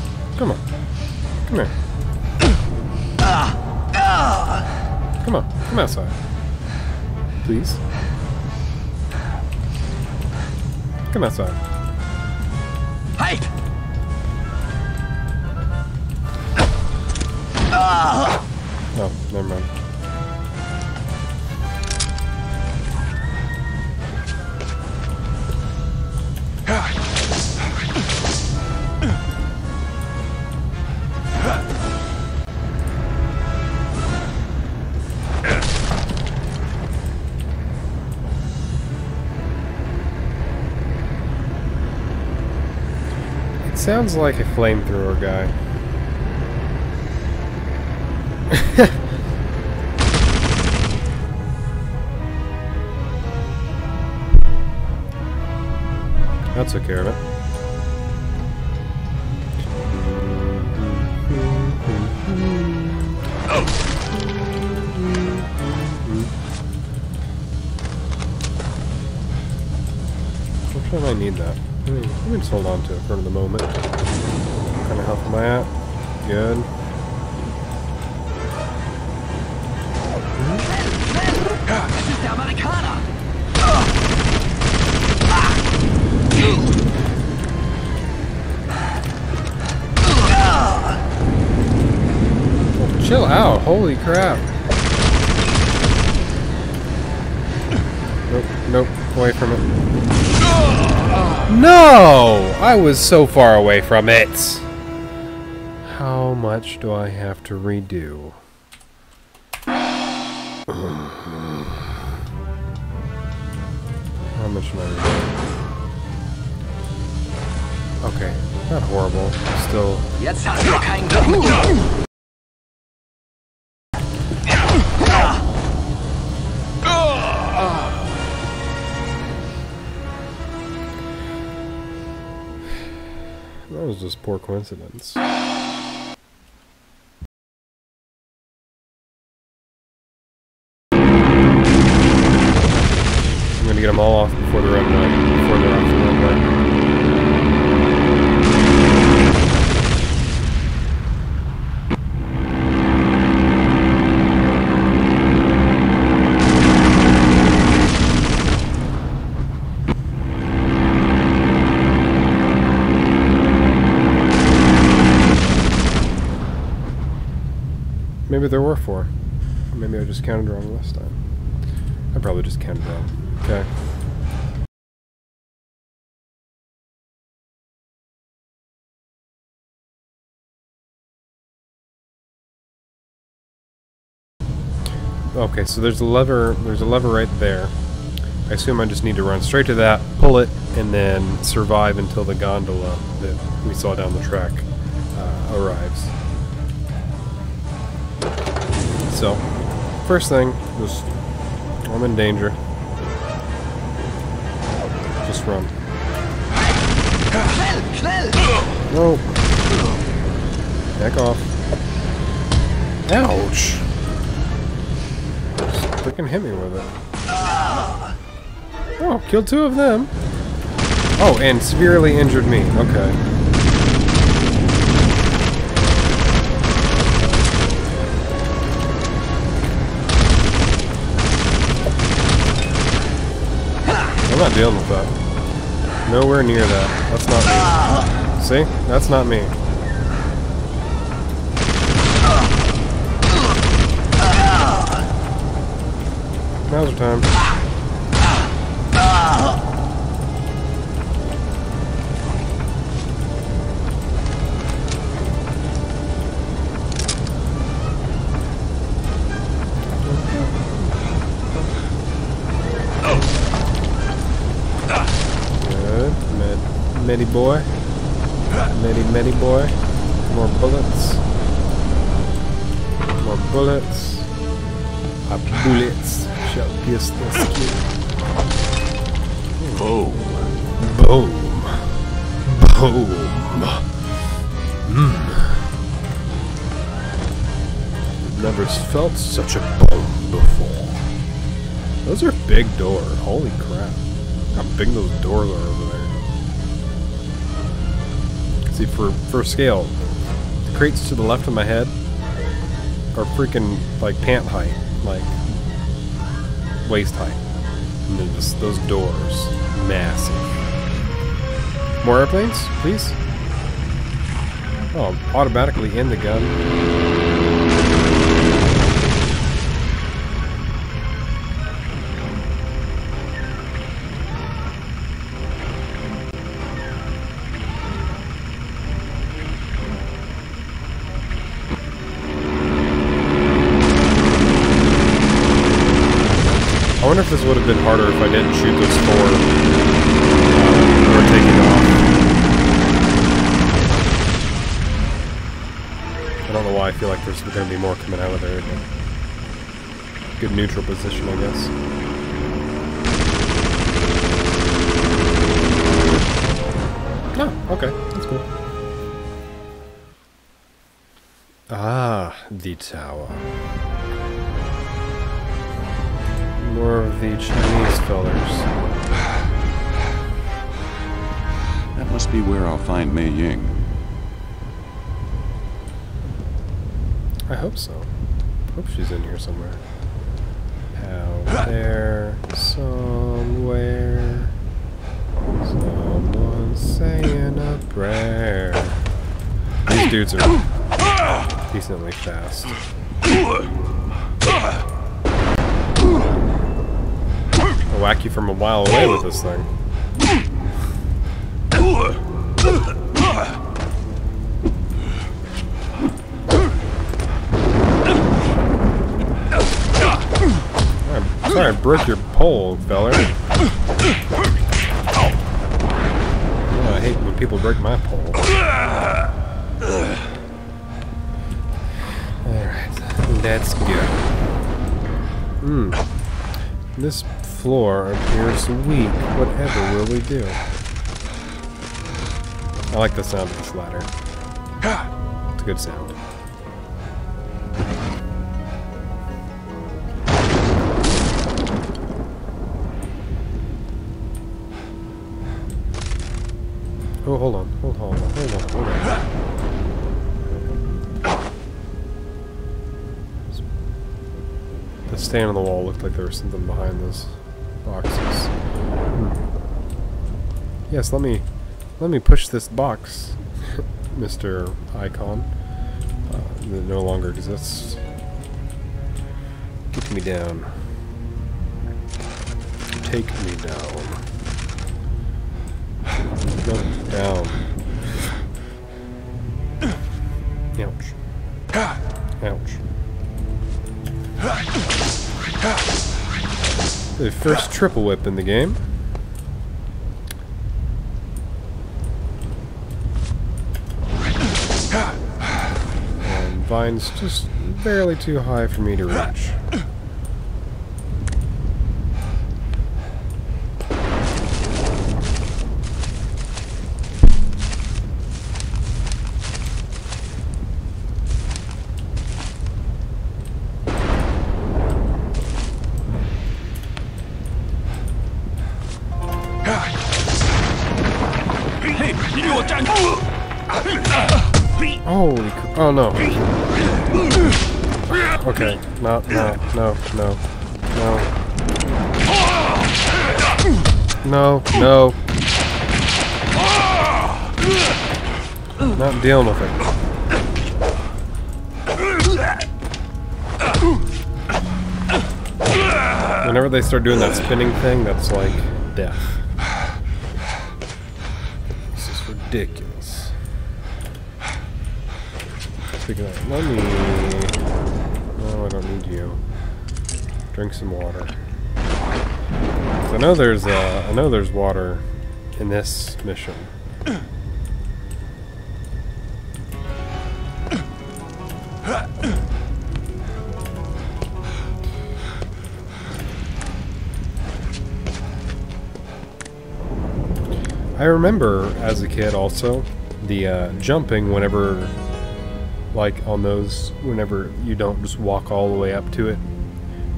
Sounds like a flamethrower guy. That took care of it. I'm I need that. Hold on to it for the moment. Kind of health am I at? Good. Oh, chill out. Holy crap. Nope, nope. Away from it. No! I was so far away from it. How much do I have to redo? Coincidence. I'm gonna get them all off before the runway. Before they're off the runway. maybe there were four. Maybe I just counted wrong last time. I probably just counted wrong. Okay. Okay, so there's a lever, there's a lever right there. I assume I just need to run straight to that, pull it, and then survive until the gondola that we saw down the track uh, arrives. So, first thing, just I'm in danger. Just run. No. Back off. Ouch. Just freaking hit me with it. Oh, killed two of them. Oh, and severely injured me. Okay. Not dealing with that. Nowhere near that. That's not me. See? That's not me. Now's the time. Medi boy. Medi, Medi boy. More bullets. More bullets. Our bullets shall pierce the skin. Boom. Boom. Boom. Mmm. Never felt such a boom before. Those are big doors. Holy crap. How big those doors are over there. See, for, for scale, the crates to the left of my head are freaking, like, pant height. Like, waist height. And then just those doors. Massive. More airplanes, please? Oh, automatically in the gun. Wonder if this would have been harder if I didn't shoot those four uh, were taking off. I don't know why I feel like there's going to be more coming out of there. Good neutral position, I guess. Oh, okay. That's cool. Ah, the tower. More Chinese fellers. That must be where I'll find Mei Ying. I hope so. I Hope she's in here somewhere. Out there, somewhere, someone's saying a prayer. These dudes are decently fast. You from a mile away with this thing. I'm sorry I broke your pole, feller. Oh, I hate when people break my pole. Alright, let's go. Hmm. This floor appears weak. Whatever will we do? I like the sound of this ladder. It's a good sound. Oh, hold on. Hold on. Hold on. Hold on. The stand on the wall looked like there was something behind those Yes, let me let me push this box, Mr. Icon. Uh, that no longer exists. Take me down. Take me down. No, down. Ouch. Ouch. The first triple whip in the game. And Vine's just barely too high for me to reach. No, no. Not dealing with it. Whenever they start doing that spinning thing, that's like death. This is ridiculous. Speaking of, let me... No, I don't need you. Drink some water. I know there's uh, I know there's water in this mission. I remember as a kid also the uh, jumping whenever, like on those, whenever you don't just walk all the way up to it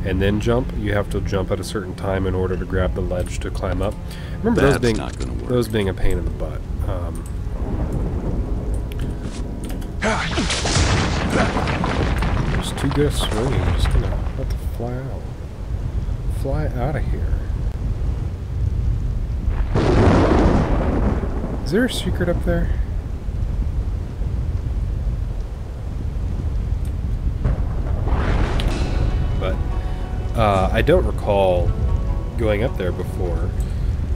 and then jump, you have to jump at a certain time in order to grab the ledge to climb up. Remember those being not gonna work. those being a pain in the butt. Um, just too good a swing. I'm just gonna have to fly out, fly out of here. Is there a secret up there? Don't recall going up there before,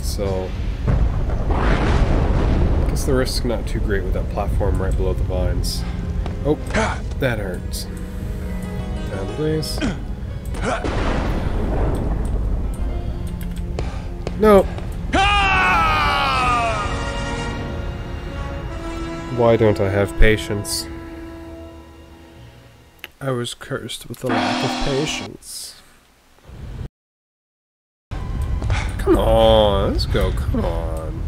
so I guess the risk's not too great with that platform right below the vines. Oh, that hurts. Down, please. No. Ah! Why don't I have patience? I was cursed with a lack of patience. On, let's go, come on.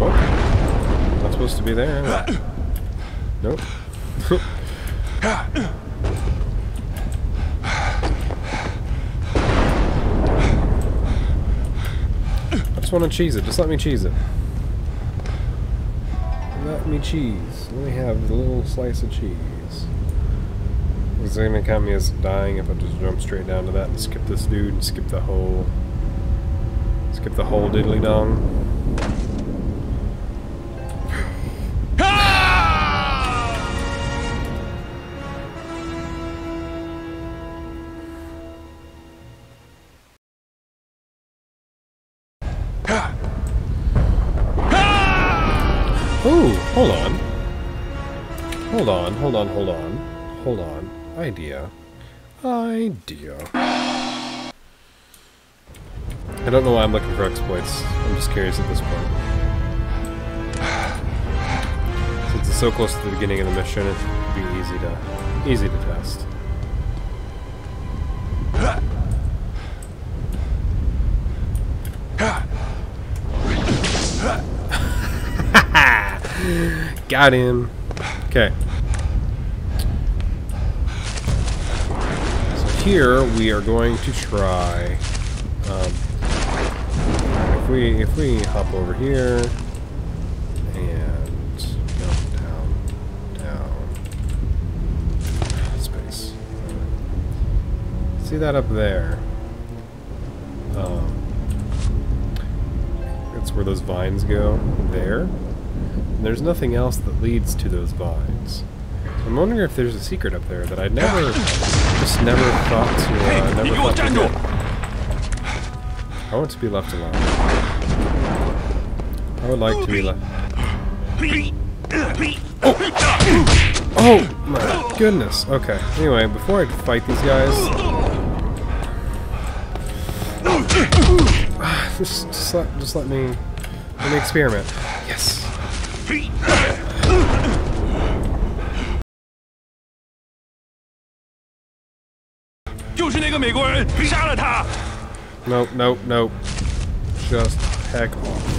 Oh, not supposed to be there. Nope. I just want to cheese it. Just let me cheese it. Let me cheese. Let me have a little slice of cheese. Is it gonna count me as dying if I just jump straight down to that and skip this dude and skip the whole skip the whole diddly dong? Ooh, hold on. Hold on, hold on, hold on. Hold on. Idea. Idea. I don't know why I'm looking for exploits. I'm just curious at this point. Since it's so close to the beginning of the mission, it would be easy to easy to test. Got him. Okay. So here we are going to try. Um, if we if we hop over here and go down, down space. See that up there? Um, it's where those vines go. There. And there's nothing else that leads to those vines. I'm wondering if there's a secret up there that I never, just never thought to, uh, never thought to get. I want to be left alone. I would like to be like. Oh! oh my goodness. Okay. Anyway, before I fight these guys. Ah, just, just, let, just let me, let me experiment. Yes. Nope, nope, nope. Just heck off.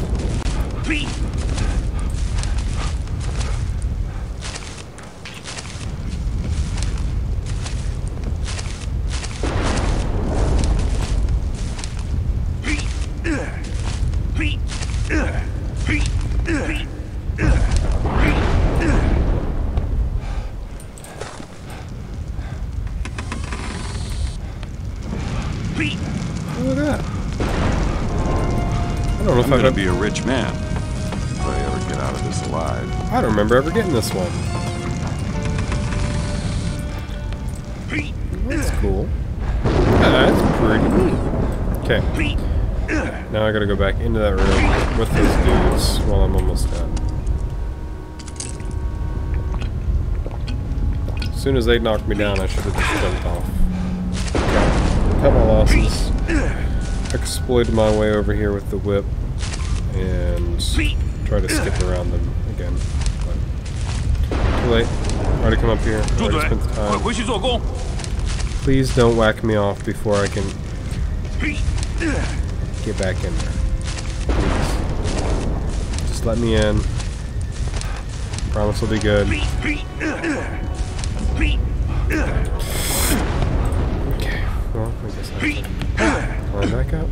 Look at that. I don't know if I'm gonna be a rich man alive. I don't remember ever getting this one. That's cool. That's pretty neat. Okay. Now I gotta go back into that room with those dudes while I'm almost done. As soon as they knocked me down, I should have just jumped off. Cut my losses. Exploited my way over here with the whip. And try to skip around them again. But too late. Already come up here. Already spent the time. Please don't whack me off before I can get back in there. Please. Just let me in. Promise will be good. Okay. Well, I guess I have climb back up.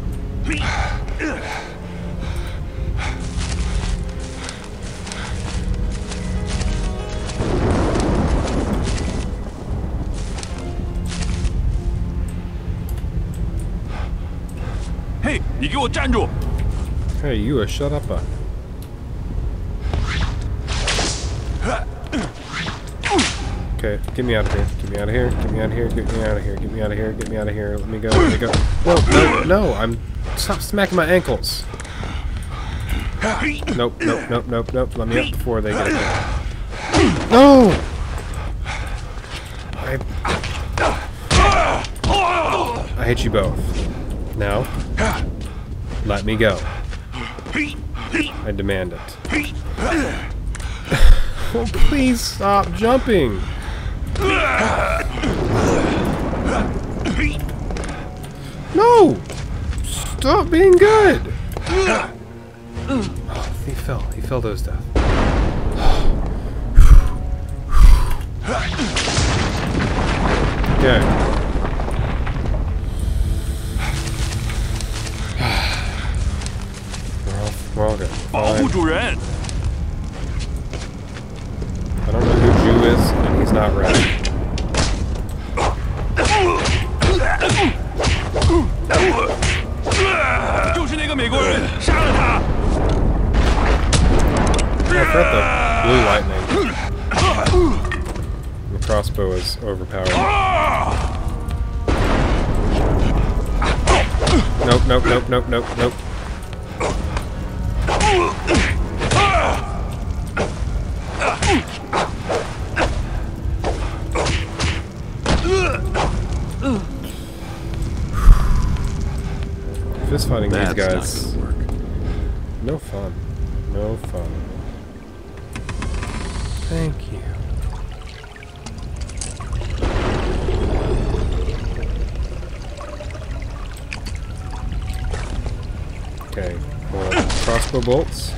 你给我站住！ Hey, you a shut up. Uh. Okay, get me out of here. Get me out of here. Get me out of here. Get me out of here. Get me out of here. Get me out of here. Let me go. Let me go. Whoa, no, no, I'm stop smacking my ankles. Nope, nope, nope, nope, nope. Let me up before they get it. No! I I hate you both. Now, let me go. I demand it. oh, please stop jumping. No! Stop being good! Oh, he fell. He fell to his death. Okay. 保护 Fine. 主人！ I don't know who Jew is, and he's not red. Yeah. 就是那个美国人，杀了他！ I forgot the blue lightning. The crossbow is overpowered. Nope, nope, nope, nope, nope, nope. Fist fighting these That's not guys. gonna work. No fun. No fun. Thank you. Okay, more crossbow bolts.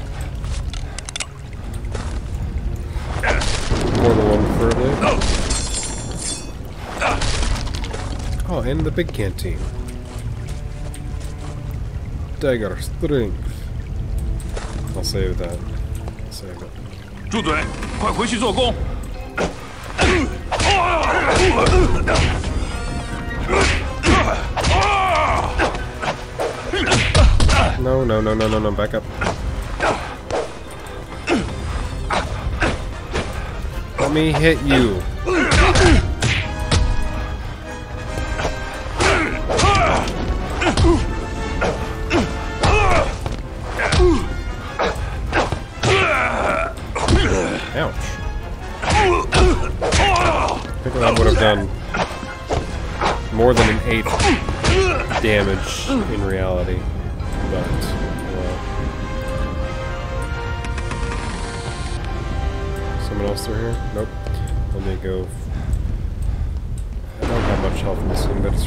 More than one preferably. Oh, and the big canteen. Dagger strength. I'll save that. I'll save it. 住嘴！快回去做工！ No, no, no, no, no, no, back up. Let me hit you.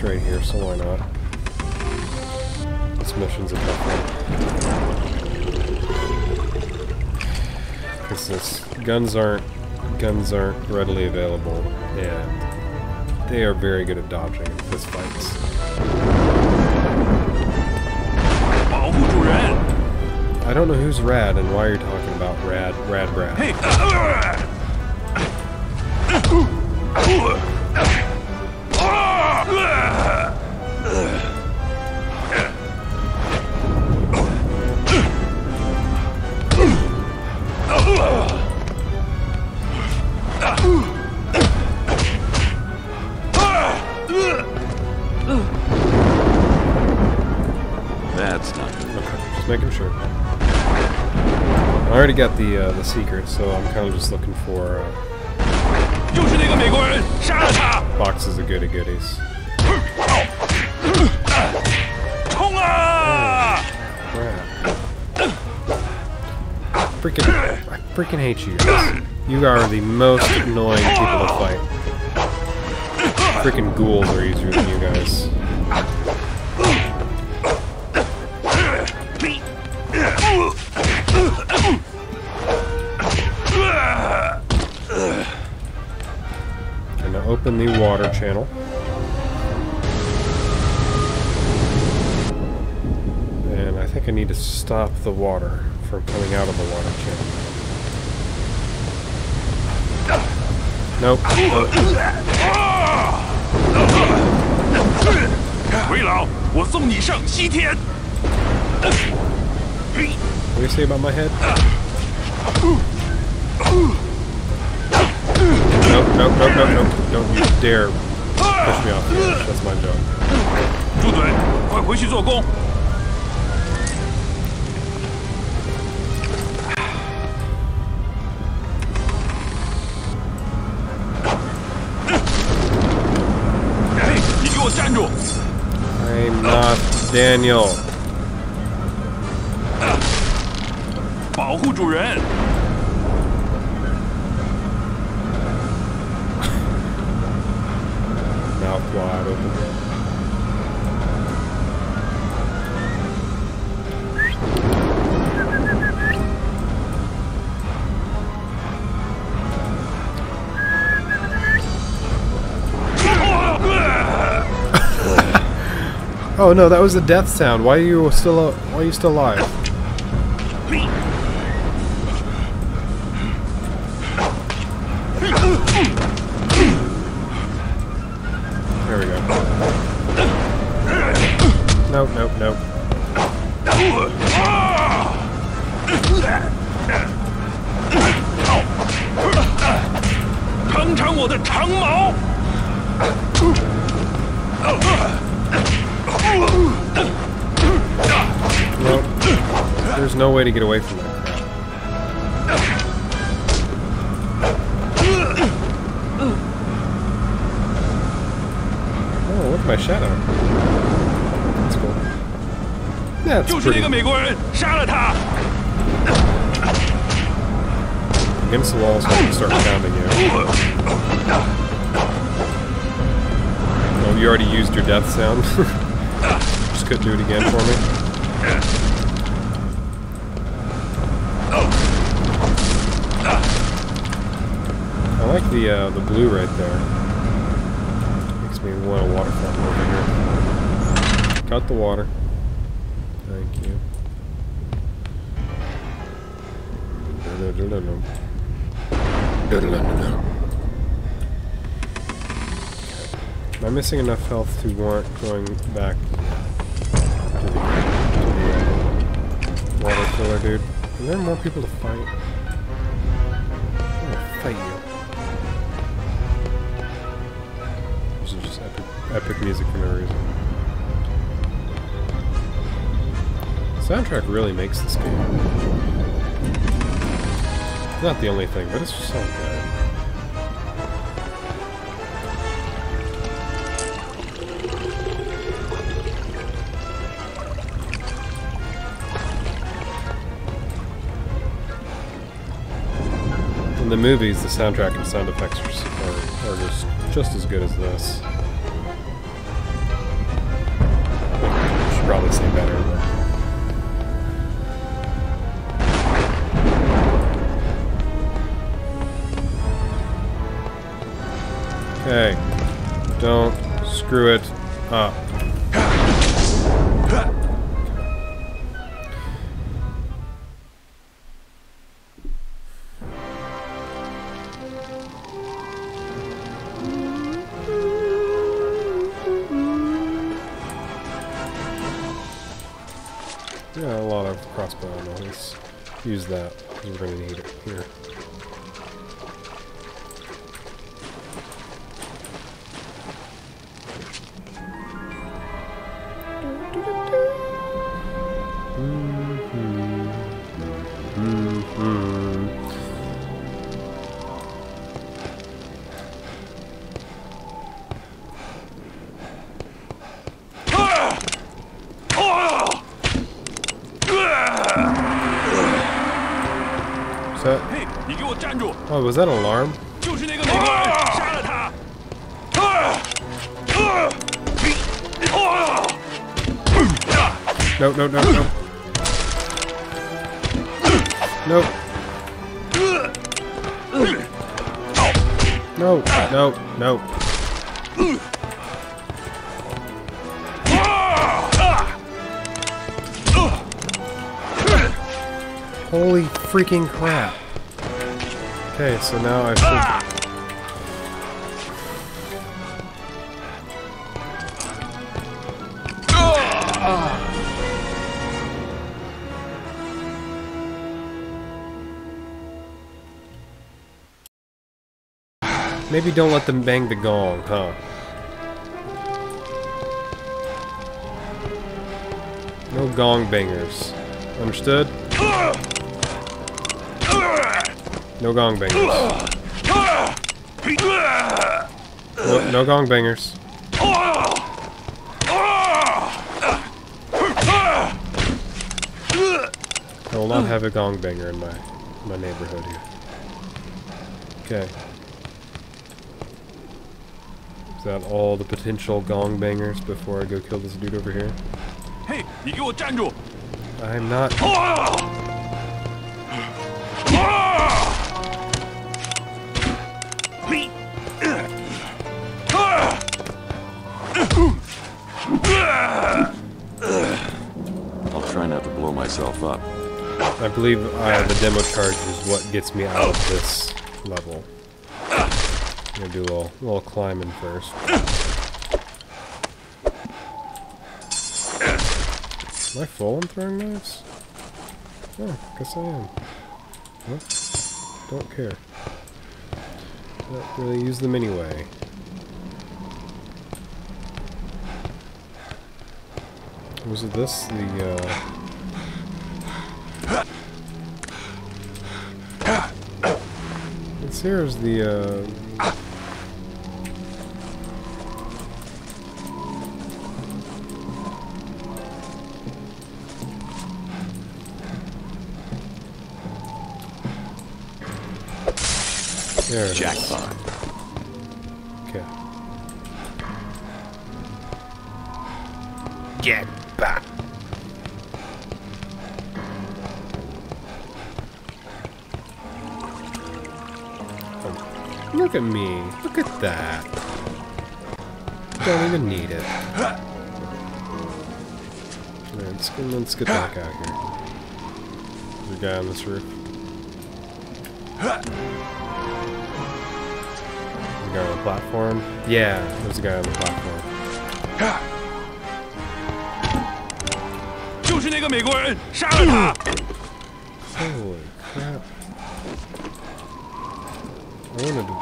right here, so why not? This mission's a tough one. Because this guns aren't guns aren't readily available, and they are very good at dodging this fights. I don't know who's rad and why you're talking about rad, rad, rad. Hey. got the uh, the secret, so I'm kind of just looking for uh, boxes of goody goodies. Oh, freaking, I freaking hate you guys. You are the most annoying people to fight. Freaking ghouls are easier than you guys. the water channel. And I think I need to stop the water from coming out of the water channel. Nope. What do you say about my head? Nope, nope, nope, nope, nope. Don't you dare push me off the edge. That's my job. 猪嘴，快回去做工。 嘿，你给我站住！ I'm not Daniel. 保护主人。 Oh no, that was the death sound. Why are you still? Why are you still alive? Couldn't do it again for me? I like the uh, the blue right there. Makes me want a water fountain over here. Cut the water. Thank you. Am I missing enough health to warrant going back dude? Are there more people to fight? I'm gonna fight you. This is just epic, epic music for no reason. soundtrack really makes this game. Not the only thing, but it's just so good. Movies, the soundtrack and sound effects are, are, just just as good as this. Probably say better. Okay. Don't screw it up. Was that an alarm? No, no, no, no. Nope. No, no, no. Holy freaking crap. Okay, so now I should... Maybe don't let them bang the gong, huh? No gong bangers. Understood? No gong bangers. No, no gong bangers. I will not have a gong banger in my my neighborhood here. Okay. Is that all the potential gong bangers before I go kill this dude over here? Hey, you I'm not. I believe uh, the demo charge is what gets me out of this level. I'm gonna do a little, little climbing first. Am I full on throwing knives? Oh, guess I am. Well, don't care. Don't really use them anyway. Was it this? The, uh... Here's the, uh... There. Jackpot. Let's, let's get back out here. There's a guy on this roof. There's a guy on the platform. Yeah, there's a guy on the platform. 就是那个美国人，杀了他！ Holy crap. I wanted to...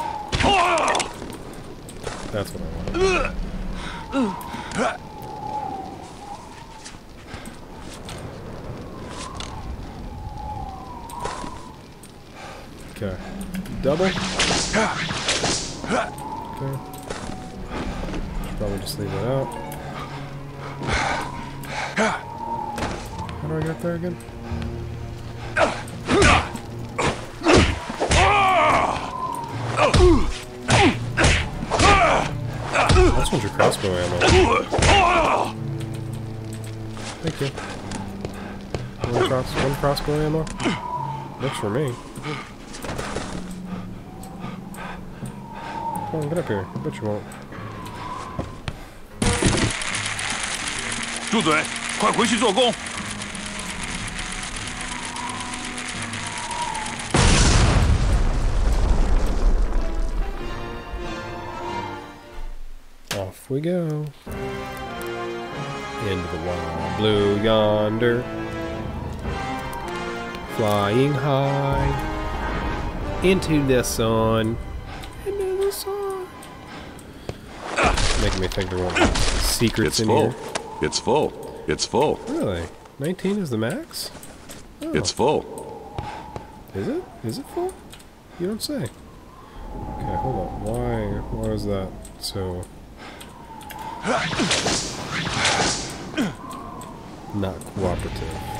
That's what I wanted. one crossbow ammo? Works for me. Come on, get up here. I bet you won't. 住嘴！快回去做工。 Off we go. Into the wild blue yonder. Flying high. Into the sun. Into the sun. Making me think there won't be secrets It's in full. here. It's full. It's full. Really? 19 is the max? Oh. It's full. Is it? Is it full? You don't say. Okay, hold on. Why? Why is that so? Not cooperative.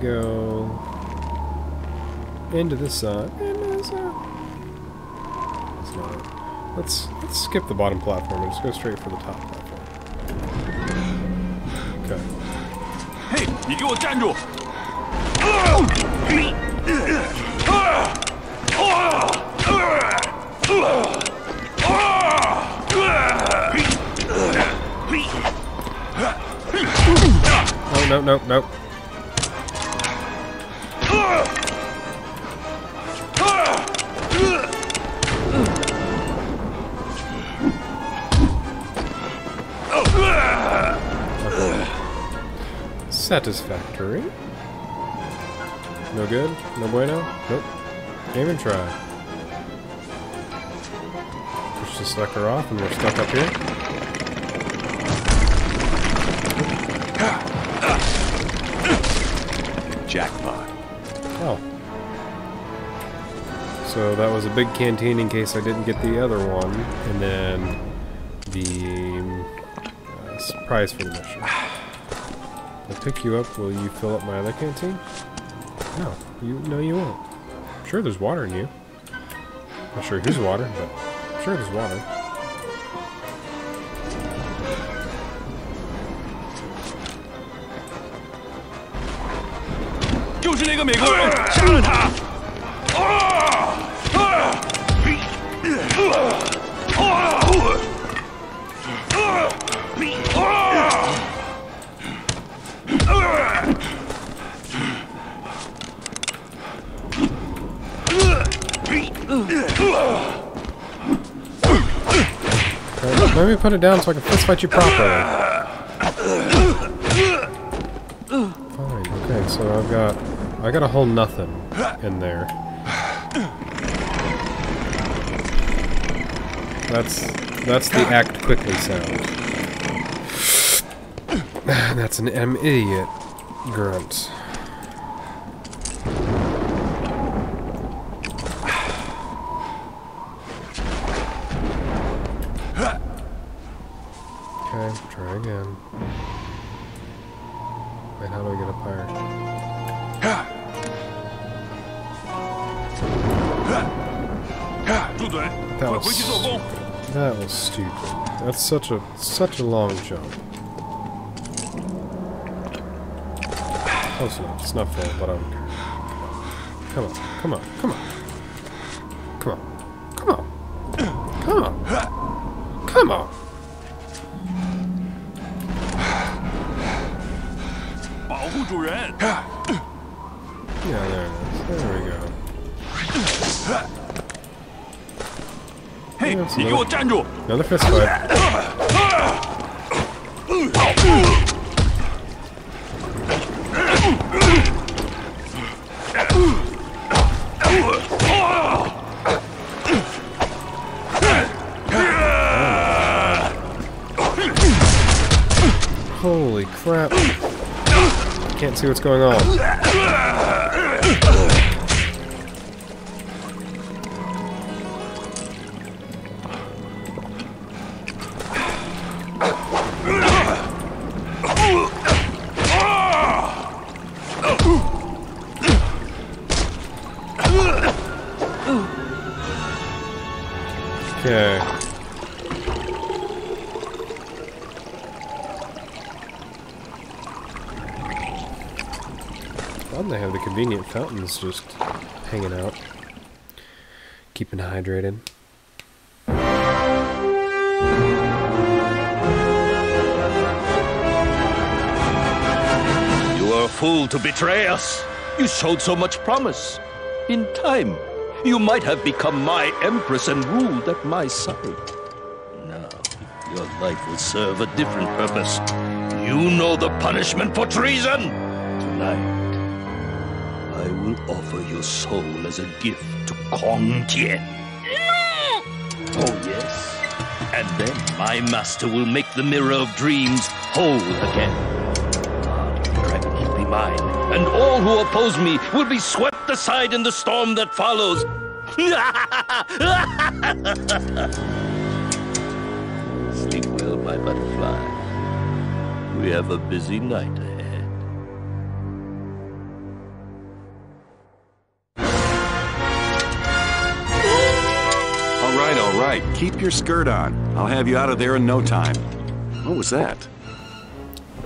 go. Into the sun. Into the sun. It's not. Let's let's skip the bottom platform and just go straight for the top platform. Okay. 嘿，你给我站住！ Oh no no no. Satisfactory. No good? No bueno? Nope. Can't even try. Push the sucker off and we're stuck up here. Jackpot. Oh. So that was a big canteen in case I didn't get the other one, and then the uh, surprise for the mission. Pick you up, will you fill up my other canteen? No, you no you won't. I'm sure there's water in you. Not sure whose water, but I'm sure there's water. Put it down so I can fist fight you properly. Fine. Okay, so I've got I got a whole nothing in there. That's that's the act quickly sound. That's an I'm idiot grunt. That's such a such a long jump. It's not. It's not full, but I'm. Come on! Come on! Come on! Come on! Come on! Come on! Come on! Yeah, there it is. There we go. Hey, yeah, another, another fist fight. See what's going on. Fountains just hanging out. Keeping hydrated. You are a fool to betray us. You showed so much promise. In time, you might have become my empress and ruled at my side. Now, your life will serve a different purpose. You know the punishment for treason. Your soul as a gift to Kong Tien. Oh, yes. And then my master will make the Mirror of Dreams whole again. The dragon will be mine, and all who oppose me will be swept aside in the storm that follows. Sleep well, my butterfly. We have a busy night Keep your skirt on. I'll have you out of there in no time. What was that?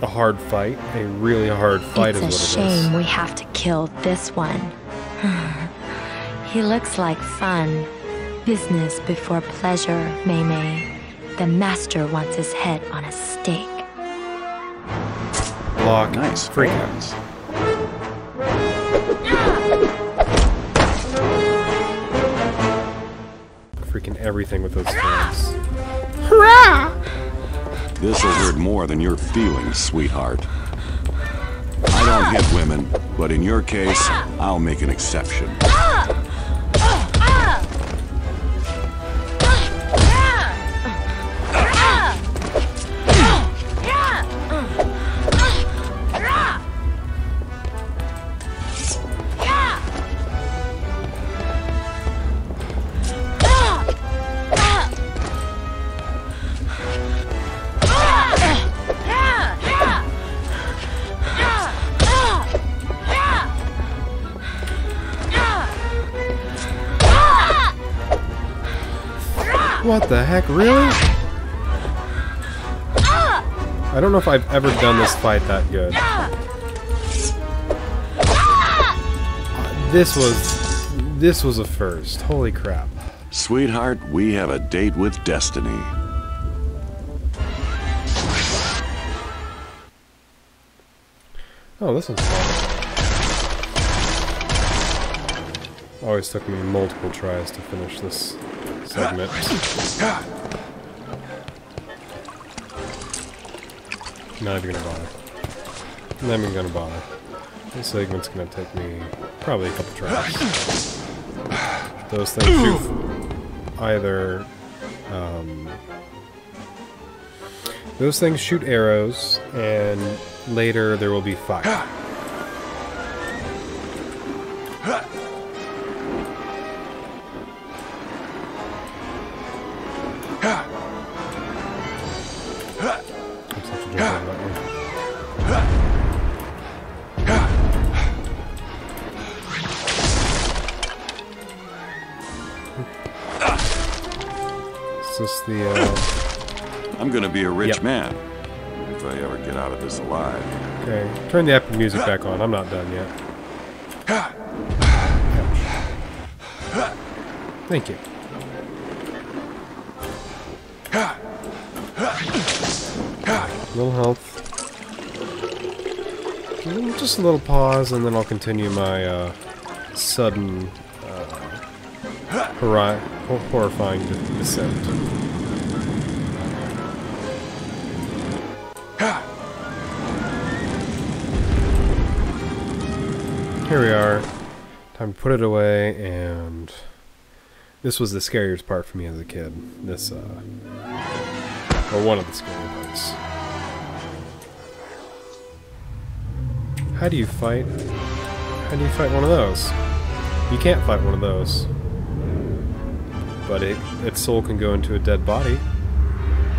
A hard fight. A really hard fight it's is a what it is. shame we have to kill this one. he looks like fun. Business before pleasure, Mei Mei. The master wants his head on a stake. Block. Nice. Freak Nice. Everything with those hands. This'll hurt more than your feelings, sweetheart. I don't hit women, but in your case, I'll make an exception. Heck, really? I don't know if I've ever done this fight that good. Uh, This was... This was a first. Holy crap. Sweetheart, we have a date with destiny. Oh, this one's fun. Always took me multiple tries to finish this segment. Not even gonna bother. Not even gonna bother. This segment's gonna take me probably a couple tries. Those things shoot either um, those things shoot arrows, and later there will be fire. Music back on. I'm not done yet. Thank you. Little health. Mm, Just a little pause, and then I'll continue my uh, sudden, uh, horrifying descent. Here we are. Time to put it away, and this was the scariest part for me as a kid. This, uh, or one of the scary parts. how do you fight? How do you fight one of those? You can't fight one of those. But it, its soul can go into a dead body.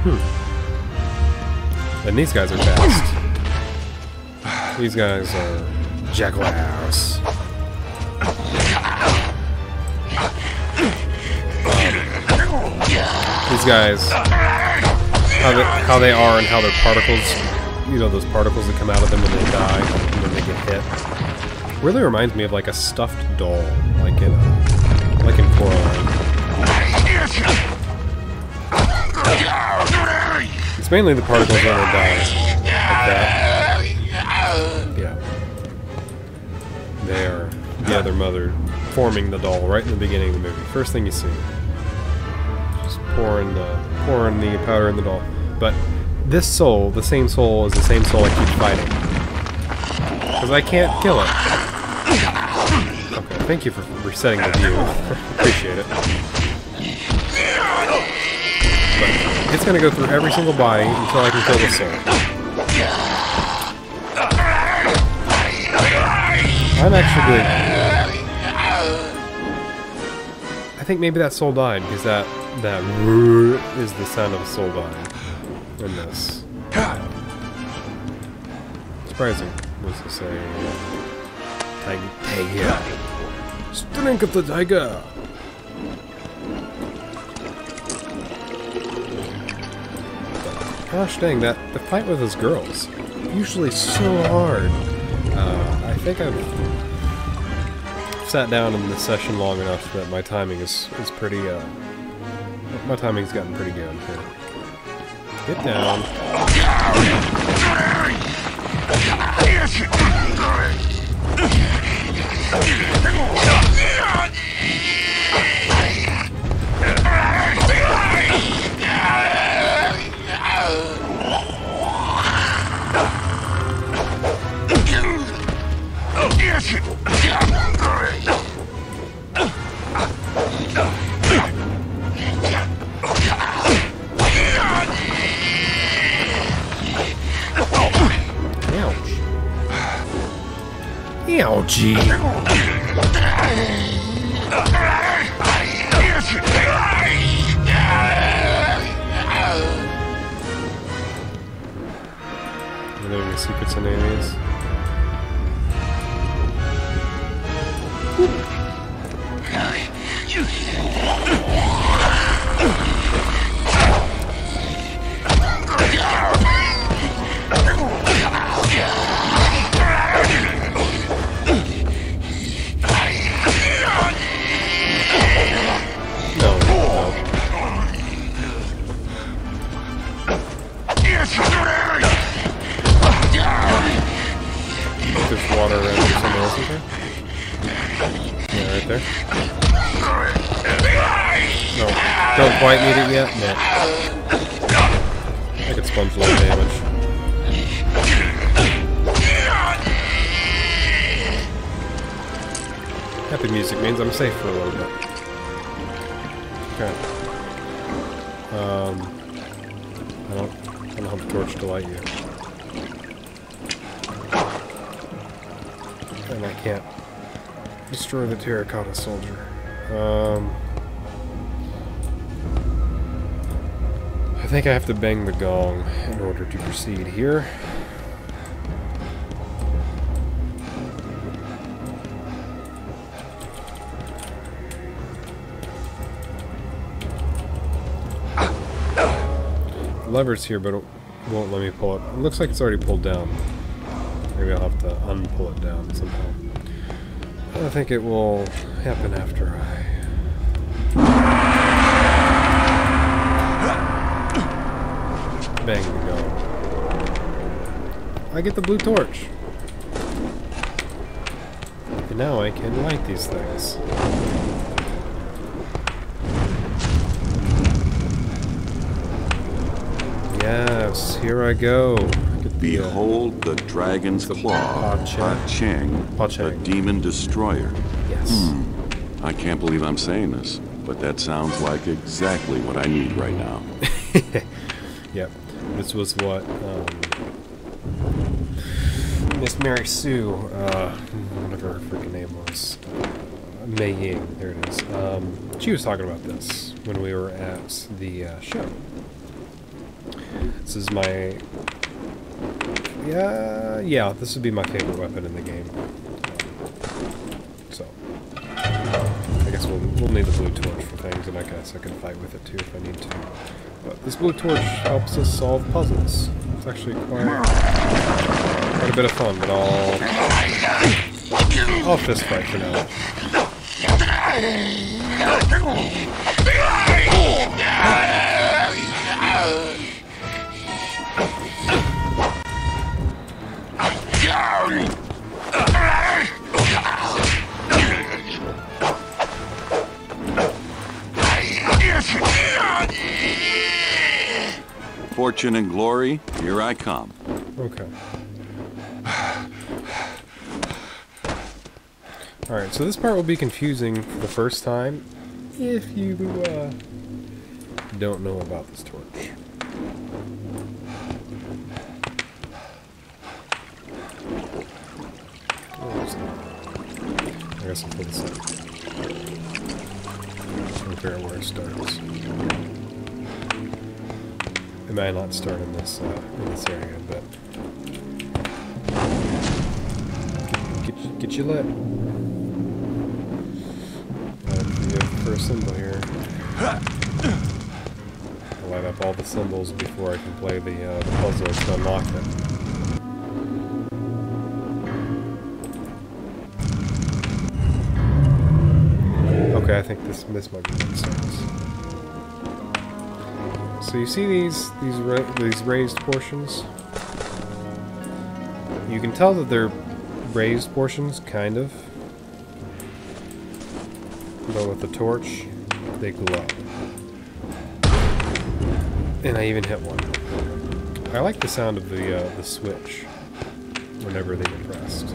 Hmm. And these guys are fast. These guys are jaguars. These guys, how they, how they are and how their particles, you know, those particles that come out of them when they die, when they get hit, really reminds me of like a stuffed doll, like in, uh, like in Coraline. It's mainly the particles that they die, like that. Yeah. They are the other mother forming the doll right in the beginning of the movie. First thing you see. Pouring the pouring the powder in the doll. But this soul, the same soul, is the same soul I keep fighting. Because I can't kill it. Okay, thank you for resetting the view. Appreciate it. But it's gonna go through every single body until I can kill the soul. I'm actually I think maybe that soul died because that that is the sound of a soul dying in this. Surprising. What's it say? Tiger. Tiger. Strength of the tiger. Gosh dang, that the fight with those girls usually so hard. Uh, I think I've sat down in this session long enough that my timing is is pretty. Uh, my timing's gotten pretty good. Get down. Ouchie. Are there any secrets in any safe for a little bit. Okay. Um, I don't, I don't have a torch to light you. And I can't destroy the terracotta soldier. Um, I think I have to bang the gong in order to proceed here. Lever's here, but it won't let me pull it. It looks like it's already pulled down. Maybe I'll have to unpull it down somehow. I think it will happen after I... Bang the go. I get the blue torch. And now I can light these things. Yes, here I go. Behold the dragon's claw, Pa Chien, the demon destroyer. Yes. Hmm. I can't believe I'm saying this, but that sounds like exactly what I need right now. yep. This was what um, Miss Mary Sue, uh, whatever her freaking name was, uh, Mei Ying, there it is. Um, she was talking about this when we were at the uh, show. This is my, yeah, yeah, this would be my favorite weapon in the game. So, I guess we'll, we'll need the blue torch for things, and I guess I can fight with it too if I need to. But this blue torch helps us solve puzzles. It's actually quite, quite a bit of fun, but I'll, I'll fist fight for now. Fortune and glory, here I come. Okay. Alright, so this part will be confusing for the first time if you uh, don't know about this torch. I guess I'll put this up. To figure where it starts. It might not start in this uh, in this area, but get, get, get you lit. The first symbol here. I'll light up all the symbols before I can play the, uh, the puzzles to unlock it. Okay, I think this this might be what. So you see these these ra these raised portions? You can tell that they're raised portions, kind of. But with the torch, they glow. And I even hit one. I like the sound of the uh, the switch whenever they get pressed.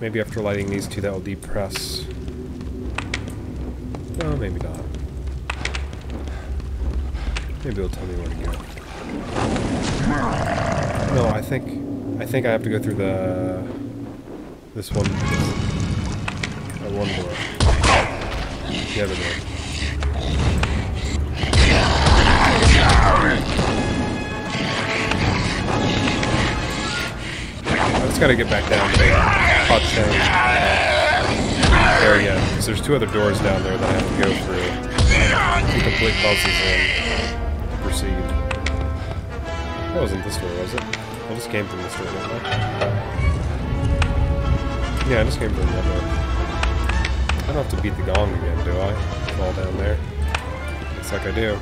Maybe after lighting these two that will depress. Well, maybe not. Maybe it'll tell me where to go. No, I think I think I have to go through the this one that one door. The other door. I just gotta get back down to the hot chain area. Because there's two other doors down there that I have to go through to complete puzzles and proceed. That wasn't this door, was it? I just came from this door, didn't I? Yeah, I just came from that door. I don't have to beat the gong again, do I? Fall down there. Looks like I do.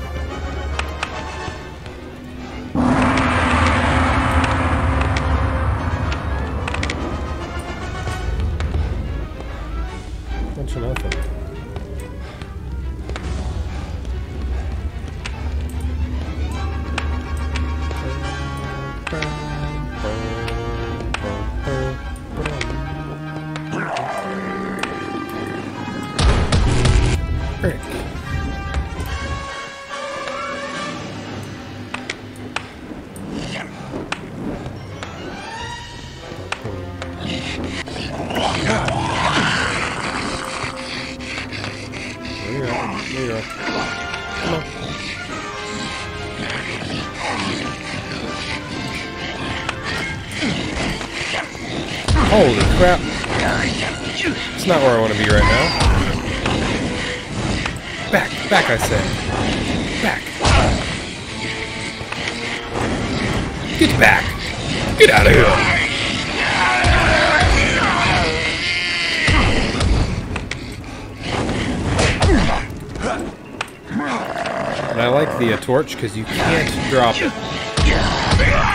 Because you can't drop it.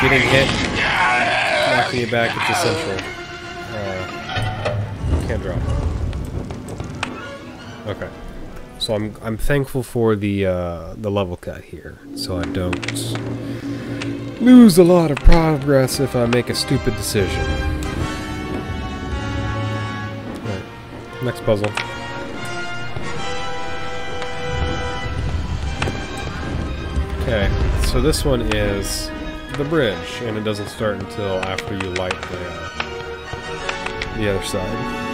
Getting hit, knocking you back, it's essential. Uh, can't drop. Okay. So I'm I'm thankful for the uh, the level cut here, so I don't lose a lot of progress if I make a stupid decision. Next puzzle. So this one is the bridge, and it doesn't start until after you light the, uh, the other side.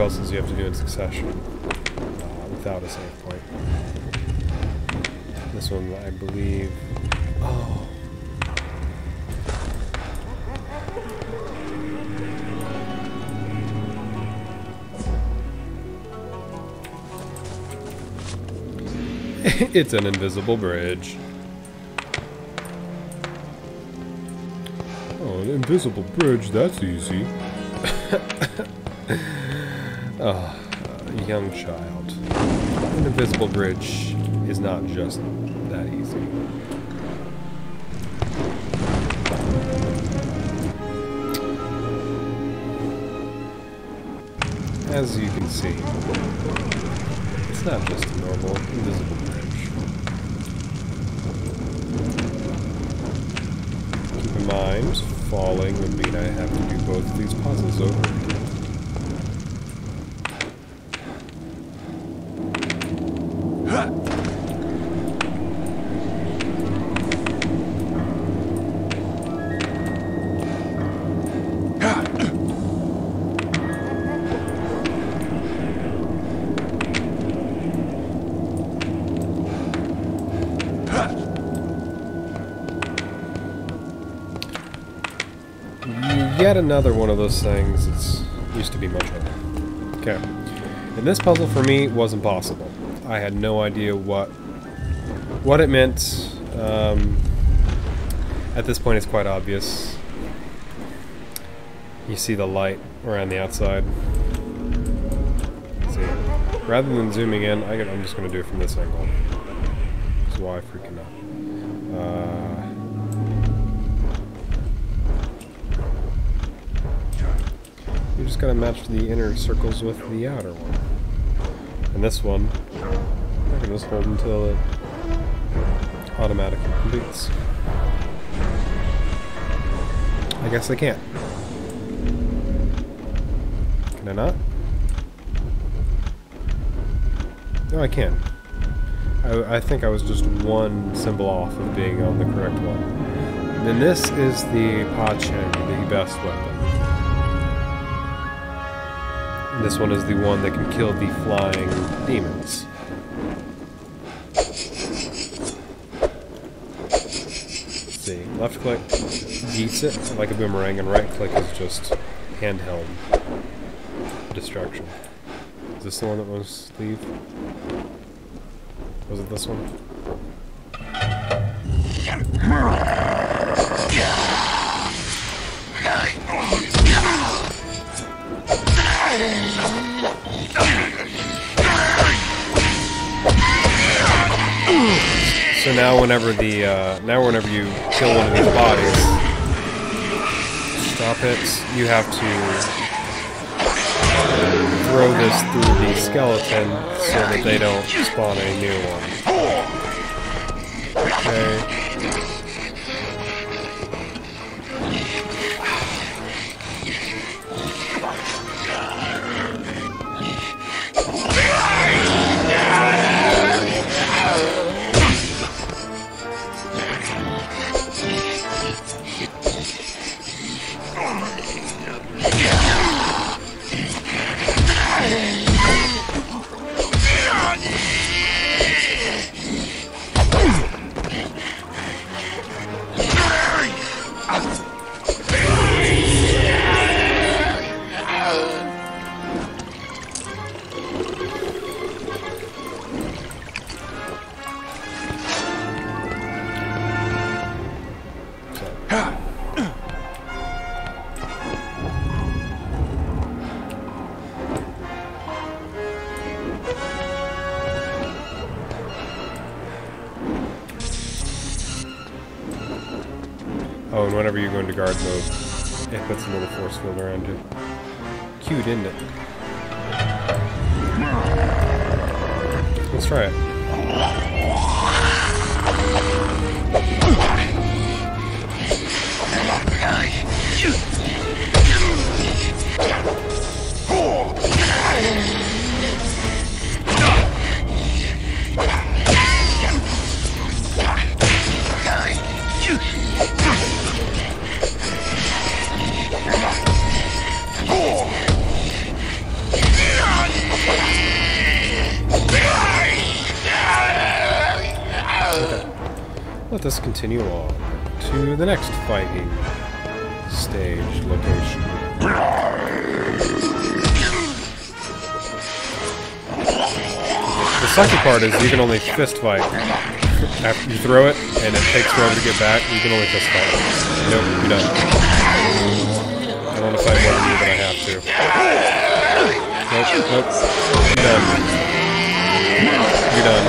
Puzzles you have to do in succession, uh, without a save point. This one, I believe. Oh. it's an invisible bridge. Oh, an invisible bridge, that's easy. oh, a young child. An invisible bridge is not just that easy. As you can see, Yet another one of those things. It's used to be much harder. Okay. And this puzzle for me was impossible. I had no idea what what it meant. Um, at this point, it's quite obvious. You see the light around the outside. See, rather than zooming in, I am just going to do it from this angle. Match the inner circles with the outer one. And this one, I can just hold until it automatically completes. I guess I can't. Can I not? No, I can. I, I think I was just one symbol off of being on the correct one. Then this is the Pa Chien, the best weapon. This one is the one that can kill the flying demons. Let's see, left click beats it like a boomerang, and right click is just handheld destruction. Is this the one that was Steve? Was it this one? Now whenever the, uh, now whenever you kill one of these bodies, stop it, you have to throw this through the skeleton so that they don't spawn a new one. Okay. Fist fight. After you throw it and it takes forever to get back, you can only fist fight. Nope, you're done. I want to fight more than you, but I have to. Nope, nope. You're done. You're done.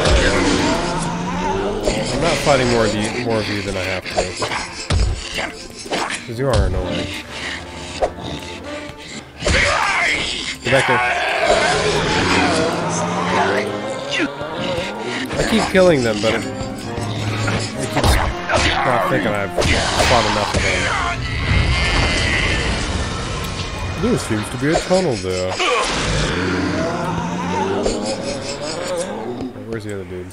I'm not fighting more of you, more of you than I have to. Because you are annoying. Get back there. I keep killing them, but it keeps not thinking I've fought enough of them. There seems to be a tunnel there. Where's the other dude?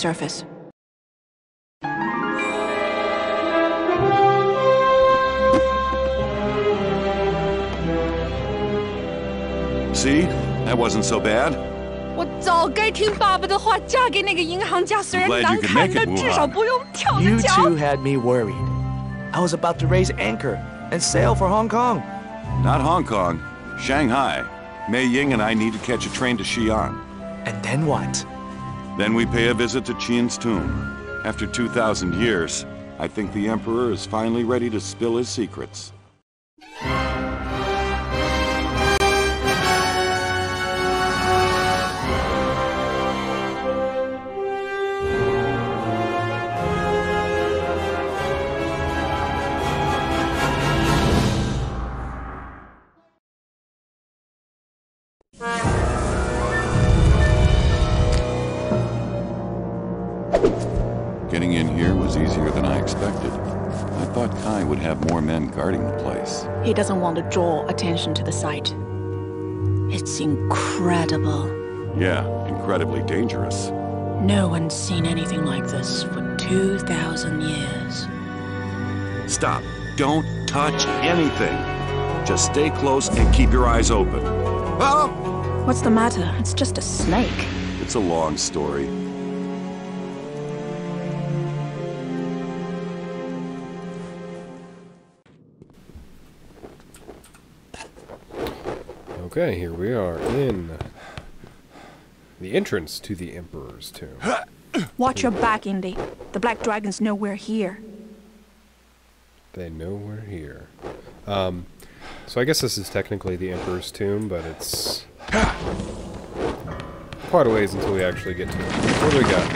surface. See? That wasn't so bad. 我早该听爸爸的话，嫁给那个银行家。虽然 Glad you 难 can 看， make it, 但至少 Wuhan. 不用跳着 You 脚 two。had me worried. I was about to raise anchor and sail for Hong Kong. Not Hong Kong. Shanghai. Mei Ying and I need to catch a train to Xi'an. And then what? Then we pay a visit to Qian's tomb. After 2,000 years, I think the Emperor is finally ready to spill his secrets. He doesn't want to draw attention to the site. It's incredible. Yeah, incredibly dangerous. No one's seen anything like this for 2,000 years. Stop. Don't touch anything. Just stay close and keep your eyes open. Oh! What's the matter? It's just a snake. It's a long story. Okay, here we are in the entrance to the Emperor's tomb. Watch your back, Indy. The Black Dragon's know we're here. They know we're here. Um, so I guess this is technically the Emperor's tomb, but it's quite a ways until we actually get to it. What do we got?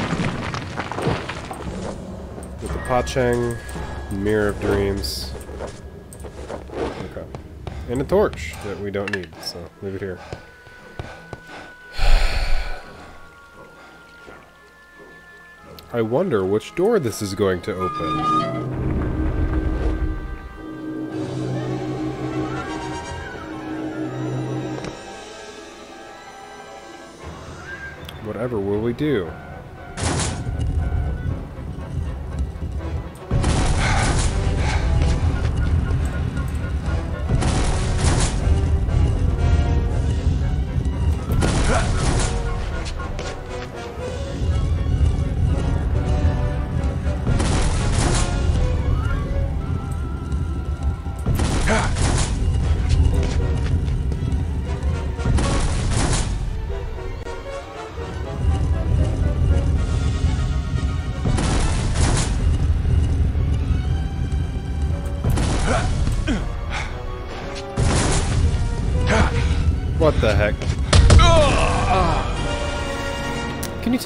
With the Pa Chien, Mirror of Dreams. Okay. And a torch that we don't need, leave it here. I wonder which door this is going to open. Whatever will we do?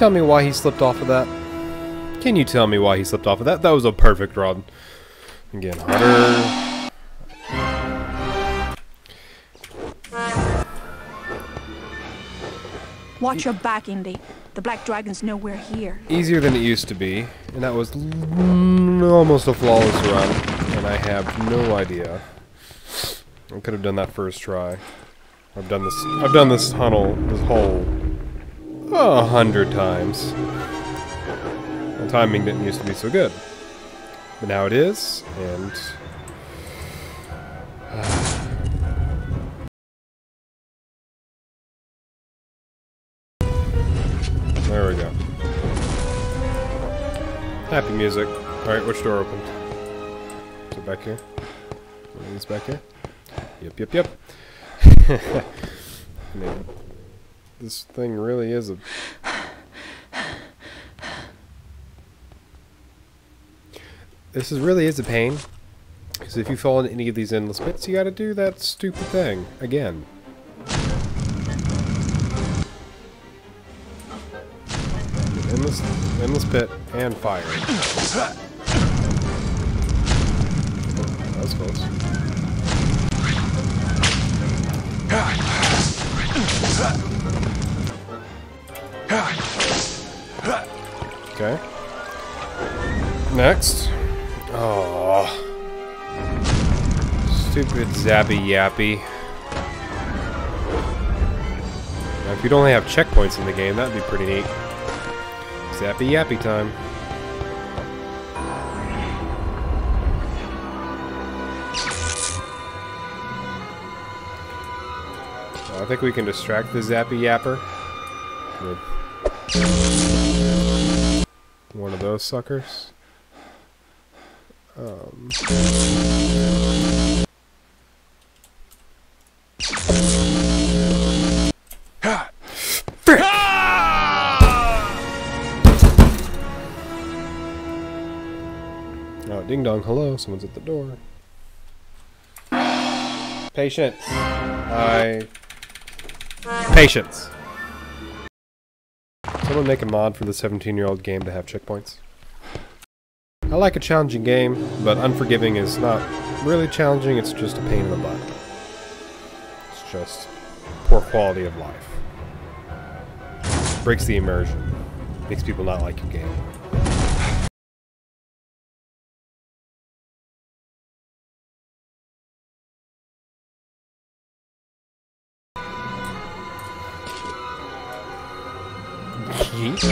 Tell me why he slipped off of that? Can you tell me why he slipped off of that? That was a perfect run. Again, harder. Watch your back, Indy. The Black Dragon's nowhere here. Easier than it used to be, and that was almost a flawless run, and I have no idea. I could have done that first try. I've done this. I've done this tunnel, this hole, Oh, a hundred times. The timing didn't used to be so good, but now it is, and. There we go. Happy music. Alright, which door opened? Is it back here? Is it back here? Yep, yep, yep. This thing really is a... This is really is a pain. Because if you fall into any of these endless pits, you gotta do that stupid thing. Again. Endless, endless pit and fire. That was close. Okay. Next. Oh. Stupid zappy yappy. Now, if you'd only have checkpoints in the game, that'd be pretty neat. Zappy yappy time. I think we can distract the zappy yapper with one of those suckers. Um, Oh, ding dong, hello, someone's at the door. Patience. I. Patience. Someone make a mod for the 17 year old game to have checkpoints. I like a challenging game, but Unforgiving is not really challenging, it's just a pain in the butt. It's just poor quality of life. Breaks the immersion. Makes people not like your game. Okay.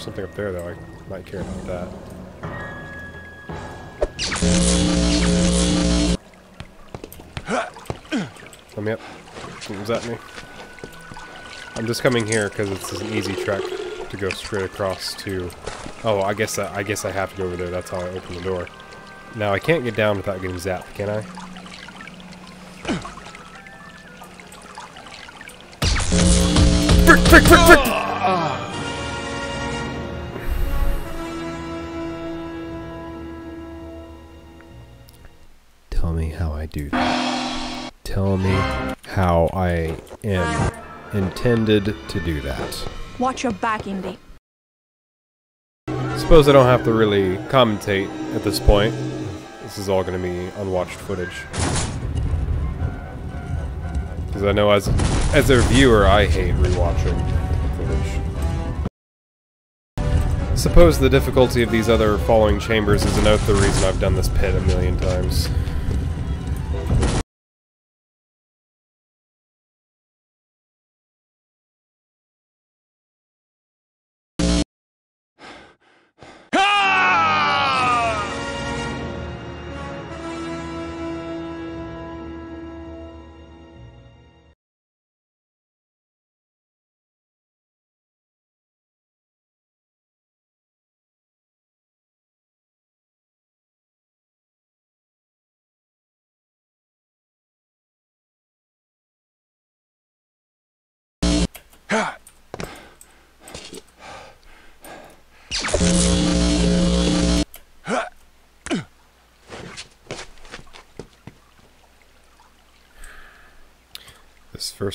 There's something up there though. I might care about that. Let me up. Comes at me. I'm just coming here because it's an easy trek to go straight across to. Oh, I guess I, I guess I have to go over there. That's how I open the door. Now I can't get down without getting zapped, can I? Frick! Frick! Frick! Frick! Intended to do that. Watch your back, Indy. Suppose I don't have to really commentate at this point. This is all going to be unwatched footage. Because I know as as a viewer, I hate rewatching footage. Suppose the difficulty of these other following chambers is another reason I've done this pit a million times.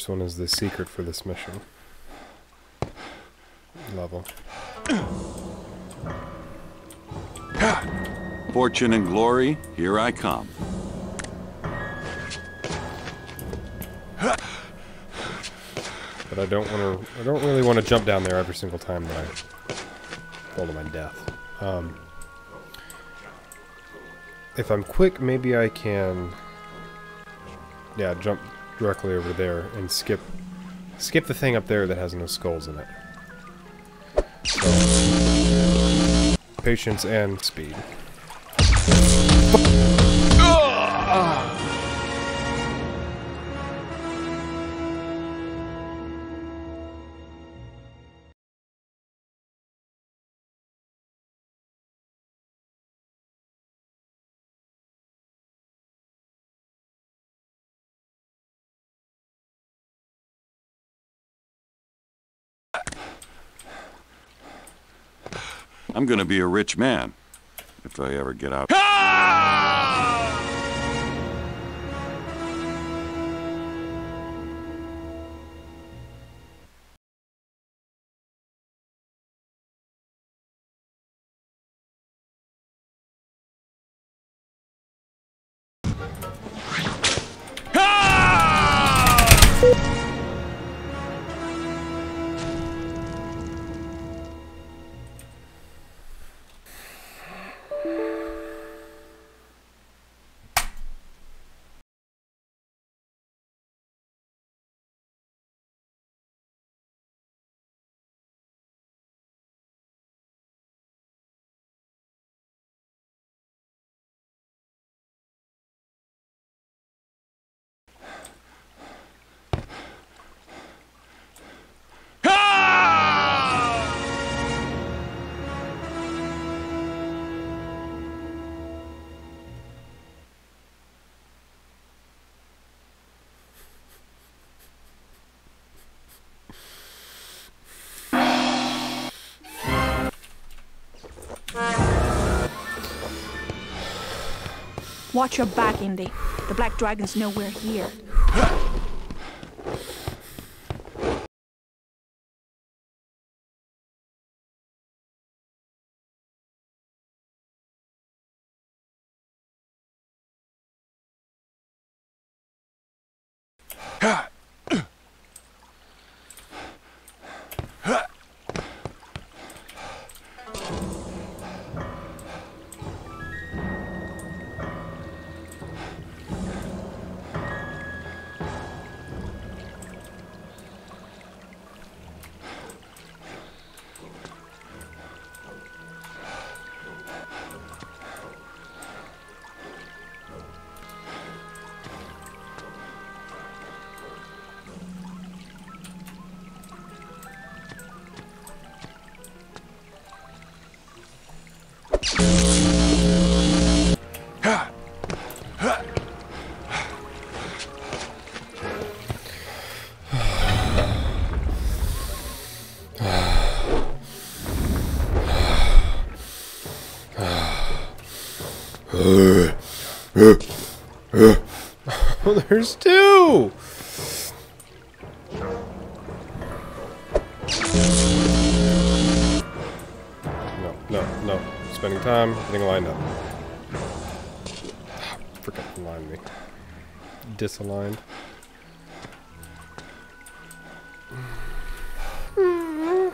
First one is the secret for this mission. Level. Fortune and glory, here I come. But I don't want to. I don't really want to jump down there every single time that I fall to my death. Um, if I'm quick, maybe I can. Yeah, jump directly over there and skip skip the thing up there that has no skulls in it. So, patience and speed. I'm gonna be a rich man if I ever get out. Ah! Watch your back, Indy. The Black Dragons know we're here. There's two! No, no, no. Spending time getting lined up. Forget align me. Disaligned.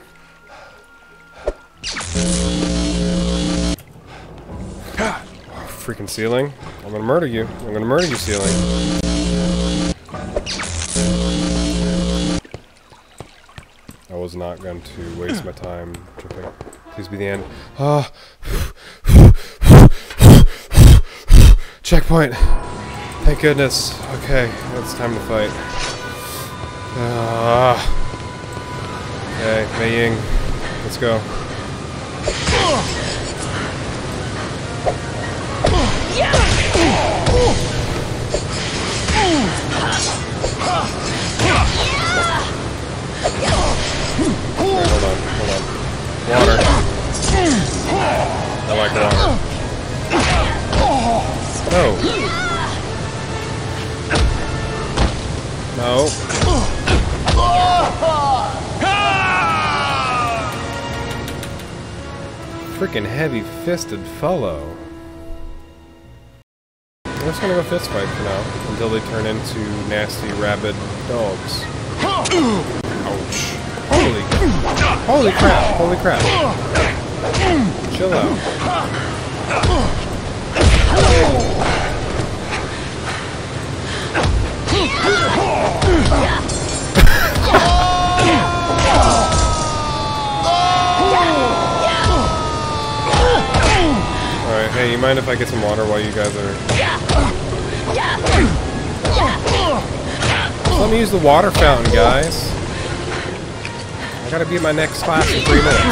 Ah, freaking ceiling. I'm gonna murder you. I'm gonna murder you, ceiling. I was not going to waste my time jumping. Please be the end. Ah. Checkpoint. Thank goodness. Okay, it's time to fight. Ah. Okay, Mei Ying. Let's go. Heavy-fisted fellow. I'm just gonna go fist fight for now, until they turn into nasty, rabid dogs. Ouch. Holy, holy crap, holy crap. Chill out. Hey, you mind if I get some water while you guys are... Let me use the water fountain, guys. I gotta be at my next class in three minutes.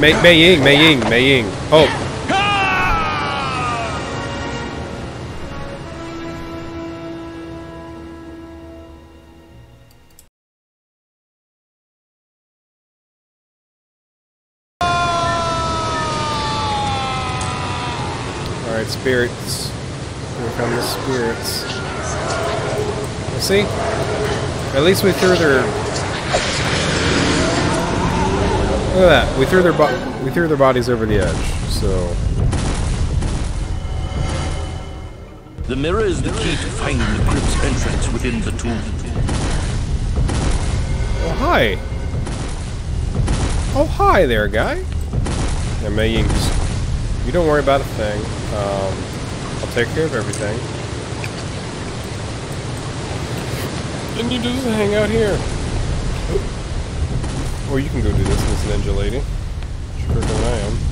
Mei, Mei Ying, Mei Ying, Mei Ying. Oh. Spirits. Here come the spirits. See? At least we threw their Look at that. We threw their we threw their bodies over the edge. So The mirror is the key to finding the crypt's entrance within the tomb. Oh hi. Oh hi there, guy. Ying, just you don't worry about a thing. Um, I'll take care of everything. And you just hang out here. Or you can go do this, Miss Ninja Lady. Sure than I am.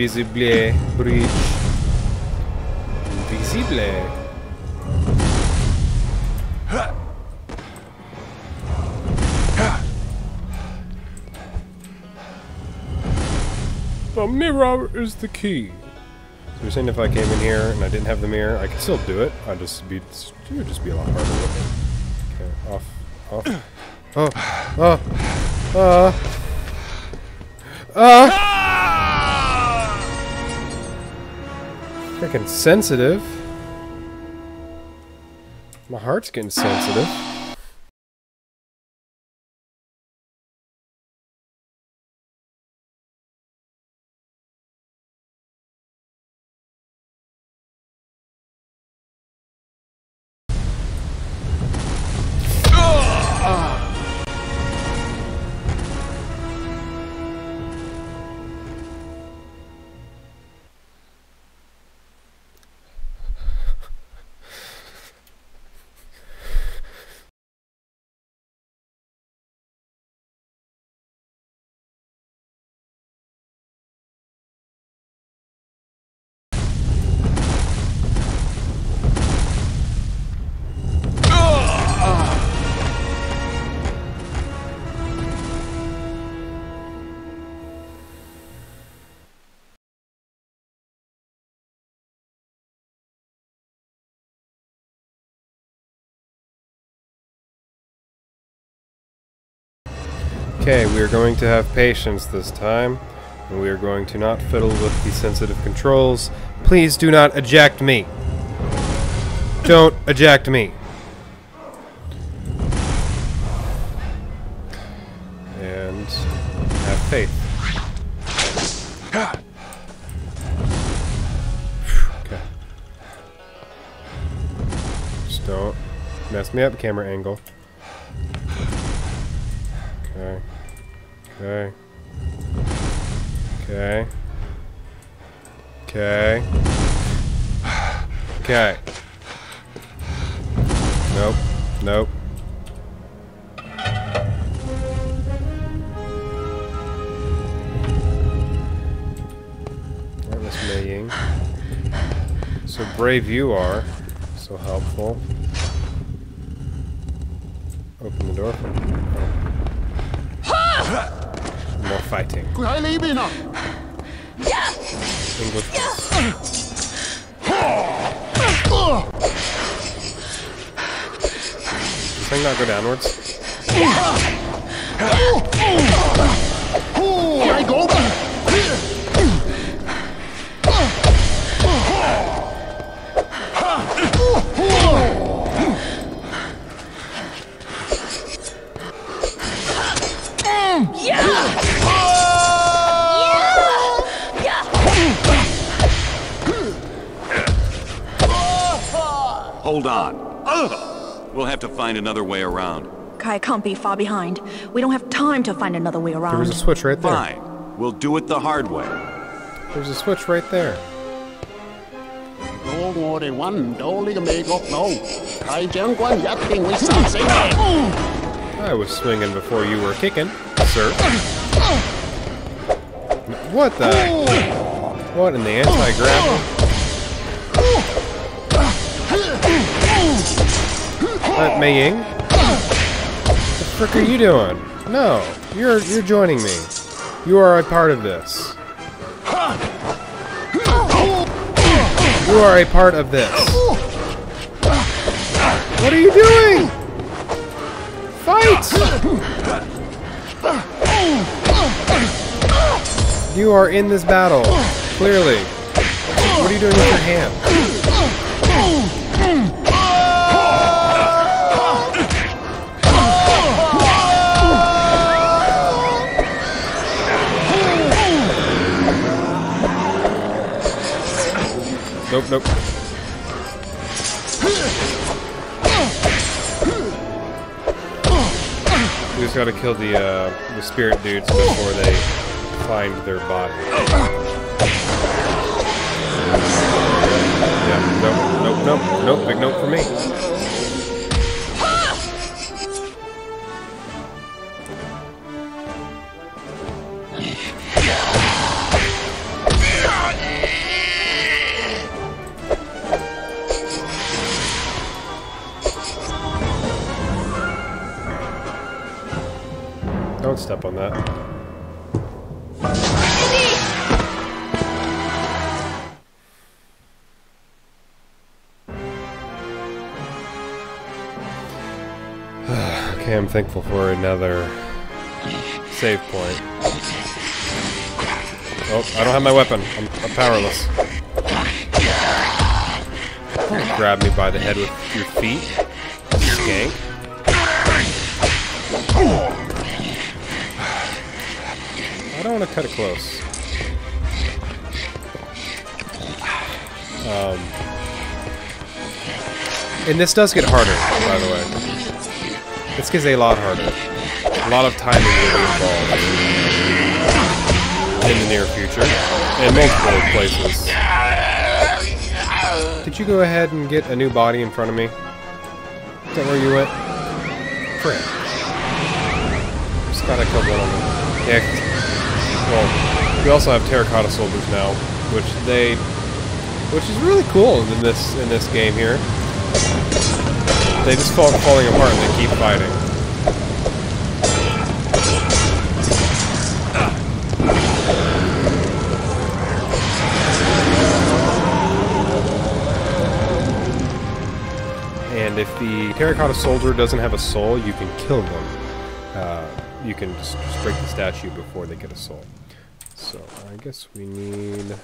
Invisible bridge. Invisible. The mirror is the key. So you're saying if I came in here and I didn't have the mirror, I could still do it. I'd just be, it would just be a lot harder with it. Okay, off, off. Oh, oh, uh, uh. Freaking sensitive. My heart's getting sensitive. Okay, we are going to have patience this time, and we are going to not fiddle with the sensitive controls. Please do not eject me. Don't eject me. And have faith. Okay. Just don't mess me up, camera angle. Okay. Okay. Okay. Okay. Okay. Nope. Nope. Mei Ying. So brave you are. So helpful. Open the door for me more fighting. Does thing not go downwards? Hold on. Ugh! We'll have to find another way around. Kai can't be far behind. We don't have time to find another way around. There's a switch right there. Fine. We'll do it the hard way. There's a switch right there. I was swinging before you were kicking, sir. What the? What in the anti-gravity? Ying? What the frick are you doing? No, you're you're joining me. You are a part of this. You are a part of this. What are you doing? Fight! You are in this battle, clearly. What are you doing with your hand? Nope, nope. We just gotta kill the uh, the spirit dudes before they find their body. Yeah, nope, nope, nope, nope, big nope for me. Thankful for another save point. Oh, I don't have my weapon. I'm, I'm powerless. Don't grab me by the head with your feet, skank. I don't want to cut it close. Um, and this does get harder, by the way. This gets a lot harder. A lot of timing will be involved in the near future, in multiple places. Did you go ahead and get a new body in front of me? Is that where you went? Frick. Just gotta kill one of them. Yeah, well, we also have terracotta soldiers now, which they, which is really cool in this in this game here. They just fall falling apart and they keep fighting. And if the terracotta soldier doesn't have a soul, you can kill them. Uh, you can just, just break the statue before they get a soul. So I guess we need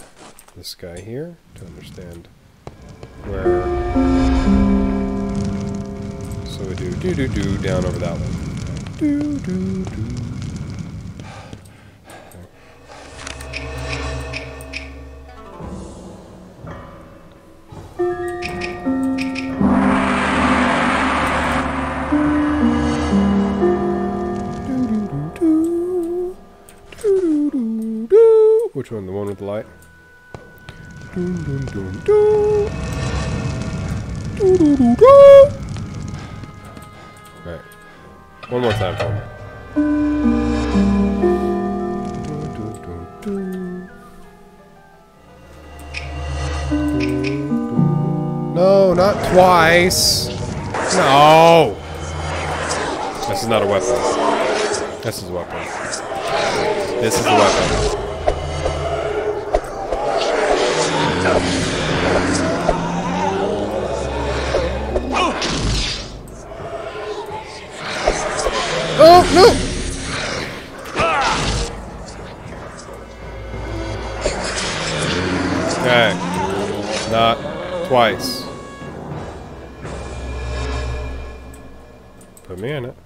this guy here to understand where. So we do do do do down over that one. Do do do. Which one? The one with the light? Dun, dun, dun, dun. Right. One more time for me. No, not twice. No. This is not a weapon. This is a weapon. This is a weapon. Oh, no! Okay. Not twice. Put me in it.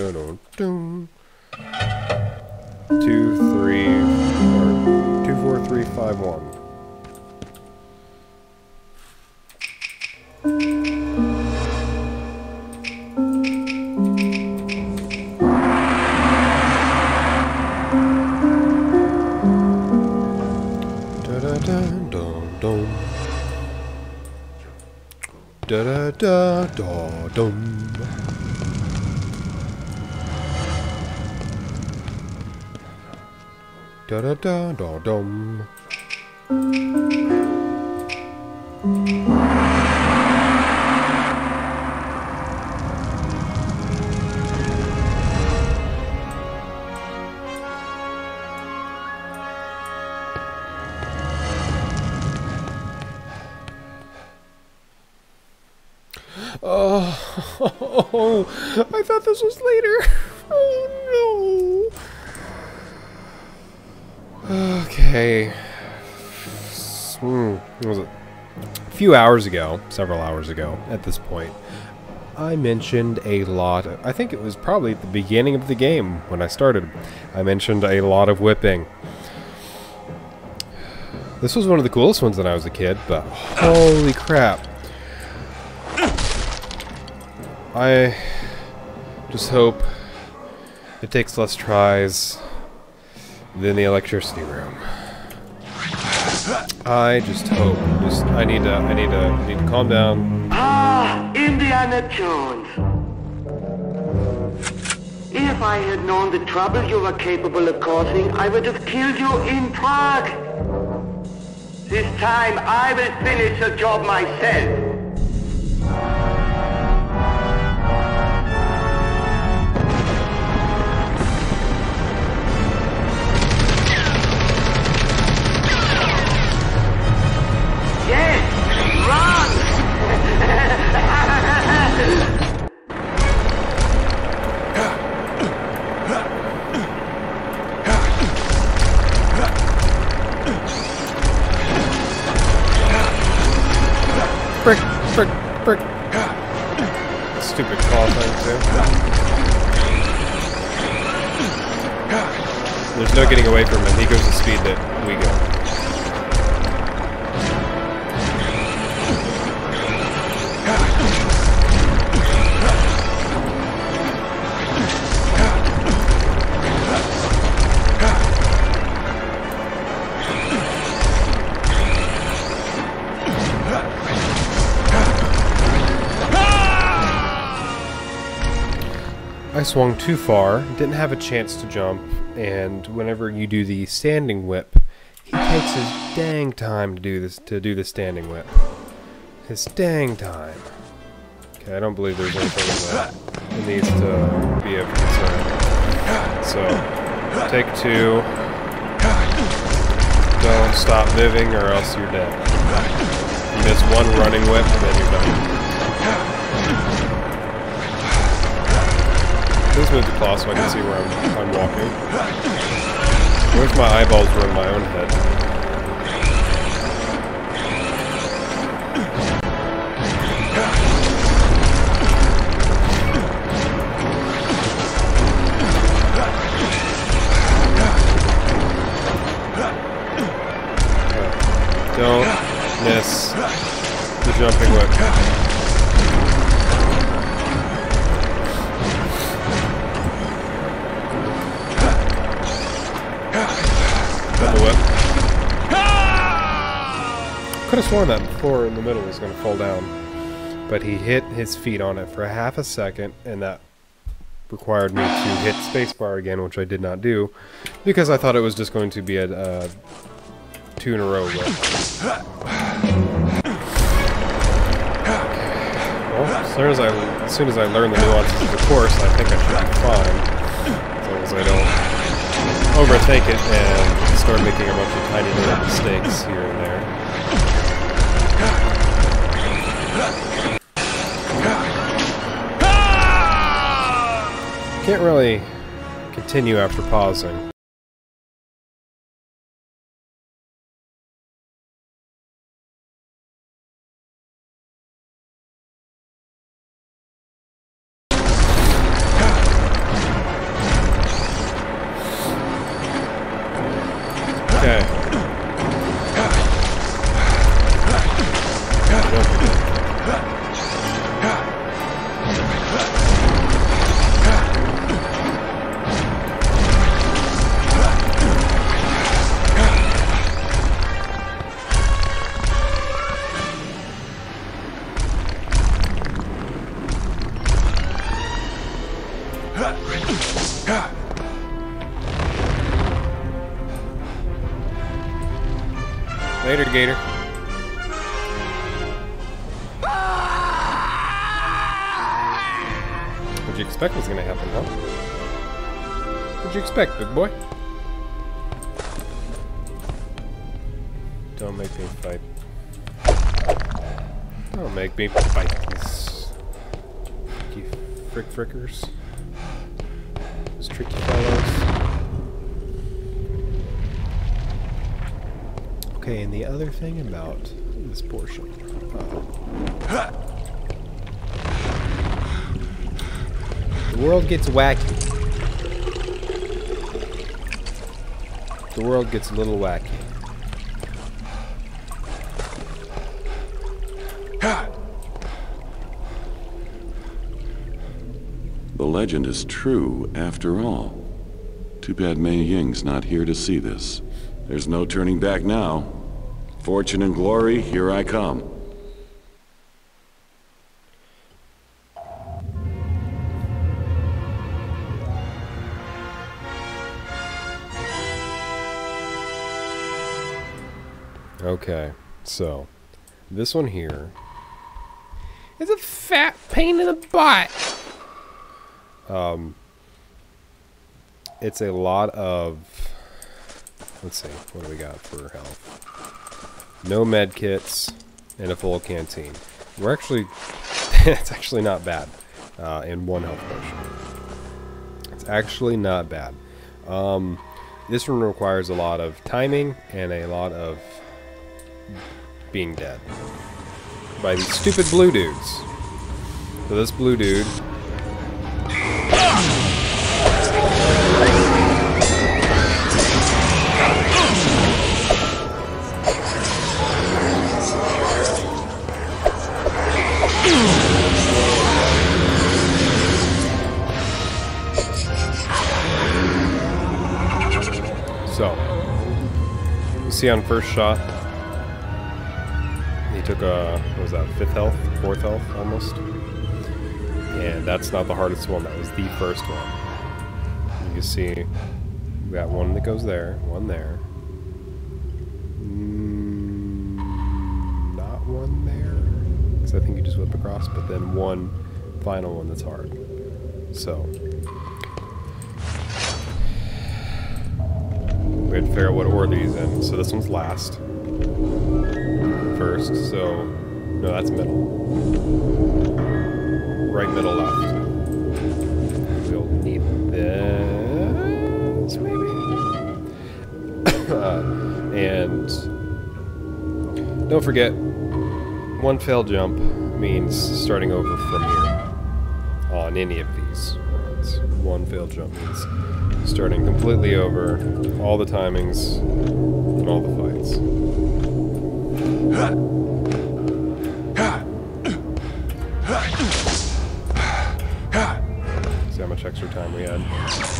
Two, three, four, two, four, three, five, one. Da da da da dum. Da da da da dum. Oh, I thought this was later. Oh no. Hmm, was it? A few hours ago, several hours ago at this point, I mentioned a lot. I think it was probably at the beginning of the game when I started. I mentioned a lot of whipping. This was one of the coolest ones when I was a kid, but holy crap. I just hope it takes less tries than the electricity room. I just hope. Just I need to I need to I need to calm down. Ah, Indiana Jones. If I had known the trouble you were capable of causing, I would have killed you in Prague. This time I will finish the job myself. Frick. Stupid claw thing too. There's no getting away from him. He goes the speed that we go. I swung too far, didn't have a chance to jump, and whenever you do the standing whip, he takes his dang time to do this to do the standing whip. His dang time. Okay, I don't believe there's anything that it needs to be of concern. So, take two. Don't stop moving or else you're dead. You miss one running whip, then you're done. Let's move the cloth so I can see where I'm, I'm walking. Where's my eyeballs were in my own head? Don't miss the jumping whip. Have sworn that floor in the middle was going to fall down. But he hit his feet on it for half a second, and that required me to hit spacebar again, which I did not do, because I thought it was just going to be a, a two in a row Well, as soon as I as soon as I learn the nuances of the course, I think I should be fine, as long as I don't overthink it and start making a bunch of tiny little mistakes here and there. Can't really continue after pausing. You expect was gonna happen, huh? What'd you expect, big boy? Don't make me fight. Don't make me fight these tricky frick frickers. Those tricky fellows. Okay, and the other thing about this portion. Uh, the world gets wacky. The world gets a little wacky. The legend is true, after all. Too bad Mei Ying's not here to see this. There's no turning back now. Fortune and glory, here I come. Okay, so this one here is a fat pain in the butt. Um, it's a lot of. Let's see, what do we got for health? No med kits and a full canteen. We're actually, it's actually not bad. Uh, and one health potion. It's actually not bad. Um, this one requires a lot of timing and a lot of being dead by these stupid blue dudes. So this blue dude So, you see on first shot, he took a, was that, fifth health? Fourth health, almost? And that's not the hardest one, that was the first one. You can see, we got one that goes there, one there. Mm, not one there, because I think you just whip across, but then one final one that's hard. So, we had to figure out what order he's in. So this one's last. First, so no, that's middle. Right, middle, left. We'll need this, maybe. and don't forget, one failed jump means starting over from here on any of these runs. One failed jump means starting completely over, all the timings, and all the fights. See how much extra time we had.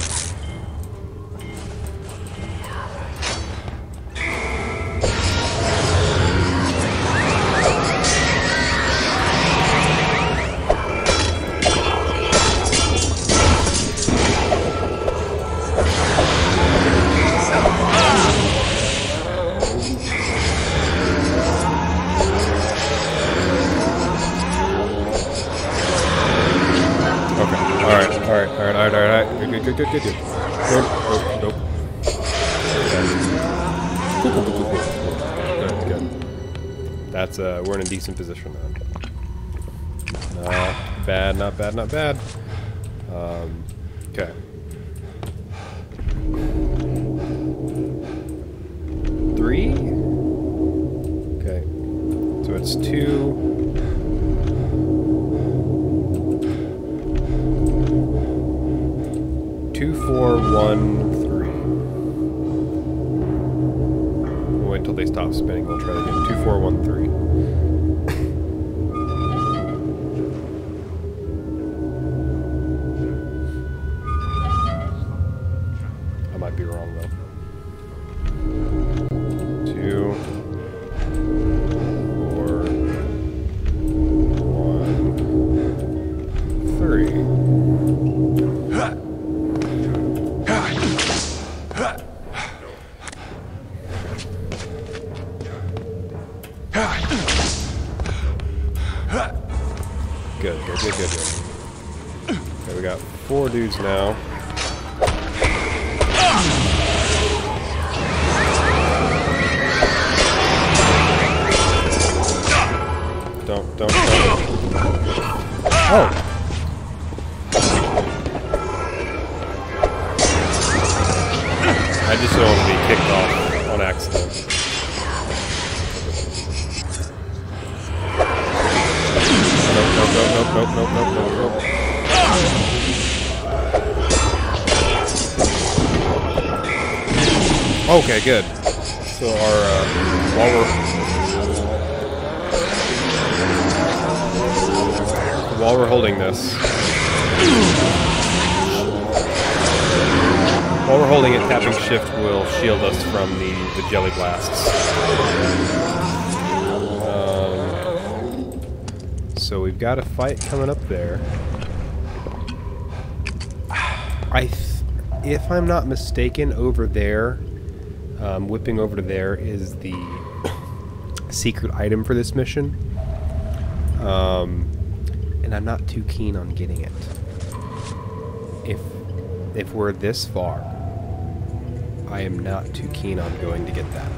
Decent position now. Not bad, not bad, not bad. Got a fight coming up there. I, if I'm not mistaken, over there, um, whipping over to there is the secret item for this mission. Um, and I'm not too keen on getting it. If if we're this far, I am not too keen on going to get that.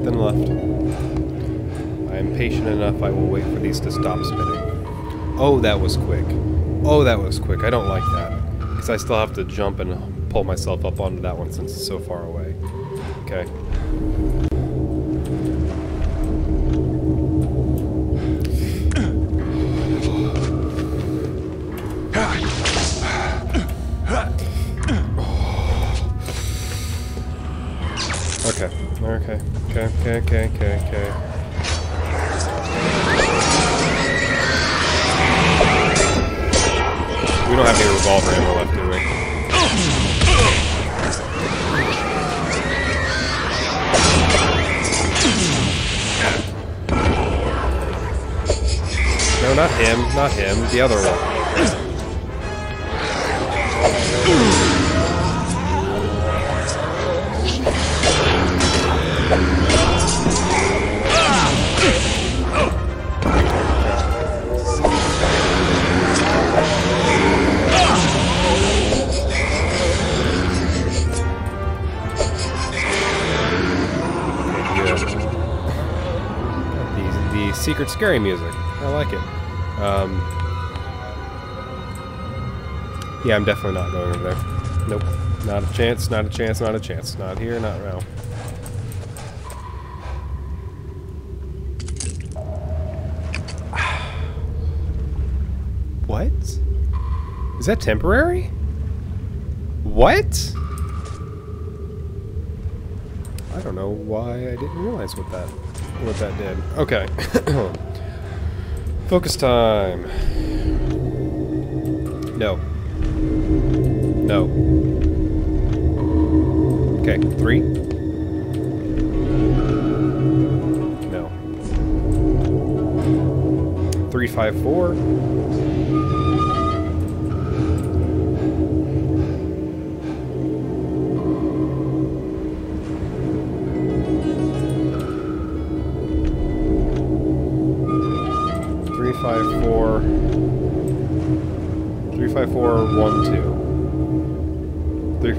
Right then left. I am patient enough, I will wait for these to stop spinning. Oh, that was quick. Oh, that was quick. I don't like that. Because I still have to jump and pull myself up onto that one since it's so far away. The other one. Uh, the secret scary music. I like it. Yeah, I'm definitely not going over there. Nope. Not a chance, not a chance, not a chance. Not here, not now. What? Is that temporary? What? I don't know why I didn't realize what that what that did. Okay. Focus time. No. No. Okay, three. No. Three, five, four. Three, five, four. Three, five, four, one, two.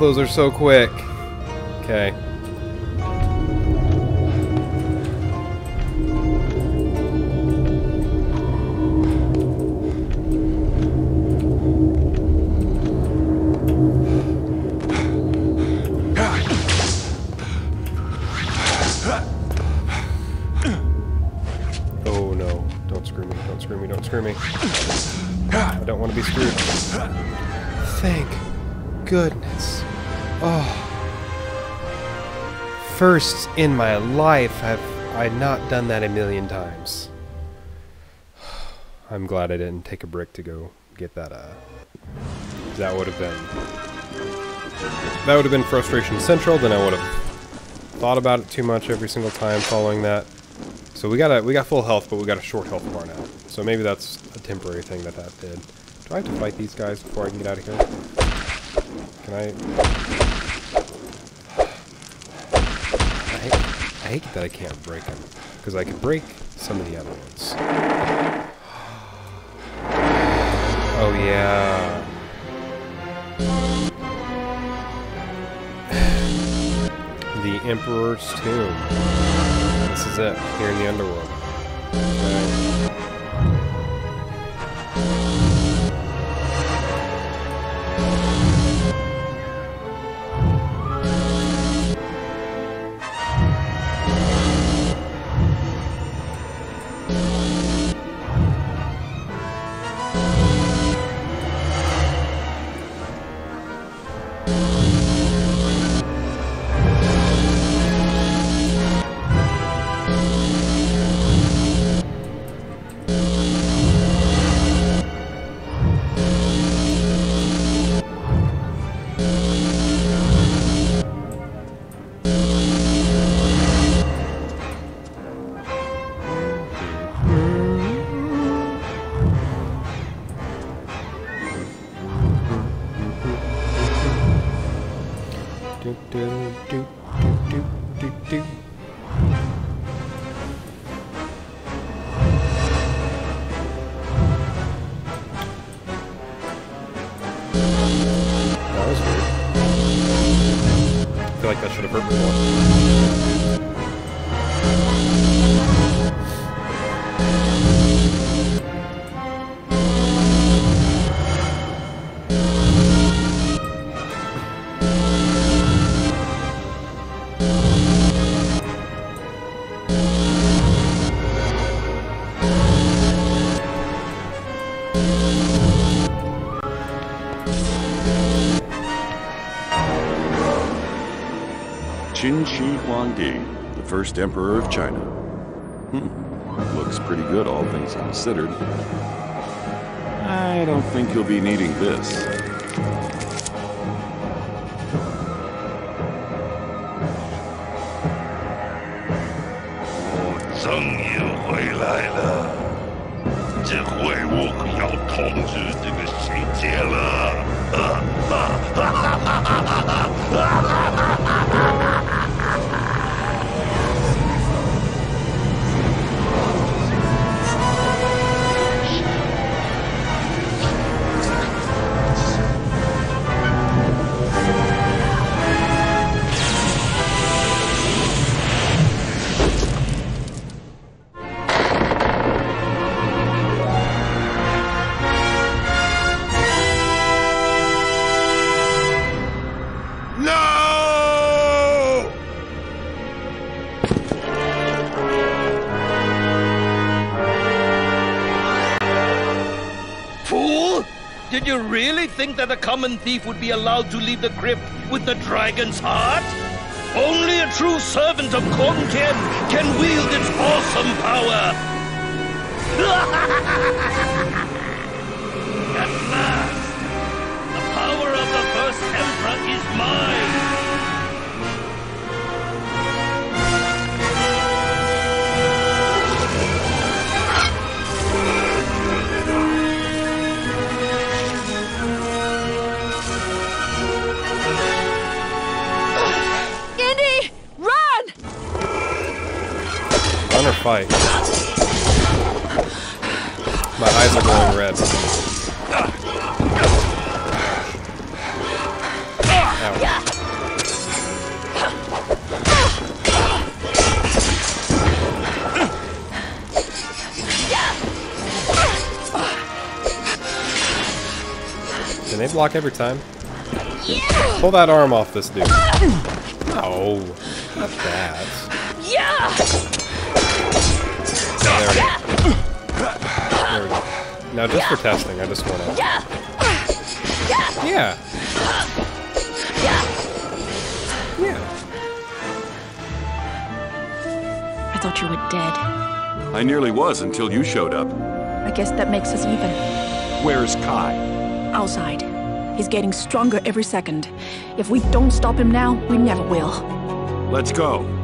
those are so quick. First in my life have I not done that a million times. I'm glad I didn't take a brick to go get that uh that would have been that would have been frustration central, then I would have thought about it too much every single time following that. So we got a we got full health, but we got a short health bar now. So maybe that's a temporary thing that that did. Do I have to fight these guys before I can get out of here? Can I? Hate that I can't break them because I could break some of the other ones. Oh yeah. The Emperor's Tomb. This is it, here in the underworld. Okay. The first emperor of China. Hmm. Looks pretty good, all things considered. I don't think you'll be needing this. Really think that a common thief would be allowed to leave the crypt with the dragon's heart? Only a true servant of Kong Tien can wield its awesome power. At last, the power of the first emperor is mine. Fight? My eyes are glowing red. Ow. Can they block every time? Pull that arm off this dude. No, not that. Yeah! Now, just for testing, I just want to. Yeah! Yeah. Yeah. I thought you were dead. I nearly was until you showed up. I guess that makes us even. Where's Kai? Outside. He's getting stronger every second. If we don't stop him now, we never will. Let's go.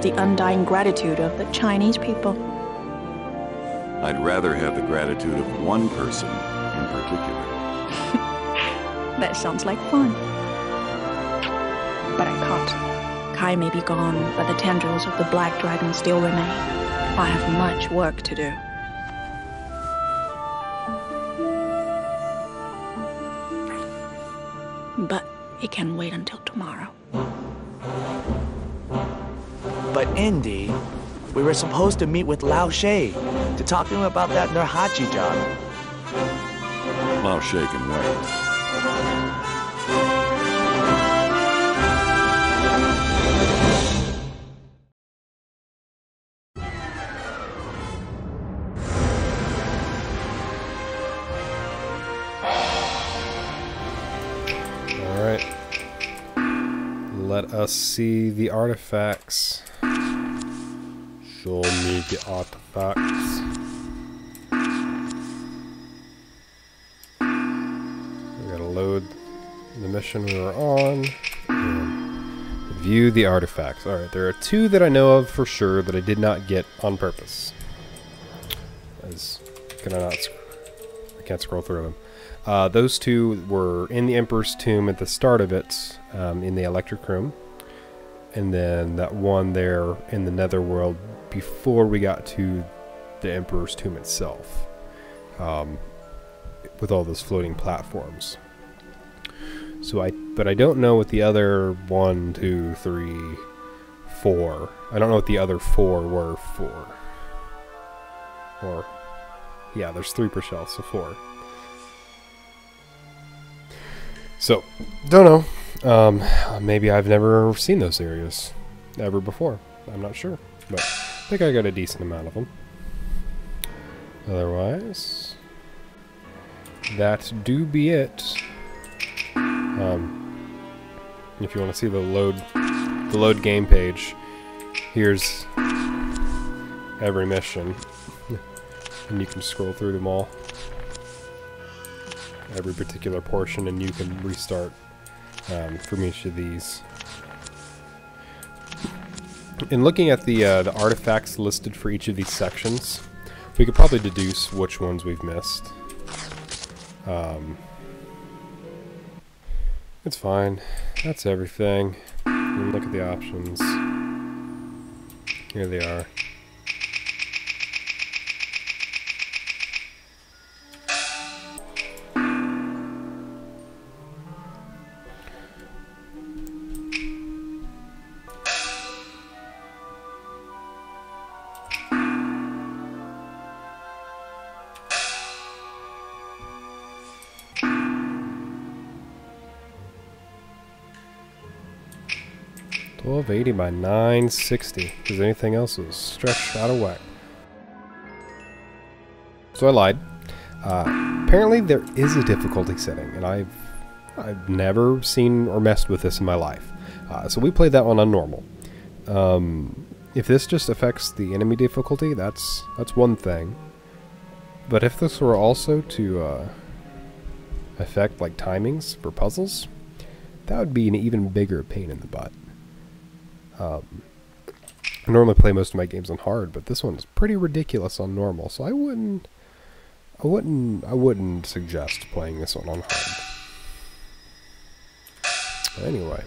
Have the undying gratitude of the Chinese people. I'd rather have the gratitude of one person in particular. That sounds like fun. But I can't. Kai may be gone, but the tendrils of the Black Dragon still remain. I have much work to do. Were supposed to meet with Lao Che to talk to him about that Nurhachi job. Lao Che can wait. Alright. Let us see the artifacts. The artifacts. We gotta load the mission we were on. And view the artifacts. Alright, there are two that I know of for sure that I did not get on purpose. As can I not? I can't scroll through them. Uh, those two were in the Emperor's Tomb at the start of it, um, in the Electric Room, and then that one there in the Netherworld before we got to the Emperor's Tomb itself, um, with all those floating platforms. So I, but I don't know what the other one, two, three, four. I don't know what the other four were for. Or, yeah, there's three per shell, so four. So, don't know. Um, maybe I've never seen those areas ever before. I'm not sure, but think I got a decent amount of them. Otherwise, that do be it. Um, if you want to see the load, the load game page, here's every mission, and you can scroll through them all every particular portion and you can restart um, from each of these. In looking at the uh, the artifacts listed for each of these sections, we could probably deduce which ones we've missed. Um, it's fine. That's everything. Look at the options. Here they are. Twelve eighty by nine sixty. Because anything else is stretched out of whack. So I lied. Uh, apparently there is a difficulty setting, and I've I've never seen or messed with this in my life. Uh, so we played that one on normal. Um, if this just affects the enemy difficulty, that's that's one thing. But if this were also to uh, affect like timings for puzzles, that would be an even bigger pain in the butt. Um, I normally play most of my games on hard, but this one's pretty ridiculous on normal, so I wouldn't, I wouldn't, I wouldn't suggest playing this one on hard. Anyway.